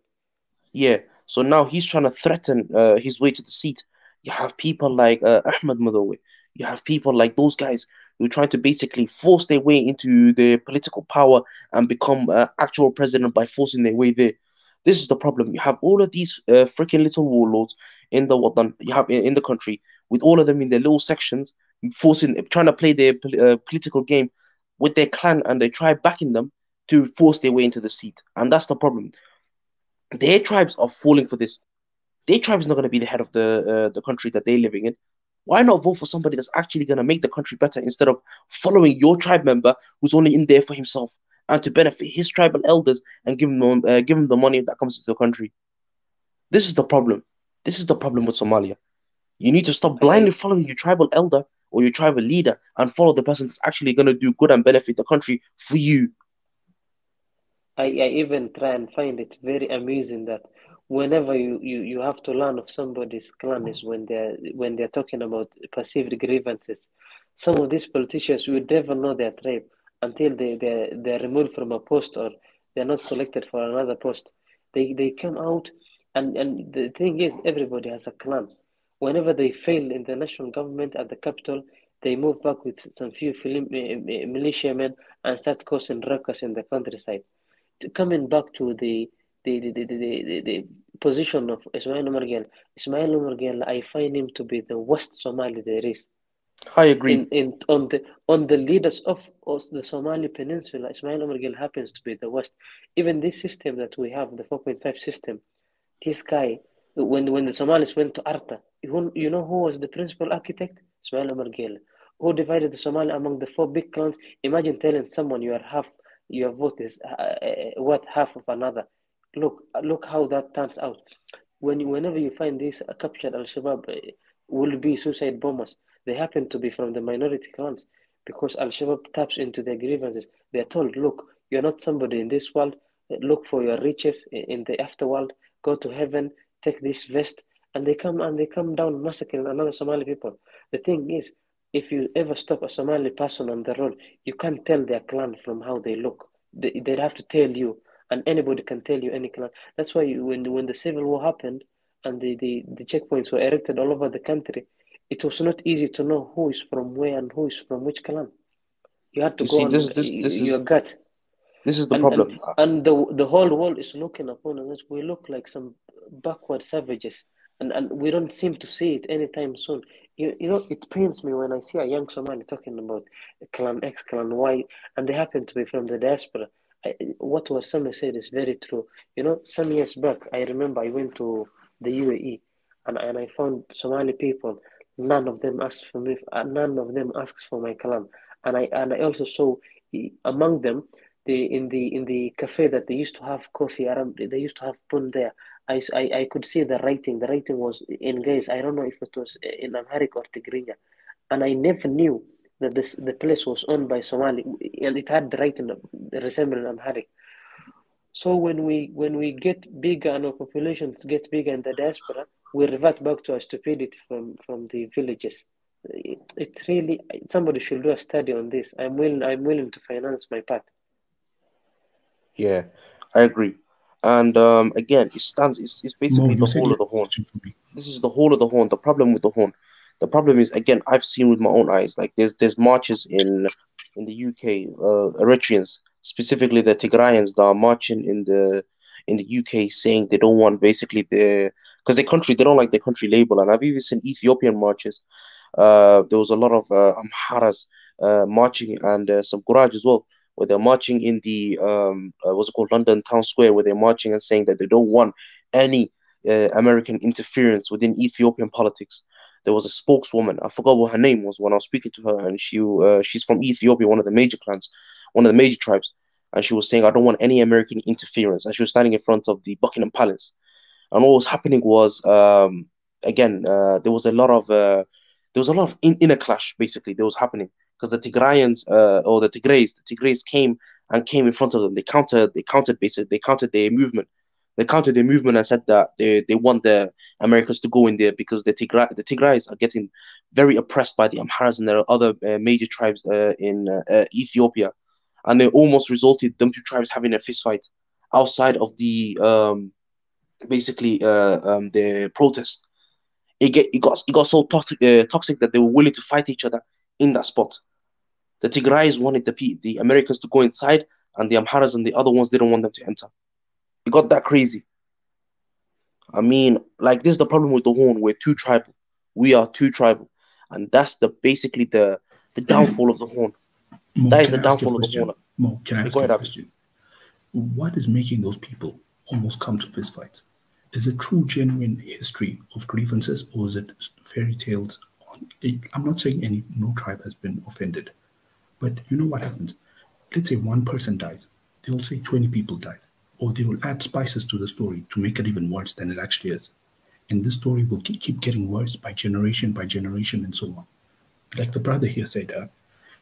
Yeah, so now he's trying to threaten uh, his way to the seat. You have people like uh, Ahmed Madobe. You have people like those guys who are trying to basically force their way into the political power and become uh, actual president by forcing their way there. This is the problem. You have all of these uh, freaking little warlords in the what done you have in, in the country with all of them in their little sections, forcing trying to play their uh, political game with their clan and their tribe backing them to force their way into the seat. And that's the problem. Their tribes are falling for this. their tribe is not going to be the head of the uh, the country that they're living in. Why not vote for somebody that's actually going to make the country better instead of following your tribe member who's only in there for himself and to benefit his tribal elders and give them uh, give them the money that comes into the country? This is the problem. This is the problem with Somalia. You need to stop blindly following your tribal elder or your tribal leader and follow the person that's actually going to do good and benefit the country for you. I, I even try and find it very amusing that whenever you, you, you have to learn of somebody's clan is when they're when they're talking about perceived grievances. Some of these politicians will never know their tribe until they, they they're removed from a post or they're not selected for another post. They they come out and, and the thing is everybody has a clan. Whenever they fail in the national government at the capital, they move back with some few militiamen and start causing ruckus in the countryside. Coming back to the the, the, the, the, the, the position of Ismail Omar Guelleh, Ismail Omar Guelleh, I find him to be the worst Somali there is. I agree. In, in on the on the leaders of, of the Somali Peninsula, Ismail Omar Guelleh happens to be the worst. Even this system that we have, the 4.5 system, this guy, when when the Somalis went to Arta, you, you know who was the principal architect? Ismail Omar Guelleh, who divided the Somali among the four big clans. Imagine telling someone you are half, your vote is uh, worth half of another. Look, look how that turns out. When whenever you find these uh, captured Al Shabaab uh, will be suicide bombers, they happen to be from the minority clans because Al Shabaab taps into their grievances. They are told, look, you're not somebody in this world. Look for your riches in the afterworld. Go to heaven. Take this vest, and they come and they come down massacring another Somali people. The thing is, if you ever stop a Somali person on the road, you can't tell their clan from how they look. They, they'd have to tell you, and anybody can tell you any clan. That's why you, when when the civil war happened and the, the, the checkpoints were erected all over the country, it was not easy to know who is from where and who is from which clan. You had to You go see, on this this this your is gut. this is the And, problem. and and the the whole world is looking upon us. We look like some backward savages, and and we don't seem to see it anytime soon. You, you know, it pains me when I see a young Somali talking about Clan X, Clan Y, and they happen to be from the diaspora. I, what was Sami said is very true. You know, some years back, I remember I went to the UAE, and and I found Somali people. None of them asked for me. uh, None of them asks for my clan, and I and I also saw among them the in the in the cafe that they used to have coffee around they used to have pun there I, I- I could see the writing. The writing was in Ge'ez I don't know if it was in Amharic or Tigrinya. And I never knew that this the place was owned by Somali. And it had the writing resembling Amharic. So when we when we get bigger and our populations get bigger in the diaspora we revert back to our stupidity from from the villages. It, it's really somebody should do a study on this. I'm willing I'm willing to finance my part. Yeah, I agree. And um, again, it stands. It's, it's basically you the whole of the horn. question for me. This is the whole of the horn. The problem with the horn. The problem is again, I've seen with my own eyes. Like there's there's marches in in the UK, uh, Eritreans, specifically the Tigrayans that are marching in the in the UK, saying they don't want basically the because their country they don't like their country label. And I've even seen Ethiopian marches. Uh, there was a lot of uh, Amharas uh, marching and uh, some Gurage as well, where they're marching in the um, uh, what's it called London Town Square, where they're marching and saying that they don't want any uh, American interference within Ethiopian politics. There was a spokeswoman, I forgot what her name was when I was speaking to her, and she uh, she's from Ethiopia, one of the major clans, one of the major tribes, and she was saying, "I don't want any American interference." And she was standing in front of the Buckingham Palace, and what was happening was, um, again, uh, there was a lot of uh, there was a lot of in- inner clash basically that was happening because the Tigrayans uh, or the Tigrays, the Tigrays came and came in front of them. They countered, they countered basically, they countered their movement. They countered their movement and said that they, they want the Americans to go in there because the Tigray, the Tigrays are getting very oppressed by the Amharas and there are other uh, major tribes uh, in uh, uh, Ethiopia, and they almost resulted them two tribes having a fist fight outside of the um, basically uh, um, the protest. It get it got it got so toxic, toxic that they were willing to fight each other in that spot. The Tigrays wanted the the Americans to go inside, and the Amharas and the other ones didn't want them to enter. It got that crazy. I mean, like this is the problem with the Horn. We're too tribal. We are too tribal, and that's the basically the the downfall of the Horn. Mo, That is the I ask you a downfall of the? Horn. Mo, can I ask Go you ahead, a question? What is making those people almost come to fist fights? is it true, genuine history of grievances, or is it fairy tales? I'm not saying any no tribe has been offended, but you know what happens? Let's say one person dies, they'll say 20 people died, or they will add spices to the story to make it even worse than it actually is. And this story will keep getting worse by generation by generation and so on. Like the brother here said, uh,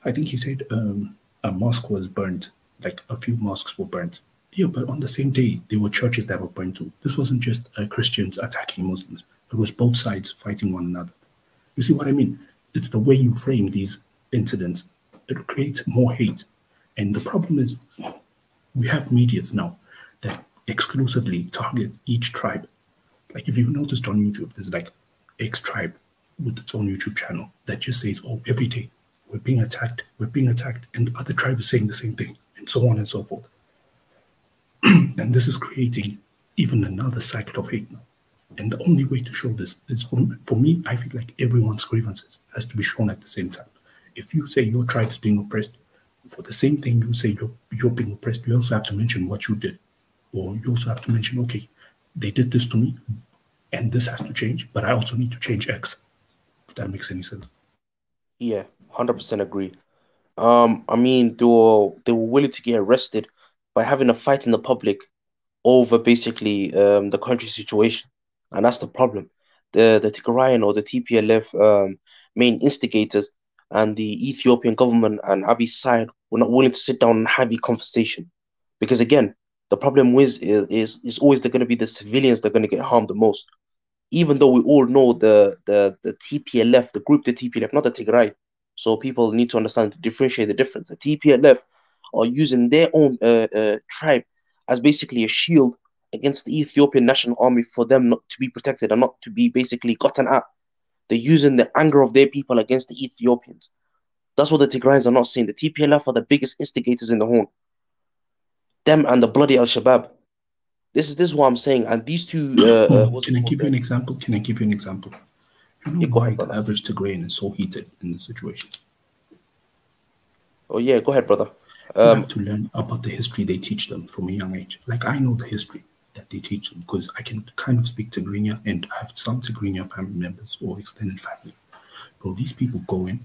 I think he said um, a mosque was burned, like a few mosques were burned. Yeah, but on the same day, there were churches that were burned too. This wasn't just uh, Christians attacking Muslims, it was both sides fighting one another. You see what I mean? It's the way you frame these incidents, it creates more hate. And the problem is, we have medias now that exclusively target each tribe. Like if you've noticed on YouTube, there's like X tribe with its own YouTube channel that just says, oh, every day we're being attacked, we're being attacked, and the other tribe is saying the same thing, and so on and so forth. and this is creating even another cycle of hate now. And the only way to show this is for, for me, I feel like everyone's grievances has to be shown at the same time. If you say your tribe is being oppressed, for the same thing you say you're, you're being oppressed, you also have to mention what you did. Or you also have to mention, okay, they did this to me, and this has to change, but I also need to change X. If that makes any sense. Yeah, hundred percent agree. Um, I mean, they were they were willing to get arrested by having a fight in the public over basically um, the country situation, and that's the problem. The the Tigrayan or the TPLF um, main instigators and the Ethiopian government and Abiy's side were not willing to sit down and have a conversation, because again, the problem is is is, is always they're going to be the civilians that are going to get harmed the most, even though we all know the the the TPLF, the group, the TPLF, not the Tigray. So people need to understand to differentiate the difference. The TPLF are using their own uh, uh, tribe as basically a shield against the Ethiopian National Army for them not to be protected and not to be basically gotten at. They're using the anger of their people against the Ethiopians. That's what the Tigrayans are not saying. The TPLF are the biggest instigators in the horn. Them and the bloody Al Shabaab. This is this is what I'm saying. And these two. Uh, uh, Can I give you an example? Can I give you an example? You know why the average Tigrayan is so heated in this situation? Oh yeah, go ahead, brother. You Um, have to learn about the history they teach them from a young age. Like I know the history that they teach them because I can kind of speak Tigrinya and I have some Tigrinya family members or extended family. Bro, these people go in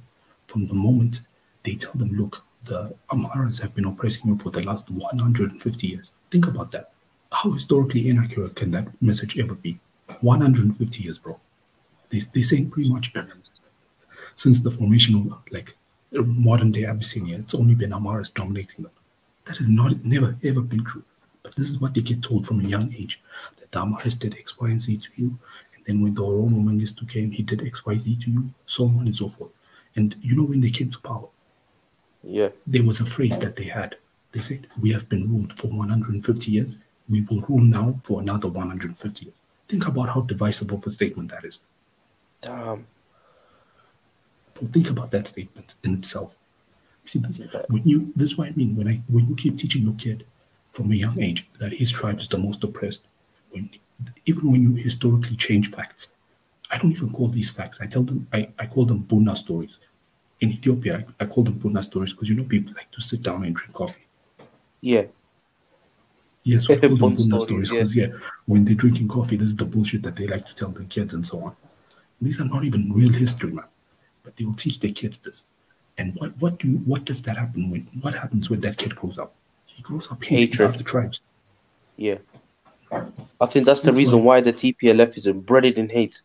from the moment they tell them, look, the Amharas have been oppressing you for the last 150 years. Think about that. How historically inaccurate can that message ever be? 150 years, bro. They, they say pretty much since the formation of like modern day Abyssinia, it's only been Amharas dominating them. That has not never ever been true. But this is what they get told from a young age that Amharas did X, Y, and Z to you. And then when the Oromo Mengistu came, he did X, Y, Z to you, so on and so forth. And you know, when they came to power, yeah, there was a phrase that they had. They said, We have been ruled for 150 years. We will rule now for another 150 years. Think about how divisive of a statement that is. Damn. But think about that statement in itself. See, this, when you this is what I mean. When I when you keep teaching your kid from a young age that his tribe is the most oppressed, when even when you historically change facts, I don't even call these facts. I tell them I, I call them Buna stories. In Ethiopia, I, I call them Buna stories because you know people like to sit down and drink coffee. Yeah. Yes, so I call them Buna stories, stories yeah. because yeah, when they're drinking coffee, this is the bullshit that they like to tell their kids and so on. These are not even real history, man. But they will teach their kids this. And what what do what does that happen when what happens when that kid grows up? He grows up hating Hatred. other tribes. Yeah. I think that's the reason why the TPLF is embedded in hate.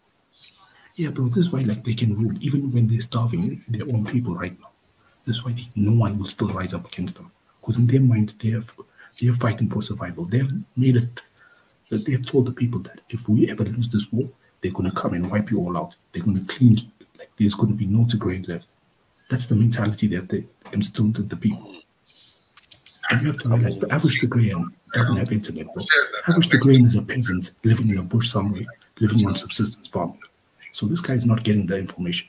Yeah, bro, this is why like they can rule even when they're starving their own people right now. This is why they, no one will still rise up against them. Because in their mind they have they're fighting for survival. They've made it that they've told the people that if we ever lose this war, they're gonna come and wipe you all out. They're gonna clean like there's gonna be no Tigray left. That's the mentality that they instilled in the people. And you have to realize the average Tigrayan doesn't have internet, bro. Average Tigrayan is a peasant living in a bush somewhere, living on subsistence farming. So this guy is not getting the information.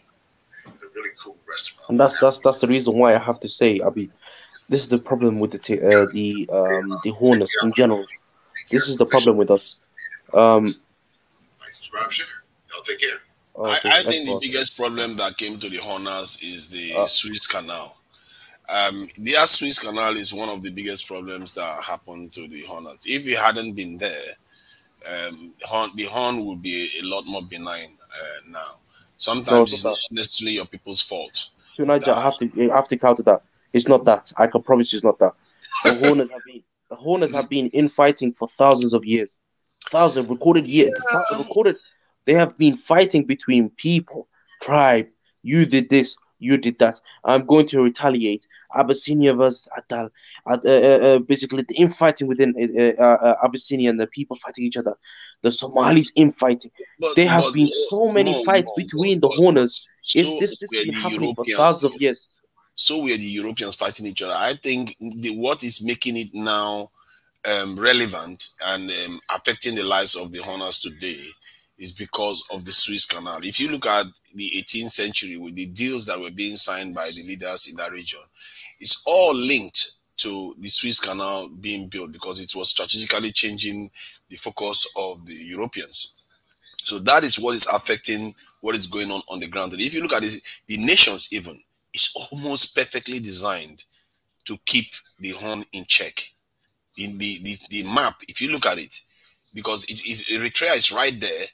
and that's that's that's the reason why I have to say, Abi, this is the problem with the t- uh, the um the Hornets in general. This is the problem with us. Um, I, okay, I think the biggest problem that came to the Honors is the Uh, Suez Canal. Um, the Suez Canal is one of the biggest problems that happened to the Honors. If it hadn't been there, um, horn, the horn would be a lot more benign uh, now. Sometimes it's it's not necessarily your people's fault. So Niger, I have to I have to counter that. It's not that. I can promise you it's not that. The Hornets have been the Hornets have been infighting for thousands of years. Thousands recorded years. Recorded they have been fighting between people, tribe. You did this, you did that. I'm going to retaliate. Abyssinia versus Adal. Uh, uh, uh, basically, the infighting within uh, uh, uh, Abyssinia and the people fighting each other. The Somalis infighting. There have but been so many no, fights no, between the Hornets. It's so this this been happening for Europeans. thousands of years. So were the Europeans fighting each other. I think the, what is making it now um, relevant and um, affecting the lives of the Honors today is because of the Suez Canal. If you look at the 18th century with the deals that were being signed by the leaders in that region, it's all linked to the Suez Canal being built because it was strategically changing the focus of the Europeans. So that is what is affecting what is going on on the ground. And if you look at it, the nations even, it's almost perfectly designed to keep the horn in check. In the, the, the map, if you look at it, because it, it, Eritrea is right there,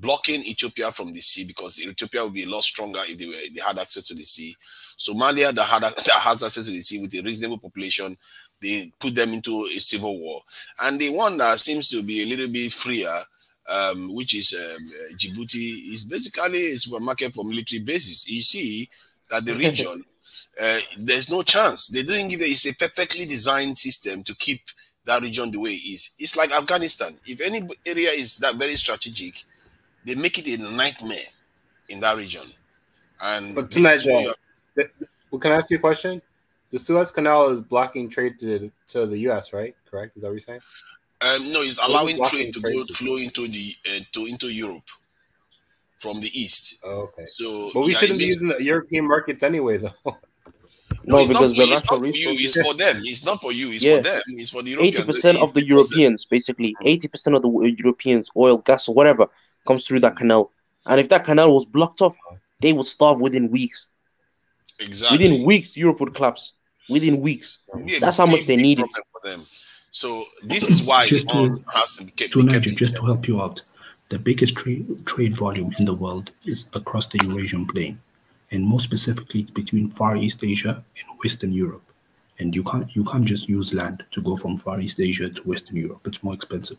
blocking Ethiopia from the sea, because Ethiopia would be a lot stronger if they were they had access to the sea. Somalia that had that has access to the sea with a reasonable population, they put them into a civil war. And the one that seems to be a little bit freer, um, which is um, uh, Djibouti, is basically a supermarket for military bases. You see that the region, uh, there's no chance. They didn't give it. It's a perfectly designed system to keep that region the way it is. It's like Afghanistan. If any area is that very strategic, they make it a nightmare in that region. And But this is tonight, what you Joe, have- th- well, can I ask you a question? The Suez Canal is blocking trade to, to the U.S., right? Correct? Is that what you're saying? um, no, it's allowing blocking trade to trade go to- flow into the uh, to into Europe from the east. Oh, okay. So But we yeah, shouldn't be makes- using the European markets anyway, though. No, it's not because for you. the It's natural not for you. resources. It's for them. It's not for you. It's Yeah. for them. It's for the Eighty Europeans. percent of the Europeans, basically, eighty percent of the Europeans, oil, gas, or whatever, comes through that canal. And if that canal was blocked off, they would starve within weeks. Exactly. Within weeks, Europe would collapse. Within weeks. It'd be a That's how much they big need it. for them. So this is why Just to- on has to be kept, To be Niger, just to help you out, the biggest trade trade volume in the world is across the Eurasian plain, and more specifically, it's between Far East Asia and Western Europe. And you can't you can't just use land to go from Far East Asia to Western Europe. It's more expensive.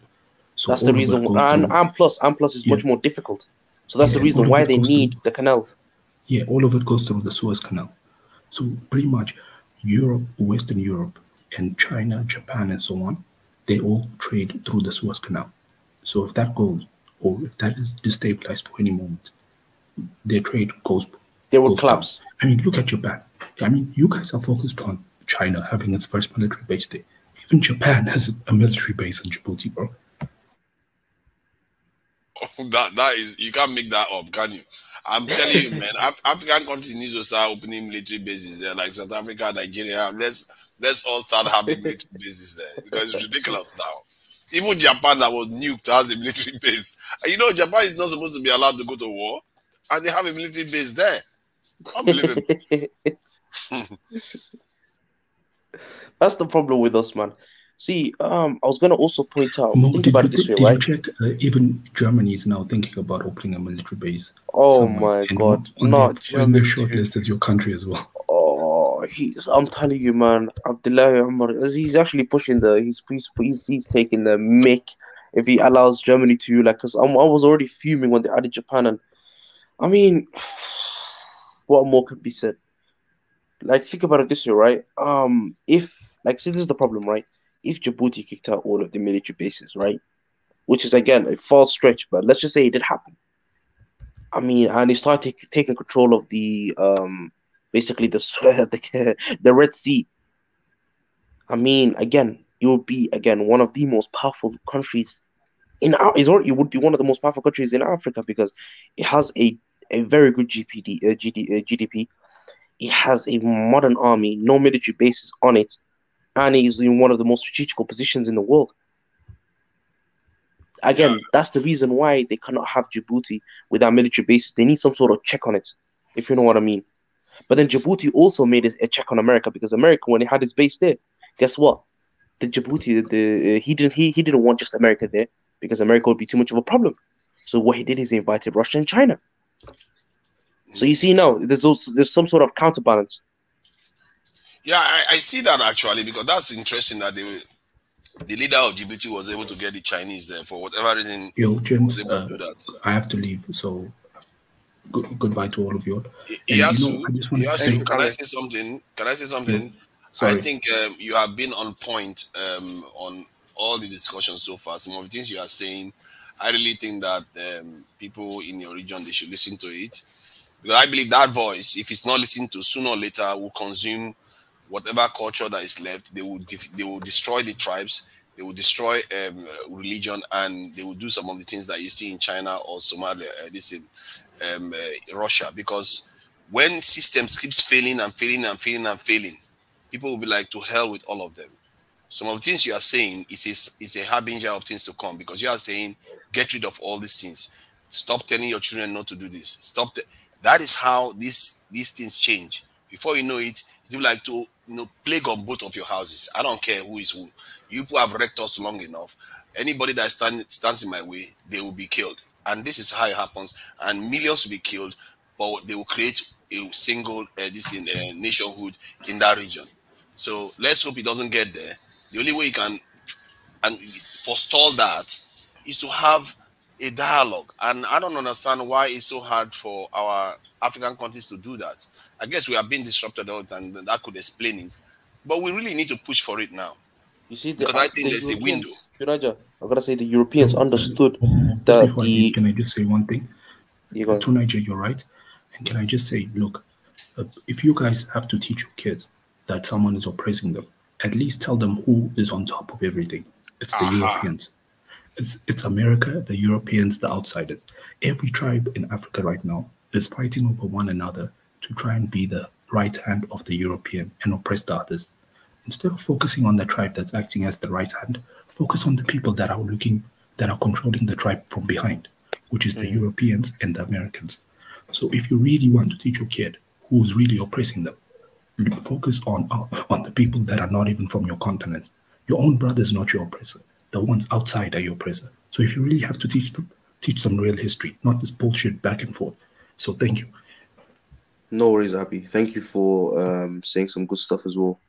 So That's the reason. And, through- and plus, and plus is much more difficult. So that's Yeah, the reason why they need the canal. Yeah, all of it goes through the Suez Canal. So pretty much Europe, Western Europe, and China, Japan, and so on, they all trade through the Suez Canal. So if that goes, or if that is destabilized for any moment, their trade goes. They will goes collapse. down. I mean, look at Japan. I mean, you guys are focused on China having its first military base there. Even Japan has a military base in Djibouti, bro. that that is you can't make that up, can you? I'm telling you, man. Af- African countries need to start opening military bases there, like South Africa, Nigeria. Let's let's all start having military bases there because it's ridiculous now. Even Japan that was nuked has a military base. You know, Japan is not supposed to be allowed to go to war, and they have a military base there. Unbelievable. That's the problem with us, man. See, um, I was gonna also point out. Mo, think about you, it this way, right? check? Uh, even Germany is now thinking about opening a military base. Oh somewhere, my and God, on not their, on Germany short list is your country as well. Oh, he's. I'm telling you, man. Abdullah Umar, he's actually pushing the. He's he's he's, he's taking the mic if he allows Germany to like. Cause I'm, I was already fuming when they added Japan, and I mean, what more could be said? Like, think about it this way, right? Um, if like, see, this is the problem, right? If Djibouti kicked out all of the military bases, right, which is again a false stretch, but let's just say it did happen. I mean, and they started take, taking control of the um, basically the the the Red Sea. I mean, again, it would be again one of the most powerful countries in our. Already, it would be one of the most powerful countries in Africa because it has a a very good GPD, uh, GD, uh, GDP. It has a modern army, no military bases on it, and is in one of the most strategical positions in the world. Again, that's the reason why they cannot have Djibouti without military bases. They need some sort of check on it, if you know what I mean. But then Djibouti also made it a check on America because America, when it had its base there, guess what? the Djibouti, the, the uh, he didn't he, he didn't want just America there because America would be too much of a problem. So what he did is he invited Russia and China. So you see now there's also there's some sort of counterbalance. Yeah, I, I see that actually because that's interesting that they the leader of Djibouti was able to get the Chinese there for whatever reason. Yo, was James, able uh, to do that. I have to leave, so good, goodbye to all of you. And you know, I just want to Yasu, can I say something? Can I say something? I sorry. think um, you have been on point um, on all the discussions so far. Some of the things you are saying, I really think that um, people in your region they should listen to it because I believe that voice, if it's not listened to, sooner or later will consume whatever culture that is left. They will they will destroy the tribes. They will destroy um, religion, and they will do some of the things that you see in China or Somalia, uh, this in um, uh, Russia. Because when systems keeps failing and failing and failing and failing, people will be like to hell with all of them. Some of the things you are saying is is, is a harbinger of things to come because you are saying get rid of all these things. Stop telling your children not to do this. Stop. That is how these these things change. Before you know it, you like to you know plague on both of your houses. I don't care who is who. You people have wrecked us long enough. Anybody that stand, stands in my way, they will be killed. And this is how it happens. And millions will be killed, but they will create a single uh, this in uh, nationhood in that region. So let's hope it doesn't get there. The only way you can and forestall that is to have a dialogue. And I don't understand why it's so hard for our African countries to do that. I guess we are being disrupted all the time, and that could explain it. But we really need to push for it now. You see, the, Because I think the there's a window. Europeans, Raja, I gotta say the Europeans understood that Before I the leave, can I just say one thing? You go. To Niger, you're right. And can I just say, look, uh, if you guys have to teach your kids that someone is oppressing them, at least tell them who is on top of everything. It's the Aha. Europeans. It's it's America, the Europeans, the outsiders. Every tribe in Africa right now is fighting over one another to try and be the right hand of the European and oppress the others. Instead of focusing on the tribe that's acting as the right hand, focus on the people that are looking that are controlling the tribe from behind, which is the Europeans and the Americans. So if you really want to teach your kid who's really oppressing them, focus on uh, on the people that are not even from your continent. Your own brother is not your oppressor. The ones outside are your oppressor. So if you really have to teach them, teach them real history, not this bullshit back and forth. So thank you. No worries, Abby. Thank you for um, saying some good stuff as well.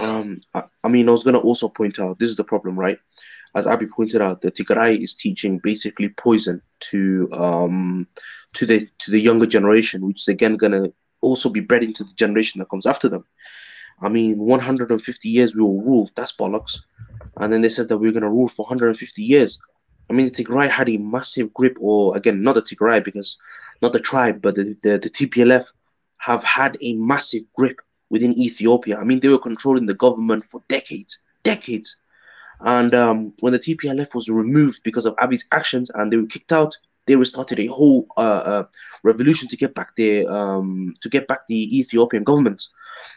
Um, I, I mean, I was gonna also point out this is the problem, right? As Abby pointed out, the Tigray is teaching basically poison to um to the to the younger generation, which is again gonna also be bred into the generation that comes after them. I mean, 150 years we will rule. That's bollocks. And then they said that we're gonna rule for 150 years. I mean, the Tigray had a massive grip, or again, not the Tigray because not the tribe, but the, the, the TPLF have had a massive grip within Ethiopia. I mean, they were controlling the government for decades, decades. And um, when the TPLF was removed because of Abiy's actions and they were kicked out, they restarted a whole uh, uh, revolution to get back their um, to get back the Ethiopian government.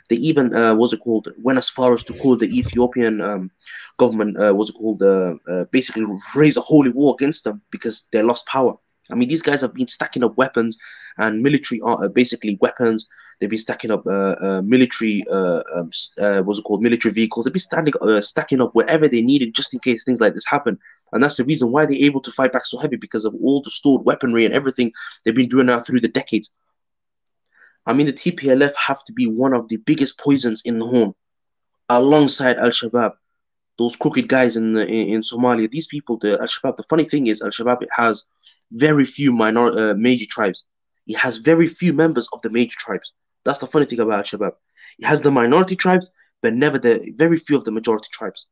They even uh, what's it called went as far as to call the Ethiopian um, government uh, what's it called uh, uh, basically raise a holy war against them because they lost power. I mean, these guys have been stacking up weapons and military, uh, basically weapons. They've been stacking up uh, uh, military, uh, um, uh, what's it called, military vehicles. They've been standing, uh, stacking up wherever they needed, just in case things like this happen. And that's the reason why they're able to fight back so heavy because of all the stored weaponry and everything they've been doing now through the decades. I mean, the TPLF have to be one of the biggest poisons in the Horn, alongside Al Shabaab. Those crooked guys in, in in Somalia, these people, the Al Shabaab. The funny thing is, Al Shabaab has very few minor uh, major tribes. It has very few members of the major tribes. That's the funny thing about Al Shabaab. It has the minority tribes, but never the very few of the majority tribes.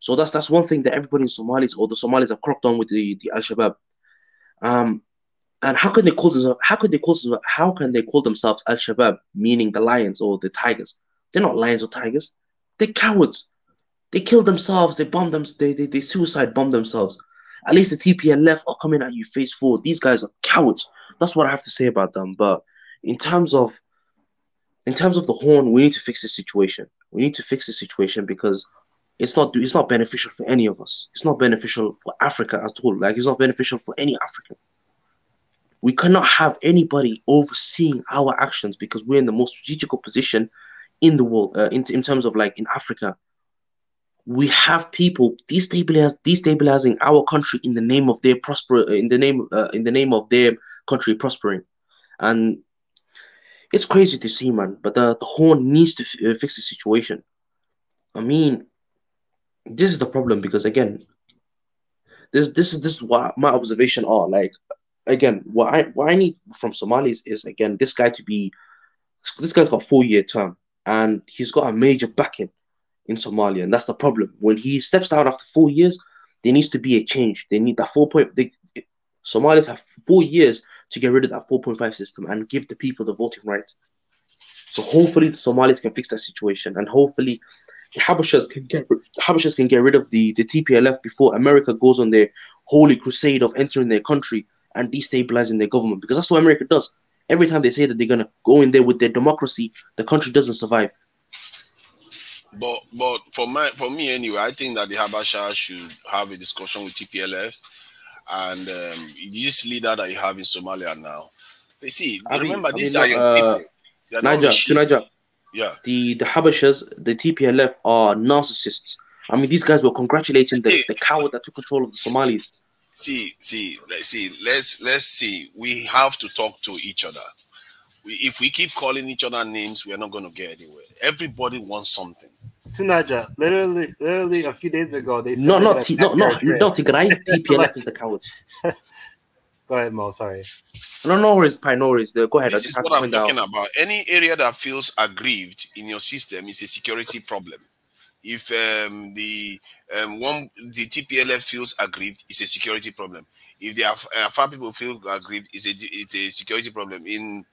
So that's that's one thing that everybody in Somalis or the Somalis have cropped on with the, the Al Shabaab. Um, and how can they call themselves? How can they call themselves? How can they call themselves Al Shabaab, meaning the lions or the tigers? They're not lions or tigers. They're cowards. They kill themselves. They bomb them. They, they they suicide bomb themselves. At least the TPLF are coming at you face forward. These guys are cowards. That's what I have to say about them. But in terms of in terms of the horn, we need to fix the situation. We need to fix the situation because it's not it's not beneficial for any of us. It's not beneficial for Africa at all. Like it's not beneficial for any African. We cannot have anybody overseeing our actions because we're in the most strategical position in the world, uh, in, in terms of like in Africa. We have people destabilize, destabilizing our country in the name of their prosper in the name uh, in the name of their country prospering, and it's crazy to see, man. But the, the horn needs to f- uh, fix the situation. I mean, this is the problem because again, this this is this is what my observation are like. Again, what I what I need from Somalis is again this guy to be this guy's got a four year term and he's got a major backing in Somalia, and that's the problem. When he steps down after four years, there needs to be a change. They need that four point. They, Somalis have four years to get rid of that four point five system and give the people the voting right. So hopefully the Somalis can fix that situation, and hopefully the Habeshas can get the Habeshas can get rid of the the TPLF before America goes on their holy crusade of entering their country and destabilizing their government because that's what America does. Every time they say that they're gonna go in there with their democracy, the country doesn't survive. But but for my for me anyway, I think that the Habesha should have a discussion with TPLF and um, this leader that you have in Somalia now. They see, I mean- remember I these mean, are your uh, people. They Niger, to Niger, Yeah. the the Habeshas, the TPLF are narcissists. I mean, these guys were congratulating the, the coward that took control of the Somalis. See, see, let's see. Let's let's see. We have to talk to each other. We, if we keep calling each other names, we're not going to get anywhere. Everybody wants something. Tunaja, literally, literally a few days ago, they said No, they're not gonna T, not attack not Eritrea. not Tigray. TPLF is the cowards. Go ahead, Mo. Sorry. No, no worries, Pi, no worries. Go ahead. I This just is what I'm talking out. about. Any area that feels aggrieved in your system is a security problem. If um, the um, one the TPLF feels aggrieved, it's a security problem. If the Af- Afar people feel aggrieved, it's a it's a security problem. In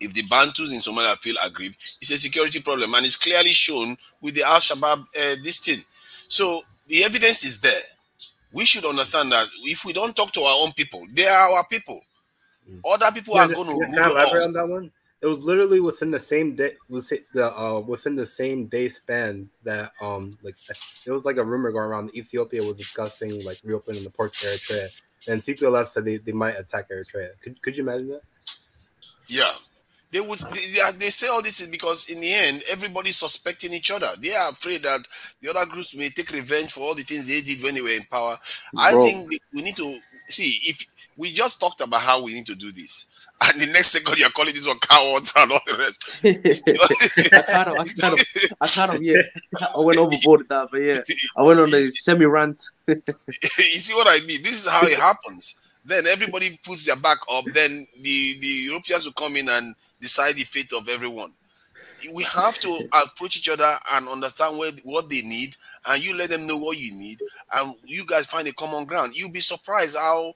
if the Bantus in Somalia feel aggrieved, it's a security problem, and it's clearly shown with the Al Shabaab uh, this thing. So the evidence is there. We should understand that if we don't talk to our own people, they are our people. Other people Yeah, are going to yeah, rule can us. on that one? It was literally within the same day. Was the uh within the same day span that um like it was like a rumor going around. that Ethiopia was discussing like reopening the port to Eritrea, and TPLF said they, they might attack Eritrea. Could could you imagine that? Yeah. They would they, they say all this is because in the end everybody's suspecting each other. They are afraid that the other groups may take revenge for all the things they did when they were in power. I think we need to see if we just talked about how we need to do this. And the next second you're calling this one cowards and all the rest. I kind of, I kind of, I kind of, yeah. I went overboard with that, but yeah, I went on a semi rant. you see what I mean? This is how it happens. Then everybody puts their back up. Then the, the Europeans will come in and decide the fate of everyone. We have to approach each other and understand what, what they need, and you let them know what you need, and you guys find a common ground. You'll be surprised how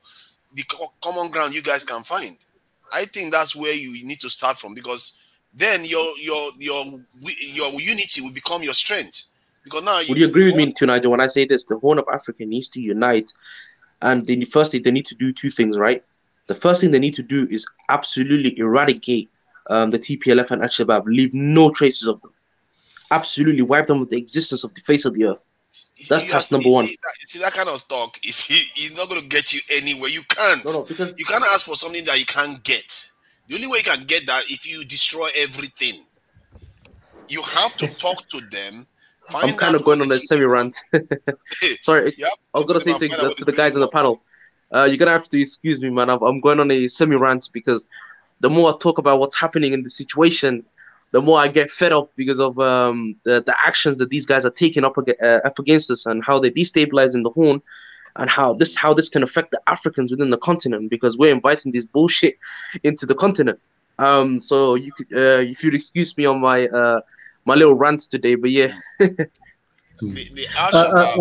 the co- common ground you guys can find. I think that's where you need to start from because then your your your your unity will become your strength. Because now Would you agree with me, Tunaja, when I say this? The Horn of Africa needs to unite, and then firstly, they need to do two things, right? The first thing they need to do is absolutely eradicate um, the TPLF and Al Shabaab, leave no traces of them, absolutely wipe them with the existence of the face of the earth. That's You task number one. See that, see that kind of talk is is not going to get you anywhere. You can't. No, no, because you can't ask for something that you can't get. The only way you can get that if you destroy everything. You have to talk to them. Find I'm kind of going on a semi rant. Sorry, Yep. I was gonna say to, the, to the guys on the panel, uh, you're gonna have to excuse me, man. I'm, I'm going on a semi rant because the more I talk about what's happening in the situation, the more I get fed up because of um, the the actions that these guys are taking up uh, up against us and how they're destabilizing the Horn, and how this how this can affect the Africans within the continent because we're inviting this bullshit into the continent. Um, so you could uh, if you'd excuse me on my uh my little rants today, but yeah. The, the Al Uh, uh,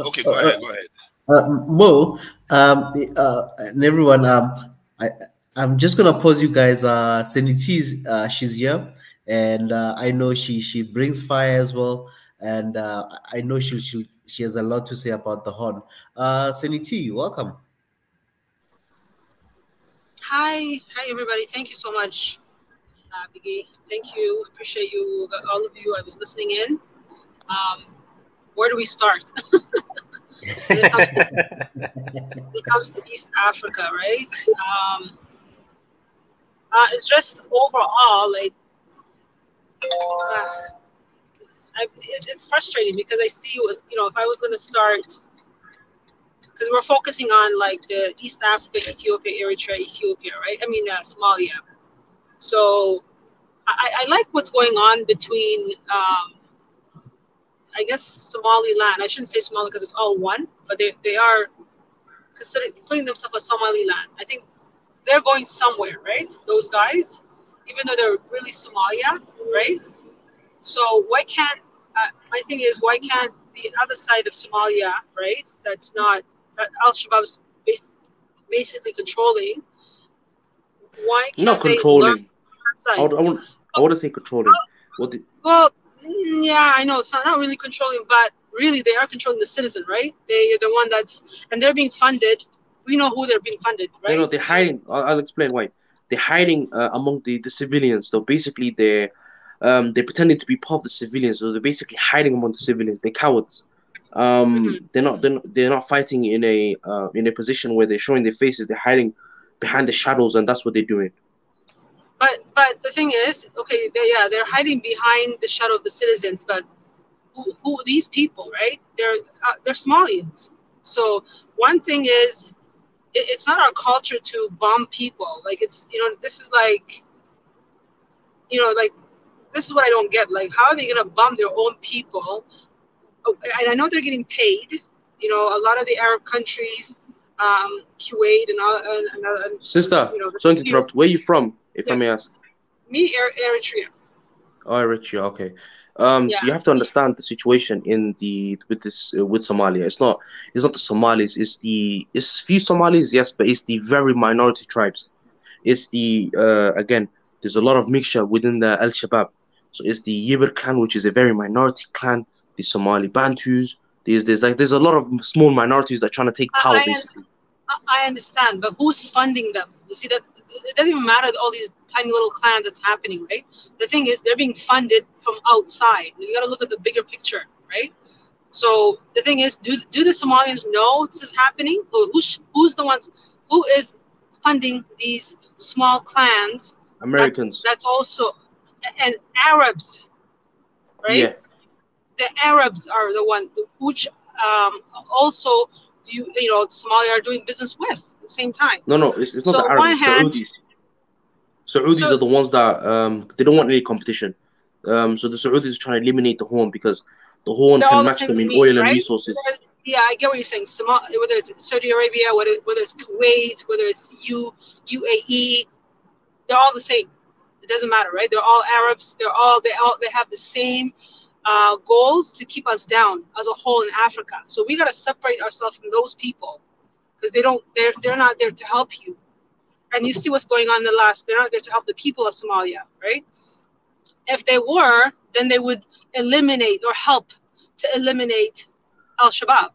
uh, okay, go uh, ahead. Go ahead. Uh, Mo, um, the, uh, and everyone, um, I, I'm just gonna pause you guys. Uh, Seniti uh, she's here, and uh, I know she she brings fire as well, and uh, I know she she she has a lot to say about the horn. Uh, Seniti, welcome. Hi, hi everybody. Thank you so much, Thank you. Appreciate you, all of you. I was listening in. Um, where do we start? when, it comes to, when it comes to East Africa, right? Um, uh, it's just overall like uh, I, it, it's frustrating because I see, you know, if I was going to start, because we're focusing on like the East Africa, Ethiopia, Eritrea, Ethiopia, right? I mean, uh, Somalia. So I, I like what's going on between, um, I guess, Somaliland. I shouldn't say Somali because it's all one, but they, they are considering putting themselves as Somaliland. I think they're going somewhere, right? Those guys, even though they're really Somalia, right? So why can't uh, my thing is why can't the other side of Somalia, right? That's not that Al Shabaab is basically controlling. Why can't Not controlling. Side? I would, I would, I wouldn't say controlling. What the, Well, mm, yeah, I know it's not, not really controlling, but really they are controlling the citizen, right? They are the one that's and they're being funded. We know who they're being funded, right? no, they're hiding. I'll, I'll explain why. They're hiding uh, among the, the civilians. So basically, they're um, they're pretending to be part of the civilians. So they're basically hiding among the civilians. They're cowards. Um, they're not they're not, they're not fighting in a uh, in a position where they're showing their faces. They're hiding behind the shadows, and that's what they're doing. But but the thing is, okay, they, yeah, they're hiding behind the shadow of the citizens. But who, who these people, right? They're uh, they're Somalians. So one thing is, it, it's not our culture to bomb people. Like it's you know this is like, you know like this is what I don't get. Like how are they gonna bomb their own people? Oh, And I know they're getting paid. You know, a lot of the Arab countries, um, Kuwait and all, and, and, and Sister, you know, to interrupt. Where are you from, if I may ask? me Er- Eritrea. Oh, Eritrea. Okay. Um, so you have to understand the situation in the with this uh, with Somalia. It's not it's not the Somalis. It's the it's few Somalis, yes, but it's the very minority tribes. It's the uh again. There's a lot of mixture within the Al Shabaab. So it's the Yibir clan, which is a very minority clan. The Somali Bantus. There's there's like there's a lot of small minorities that are trying to take power I, basically. I understand, but who's funding them? You see, that's it doesn't even matter all these tiny little clans that's happening, right? The thing is, they're being funded from outside. You got to look at the bigger picture, right? So the thing is, do do the Somalians know this is happening? Or who's who's the ones who is funding these small clans? Americans. That's also and Arabs, right? Yeah. the Arabs are the one which um, also you you know Somalia are doing business with at the same time. No, no, it's, it's not So the Arabs, it's hand- the Saudis. Saudis So- are the ones that um they don't want any competition. Um, so the Saudis are trying to eliminate the horn because the horn can match same them in me, oil and right? resources. Yeah, I get what you're saying. Somal- whether it's Saudi Arabia, whether whether it's Kuwait, whether it's U UAE, they're all the same. It doesn't matter, right? They're all Arabs. They're all they all they have the same uh, goals to keep us down as a whole in Africa. So we got to separate ourselves from those people because they don't they're they're not there to help you. And you see what's going on in the last. They're not there to help the people of Somalia, right? If they were, then they would eliminate or help to eliminate Al Shabaab.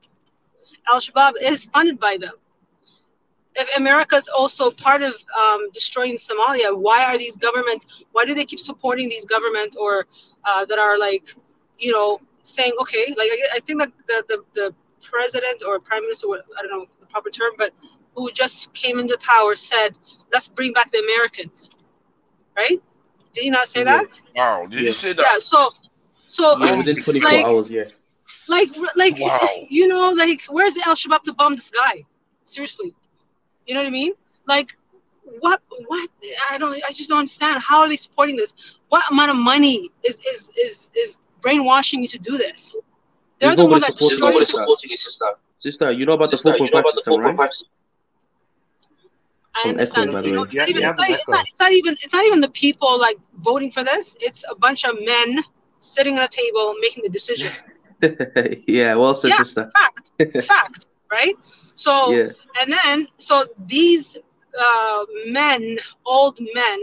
Al Shabaab is funded by them. If America is also part of um, destroying Somalia, why are these governments? Why do they keep supporting these governments or uh, that are like, you know, saying okay, like I, I think that the, the the president or prime minister, I don't know the proper term, but who just came into power said, let's bring back the Americans, right? Did he not say that? Wow, did you say that? Yeah. that? So, so Yeah, within 24 like, hours, yeah. like like Wow. you know like where's the al shabaab to bomb this guy seriously you know what i mean like what what i don't i just don't understand how are they supporting this what amount of money is is is is brainwashing you to do this they're There's the ones one that supporting destroys it, sister. Sister, you know about the 4.5 system, right? I understand. Echo, You know, way. it's, not even, it's, not, it's, not, it's not even it's not even the people like voting for this. It's a bunch of men sitting at a table making the decision. yeah, well said, yeah, sister. fact, fact, right? So Yeah. and then so these uh, men, old men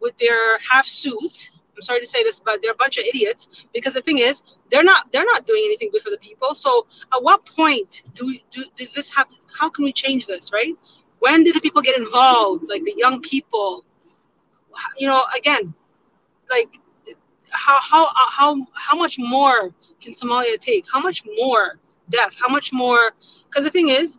with their half suit. I'm sorry to say this, but they're a bunch of idiots because the thing is, they're not they're not doing anything good for the people. So at what point do do does this have to? How can we change this, right? When do the people get involved, like the young people? You know, again, like how how how how much more can Somalia take? How much more death? How much more? Because the thing is,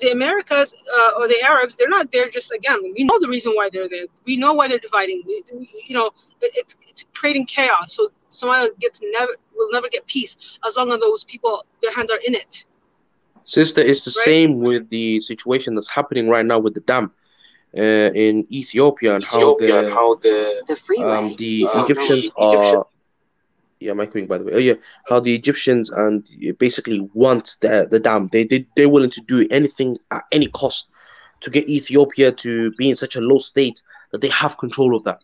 the Americas uh, or the Arabs, they're not there just again. We know the reason why they're there. We know why they're dividing. They- they- You know, it's it's creating chaos. So Somalia gets never will never get peace as long as those people their hands are in it. Sister, it's the Right. same with the situation that's happening right now with the dam uh, in Ethiopia and how the and how the the freeway, um, the um, Egyptians the Egyptian- are yeah, my queen by the way. Oh yeah, how the Egyptians and basically want the the dam. They they they're willing to do anything at any cost to get Ethiopia to be in such a low state that they have control of that.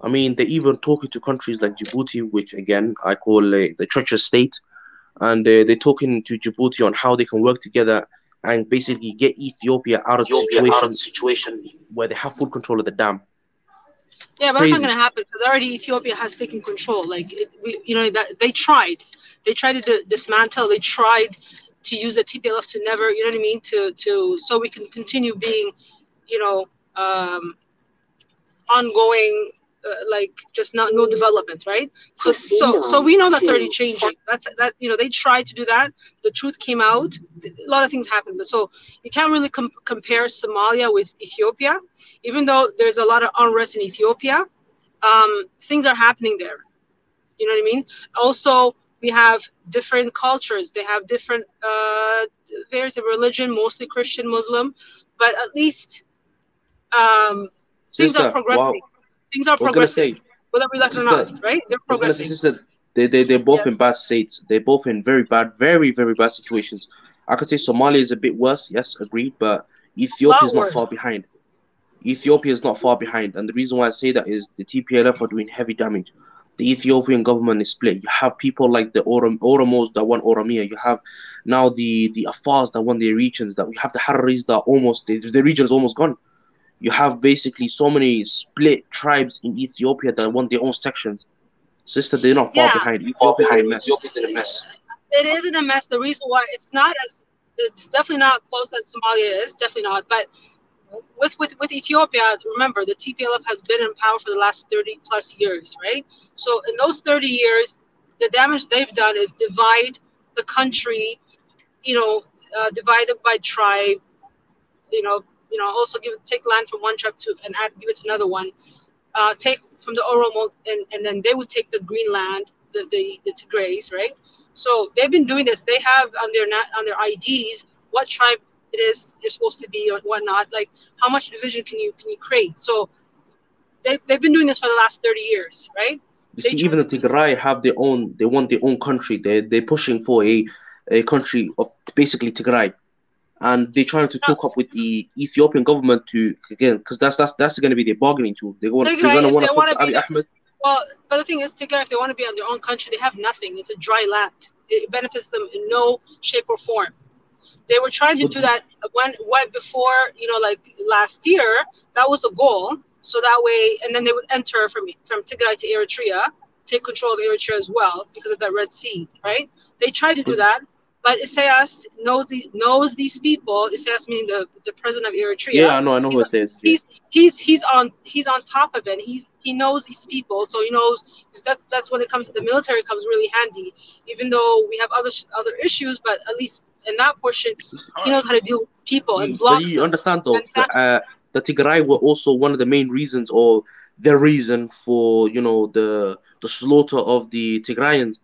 I mean, they're even talking to countries like Djibouti, which again I call uh, the treacherous state, and uh, they're talking to Djibouti on how they can work together and basically get Ethiopia out of Ethiopia situation, out of the situation where they have full control of the dam. Yeah, but that's not going to happen because already Ethiopia has taken control. Like, it, we, you know, that they tried, they tried to d- dismantle. They tried to use the TPLF to never, you know what I mean, to to so we can continue being, you know, um, ongoing, uh, like just not no development, right? So so so we know that's already changing. That's that you know they tried to do that. The truth came out. A lot of things happened, but so you can't really com- compare Somalia with Ethiopia, even though there's a lot of unrest in Ethiopia. Um, things are happening there. You know what I mean? Also, we have different cultures. They have different uh, various of religion, mostly Christian, Muslim, but at least um, things Sister, are progressing. wow. Things are I was gonna progressing, say, whether we like it or not, right? They're I say, progressing. they they they're both in bad states. They're both in very bad, very very bad situations. I could say Somalia is a bit worse, yes, agreed, but Ethiopia is not far behind. Ethiopia is not far behind, and the reason why I say that is the TPLF are doing heavy damage. The Ethiopian government is split. You have people like the Orom, Oromos that won Oromia. You have now the the Afars that won their regions. That we have the Hararis that almost the, the region is almost gone. You have basically so many split tribes in Ethiopia that want their own sections. Sister, they're not far Yeah. behind. Ethiopia's in a mess. Ethiopia's in a mess. It is in a mess. The reason why it's not as it's definitely not close as Somalia is, definitely not. But with with with Ethiopia, remember the TPLF has been in power for the last 30 plus years, right? So in those 30 years, the damage they've done is divide the country, you know, uh, divided by tribe, you know, you know, also give take land from one tribe to and add give it to another one. Uh, take from the Oromo and, and then they would take the green land, the, the, the Tigrays, right? So they've been doing this. They have on their on their IDs what tribe it is you're supposed to be or whatnot. Like how much division can you can you create? So they they've been doing this for the last 30 years, right? You see, even the Tigray have their own. They want their own country. They they're pushing for a a country of basically Tigray, and they're trying to talk up with the Ethiopian government to again because that's that's that's going to be their bargaining tool. They want, they're going to want to talk wanna Abiy Ahmed. Well, but the thing is, Tigray, if they want to be on their own country, they have nothing. It's a dry land. It benefits them in no shape or form. They were trying to do that when, when before, you know, like last year. That was the goal. So that way, and then they would enter from from Tigray to Eritrea, take control of Eritrea as well because of that Red Sea, right? They tried to do mm. that, but Isaias knows these knows these people. Isaias meaning the the president of Eritrea. Yeah, I know, I know who it says. He's he's he's on he's on top of it. He's he knows these people, so he knows that's that's when it comes to the military comes really handy. Even though we have other other issues, but at least in that portion, he knows how to deal with people and But blocks you them. understand though, the, uh, the Tigray were also one of the main reasons, or the reason for you know the the slaughter of the Tigrayans,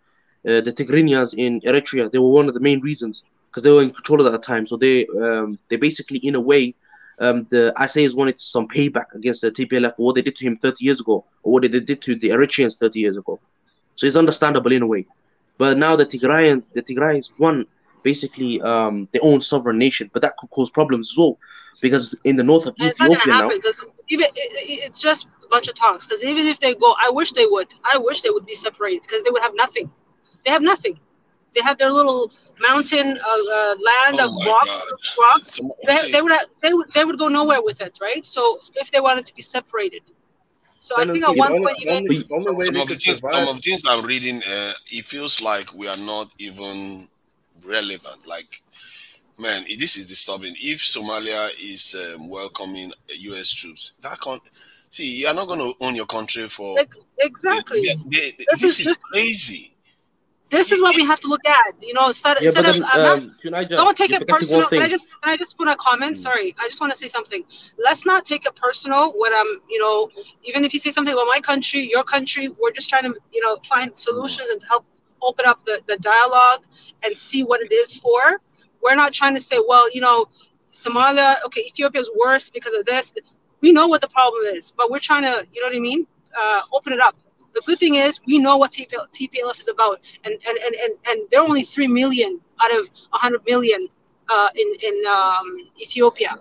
uh, the Tigrinyas in Eritrea. They were one of the main reasons because they were in control at that time. So they um, they basically in a way. Um, the Isaias wanted some payback against the TPLF for what they did to him 30 years ago, or what they did to the Eritreans 30 years ago. So it's understandable in a way. But now the Tigrayan, the Tigrayans won basically um, their own sovereign nation, but that could cause problems as well, because in the north of And it's not Ethiopia gonna now, even it, it's just a bunch of talks. Because even if they go, I wish they would. I wish they would be separated because they would have nothing. They have nothing. They have their little mountain uh, uh, land of rocks. rocks. They, they would have, they would they would go nowhere with it, right? So if they wanted to be separated, so I think at one point even some of the things, some of the things I'm reading, uh, it feels like we are not even relevant. Like, man, this is disturbing. If Somalia is um, welcoming U.S. troops, that can't see. You are not going to own your country for exactly. They- they- This this is is just- crazy. This is what we have to look at. You know, instead, Yeah, instead but of then, I'm not, um, Tunaja, don't take it personal. Can I just can I just put a comment? Sorry, I just want to say something. Let's not take it personal when I'm, you know, even if you say something about my country, your country, we're just trying to, you know, find solutions and help open up the, the dialogue and see what it is for. We're not trying to say, well, you know, Somalia, okay, Ethiopia is worse because of this. We know what the problem is, but we're trying to, you know what I mean? Uh, open it up. The good thing is we know what TPL, TPLF is about, and and, and, and and they're only three million out of 100 million uh, in in um, Ethiopia.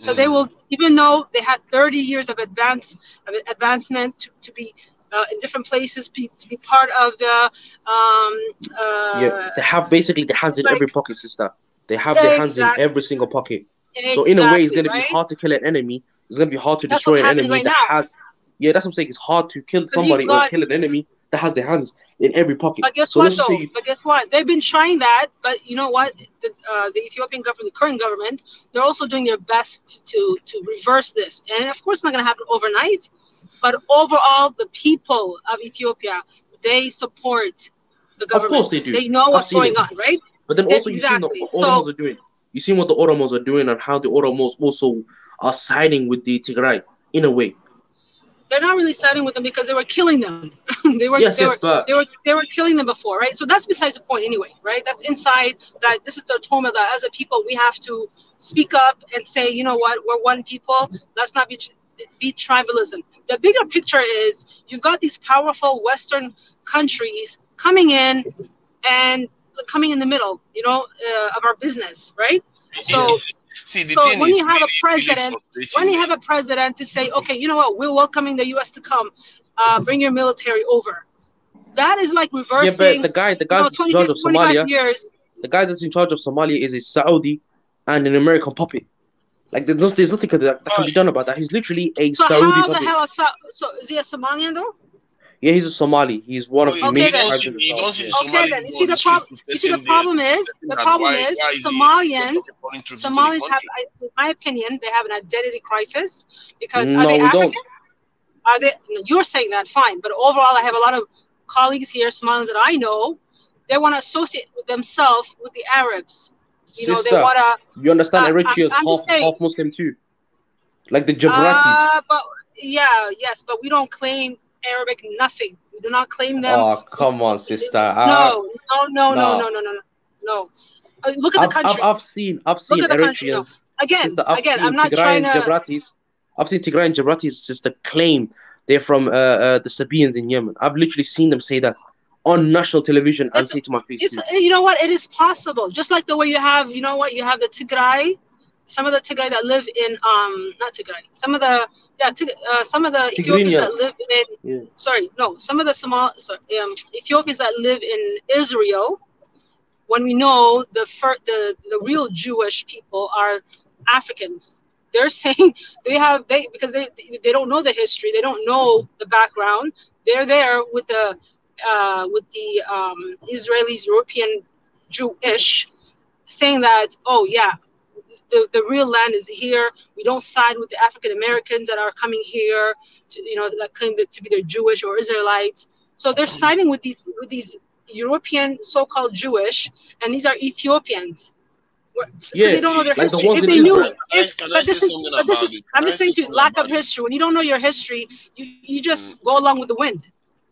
So they will, even though they had 30 years of advance of advancement to, to be uh, in different places, be, to be part of the um, uh, Yeah, they have basically the hands in like- every pocket, sister. They have their hands in every single pocket. So in a way, it's Exactly, gonna be hard to kill an enemy. It's gonna be hard to That's destroy an enemy right that now. has. Yeah, that's what I'm saying. It's hard to kill somebody or kill an enemy that has their hands in every pocket. But guess so what, though? But guess what? They've been trying that, but you know what? The, uh, the Ethiopian government, the current government, they're also doing their best to to reverse this. And of course, it's not going to happen overnight. But overall, the people of Ethiopia, they support the government. of course they do. They know I've what's going it. on, right? But then also you see what the Oromos So are doing. You see what the Oromos are doing and how the Oromos also are siding with the Tigray in a way. They're not really siding with them because they were killing them. they were Yes, they yes, were but- they were they were killing them before, right? So that's besides the point anyway, right? That's inside that this is the trauma that as a people we have to speak up and say, you know what, we're one people. Let's not be be tribalism. The bigger picture is you've got these powerful Western countries coming in and coming in the middle, you know, uh, of our business, right? So See, the so thing when is you have a really, really president, frustrating, when you have a president to say, okay, you know what, we're welcoming the U.S. to come, uh, bring your military over. That is like reversing. Yeah, reversing. but the guy, the you guy know, that's in charge of Somalia, years. the guy that's in charge of Somalia is a Saudi and an American puppet. Like there's, there's nothing that, that can be done about that. He's literally a So Saudi how the puppet. hell? Is, Sa- so is he a Somalian though? Yeah, he's a Somali. He's one of the Okay, major then. tribes in the You South. see. Okay, then you see the problem. You see the problem is the problem why- is why is he Somalians. foreign troops into the Somalis have. I- in my opinion, they have an identity crisis because are they we don't. African? Are they? no, You're saying that fine, but overall, I have a lot of colleagues here, Somalians that I know. They want to associate with themselves with the Arabs. You know, they Sister, want to. you understand uh, Eritrea is I'm- I'm half just saying- half Muslim too, like the Jabratis. Uh, but yeah, yes, but we don't claim Arabic nothing. We do not claim them. oh come on, sister. No, no, no, nah. no, no, no, no, no. Uh, look at the I've, I've, country. I've seen I've seen country, no. Eritreans. Again, sister, I've again, seen I'm not Tigray trying to. Jabratis. I've seen Tigray and Jabratis sister claim they're from uh, uh, the Sabaeans in Yemen. I've literally seen them say that on national television and say to my face you know what? It is possible. Just like the way you have, you know what? You have the Tigray, some of the Tigray that live in um not Tigray. Some of the yeah, Tig, uh, some of the Ethiopians that live in Yeah. sorry, no, some of the Somal sorry, um, Ethiopians that live in Israel. When we know the fir- the the real Jewish people are Africans, they're saying they have they because they they don't know the history, they don't know the background. They're there with the uh, with the um, Israelis, European Jewish, saying that oh yeah, the, the real land is here. We don't side with the African Americans that are coming here to you know that claim that to be their Jewish or Israelites. So they're siding with these with these European so-called Jewish, and these are Ethiopians. Because they Yes, don't know their like the history. ones If they knew, if, but this is, but this is, I'm just saying to you, lack of history. When you don't know your history, you, you just mm. go along with the wind.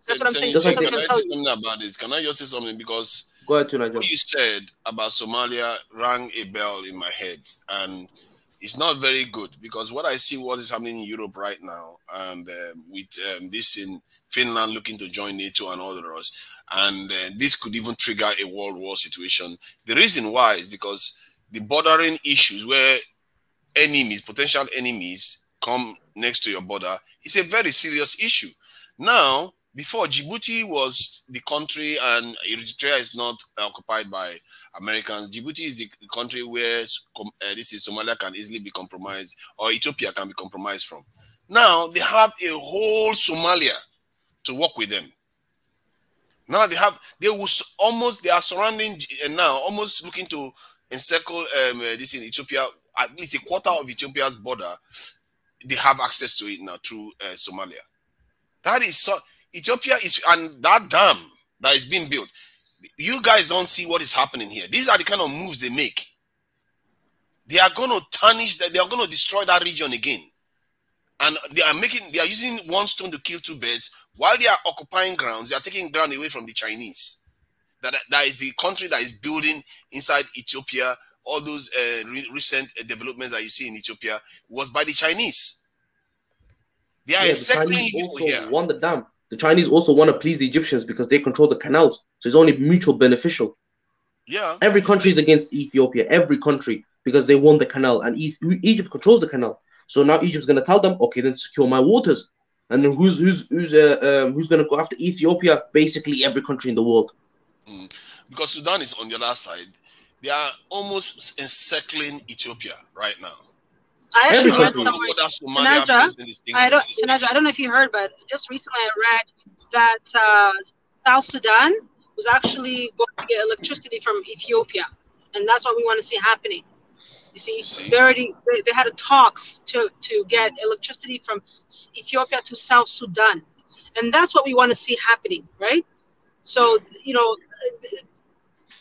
That's what I'm saying. Semi, That's can I'm I telling say something about this? Can I just say something? Because Go ahead, Tunaja. what you said about Somalia rang a bell in my head, and it's not very good because what I see what is happening in Europe right now, and uh, with um, this in Finland looking to join NATO and all the rest, and uh, this could even trigger a world war situation. The reason why is because the bordering issues where enemies, potential enemies, come next to your border, is a very serious issue. Now, before Djibouti was the country and Eritrea is not occupied by Americans. Djibouti is the country where uh, this is Somalia can easily be compromised or Ethiopia can be compromised from. Now they have a whole Somalia to work with them. Now they have they will almost they are surrounding and now almost looking to encircle um, uh, this in Ethiopia at least a quarter of Ethiopia's border. They have access to it now through uh, Somalia. That is so Ethiopia is and that dam that is being built. You guys don't see what is happening here. These are the kind of moves they make. They are going to tarnish that. They are going to destroy that region again, and they are making. They are using one stone to kill two birds. While they are occupying grounds, they are taking ground away from the Chinese. That that is the country that is building inside Ethiopia. All those uh, re recent uh, developments that you see in Ethiopia was by the Chinese. They are Yeah, the encircling Chinese people here. won the dam. The Chinese also want to please the Egyptians because they control the canals. So it's only mutual beneficial. Yeah. Every country is against Ethiopia. Every country because they won the canal and E- Egypt controls the canal. So now Egypt's gonna tell them, okay, then secure my waters. And then who's who's who's uh, um, who's gonna go after Ethiopia? Basically, every country in the world. because Sudan is on the other side. They are almost encircling Ethiopia right now. I actually read somewhere. Whether Somalia Sinaja, president is thinking. I don't, I don't know if you heard, but just recently I read that uh, South Sudan was actually going to get electricity from Ethiopia, and that's what we want to see happening. You see, they already they, they had a talks to to get electricity from Ethiopia to South Sudan, and that's what we want to see happening, right? So you know,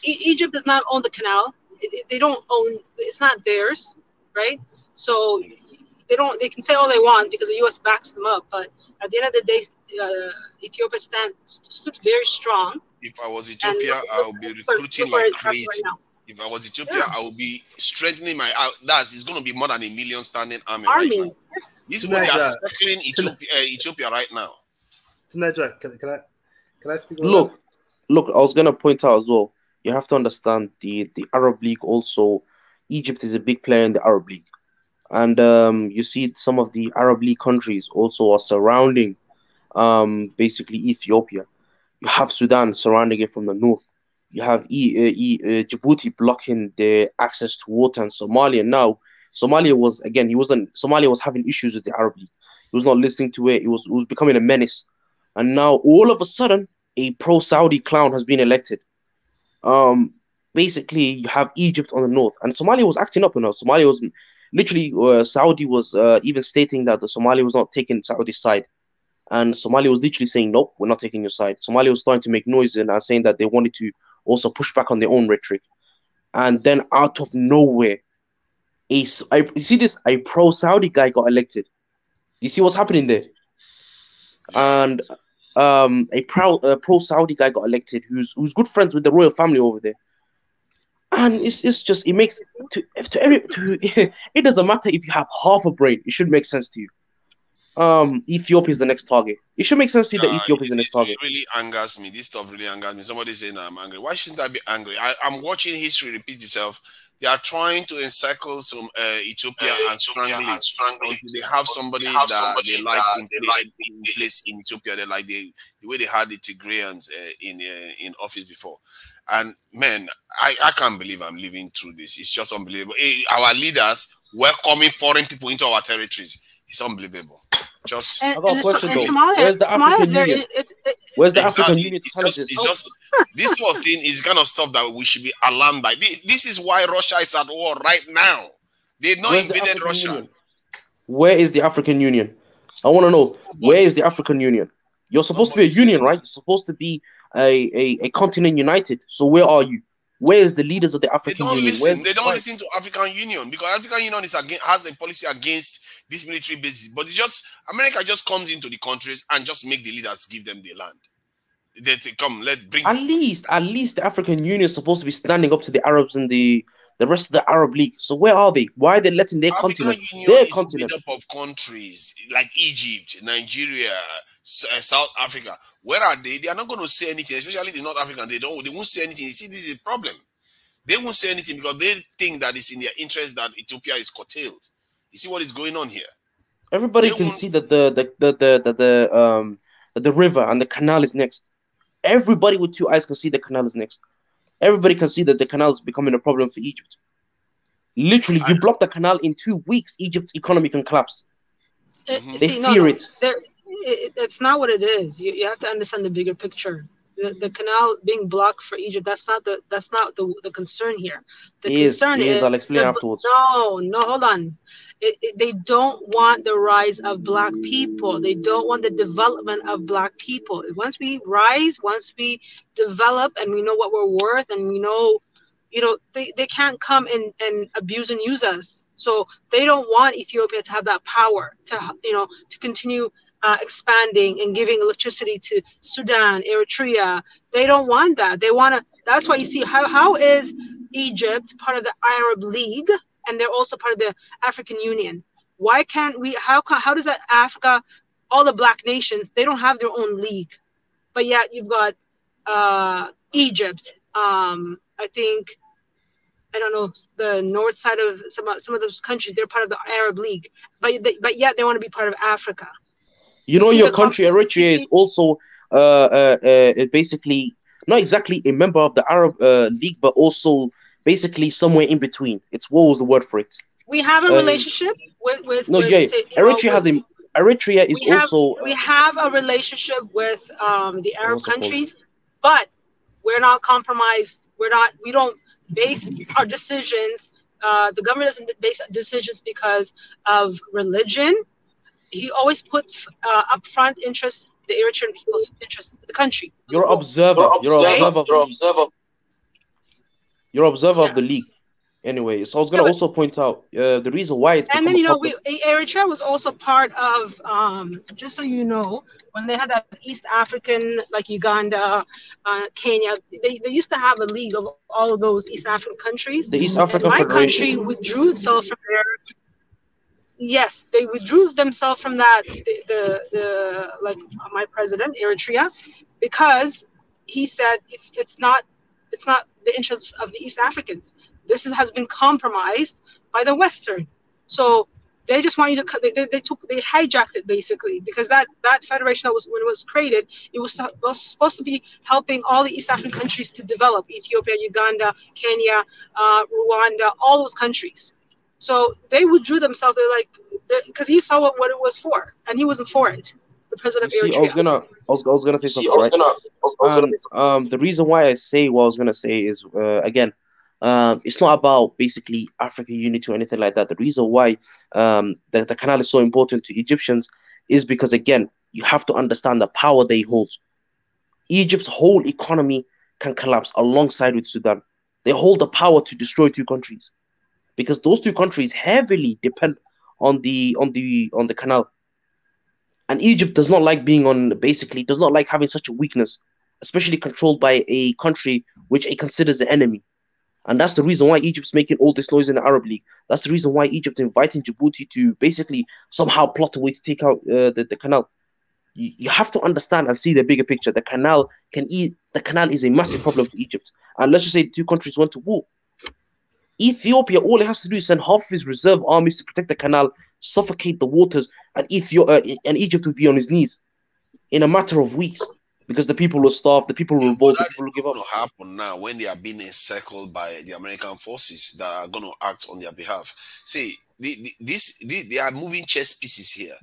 E- Egypt does not own the canal. They don't own. It's not theirs, right? So they don't. They can say all they want because the U.S. backs them up. But at the end of the day, uh, Ethiopia stand stood very strong. If I was Ethiopia, I would be recruiting look where like crazy. right. If I was Ethiopia, I would be strengthening my. out. That's it's going to be more than a million standing army. Army. Right now. This is what they are Tunaja, circling Ethiopia, uh, Ethiopia right now. Tunaja, can, can I can I speak? a little Look, look, I was gonna point out as well. You have to understand the the Arab League also. Egypt is a big player in the Arab League, and um, you see some of the Arab League countries also are surrounding, um, basically Ethiopia. You have Sudan surrounding it from the north. You have e, uh, e, uh, Djibouti blocking the access to water, and Somalia now. Somalia was again, he wasn't. Somalia was having issues with the Arab League. He was not listening to it. It was it was becoming a menace, and now all of a sudden, a pro-Saudi clown has been elected. Um, basically, you have Egypt on the north, and Somalia was acting up. You know, Somalia was literally uh, Saudi was uh, even stating that the Somalia was not taking Saudi's side, and Somalia was literally saying, "Nope, we're not taking your side." Somalia was starting to make noise and uh, saying that they wanted to also push back on their own rhetoric, and then out of nowhere, a you see this a pro-Saudi guy got elected. You see what's happening there, and um, a pro a pro Saudi guy got elected who's who's good friends with the royal family over there. And it's, it's just it makes to to every to it doesn't matter if you have half a brain, it should make sense to you. Um, Ethiopia is the next target. It should make sense to you that Ethiopia is the next target. It really angers me. This stuff really angers me. Somebody saying I'm angry. Why shouldn't I be angry? I, I'm watching history repeat itself. They are trying to encircle some uh, Ethiopia and strangle it until they have somebody that they like in, pla- in place in Ethiopia. They like the, the way they had the Tigrayans uh, in uh, in office before. And man, I, I can't believe I'm living through this. It's just unbelievable. Eh, Our leaders welcoming foreign people into our territories. It's unbelievable. Just And, I got a and, question though. Somalia, Where's the Somalia African very. Union? It's, it, Where's the Exactly. African Union It's just, this? it's just this sort of thing is kind of stuff that we should be alarmed by. Thi- This is why Russia is at war right now. They've not Where's invaded African Russia. Union? Where is the African Union? I want to know where is the African Union? You're supposed to be a union, right? You're supposed to be a, a, a continent united. So where are you? Where is the leaders of the They African don't Union? listen. They don't listen to African Union because African Union is against, has a policy against these military bases. But it just America just comes into the countries and just make the leaders give them the land. They, they come, let bring At least, at least the African Union is supposed to be standing up to the Arabs and the the rest of the Arab League. So where are they? Why are they letting their African continent, Union their continent? made up of countries like Egypt, Nigeria, South Africa. Where are they? They are not going to say anything, especially the North African. They don't. They won't say anything. You see, this is a problem. They won't say anything because they think that it's in their interest that Ethiopia is curtailed. You see what is going on here? Everybody can see that the the the the, the, the um that the river and the canal is next. Everybody with two eyes can see the canal is next. Everybody can see that the canal is becoming a problem for Egypt. Literally, you block the canal in two weeks, Egypt's economy can collapse. it, They see, no, fear no, it. there- it, it's not what it is. You, you have to understand the bigger picture. the, the canal being blocked for Egypt. That's not the that's not the, the concern here. The Is concern is is I'll explain the- afterwards. no, no, hold on. It, it- they don't want the rise of black people. They don't want the development of black people. Once we rise, once we develop, and we know what we're worth, and we know, you know, they, they can't come and, and abuse and use us. So they don't want Ethiopia to have that power to, you know, to continue uh, expanding and giving electricity to Sudan, Eritrea. They don't want that. They want to. That's why you see how how is Egypt part of the Arab League and they're also part of the African Union. Why can't we? How how does that Africa, all the black nations, they don't have their own league, but yet you've got uh, Egypt. Um, I think I don't know the north side of some of- some of those countries. They're part of the Arab League, but but yet they want to be part of Africa. You know, your country, Eritrea, is also uh, uh, uh, basically not exactly a member of the Arab uh, League, but also basically somewhere in between. It's what was the word for it? We have a Uh, relationship with with. No, with, yeah, say, you know, Eritrea has a Eritrea is we have, also we have a relationship with um, the Arab it called? countries, but we're not compromised. We're not. We don't base our decisions. Uh, the government doesn't base decisions because of religion. He always put uh, upfront interest, the Eritrean people's interest, the country. you're observer. You're observer. You're observer. You're observer of the league. Anyway, so I was gonna Yeah, also point out uh, the reason why it's And then you know, we Eritrea was also part of. Um, just so you know, when they had that East African, like Uganda, uh, Kenya, they, they used to have a league of all of those East African countries. The East And African my Federation. country withdrew itself from there. Yes, they withdrew themselves from that. The, the the like my president Eritrea, because he said it's it's not it's not the interests of the East Africans. This is, has been compromised by the Western. So they just want you to. They, they, they took they hijacked it basically because that that federation that was when it was created, it was, was supposed to be helping all the East African countries to develop Ethiopia, Uganda, Kenya, uh, Rwanda, all those countries. So they withdrew themselves. They're like because he saw what, what it was for, and he wasn't for it. The president of see, I was gonna, I was, I was gonna say See, something, I was right? gonna- I was- I was gonna And, um, the reason why I say what I was gonna say is, uh, again, um, it's not about basically African unity or anything like that. The reason why um the, the canal is so important to Egyptians is because again, you have to understand the power they hold. Egypt's whole economy can collapse alongside with Sudan. They hold the power to destroy two countries because those two countries heavily depend on the on the on the canal. And Egypt does not like being on basically does not like having such a weakness, especially controlled by a country which it considers the enemy. And that's the reason why Egypt's making all this noise in the Arab League. That's the reason why Egypt inviting Djibouti to basically somehow plot a way to take out uh, the, the canal. You, have to understand and see the bigger picture. The canal can eat. The canal is a massive problem for Egypt. And let's just say two countries went to war. Ethiopia, all it has to do is send half of his reserve armies to protect the canal, suffocate the waters, and Ethiopia uh, and Egypt would be on his knees in a matter of weeks because the people will starve, the people will revolt, the people will give up. going to happen now when they are being encircled by the American forces that are going to act on their behalf. See, the, the, this the, they are moving chess pieces here,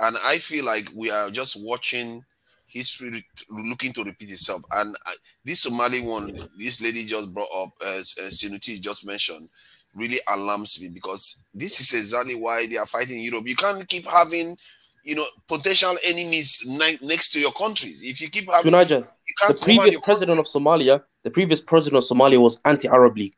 and I feel like we are just watching history looking to repeat itself. And I, this Somali one, this lady just brought up, as uh, Sinuti just mentioned, really alarms me because this is exactly why they are fighting Europe. You can't keep having you know potential enemies next to your countries. If you keep having Tunaja, you the previous president of Somalia, the previous president of Somalia was anti-Arab League.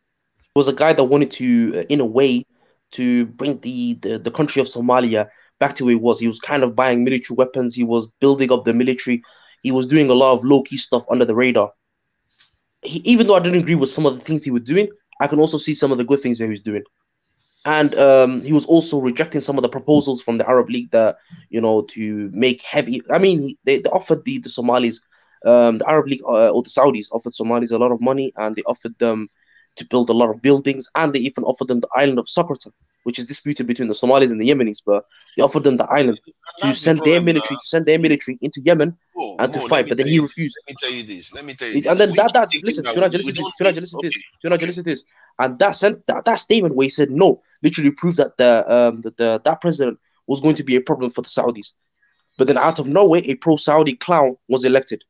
He was a guy that wanted to, uh, in a way, to bring the, the the country of Somalia back to where he was. He was kind of buying military weapons. He was building up the military. He was doing a lot of low-key stuff under the radar. He, even though I didn't agree with some of the things he was doing, I can also see some of the good things that he was doing. And um, he was also rejecting some of the proposals from the Arab League that, you know, to make heavy. I mean, they, they offered the, the Somalis, um, the Arab League uh, or the Saudis offered Somalis a lot of money and they offered them to build a lot of buildings and they even offered them the island of Socotra, which is disputed between the Somalis and the Yemenis. But they offered them the island to send their military to send their military into Yemen and to fight. But then he you- refused. Let me tell you this. Let me tell you this. And then We that that listen, Tunaja, listen this, listen this, listen to this. And that sent that, that statement where he said no literally proved that the um that the that president was going to be a problem for the Saudis. But then out of nowhere, a pro-Saudi clown was elected.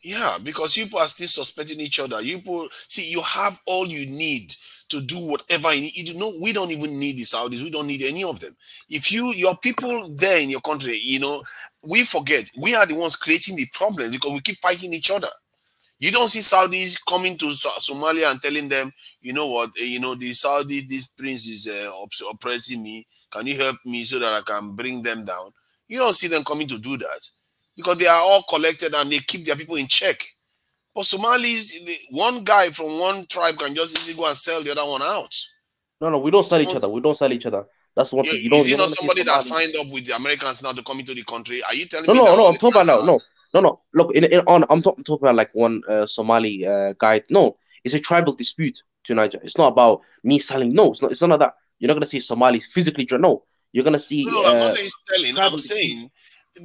Yeah, because people are still suspecting each other. You people see, you have all you need to do whatever you need. You know, we don't even need the Saudis. We don't need any of them. If you, your people there in your country, you know, we forget we are the ones creating the problem because we keep fighting each other. You don't see Saudis coming to Somalia and telling them, you know what, eh, you know, the Saudi, this prince is uh, oppressing me. Can you help me so that I can bring them down? You don't see them coming to do that because they are all collected and they keep their people in check. But Somalis, one guy from one tribe can just easily go and sell the other one out. No, no, we don't sell each other. We don't sell each other. That's one Yeah, thing. You don't. is You it not somebody that signed up with the Americans now to come into the country? Are you telling No, me no, no. I'm talking about now. No, no, no. Look, in, in on. I'm talking talking about like one uh, Somali uh, guy. No, it's a tribal dispute to Niger. It's not about me selling. No, it's not. It's none of that. You're not gonna see Somali physically. No, you're gonna see. No, no, I'm uh, not saying selling. I'm dispute. saying,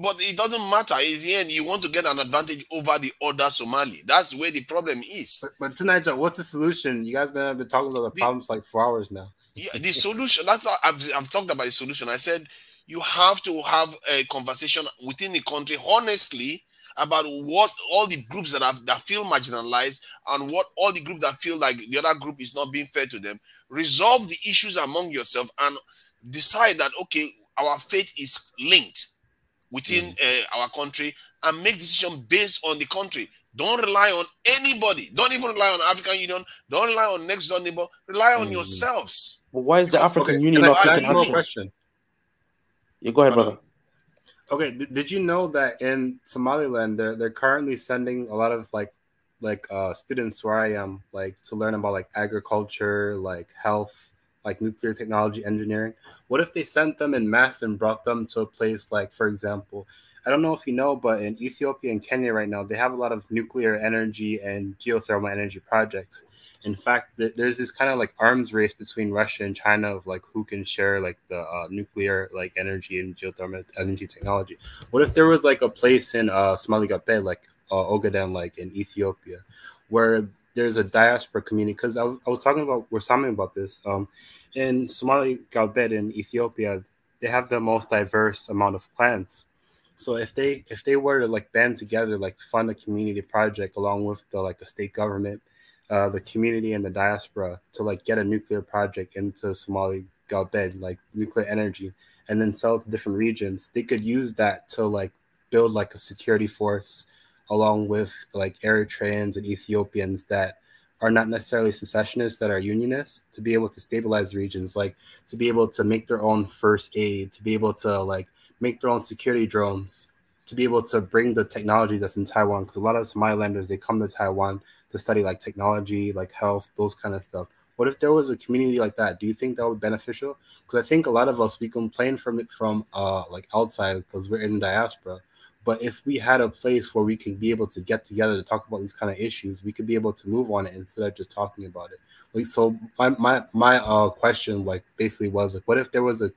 but it doesn't matter. Is the end you want to get an advantage over the other Somali? That's where the problem is. But tonight, Joe, what's the solution? You guys been, been talking about the problems like for hours now. Yeah, the solution. That's what I've, I've talked about the solution. I said you have to have a conversation within the country, honestly, about what all the groups that have that feel marginalized and what all the groups that feel like the other group is not being fair to them. Resolve the issues among yourself and decide that okay, our fate is linked within uh, our country and make decision based on the country. Don't rely on anybody. Don't even rely on African Union. Don't rely on next door neighbor. Rely on yourselves. But why is the African okay, Union not ask taking you a action? question? Yeah, go ahead, brother. Okay, d- did you know that in Somaliland they're they're currently sending a lot of like like uh students where I am like to learn about like agriculture, like health, like nuclear technology, engineering. What if they sent them in mass and brought them to a place like for example, I don't know if you know, but in Ethiopia and Kenya right now they have a lot of nuclear energy and geothermal energy projects. In fact, th- there's this kind of like arms race between Russia and China of like who can share like the uh, nuclear like energy and geothermal energy technology. What if there was like a place in uh, like uh, Ogaden, like in Ethiopia, where there's a diaspora community? Because I, was- I was talking about, we're talking about this. Um, in Somali Galbeed in Ethiopia, they have the most diverse amount of clans. So if they if they were to like band together, like fund a community project along with the like the state government, uh, the community and the diaspora to like get a nuclear project into Somali Galbeed, like nuclear energy, and then sell it to different regions, they could use that to like build like a security force along with like Eritreans and Ethiopians that are not necessarily secessionists that are unionists to be able to stabilize regions, like to be able to make their own first aid, to be able to like make their own security drones, to be able to bring the technology that's in Taiwan. Because a lot of Somalilanders they come to Taiwan to study like technology, like health, those kind of stuff. What if there was a community like that? Do you think that would be beneficial? Because I think a lot of us we complain from it from uh like outside because we're in diaspora. But if we had a place where we could be able to get together to talk about these kind of issues, we could be able to move on it instead of just talking about it. Like so, my my my uh question like basically was like, what if there was a,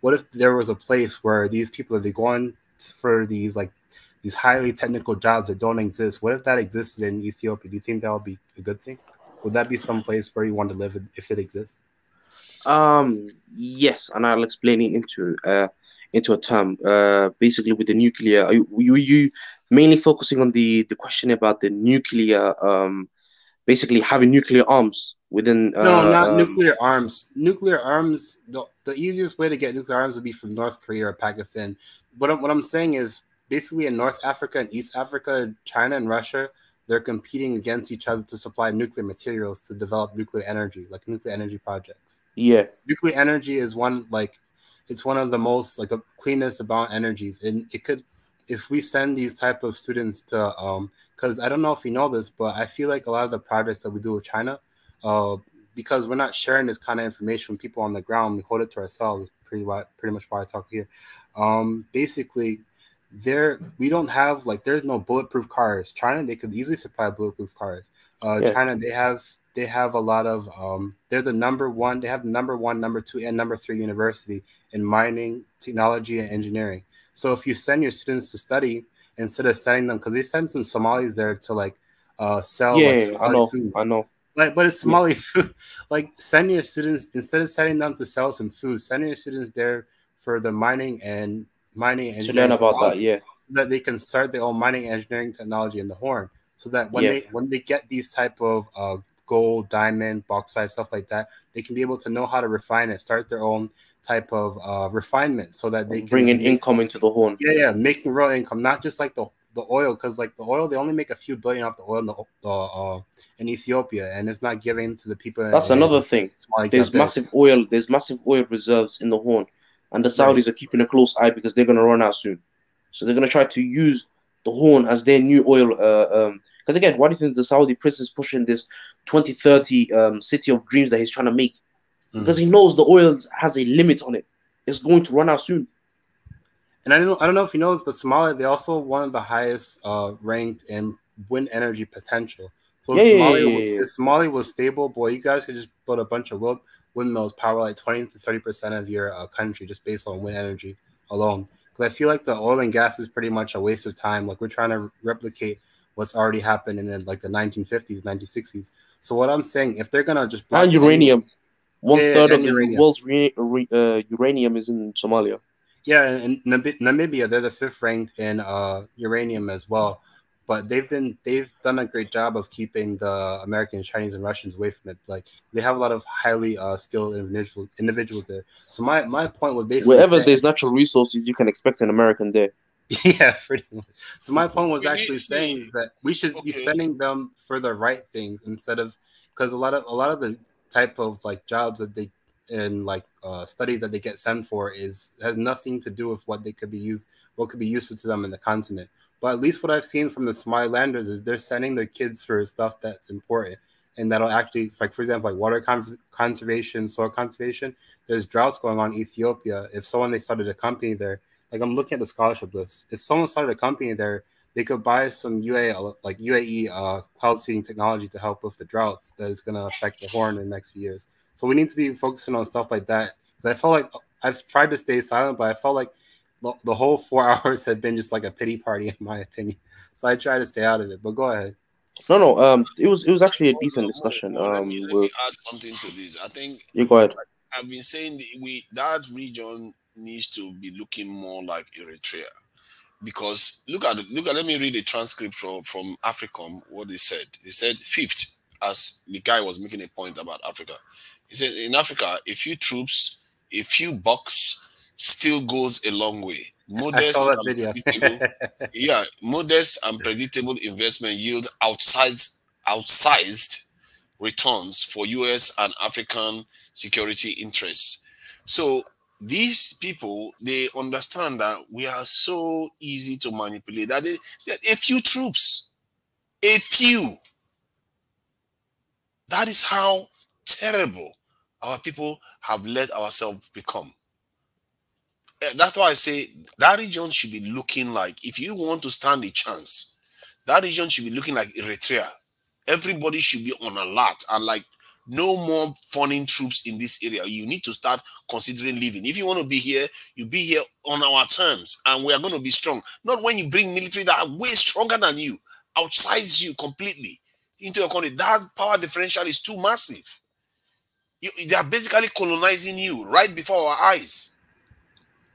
what if there was a place where these people are they going for these like these highly technical jobs that don't exist? What if that existed in Ethiopia? Do you think that would be a good thing? Would that be some place where you want to live if it exists? Um, yes, and I'll explain it into uh into a term. Uh, basically with the nuclear, are you, you you mainly focusing on the the question about the nuclear um, basically having nuclear arms within. Uh, No, not um, nuclear arms. Nuclear arms. The, the easiest way to get nuclear arms would be from North Korea or Pakistan. What I'm, what I'm saying is basically in North Africa and East Africa, China and Russia, they're competing against each other to supply nuclear materials to develop nuclear energy, like nuclear energy projects. Yeah. Nuclear energy is one like it's one of the most like a cleanest about energies, and it could if we send these type of students to um because I don't know if you know this, but I feel like a lot of the projects that we do with China, uh, because we're not sharing this kind of information with people on the ground, we hold it to ourselves. Pretty why, pretty much why I talk here. Um, basically, there we don't have like there's no bulletproof cars. China they could easily supply bulletproof cars. Uh, Yeah. China they have they have a lot of um, they're the number one they have number one, number two, and number three university in mining, technology, and engineering. So if you send your students to study instead of sending them because they send some Somalis there to like uh, sell Yeah, like yeah, I know, food. I know. Like, but it's Somali food. Like, send your students instead of sending them to sell some food. Send your students there for the mining and mining and To learn about that, yeah. so that they can start their own mining engineering technology in the Horn, so that when Yeah. they when they get these type of uh, gold, diamond, bauxite, stuff like that, they can be able to know how to refine it, start their own type of uh, refinement, so that they can Bringing make- income into the Horn. yeah, yeah, making real income, not just like the the oil, because like the oil, they only make a few billion off the oil in, the, the, uh, in Ethiopia, and it's not given to the people. That's in- another thing. There's massive oil. There's massive oil reserves in the Horn, and the Saudis are keeping a close eye because they're gonna run out soon. So they're gonna try to use the Horn as their new oil. Uh, um, because again, why do you think the Saudi prince is pushing this 2030 um, city of dreams that he's trying to make? Because he knows the oil has a limit on it. It's going to run out soon. And I don't I don't know if you know this, but Somalia they also one of the highest uh, ranked in wind energy potential. So Yeah, if Somalia, yeah, was- yeah, yeah. if Somalia was stable, boy, you guys could just build a bunch of wind windmills, power like twenty to thirty percent of your uh, country just based on wind energy alone. Because I feel like the oil and gas is pretty much a waste of time. Like we're trying to replicate what's already happened in the, like the 1950s, 1960s. So what I'm saying, if they're gonna just And uranium. One Yeah, third of the world's re- re- uh, uranium is in Somalia. Yeah, and Namib- Namibia, they're the fifth ranked in uh, uranium as well. But they've been they've done a great job of keeping the Americans, Chinese, and Russians away from it. Like they have a lot of highly uh, skilled individuals individuals there. So my, my point was basically Wherever saying- there's natural resources, you can expect an American there. yeah, pretty much. So my point was actually saying is that we should be sending them for the right things instead of because a lot of a lot of the type of like jobs that they and like uh, studies that they get sent for is has nothing to do with what they could be used what could be useful to them in the continent. But at least what I've seen from the Somalilanders is they're sending their kids for stuff that's important and that'll actually like for example like water con- conservation, soil conservation. There's droughts going on in Ethiopia. If someone they started a company there, like I'm looking at the scholarship list. If someone started a company there, they could buy some UA like UAE uh, cloud seeding technology to help with the droughts that is going to affect the horn in the next few years. So we need to be focusing on stuff like that. Because I felt like I've tried to stay silent, but I felt like the, the whole four hours had been just like a pity party, in my opinion. So I try to stay out of it. But go ahead. No, no. Um, it was it was actually a decent discussion. Um, with add something to this. I think you go ahead. I've been saying the, we that region needs to be looking more like Eritrea because look at look at let me read a transcript from from Africom what they said. They said fifth as the guy was making a point about Africa. He said in Africa a few troops, a few bucks still goes a long way. Modest saw that video. yeah, modest and predictable investment yield outsized outsized returns for US and African security interests. So these people they understand that we are so easy to manipulate that they, a few troops, a few. That is how terrible our people have let ourselves become. Eh, That's why I say that region should be looking like if you want to stand a chance, that region should be looking like Eritrea. Everybody should be on alert and like no more funding troops in this area. You need to start considering leaving. If you want to be here, you be here on our terms, and we are going to be strong. Not when you bring military that are way stronger than you, outsize you completely into your country. That power differential is too massive. You, they are basically colonizing you right before our eyes.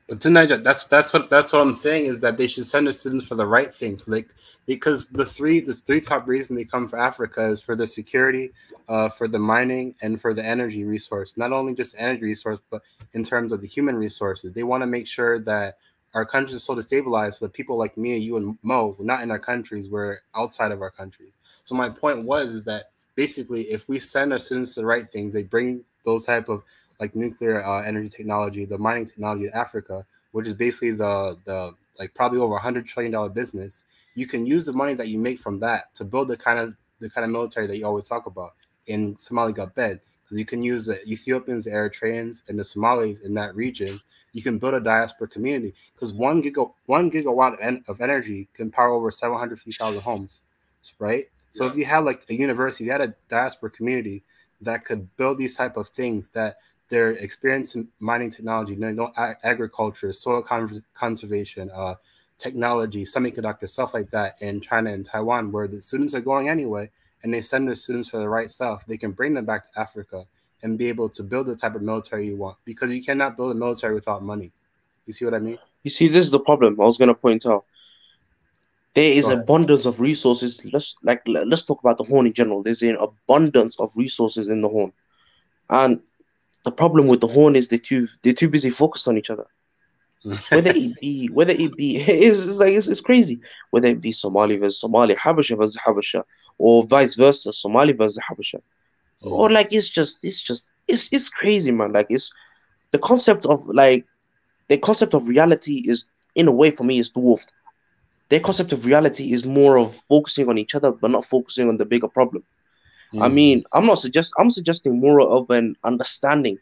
But to tonight, that's that's what that's what I'm saying is that they should send their students for the right things, like because the three the three top reason they come for Africa is for the security, uh, for the mining, and for the energy resource. Not only just energy resource, but in terms of the human resources, they want to make sure that our country is so destabilized so that people like me, and you, and Mo, we're not in our countries, we're outside of our countries. So my point was is that basically, if we send our students the right things, they bring those type of like nuclear uh, energy technology, the mining technology in Africa, which is basically the the like probably over a hundred trillion dollar business. You can use the money that you make from that to build the kind of the kind of military that you always talk about in Somali Galbeed. Because you can use the Ethiopians, the Eritreans, and the Somalis in that region. You can build a diaspora community because one giga one gigawatt of, en- of energy can power over seven hundred fifty thousand homes, right? So if you had like a university, you had a diaspora community that could build these type of things that they're experiencing mining technology, you know, agriculture, soil con- conservation, uh, technology, semiconductor, stuff like that in China and Taiwan, where the students are going anyway, and they send their students for the right stuff, they can bring them back to Africa and be able to build the type of military you want because you cannot build a military without money. You see what I mean? You see, this is the problem I was going to point out. There is abundance of resources. Let's like let's talk about the horn in general. There's an abundance of resources in the horn, and the problem with the horn is they're too they're too busy focused on each other. Whether it be whether it be it's, it's like it's, it's crazy. Whether it be Somali versus Somali, Habesha versus Habesha, or vice versa, Somali versus Habesha, oh. or like it's just it's just it's it's crazy, man. Like it's the concept of like the concept of reality is in a way for me is dwarfed. Their concept of reality is more of focusing on each other but not focusing on the bigger problem. I Mm. mean, I'm not suggest I'm suggesting more of an understanding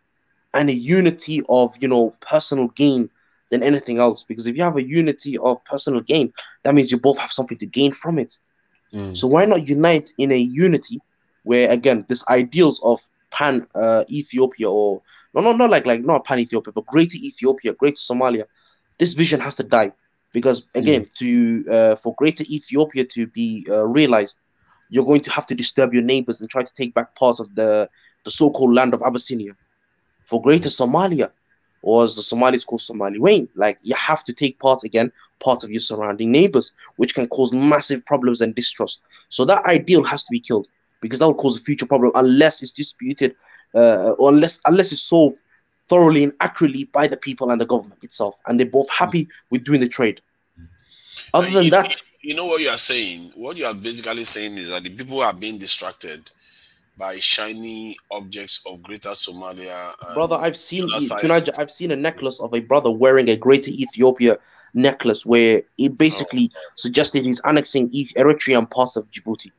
and a unity of you know personal gain than anything else. Because if you have a unity of personal gain, that means you both have something to gain from it. Mm. So why not unite in a unity where again this ideals of pan uh, Ethiopia or no no not like like not pan Ethiopia but greater Ethiopia, greater Somalia, this vision has to die because again to uh, for greater Ethiopia to be uh, realized, you're going to have to disturb your neighbors and try to take back parts of the the so-called land of Abyssinia. For greater Somalia, or as the Somalis call Somali Weyn, like you have to take part again, part of your surrounding neighbors, which can cause massive problems and distrust. So that ideal has to be killed because that will cause a future problem unless it's disputed, uh, or unless unless it's solved thoroughly and accurately by the people and the government itself, and they're both happy with doing the trade. Other than that, You know what you are saying? What you are basically saying is that the people are being distracted by shiny objects of greater Somalia. Brother, I've seen other. Tunaja, I've seen a necklace of a brother wearing a Greater Ethiopia necklace where it basically suggested he's annexing E- Eritrea and parts of Djibouti,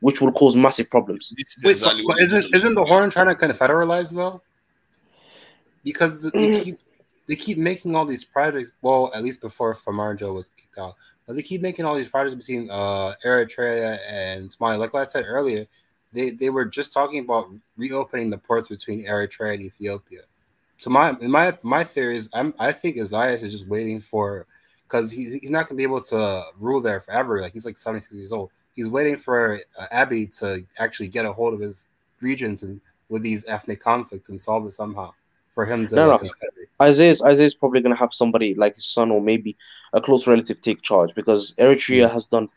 which will cause massive problems. Wait, but, but isn't isn't the horn trying to confederalize though? Because they Mm. keep they keep making all these projects. Well, at least before Farmajo was kicked out, they keep making all these projects between uh, Eritrea and Somalia. Like I said earlier, they they were just talking about reopening the ports between Eritrea and Ethiopia. So my my my theory is I'm I think Isaiah is just waiting for because he's he's not gonna be able to rule there forever. Like he's like 76 years old. He's waiting for uh, to actually get a hold of his regions and with these ethnic conflicts and solve it somehow for him to No, no. confederate. Isaias Isaias probably gonna have somebody like his son or maybe a close relative take charge because Eritrea has done.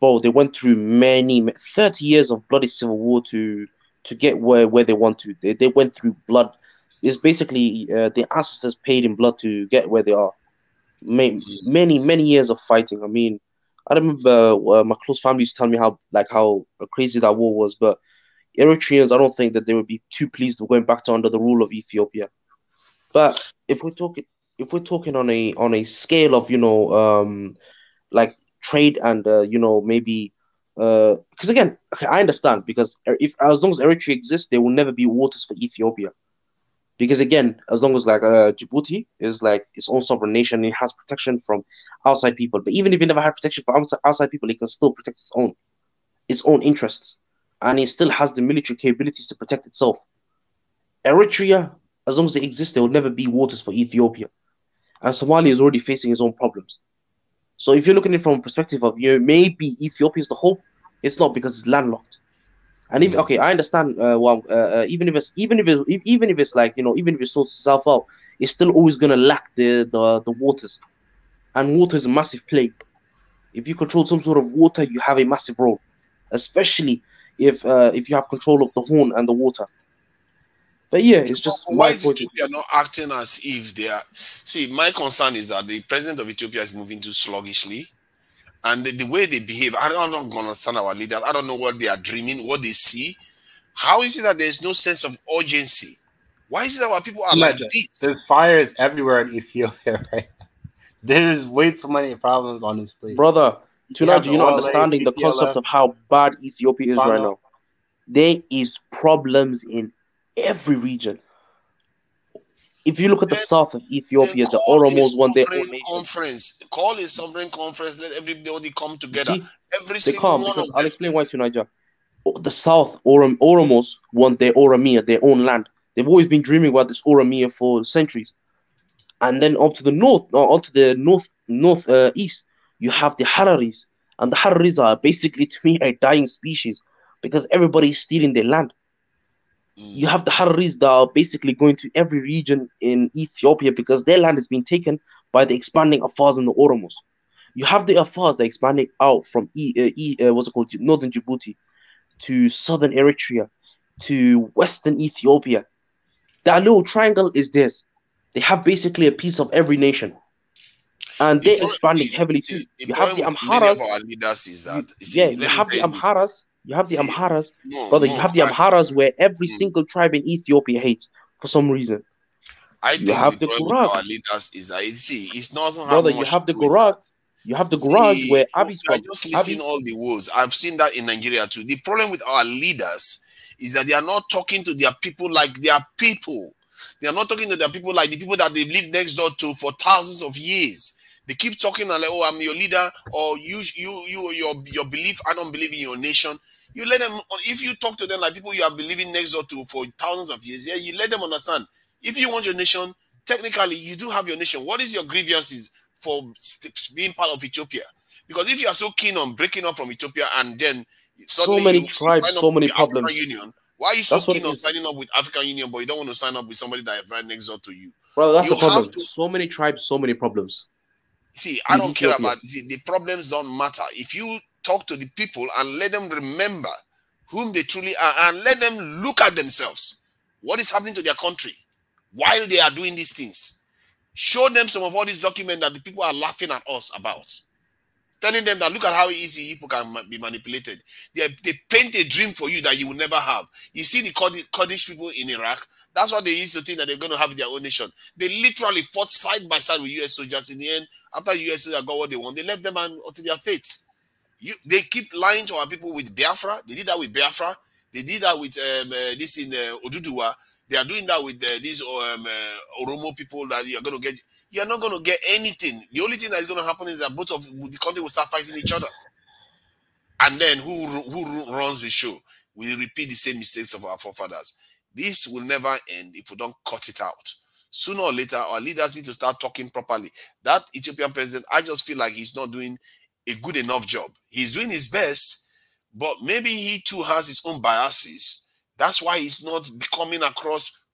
Bro, they went through many thirty years of bloody civil war to to get where where they want to. They they went through blood. It's basically uh, the ancestors paid in blood to get where they are. Ma- many many years of fighting. I mean, I remember uh, my close family used to tell me how like how crazy that war was, but Eritreans, I don't think that they would be too pleased with going back to under the rule of Ethiopia. But if we're talking if we're talking on a on a scale of you know um like trade and uh, you know maybe uh because again okay, I understand because if as long as Eritrea exists there will never be waters for Ethiopia. Because again as long as like uh, Djibouti is like its own sovereign nation it has protection from outside people. But even if it never had protection from outside people it can still protect its own its own interests and it still has the military capabilities to protect itself Eritrea as long as they exist, there will never be waters for Ethiopia. And Somalia is already facing its own problems. So if you're looking at it from a perspective of you know, maybe Ethiopia is the hope, it's not because it's landlocked. And even okay, I understand. Uh, well, uh, uh, even if it's even if it's even if it's like you know even if it sorts itself out, it's still always gonna lack the the the waters, and water is a massive plague. If you control some sort of water, you have a massive role, especially if uh, if you have control of the horn and the water. But yeah, it's just Why my is point. Ethiopia not acting as if they are? See, my concern is that the president of Ethiopia is moving too sluggishly, and the, the way they behave, I don't, I don't understand our leaders. I don't know what they are dreaming, what they see. How is it that there is no sense of urgency? Why is it that our people are like this? there's fires everywhere in Ethiopia right. There's way too many problems on this plate. brother. Tunaji, you're not understanding the concept of how bad Ethiopia is right now. There is problems in every region. If you look at the south of Ethiopia, the Oromos won their own nation. conference. Call a sovereign conference. Let everybody come together. See, Every they can't because I'll explain why to Niger. The south Orom Oromos want their Oromia, their own land. They've always been dreaming about this Oromia for centuries. And then up to the north, or up to the north north uh, east, you have the Hararis. And the Hararis are basically to me a dying species because everybody is stealing their land. You have the Hararis that are basically going to every region in Ethiopia because their land is being taken by the expanding Afars and the Oromos. You have the Afars that are expanding out from e, uh, e uh, what's it called, northern Djibouti, to southern Eritrea, to western Ethiopia. That little triangle is this. They have basically a piece of every nation, and they're expanding heavily too. You have the Amharas. our leaders is that Yeah, you have the tell you this. Amharas. You have the Amharas, no, brother. You have the Amharas where every hmm. single tribe in Ethiopia hates for some reason. I You think have the the problem Gurage. our leaders is that you see, it's not Brother, you have the do. Gurage. You have the Gurage See, where I from. just Abi, listen all the words. I've seen that in Nigeria too. The problem with our leaders is that they are not talking to their people like their people. They are not talking to their people like the people that they've lived next door to for thousands of years. They keep talking like, oh, I'm your leader, or you, you, you, your, your belief. I don't believe in your nation. You let them. If you talk to them like people you have been living next door to for thousands of years, yeah, you let them understand. If you want your nation, technically you do have your nation. What is your grievances for being part of Ethiopia? Because if you are so keen on breaking up from Ethiopia and then so many tribes, so many problems. Union, why are you so That's keen on signing up with African Union, but you don't want to sign up with somebody that is right next door to you? Brother, that's You the problem. have to- So many tribes, so many problems. See, I don't care about see, the problems. Don't matter if you talk to the people and let them remember whom they truly are, and let them look at themselves. What is happening to their country while they are doing these things? Show them some of all these documents that the people are laughing at us about. Telling them that look at how easy people can be manipulated. They, they paint a dream for you that you will never have. You see the Kurdi- Kurdish people in Iraq. That's what they used to think that they're going to have their own nation. They literally fought side by side with US soldiers. In the end, after US soldiers got what they want, they left them and to their fate. You, they keep lying to our people with Biafra. They did that with Biafra. They did that with um, uh, this in uh, Oduduwa. They are doing that with uh, these um, uh, Oromo people that you're going to get. You're not going to get anything. The only thing that is going to happen is that both of the country will start fighting each other. And then who who runs the show? We repeat the same mistakes of our forefathers. This will never end if we don't cut it out. Sooner or later, our leaders need to start talking properly. That Ethiopian president, I just feel like he's not doing a good enough job. He's doing his best, but maybe he too has his own biases. That's why he's not coming across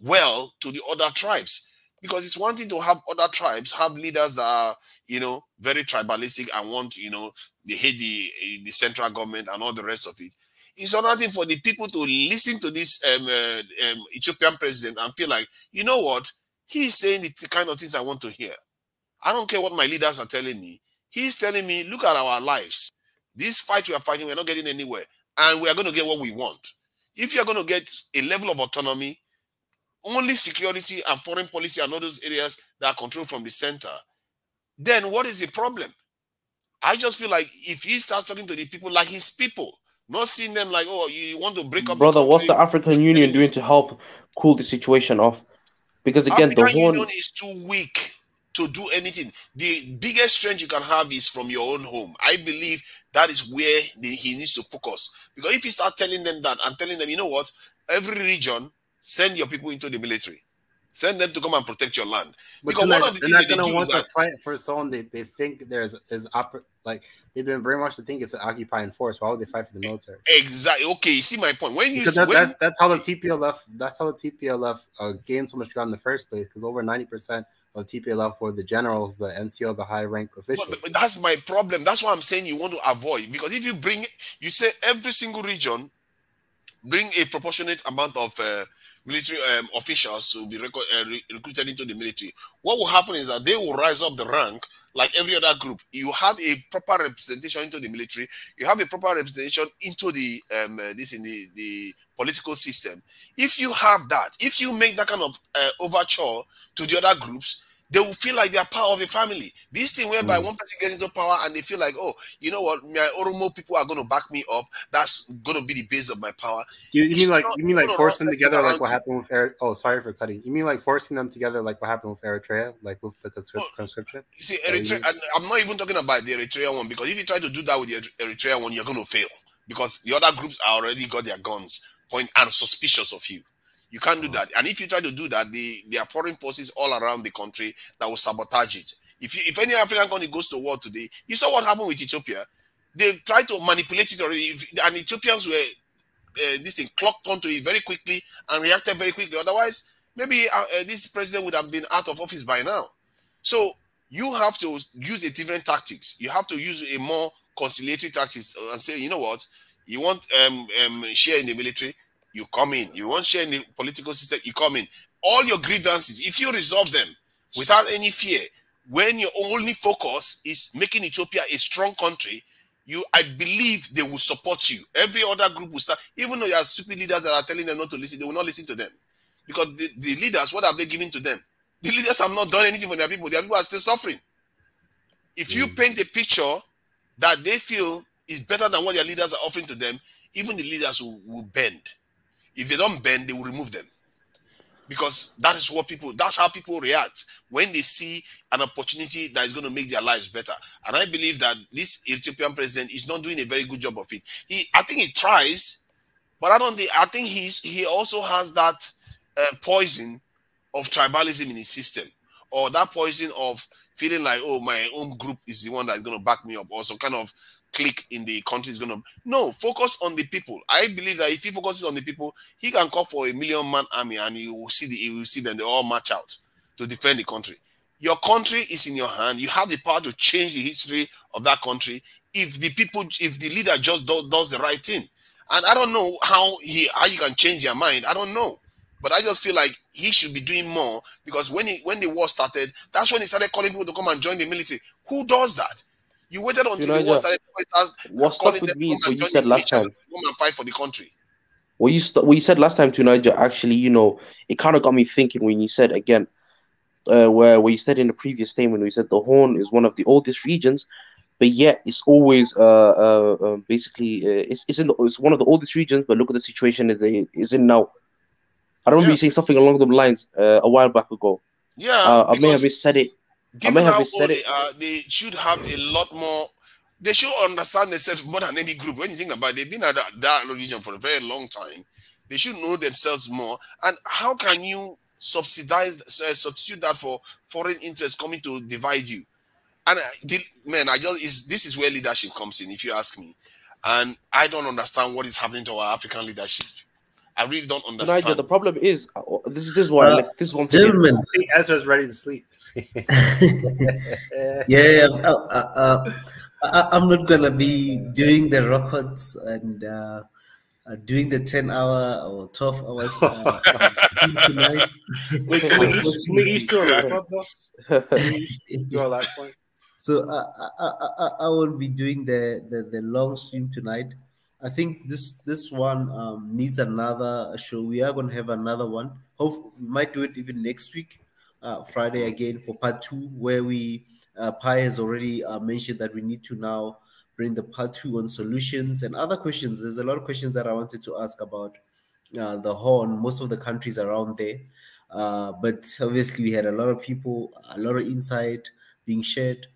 well to the other tribes. Because it's one thing to have other tribes have leaders that are, you know, very tribalistic and want, you know, they hate the the central government and all the rest of it. It's another thing for the people to listen to this um, uh, um, Ethiopian president and feel like, you know what, he's saying the kind of things I want to hear. I don't care what my leaders are telling me. He's telling me, look at our lives. This fight we are fighting, we're not getting anywhere, and we are going to get what we want. If you're going to get a level of autonomy, only security and foreign policy and all those areas that are controlled from the center, then what is the problem? I just feel like if he starts talking to the people like his people, not seeing them like, oh, you want to break up the Brother, what's the African Union doing to help cool the situation off? Because again, the African whole Union is too weak to do anything. The biggest strength you can have is from your own home. I believe that is where the, he needs to focus. Because if you start telling them that and telling them, you know what, every region, send your people into the military, send them to come and protect your land. But Because one of the things that they do want to fight for someone they, they think there's is oper- like they've been brainwashed to think it's an occupying force. Why would they fight for the military? exactly okay. You see my point. When you that, when, that's that's how the TPLF that's how the TPLF uh, gained so much ground in the first place. Because over ninety percent of TPLF were the generals, the NCO, the high rank officials. But that's my problem. That's why I'm saying you want to avoid because if you bring, you say every single region bring a proportionate amount of uh, military um, officials to be reco- uh, re- recruited into the military. What will happen is that they will rise up the rank like every other group. You have a proper representation into the military. You have a proper representation into the um, uh, this in the the political system. If you have that, if you make that kind of uh, overture to the other groups, they will feel like they are part of a family. This thing whereby hmm. one person gets into power and they feel like, oh, you know what, my Oromo people are going to back me up. That's going to be the base of my power. You, you mean like you mean like force them together like what happened with Eri- oh sorry for cutting. You mean like forcing them together like what happened with Eritrea, like with the conscript- oh, conscription? See, Oh, you Eritrea, and I'm not even talking about the Eritrea one because if you try to do that with the Eritrea one, you're going to fail because the other groups are already got their guns point and suspicious of you. You can't do Oh. that. And if you try to do that, the, there are foreign forces all around the country that will sabotage it. If you, if any African country goes to war today, you saw what happened with Ethiopia. They tried to manipulate it already, If- and Ethiopians were uh, this thing clocked onto it very quickly and reacted very quickly. Otherwise, maybe uh, uh, this president would have been out of office by now. So you have to use a different tactics. You have to use a more conciliatory tactics and say, you know what, you want um, um share in the military, you come in. You won't share in the political system, you come in. All your grievances, if you resolve them without any fear, when your only focus is making Ethiopia a strong country, you I believe they will support you. Every other group will start, even though you have stupid leaders that are telling them not to listen, they will not listen to them. Because the, the leaders, what have they given to them? The leaders have not done anything for their people. Their people are still suffering. If you mm. paint a picture that they feel is better than what their leaders are offering to them, even the leaders will, will bend. If they don't bend, they will remove them. Because that is what people, that's how people react when they see an opportunity that is going to make their lives better. And I believe that this Ethiopian president is not doing a very good job of it. He, I think he tries, but I don't think, I think he's, he also has that uh, poison of tribalism in his system or that poison of feeling like, oh, my own group is the one that's going to back me up, or some kind of clique in the country is going to. No, focus on the people. I believe that if he focuses on the people, he can call for a million man army and he will see the, he will see them, they all march out to defend the country. Your country is in your hand. You have the power to change the history of that country if the people, if the leader just do, does the right thing. And I don't know how he how you can change your mind. I don't know. But I just feel like he should be doing more because when he when the war started, that's when he started calling people to come and join the military. Who does that? You waited until the war started. What stuck with me is what you said last time. Come and fight for the country. What you st- what you said last time to Niger actually, you know, it kind of got me thinking when you said again, uh, where where you said in the previous statement, we said the Horn is one of the oldest regions, but yet it's always uh, uh, uh basically uh, it's it's in the, it's one of the oldest regions. But look at the situation that it is in now. I remember yeah. you saying something along those lines uh, a while back ago. Yeah, uh, I may have said it. I may have said it. Uh, they should have a lot more. They should understand themselves more than any group. When you think about it, they've been at that, that religion for a very long time. They should know themselves more. And how can you subsidize, uh, substitute that for foreign interests coming to divide you? And uh, the, man, I just is this is where leadership comes in, if you ask me. And I don't understand what is happening to our African leadership. I really don't understand. Nigel, the problem is uh, this is why uh, like this one. Gentlemen, I think Ezra's ready to sleep. yeah, uh, uh, I, am not gonna be doing the records and uh, uh, doing the 10 hour or 12 hours uh, tonight. Wait, can we each do a wrap up though? Do our last point. So I, I, I, I will be doing the, the, the long stream tonight. I think this this one um, needs another show. We are going to have another one. Hope we might do it even next week, uh, Friday again for part two, where we uh, Pi has already uh, mentioned that we need to now bring the part two on solutions and other questions. There's a lot of questions that I wanted to ask about uh, the Horn, most of the countries around there. Uh, but obviously, we had a lot of people, a lot of insight being shared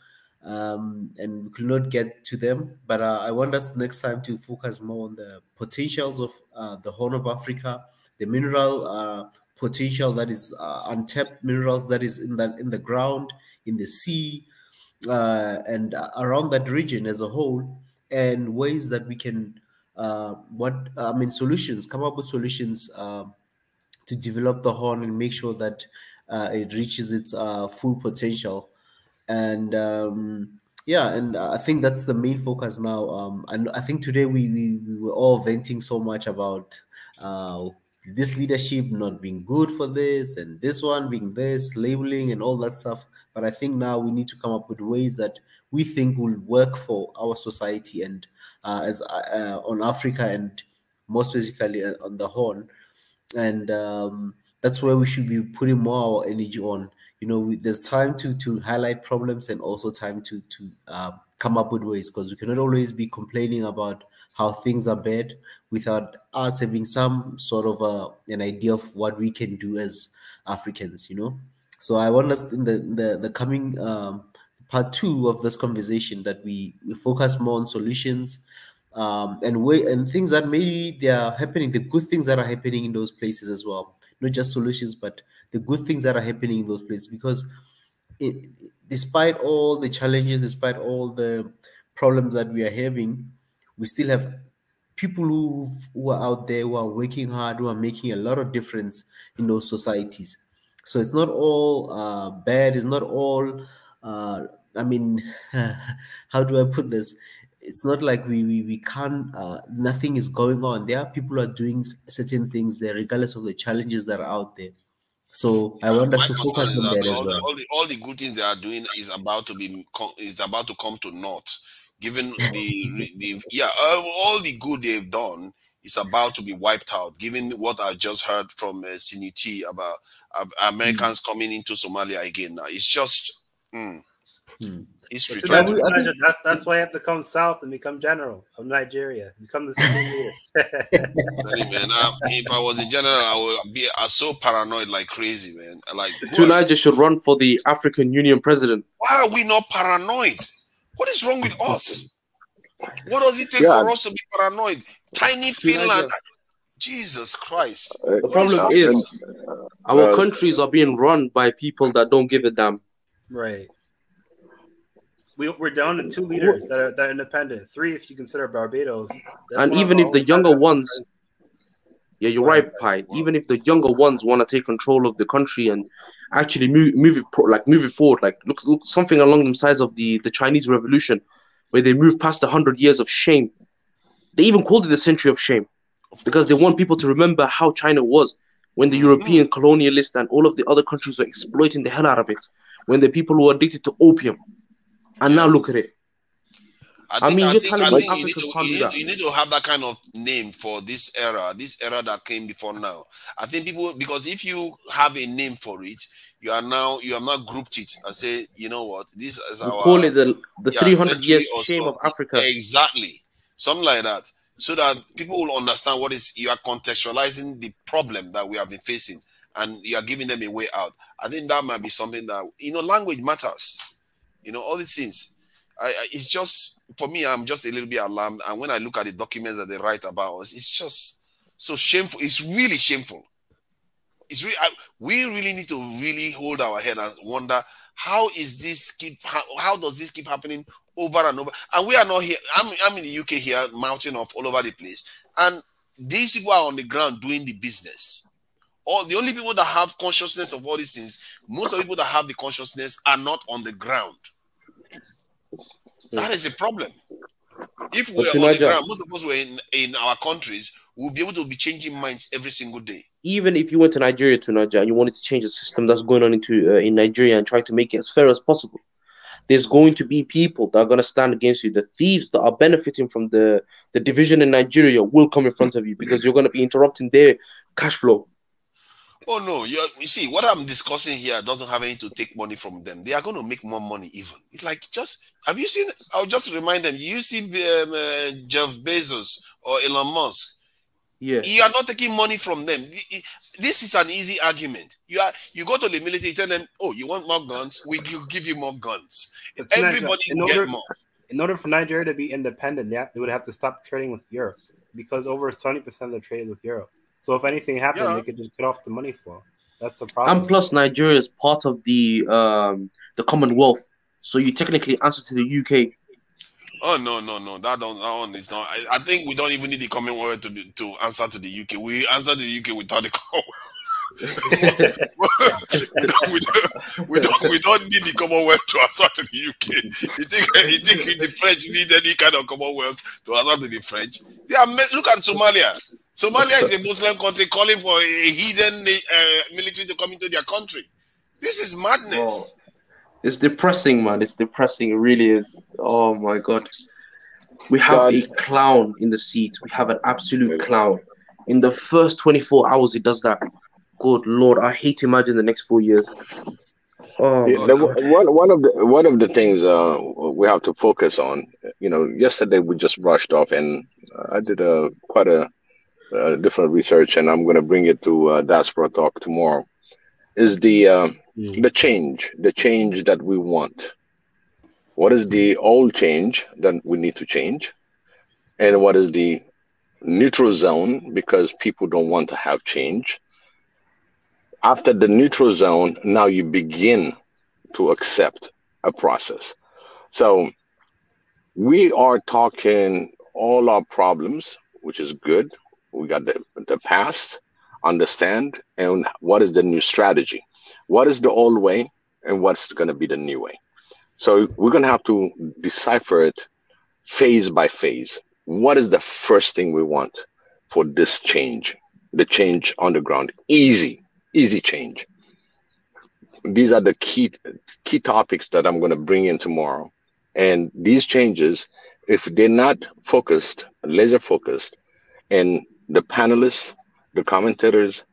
um, and we could not get to them. But uh, I want us next time to focus more on the potentials of uh, the Horn of Africa, the mineral potential that is uh, untapped minerals that is in the in the ground, in the sea, uh, and around that region as a whole, and ways that we can uh, what I mean solutions, come up with solutions to develop the Horn and make sure that it reaches its full potential and um, yeah, and I think that's the main focus now. Um, and I think today we we, we were all venting so much about uh, this leadership not being good for this and this one being this labeling and all that stuff. But I think now we need to come up with ways that we think will work for our society and uh, as uh, on Africa and more specifically uh, on the Horn, and um, that's where we should be putting more our energy on you know there's time to to highlight problems and also time to to uh, come up with ways because we cannot always be complaining about how things are bad without us having some sort of a, an idea of what we can do as africans you know? So i want us in the the, the coming um, part two of this conversation that we, we focus more on solutions um, and way and things that maybe they are happening the good things that are happening in those places as well. Not just solutions but the good things that are happening in those places because it, despite all the challenges despite all the problems that we are having we still have people who, who are out there who are working hard who are making a lot of difference in those societies so it's not all uh, bad it's not all uh, I mean, how do I put this? It's not like we we, we can't. Uh, nothing is going on. There are people who are doing certain things there, regardless of the challenges that are out there. So I want us to focus on that that as all the, well. all the all the good things they are doing is about to be is about to come to naught. Given the the yeah uh, all the good they've done is about to be wiped out. Given what I just heard from uh, Siniti about uh, Americans coming into Somalia again now, it's just mm, history. But trying Tunaj- to that's, that's why I have to come south and become general of Nigeria. Become the supreme. Hey, man, I, if I was a general, I would be uh, so paranoid like crazy, man. Like, Two Niger should run for the African Union president. why are we not paranoid? What is wrong with us? What does it take Yeah. for us to be paranoid? Tiny Finland. Jesus Christ. Uh, the problem uh, is uh, our countries are being run by people that don't give a damn. right. We, we're down to two leaders that are, that are independent. Three, if you consider Barbados. That's And even if the younger countries. ones, yeah, you're right, Pi. Even if the younger ones want to take control of the country and actually move, move it, pro- like move it forward, like look, look something along the sides of the the Chinese Revolution, where they moved past the hundred years of shame. They even called it the century of shame because they want people to remember how China was when the European colonialists and all of the other countries were exploiting the hell out of it. When the people were addicted to opium, and now look at it. I, mean, I you're think, telling I me think you, need Africans to, can't you, do need, that. you need to have that kind of name for this era, this era that came before now. I think people because if you have a name for it, you are now you have not grouped it and say, you know what, this is We our call it the the yeah, 300 years shame so. of Africa. Exactly, something like that, so that people will understand what is you are contextualizing the problem that we have been facing, and you are giving them a way out. I think that might be something that you know, language matters. You know, all these things. I, it's just for me. I'm just a little bit alarmed, and when I look at the documents that they write about us, it's just so shameful. It's really shameful. It's really I, we really need to really hold our head and wonder how is this keep how, how does this keep happening over and over? And we are not here. I'm I'm in the UK here, mounting off all over the place, and these people are on the ground doing the business. All the only people that have consciousness of all these things, most of the people that have the consciousness are not on the ground. That is a problem. If we But are on the ground, most of us were in, in our countries, we'll be able to be changing minds every single day. Even if you went to Nigeria to Nigeria and you wanted to change the system that's going on into uh, in Nigeria and try to make it as fair as possible, there's going to be people that are going to stand against you. The thieves that are benefiting from the the division in Nigeria will come in front of you because you're going to be interrupting their cash flow. Oh no, you you see what I'm discussing here doesn't have anything to take money from them. They are going to make more money even. It's like just have you seen? I'll just remind them. You see um, uh, Jeff Bezos or Elon Musk. Yeah. You are not taking money from them. This is an easy argument. You are you go to the military, tell them, oh, you want more guns? We give you more guns. Everybody in will get order, more. in order for Nigeria to be independent, yeah, they would have to stop trading with Europe because over 20% of the trade is with Europe. So if anything happened, Yeah. they could just cut off the money flow. That's the problem. And plus, Nigeria is part of the um the Commonwealth, so you technically answer to the UK. Oh no, no, no. That don't that one is not. I, I think we don't even need the Commonwealth to be, to answer to the UK. We answer to the UK without the Commonwealth. we, don't, we, don't, we don't need the Commonwealth to answer to the UK. You think you think the French need any kind of Commonwealth to answer to the French? They are me- look at Somalia. Somalia is a Muslim country calling for a hidden uh, military to come into their country. This is madness. It's depressing, man. It's depressing. It really is. Oh my god. We have a clown in the seat. We have an absolute clown. In the first 24 hours, he does that. Good lord, I hate to imagine the next four years. Oh, Yeah, my the, God. one one of the one of the things uh, we have to focus on. You know, yesterday we just brushed off, and uh, I did a quite a, uh different research, and I'm going to bring it to uh, Diaspora Talk tomorrow. Is the uh, the change, the change that we want? What is the old change that we need to change, and what is the neutral zone because people don't want to have change? After the neutral zone, now you begin to accept a process. So we are talking all our problems, which is good. We got the, the past, understand, and what is the new strategy? What is the old way, and what's going to be the new way? So we're gonna have to decipher it phase by phase. What is the first thing we want for this change? The change on the ground. Easy, easy change. These are the key key topics that I'm gonna bring in tomorrow. And these changes, if they're not focused, laser focused, and the panelists, the commentators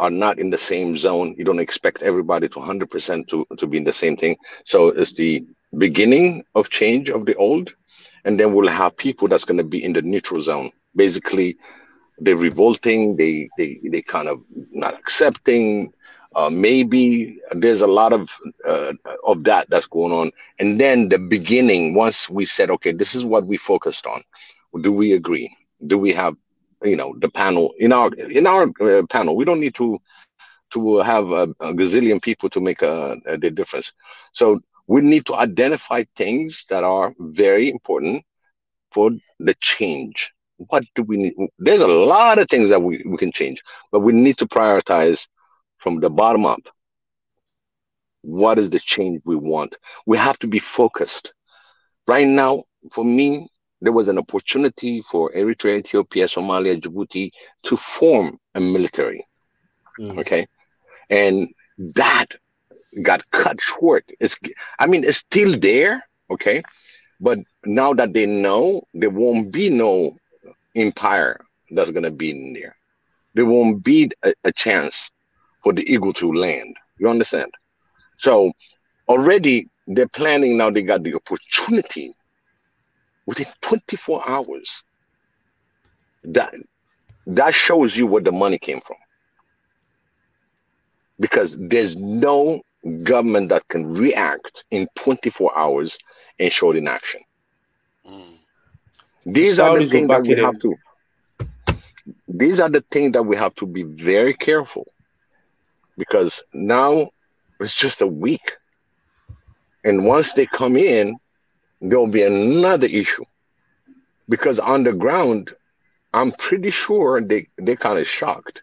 are not in the same zone. You don't expect everybody to 100% to, to be in the same thing. So it's the beginning of change of the old, and then we'll have people that's going to be in the neutral zone. Basically, they're revolting, they they they kind of not accepting. Uh, maybe there's a lot of uh, of that that's going on, and then the beginning. Once we said, okay, this is what we focused on. Do we agree? Do we have you know the panel in our in our uh, panel we don't need to to have a, a gazillion people to make a, a the difference. So we need to identify things that are very important for the change. What do we need? There's a lot of things that we, we can change but we need to prioritize from the bottom up. What is the change we want? We have to be focused. Right now for me there was an opportunity for Eritrea, Ethiopia, Somalia, Djibouti to form a military. Mm. Okay. And that got cut short. It's, I mean, it's still there. Okay. But now that they know, there won't be no empire that's going to be in there. There won't be a, a chance for the eagle to land. You understand? So already they're planning now, they got the opportunity within 24 hours. That that shows you where the money came from. Because there's no government that can react in 24 hours and show it in action. Mm. These The are the things that we have to. These are the things that we have to be very careful, because now it's just a week, and once they come in, there will be another issue. Because on the ground i'm pretty sure they they kind of shocked.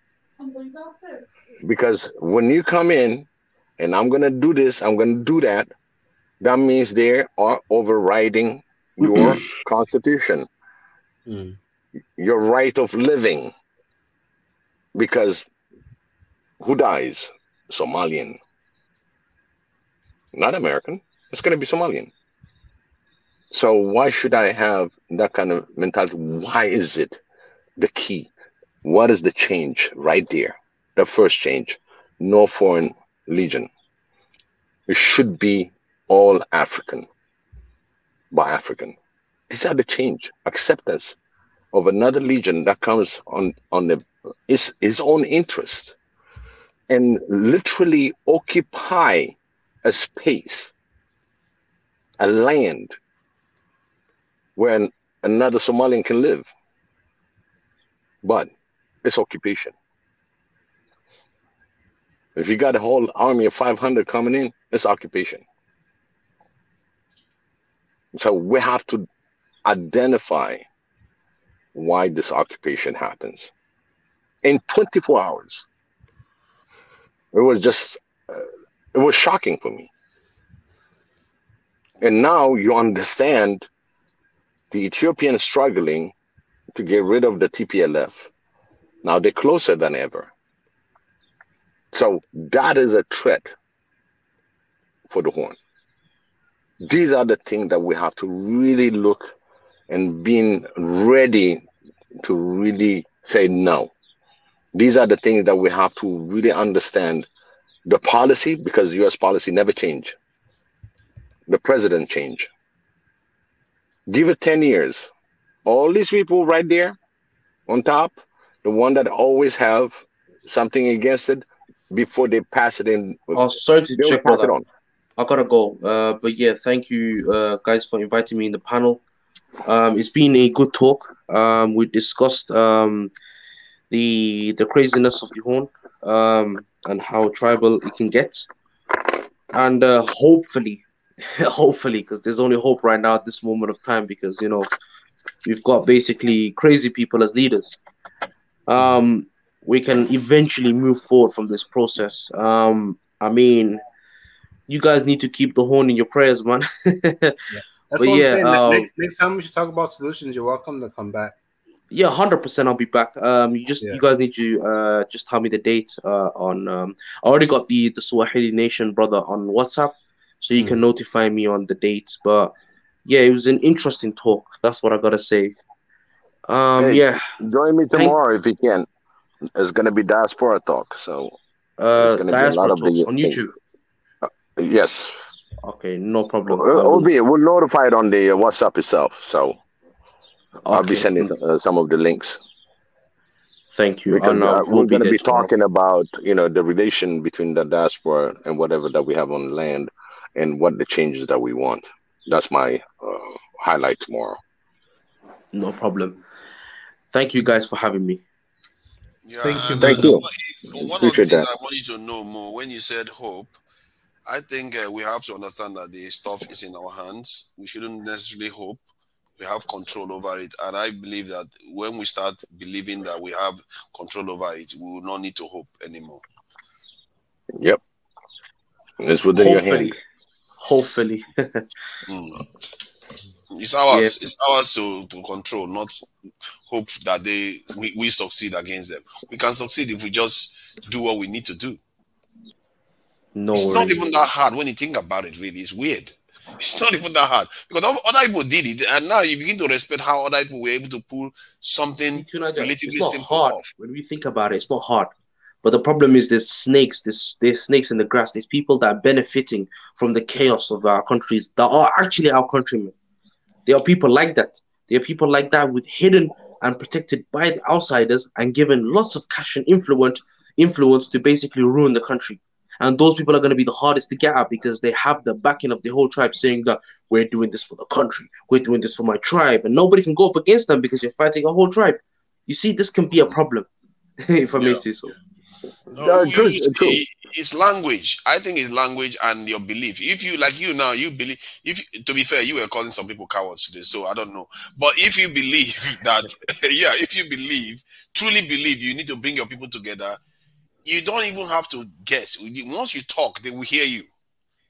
Because when you come in and i'm gonna do this i'm gonna do that that means they are overriding your constitution. Hmm. Your right of living. Because who dies? Somalian. Not american. It's gonna be somalian so why should I have that kind of mentality? Why is it the key? What is the change right there? The first change, no foreign legion. It should be all African by African. These are the change, acceptance of another legion that comes on on the his, his own interest and literally occupy a space, a land where an- another Somalian can live. But it's occupation. If you got a whole army of 500 coming in, it's occupation. So we have to identify why this occupation happens. In 24 hours, it was just, uh, it was shocking for me. And now you understand the Ethiopians struggling to get rid of the TPLF. Now they're closer than ever. So that is a threat for the Horn. These are the things that we have to really look and being ready to really say no. These are the things that we have to really understand the policy because US policy never change. The president change. Give it 10 years. All these people right there on top, the one that always have something against it before they pass it in. Oh, sorry to check, pass it on. I gotta go. Uh, but yeah, thank you, uh, guys, for inviting me in the panel. Um, it's been a good talk. Um, we discussed um the the craziness of the horn, um, and how tribal it can get, and uh, hopefully, hopefully, because there's only hope right now at this moment of time, because you know we've got basically crazy people as leaders. Um, we can eventually move forward from this process. Um, I mean, you guys need to keep the horn in your prayers, man. That's But what yeah, I'm saying. um, next next time we should talk about solutions. You're welcome to come back. Yeah, hundred percent. I'll be back. Um, you just Yeah. you guys need to uh just tell me the date. Uh, on um, I already got the the Swahili Nation brother on WhatsApp, so you Hmm. can notify me on the dates. But yeah, it was an interesting talk. That's what I gotta say. Um, Hey, yeah. Join me Thank- tomorrow if you can. It's gonna be diaspora talk, so Uh, it's gonna be a diaspora talks the on. YouTube. Yes, Okay, no problem. Uh, it'll be we'll notify it on the uh, WhatsApp itself. So I'll be sending uh, some of the links Thank you. because uh, uh, we're we'll gonna there be talking about you know the relation between the diaspora and whatever that we have on land and what the changes that we want. That's my uh, highlight tomorrow. No problem. Thank you guys for having me. Yeah, Thank you, Thank you. one one of the things that. I want you to know more when you said hope, I think uh, we have to understand that the stuff is in our hands. We shouldn't necessarily hope. We have control over it. And I believe that when we start believing that we have control over it, we will not need to hope anymore. Yep, it's within your Hopefully. hand. Hopefully. Mm. It's ours. Yeah. It's ours to, to control, not hope that they we, we succeed against them. We can succeed if we just do what we need to do. No it's not even that hard when you think about it, really. It's weird. It's not even that hard because other people did it, and now you begin to respect how other people were able to pull something relatively It's not simple hard. off. When we think about it, it's not hard. But the problem is there's snakes, there's there's snakes in the grass, there's people that are benefiting from the chaos of our countries that are actually our countrymen. There are people like that. There are people like that with hidden and protected by the outsiders and given lots of cash and influence influence to basically ruin the country. And those people are going to be the hardest to get at because they have the backing of the whole tribe saying that we're doing this for the country, we're doing this for my tribe, and nobody can go up against them because you're fighting a whole tribe. You see, this can be a problem, if I may say so. No, you- you see, it's language. I think it's language and your belief. If you like you now, you believe. If to be fair, you were calling some people cowards today, so I don't know. But if you believe that, yeah, if you believe, truly believe, you need to bring your people together. You don't even have to guess. Once you talk, they will hear you,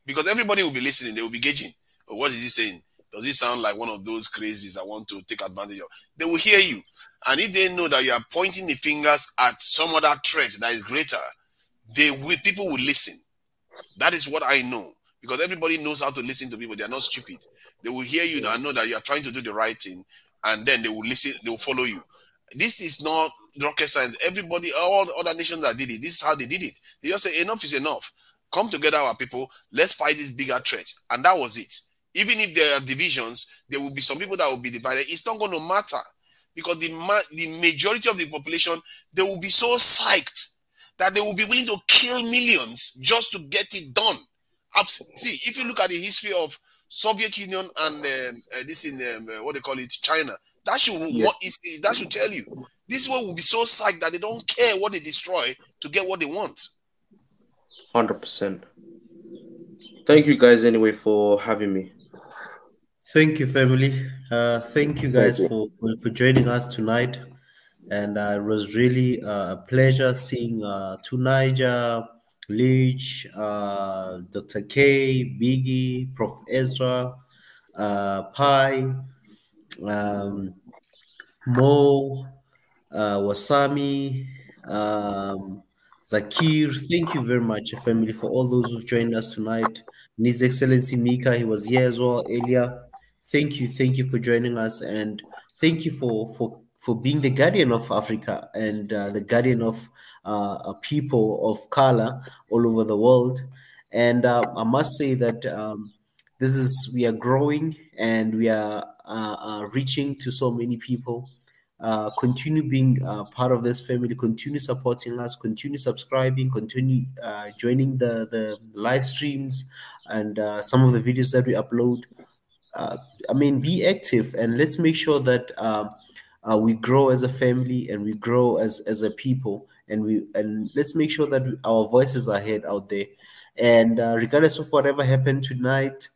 because everybody will be listening. They will be gauging. Oh, what is he saying? Does he sound like one of those crazies that want to take advantage of? They will hear you. And if they know that you are pointing the fingers at some other threat that is greater, they will people will listen. That is what I know. Because everybody knows how to listen to people. They are not stupid. They will hear you and know that you are trying to do the right thing, and then they will listen, they will follow you. This is not rocket science. Everybody, all the other nations that did it, this is how they did it. They just say enough is enough. Come together, our people, let's fight this bigger threat. And that was it. Even if there are divisions, there will be some people that will be divided. It's not going to matter because the ma- the majority of the population they will be so psyched that they will be willing to kill millions just to get it done. Abs- See, if you look at the history of Soviet Union and um, uh, this in um, uh, what they call it, China, that should Yeah. what is that should tell you this one will be so psyched that they don't care what they destroy to get what they want. Hundred percent. Thank you guys anyway for having me. Thank you, family. Uh, thank you guys for, for for joining us tonight, and uh, it was really uh, a pleasure seeing uh, Tunaija, Leach, uh, Dr. K, Biggie, Prof. Ezra, uh, Pi, um, Mo, uh, Warsame, um, Zakir. Thank you very much, family, for all those who've joined us tonight. And His Excellency Mika, he was here as well earlier. Thank you, thank you for joining us, and thank you for for for being the guardian of Africa and uh, the guardian of uh, people of color all over the world. And uh, I must say that um, this is we are growing and we are uh, uh, reaching to so many people. Uh, continue being part of this family. Continue supporting us. Continue subscribing. Continue joining the the live streams and some of the videos that we upload. I mean, be active and let's make sure that um, uh, we grow as a family and we grow as as a people and we and let's make sure that our voices are heard out there. And uh, regardless of whatever happened tonight,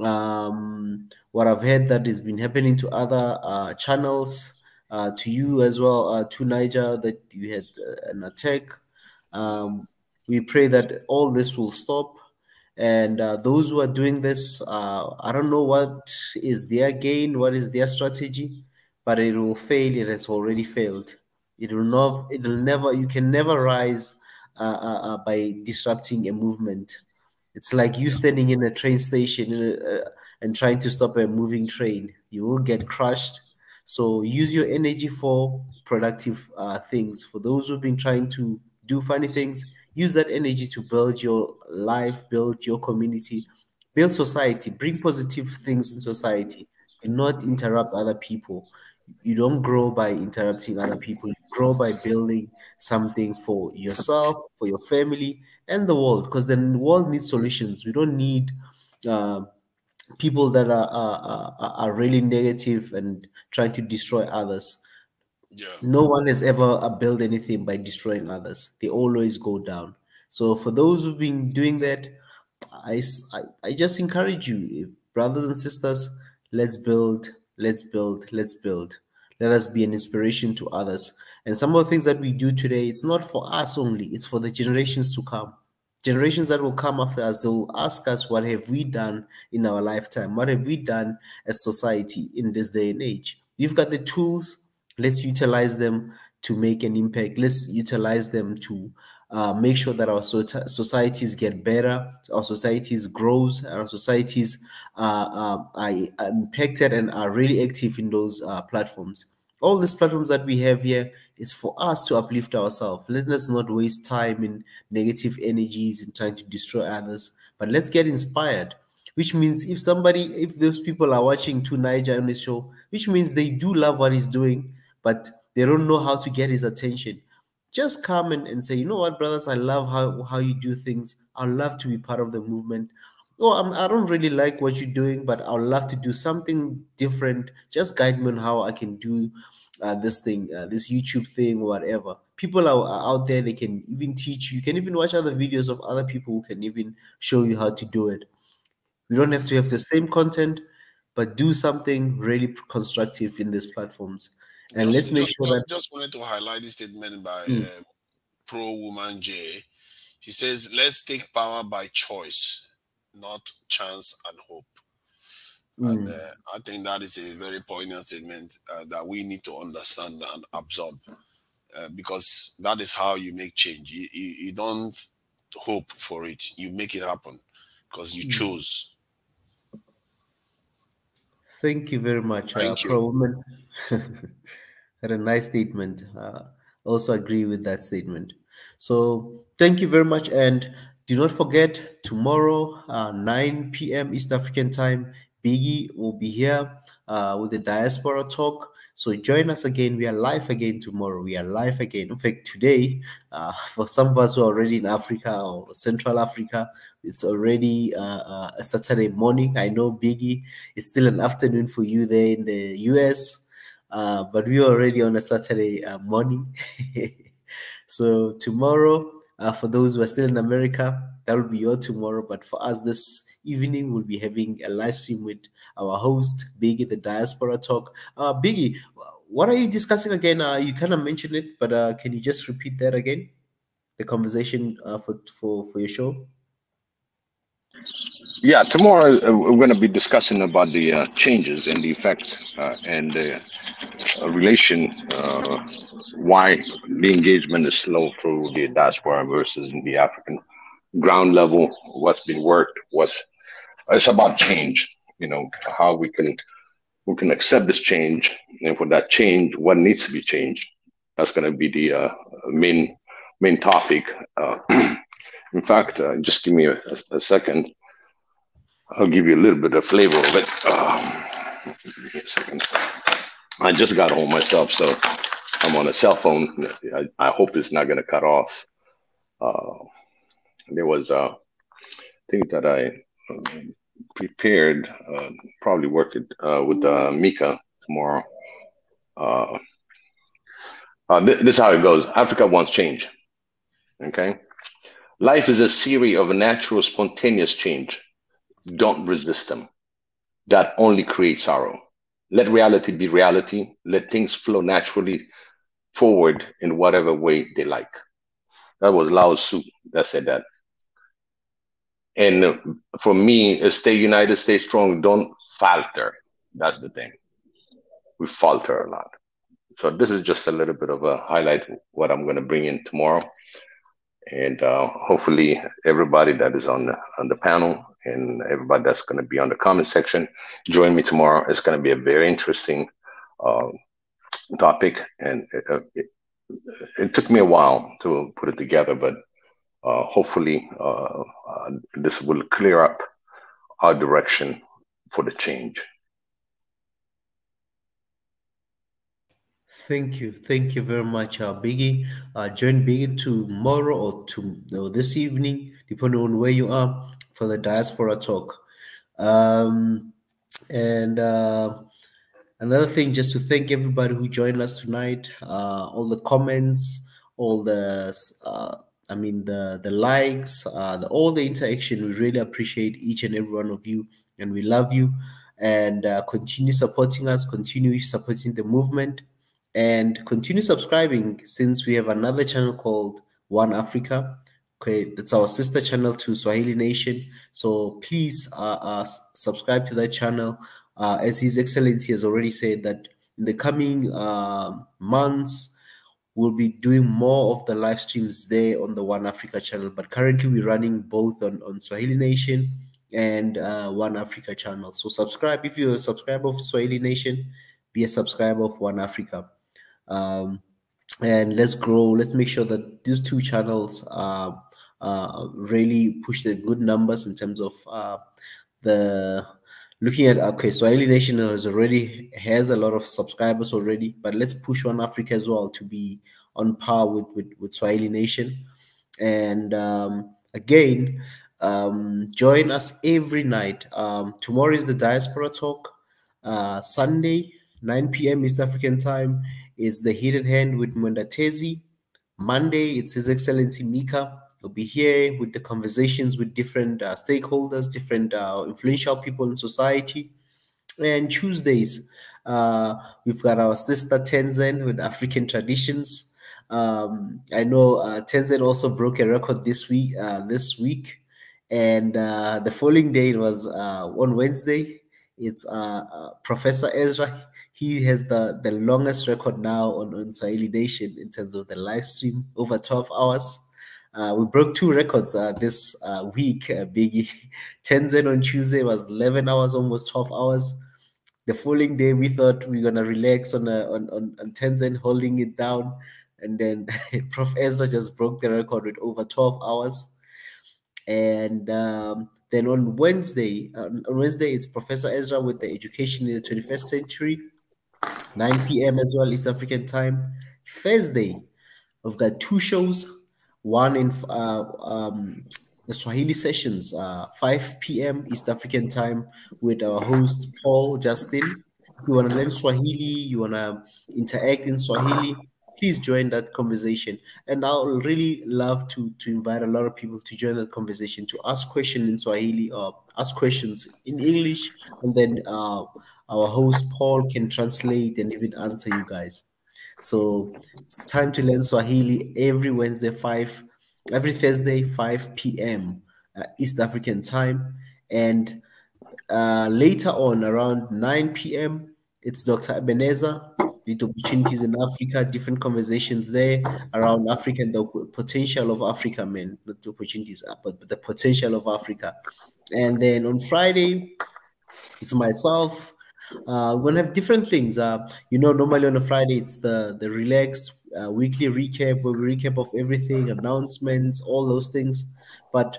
um, what I've heard that has been happening to other uh, channels, uh, to you as well, uh, to Niger, that you had uh, an attack. Um, we pray that all this will stop And uh, those who are doing this, uh, I don't know what is their gain, what is their strategy, but it will fail. It has already failed. It will not. It will never. You can never rise uh, uh, uh by disrupting a movement. It's like you standing in a train station uh, and trying to stop a moving train. You will get crushed. So use your energy for productive things. For those who've been trying to do funny things, use that energy to build your life, build your community, build society, bring positive things in society, and not interrupt other people. You don't grow by interrupting other people. You grow by building something for yourself, for your family, and the world. Because the world needs solutions. We don't need uh, people that are, are are really negative and trying to destroy others. Yeah. No one has ever built anything by destroying others. They always go down. So for those who've been doing that, I, I, I just encourage you, brothers and sisters, let's build, let's build, let's build. Let us be an inspiration to others. And some of the things that we do today, it's not for us only, it's for the generations to come. Generations that will come after us, they will ask us, What have we done in our lifetime? What have we done as society in this day and age? You've got the tools, let's utilize them to make an impact. Let's utilize them to uh, make sure that our so societies get better, our societies grows, our societies uh, uh, are impacted and are really active in those uh, platforms. All these platforms that we have here is for us to uplift ourselves. Let us not waste time in negative energies and trying to destroy others, but let's get inspired. Which means if somebody, if those people are watching to Niger on this show, which means they do love what he's doing, but they don't know how to get his attention. Just come and, and say, you know what, brothers, I love how, how you do things. i love to be part of the movement. Oh, I'm, I don't really like what you're doing, but I'd love to do something different. Just guide me on how I can do uh, this thing, uh, this YouTube thing, whatever. People are, are out there, they can even teach you. You can even watch other videos of other people who can even show you how to do it. We don't have to have the same content, but do something really constructive in these platforms. And just, let's make just, sure that just wanted to highlight this statement by Mm. uh, Pro Woman J. He says, "Let's take power by choice, not chance and hope." And Mm. uh, I think that is a very poignant statement uh, that we need to understand and absorb, uh, because that is how you make change. You, you, you don't hope for it; you make it happen because you Mm. chose. Thank you very much, uh, you. Pro Woman. Had a nice statement. Uh, also agree with that statement. So thank you very much, and do not forget tomorrow, uh, 9 p.m. East African time. Biggie will be here uh, with the diaspora talk. So join us again. We are live again tomorrow. We are live again. In fact, today, uh, for some of us who are already in Africa or Central Africa, it's already uh, uh, a Saturday morning. I know Biggie, it's still an afternoon for you there in the US, uh, but we're already on a Saturday uh, morning. so tomorrow, uh, for those who are still in America, that will be your tomorrow. But for us, this evening, we'll be having a live stream with our host, Biggie, the Diaspora Talk. Uh, Biggie, what are you discussing again? Uh, you kind of mentioned it, but uh, can you just repeat that again? The conversation uh, for, for, for your show? Yeah, tomorrow uh, we're going to be discussing about the uh, changes and the effect uh, and uh, relation, uh, why the engagement is slow through the diaspora versus the African ground level, what's been worked, what's it's about change, you know, how we can we can accept this change and for that change, what needs to be changed. That's going to be the uh, main main topic. Uh, in fact, uh, just give me a, a second. I'll give you a little bit of flavor of it. Um, give me a second. I just got home myself, so I'm on a cell phone. I, I hope it's not going to cut off. Uh, there was a thing that I um, prepared, uh, probably work it uh, with uh, Mika tomorrow. Uh, uh, th- this is how it goes. Africa wants change. Okay. Life is a series of natural, spontaneous change. Don't resist them. That only creates sorrow. Let reality be reality. Let things flow naturally forward in whatever way they like. That was Lao Tzu that said that. and for me, stay united, stay strong. Don't falter. That's the thing. We falter a lot. So this is just a little bit of a highlight what I'm going to bring in tomorrow, and uh, hopefully everybody that is on the on the panel and everybody that's going to be on the comment section join me tomorrow. It's going to be a very interesting uh, topic, and it, uh, it, it, took me a while to put it together, but uh, hopefully uh, this will clear up our direction for the change. Thank you. Thank you very much, uh, Biggie. Uh, join Biggie tomorrow or to or this evening, depending on where you are, for the diaspora talk. Um, and uh, another thing, just to thank everybody who joined us tonight, uh, all the comments, all the, uh, I mean, the the likes, uh, the, all the interaction. We really appreciate each and every one of you, and we love you. And uh, continue supporting us, continue supporting the movement and continue subscribing since we have another channel called One Africa. Okay, that's our sister channel to Swahili Nation. So please uh, uh, subscribe to that channel. Uh, as His Excellency has already said that in the coming uh, months, we'll be doing more of the live streams there on the One Africa channel. But currently, we're running both on, on Swahili Nation and uh, One Africa channel. So subscribe if you're a subscriber of Swahili Nation, be a subscriber of One Africa um, and let's grow let's make sure that these two channels uh, uh, really push the good numbers in terms of uh, the looking at okay swahili nation has already has a lot of subscribers already but let's push one africa as well to be on par with with, with swahili nation and um, again um, join us every night um, tomorrow is the diaspora talk uh, sunday 9 p.m east african time is the Hidden Hand with Mundatezi. Monday, it's His Excellency Mika. He'll be here with the conversations with different uh, stakeholders, different uh, influential people in society. And Tuesdays, uh, we've got our sister Tenzin with African traditions. Um, I know uh, Tenzin also broke a record this week. Uh, this week, and uh, the following day was on Wednesday. It's Professor Ezra he has the, the longest record now on, on Swahili Nation in terms of the live stream, over 12 hours. Uh, we broke two records uh, this uh, week, uh, Biggie. Tenzin on Tuesday was 11 hours, almost 12 hours. The following day, we thought we were going to relax on, a, on, on, on Tenzin, holding it down. And then Prof. Ezra just broke the record with over 12 hours. And um, then on Wednesday, on Wednesday, it's Professor Ezra with the Education in the 21st Century. 9 p.m. as well, East African time. Thursday, we've got two shows. One in uh, um, the Swahili sessions, uh, 5 p.m. East African time, with our host Paul Justin. You want to learn Swahili, you want to interact in Swahili, please join that conversation. And I'll really love to, to invite a lot of people to join that conversation, to ask questions in Swahili or ask questions in English, and then uh, our host Paul can translate and even answer you guys. So it's time to learn Swahili every Wednesday, 5, every Thursday, 5 p.m. Uh, East African time. And uh, later on, around 9 p.m., it's Dr. Ebenezer, the opportunities in Africa, different conversations there around Africa and the potential of Africa, man, not the opportunities, but the potential of Africa. And then on Friday, it's myself, uh, we're gonna have different things. Uh, you know, normally on a Friday it's the the relaxed uh, weekly recap where we recap of everything, announcements, all those things. But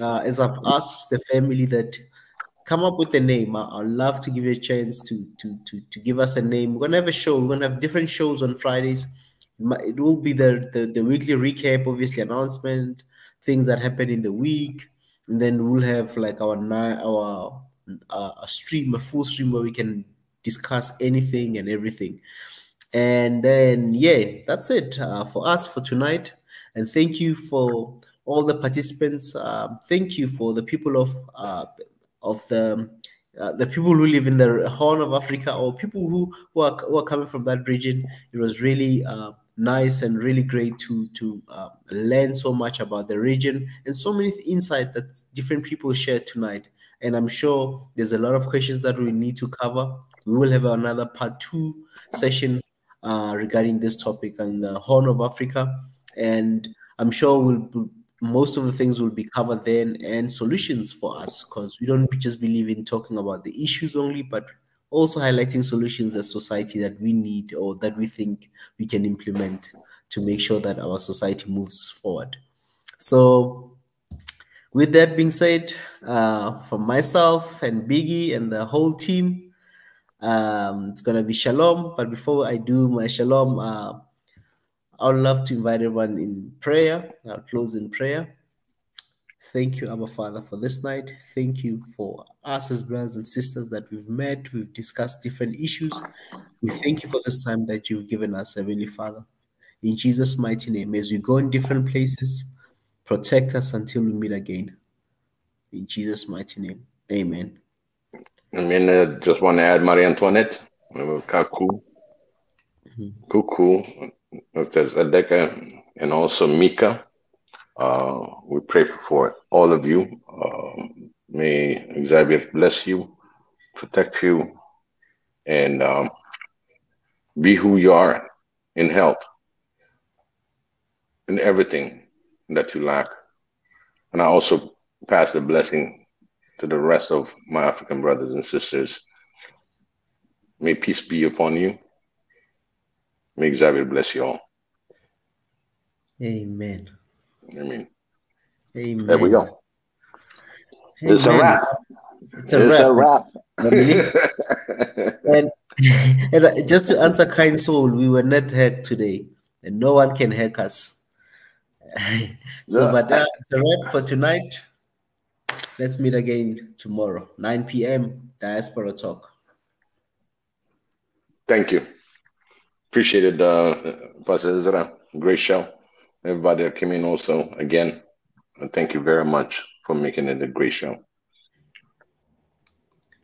uh, as I've asked the family that come up with a name, I, would love to give you a chance to to to to give us a name. We're gonna have a show. We're gonna have different shows on Fridays. It will be the the, the weekly recap, obviously announcement, things that happen in the week, and then we'll have like our our a stream, a full stream where we can discuss anything and everything. And then, yeah, that's it uh, for us for tonight. And thank you for all the participants. Um, thank you for the people of uh, of the uh, the people who live in the Horn of Africa or people who who are, who are coming from that region. It was really uh, nice and really great to to uh, learn so much about the region and so many insight that different people shared tonight. And I'm sure there's a lot of questions that we need to cover. We will have another part two session uh, regarding this topic on the Horn of Africa, and I'm sure we'll most of the things will be covered then and solutions for us because we don't just believe in talking about the issues only, but also highlighting solutions as society that we need or that we think we can implement to make sure that our society moves forward. So, with that being said, uh, from myself and Biggie and the whole team, um, it's gonna be shalom. But before I do my shalom, uh, I would love to invite everyone in prayer. I'll close in prayer. Thank you, Abba Father, for this night. Thank you for us as brothers and sisters that we've met. We've discussed different issues. We thank you for this time that you've given us, Heavenly Father. In Jesus' mighty name, as we go in different places, protect us until we meet again. In Jesus' mighty name, amen. I mean, uh, just want to add Marie Antoinette, Kaku, Kuku, Dr. Zadeka, and also Mika. Uh, we pray for all of you. Uh, may Xavier bless you, protect you, and um, be who you are in health, in everything that you lack. And I also pass the blessing to the rest of my African brothers and sisters. May peace be upon you. May Xavier bless you all. Amen. Amen. Amen. There we go. It's a wrap. It's a It's a wrap. wrap. and, and just to answer kind soul, we were not hacked today, and no one can hack us. so, Yeah. but uh, it's a wrap for tonight. Let's meet again tomorrow, 9 p.m. Diaspora Talk. Thank you. Appreciate it, uh, Pastor Ezra. Great show. Everybody that came in also, again, uh, thank you very much for making it a great show.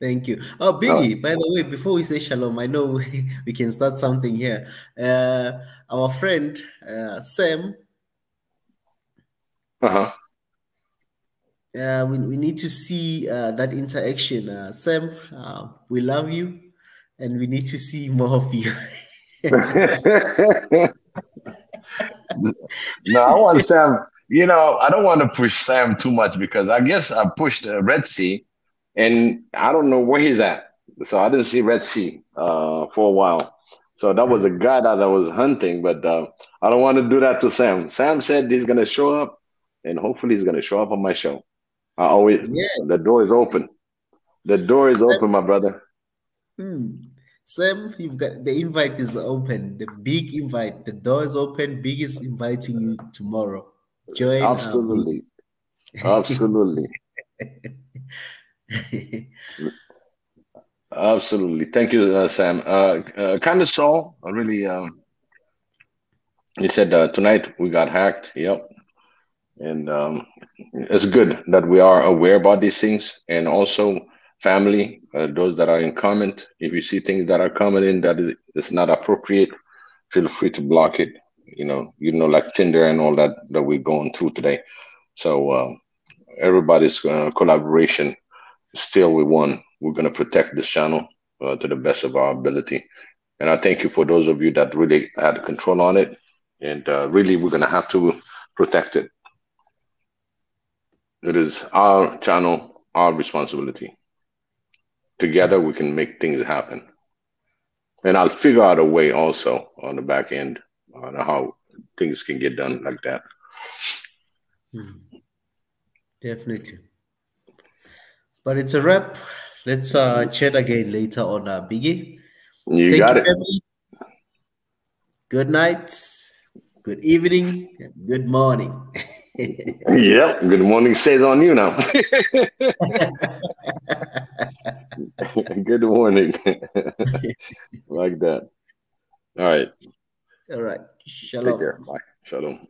Thank you. Oh, Biggie, by the way, before we say shalom, I know we, we can start something here. Uh, our friend uh, Sam, Uh-huh. uh, we, we need to see uh, that interaction. Uh, Sam, uh, we love you, and we need to see more of you. no, I want Sam. You know, I don't want to push Sam too much because I guess I pushed uh, Red Sea, and I don't know where he's at. So I didn't see Red Sea uh, for a while. So that was a guy that I was hunting, but uh, I don't want to do that to Sam. Sam said he's gonna show up, and hopefully he's gonna show up on my show. I always the door is open. The door is open, my brother. Hmm. Sam, you've got the invite is open. The big invite. The door is open. Big is inviting you tomorrow. Join. Absolutely, absolutely, absolutely. Thank you, uh, Sam. Uh, uh, kind of saw. I really. Um, he said uh, tonight we got hacked. Yep, and um, it's good that we are aware about these things, and also family, uh, those that are in comment. If you see things that are coming in that is, is not appropriate, feel free to block it. You know, you know, like Tinder and all that that we're going through today. So uh, everybody's uh, collaboration still we won. We're going to protect this channel uh, to the best of our ability. And I thank you for those of you that really had control on it. And uh, really, we're going to have to protect it. It is our channel, our responsibility. Together, we can make things happen. And I'll figure out a way also on the back end on how things can get done like that. Hmm. Definitely. But it's a wrap. Let's uh, chat again later on, uh, Biggie. You Thank got you, it. family. Good night, good evening, good morning. Yep. Good morning stays on you now. Good morning. like that. All right. All right. Take Shalom. care. Bye. Shalom.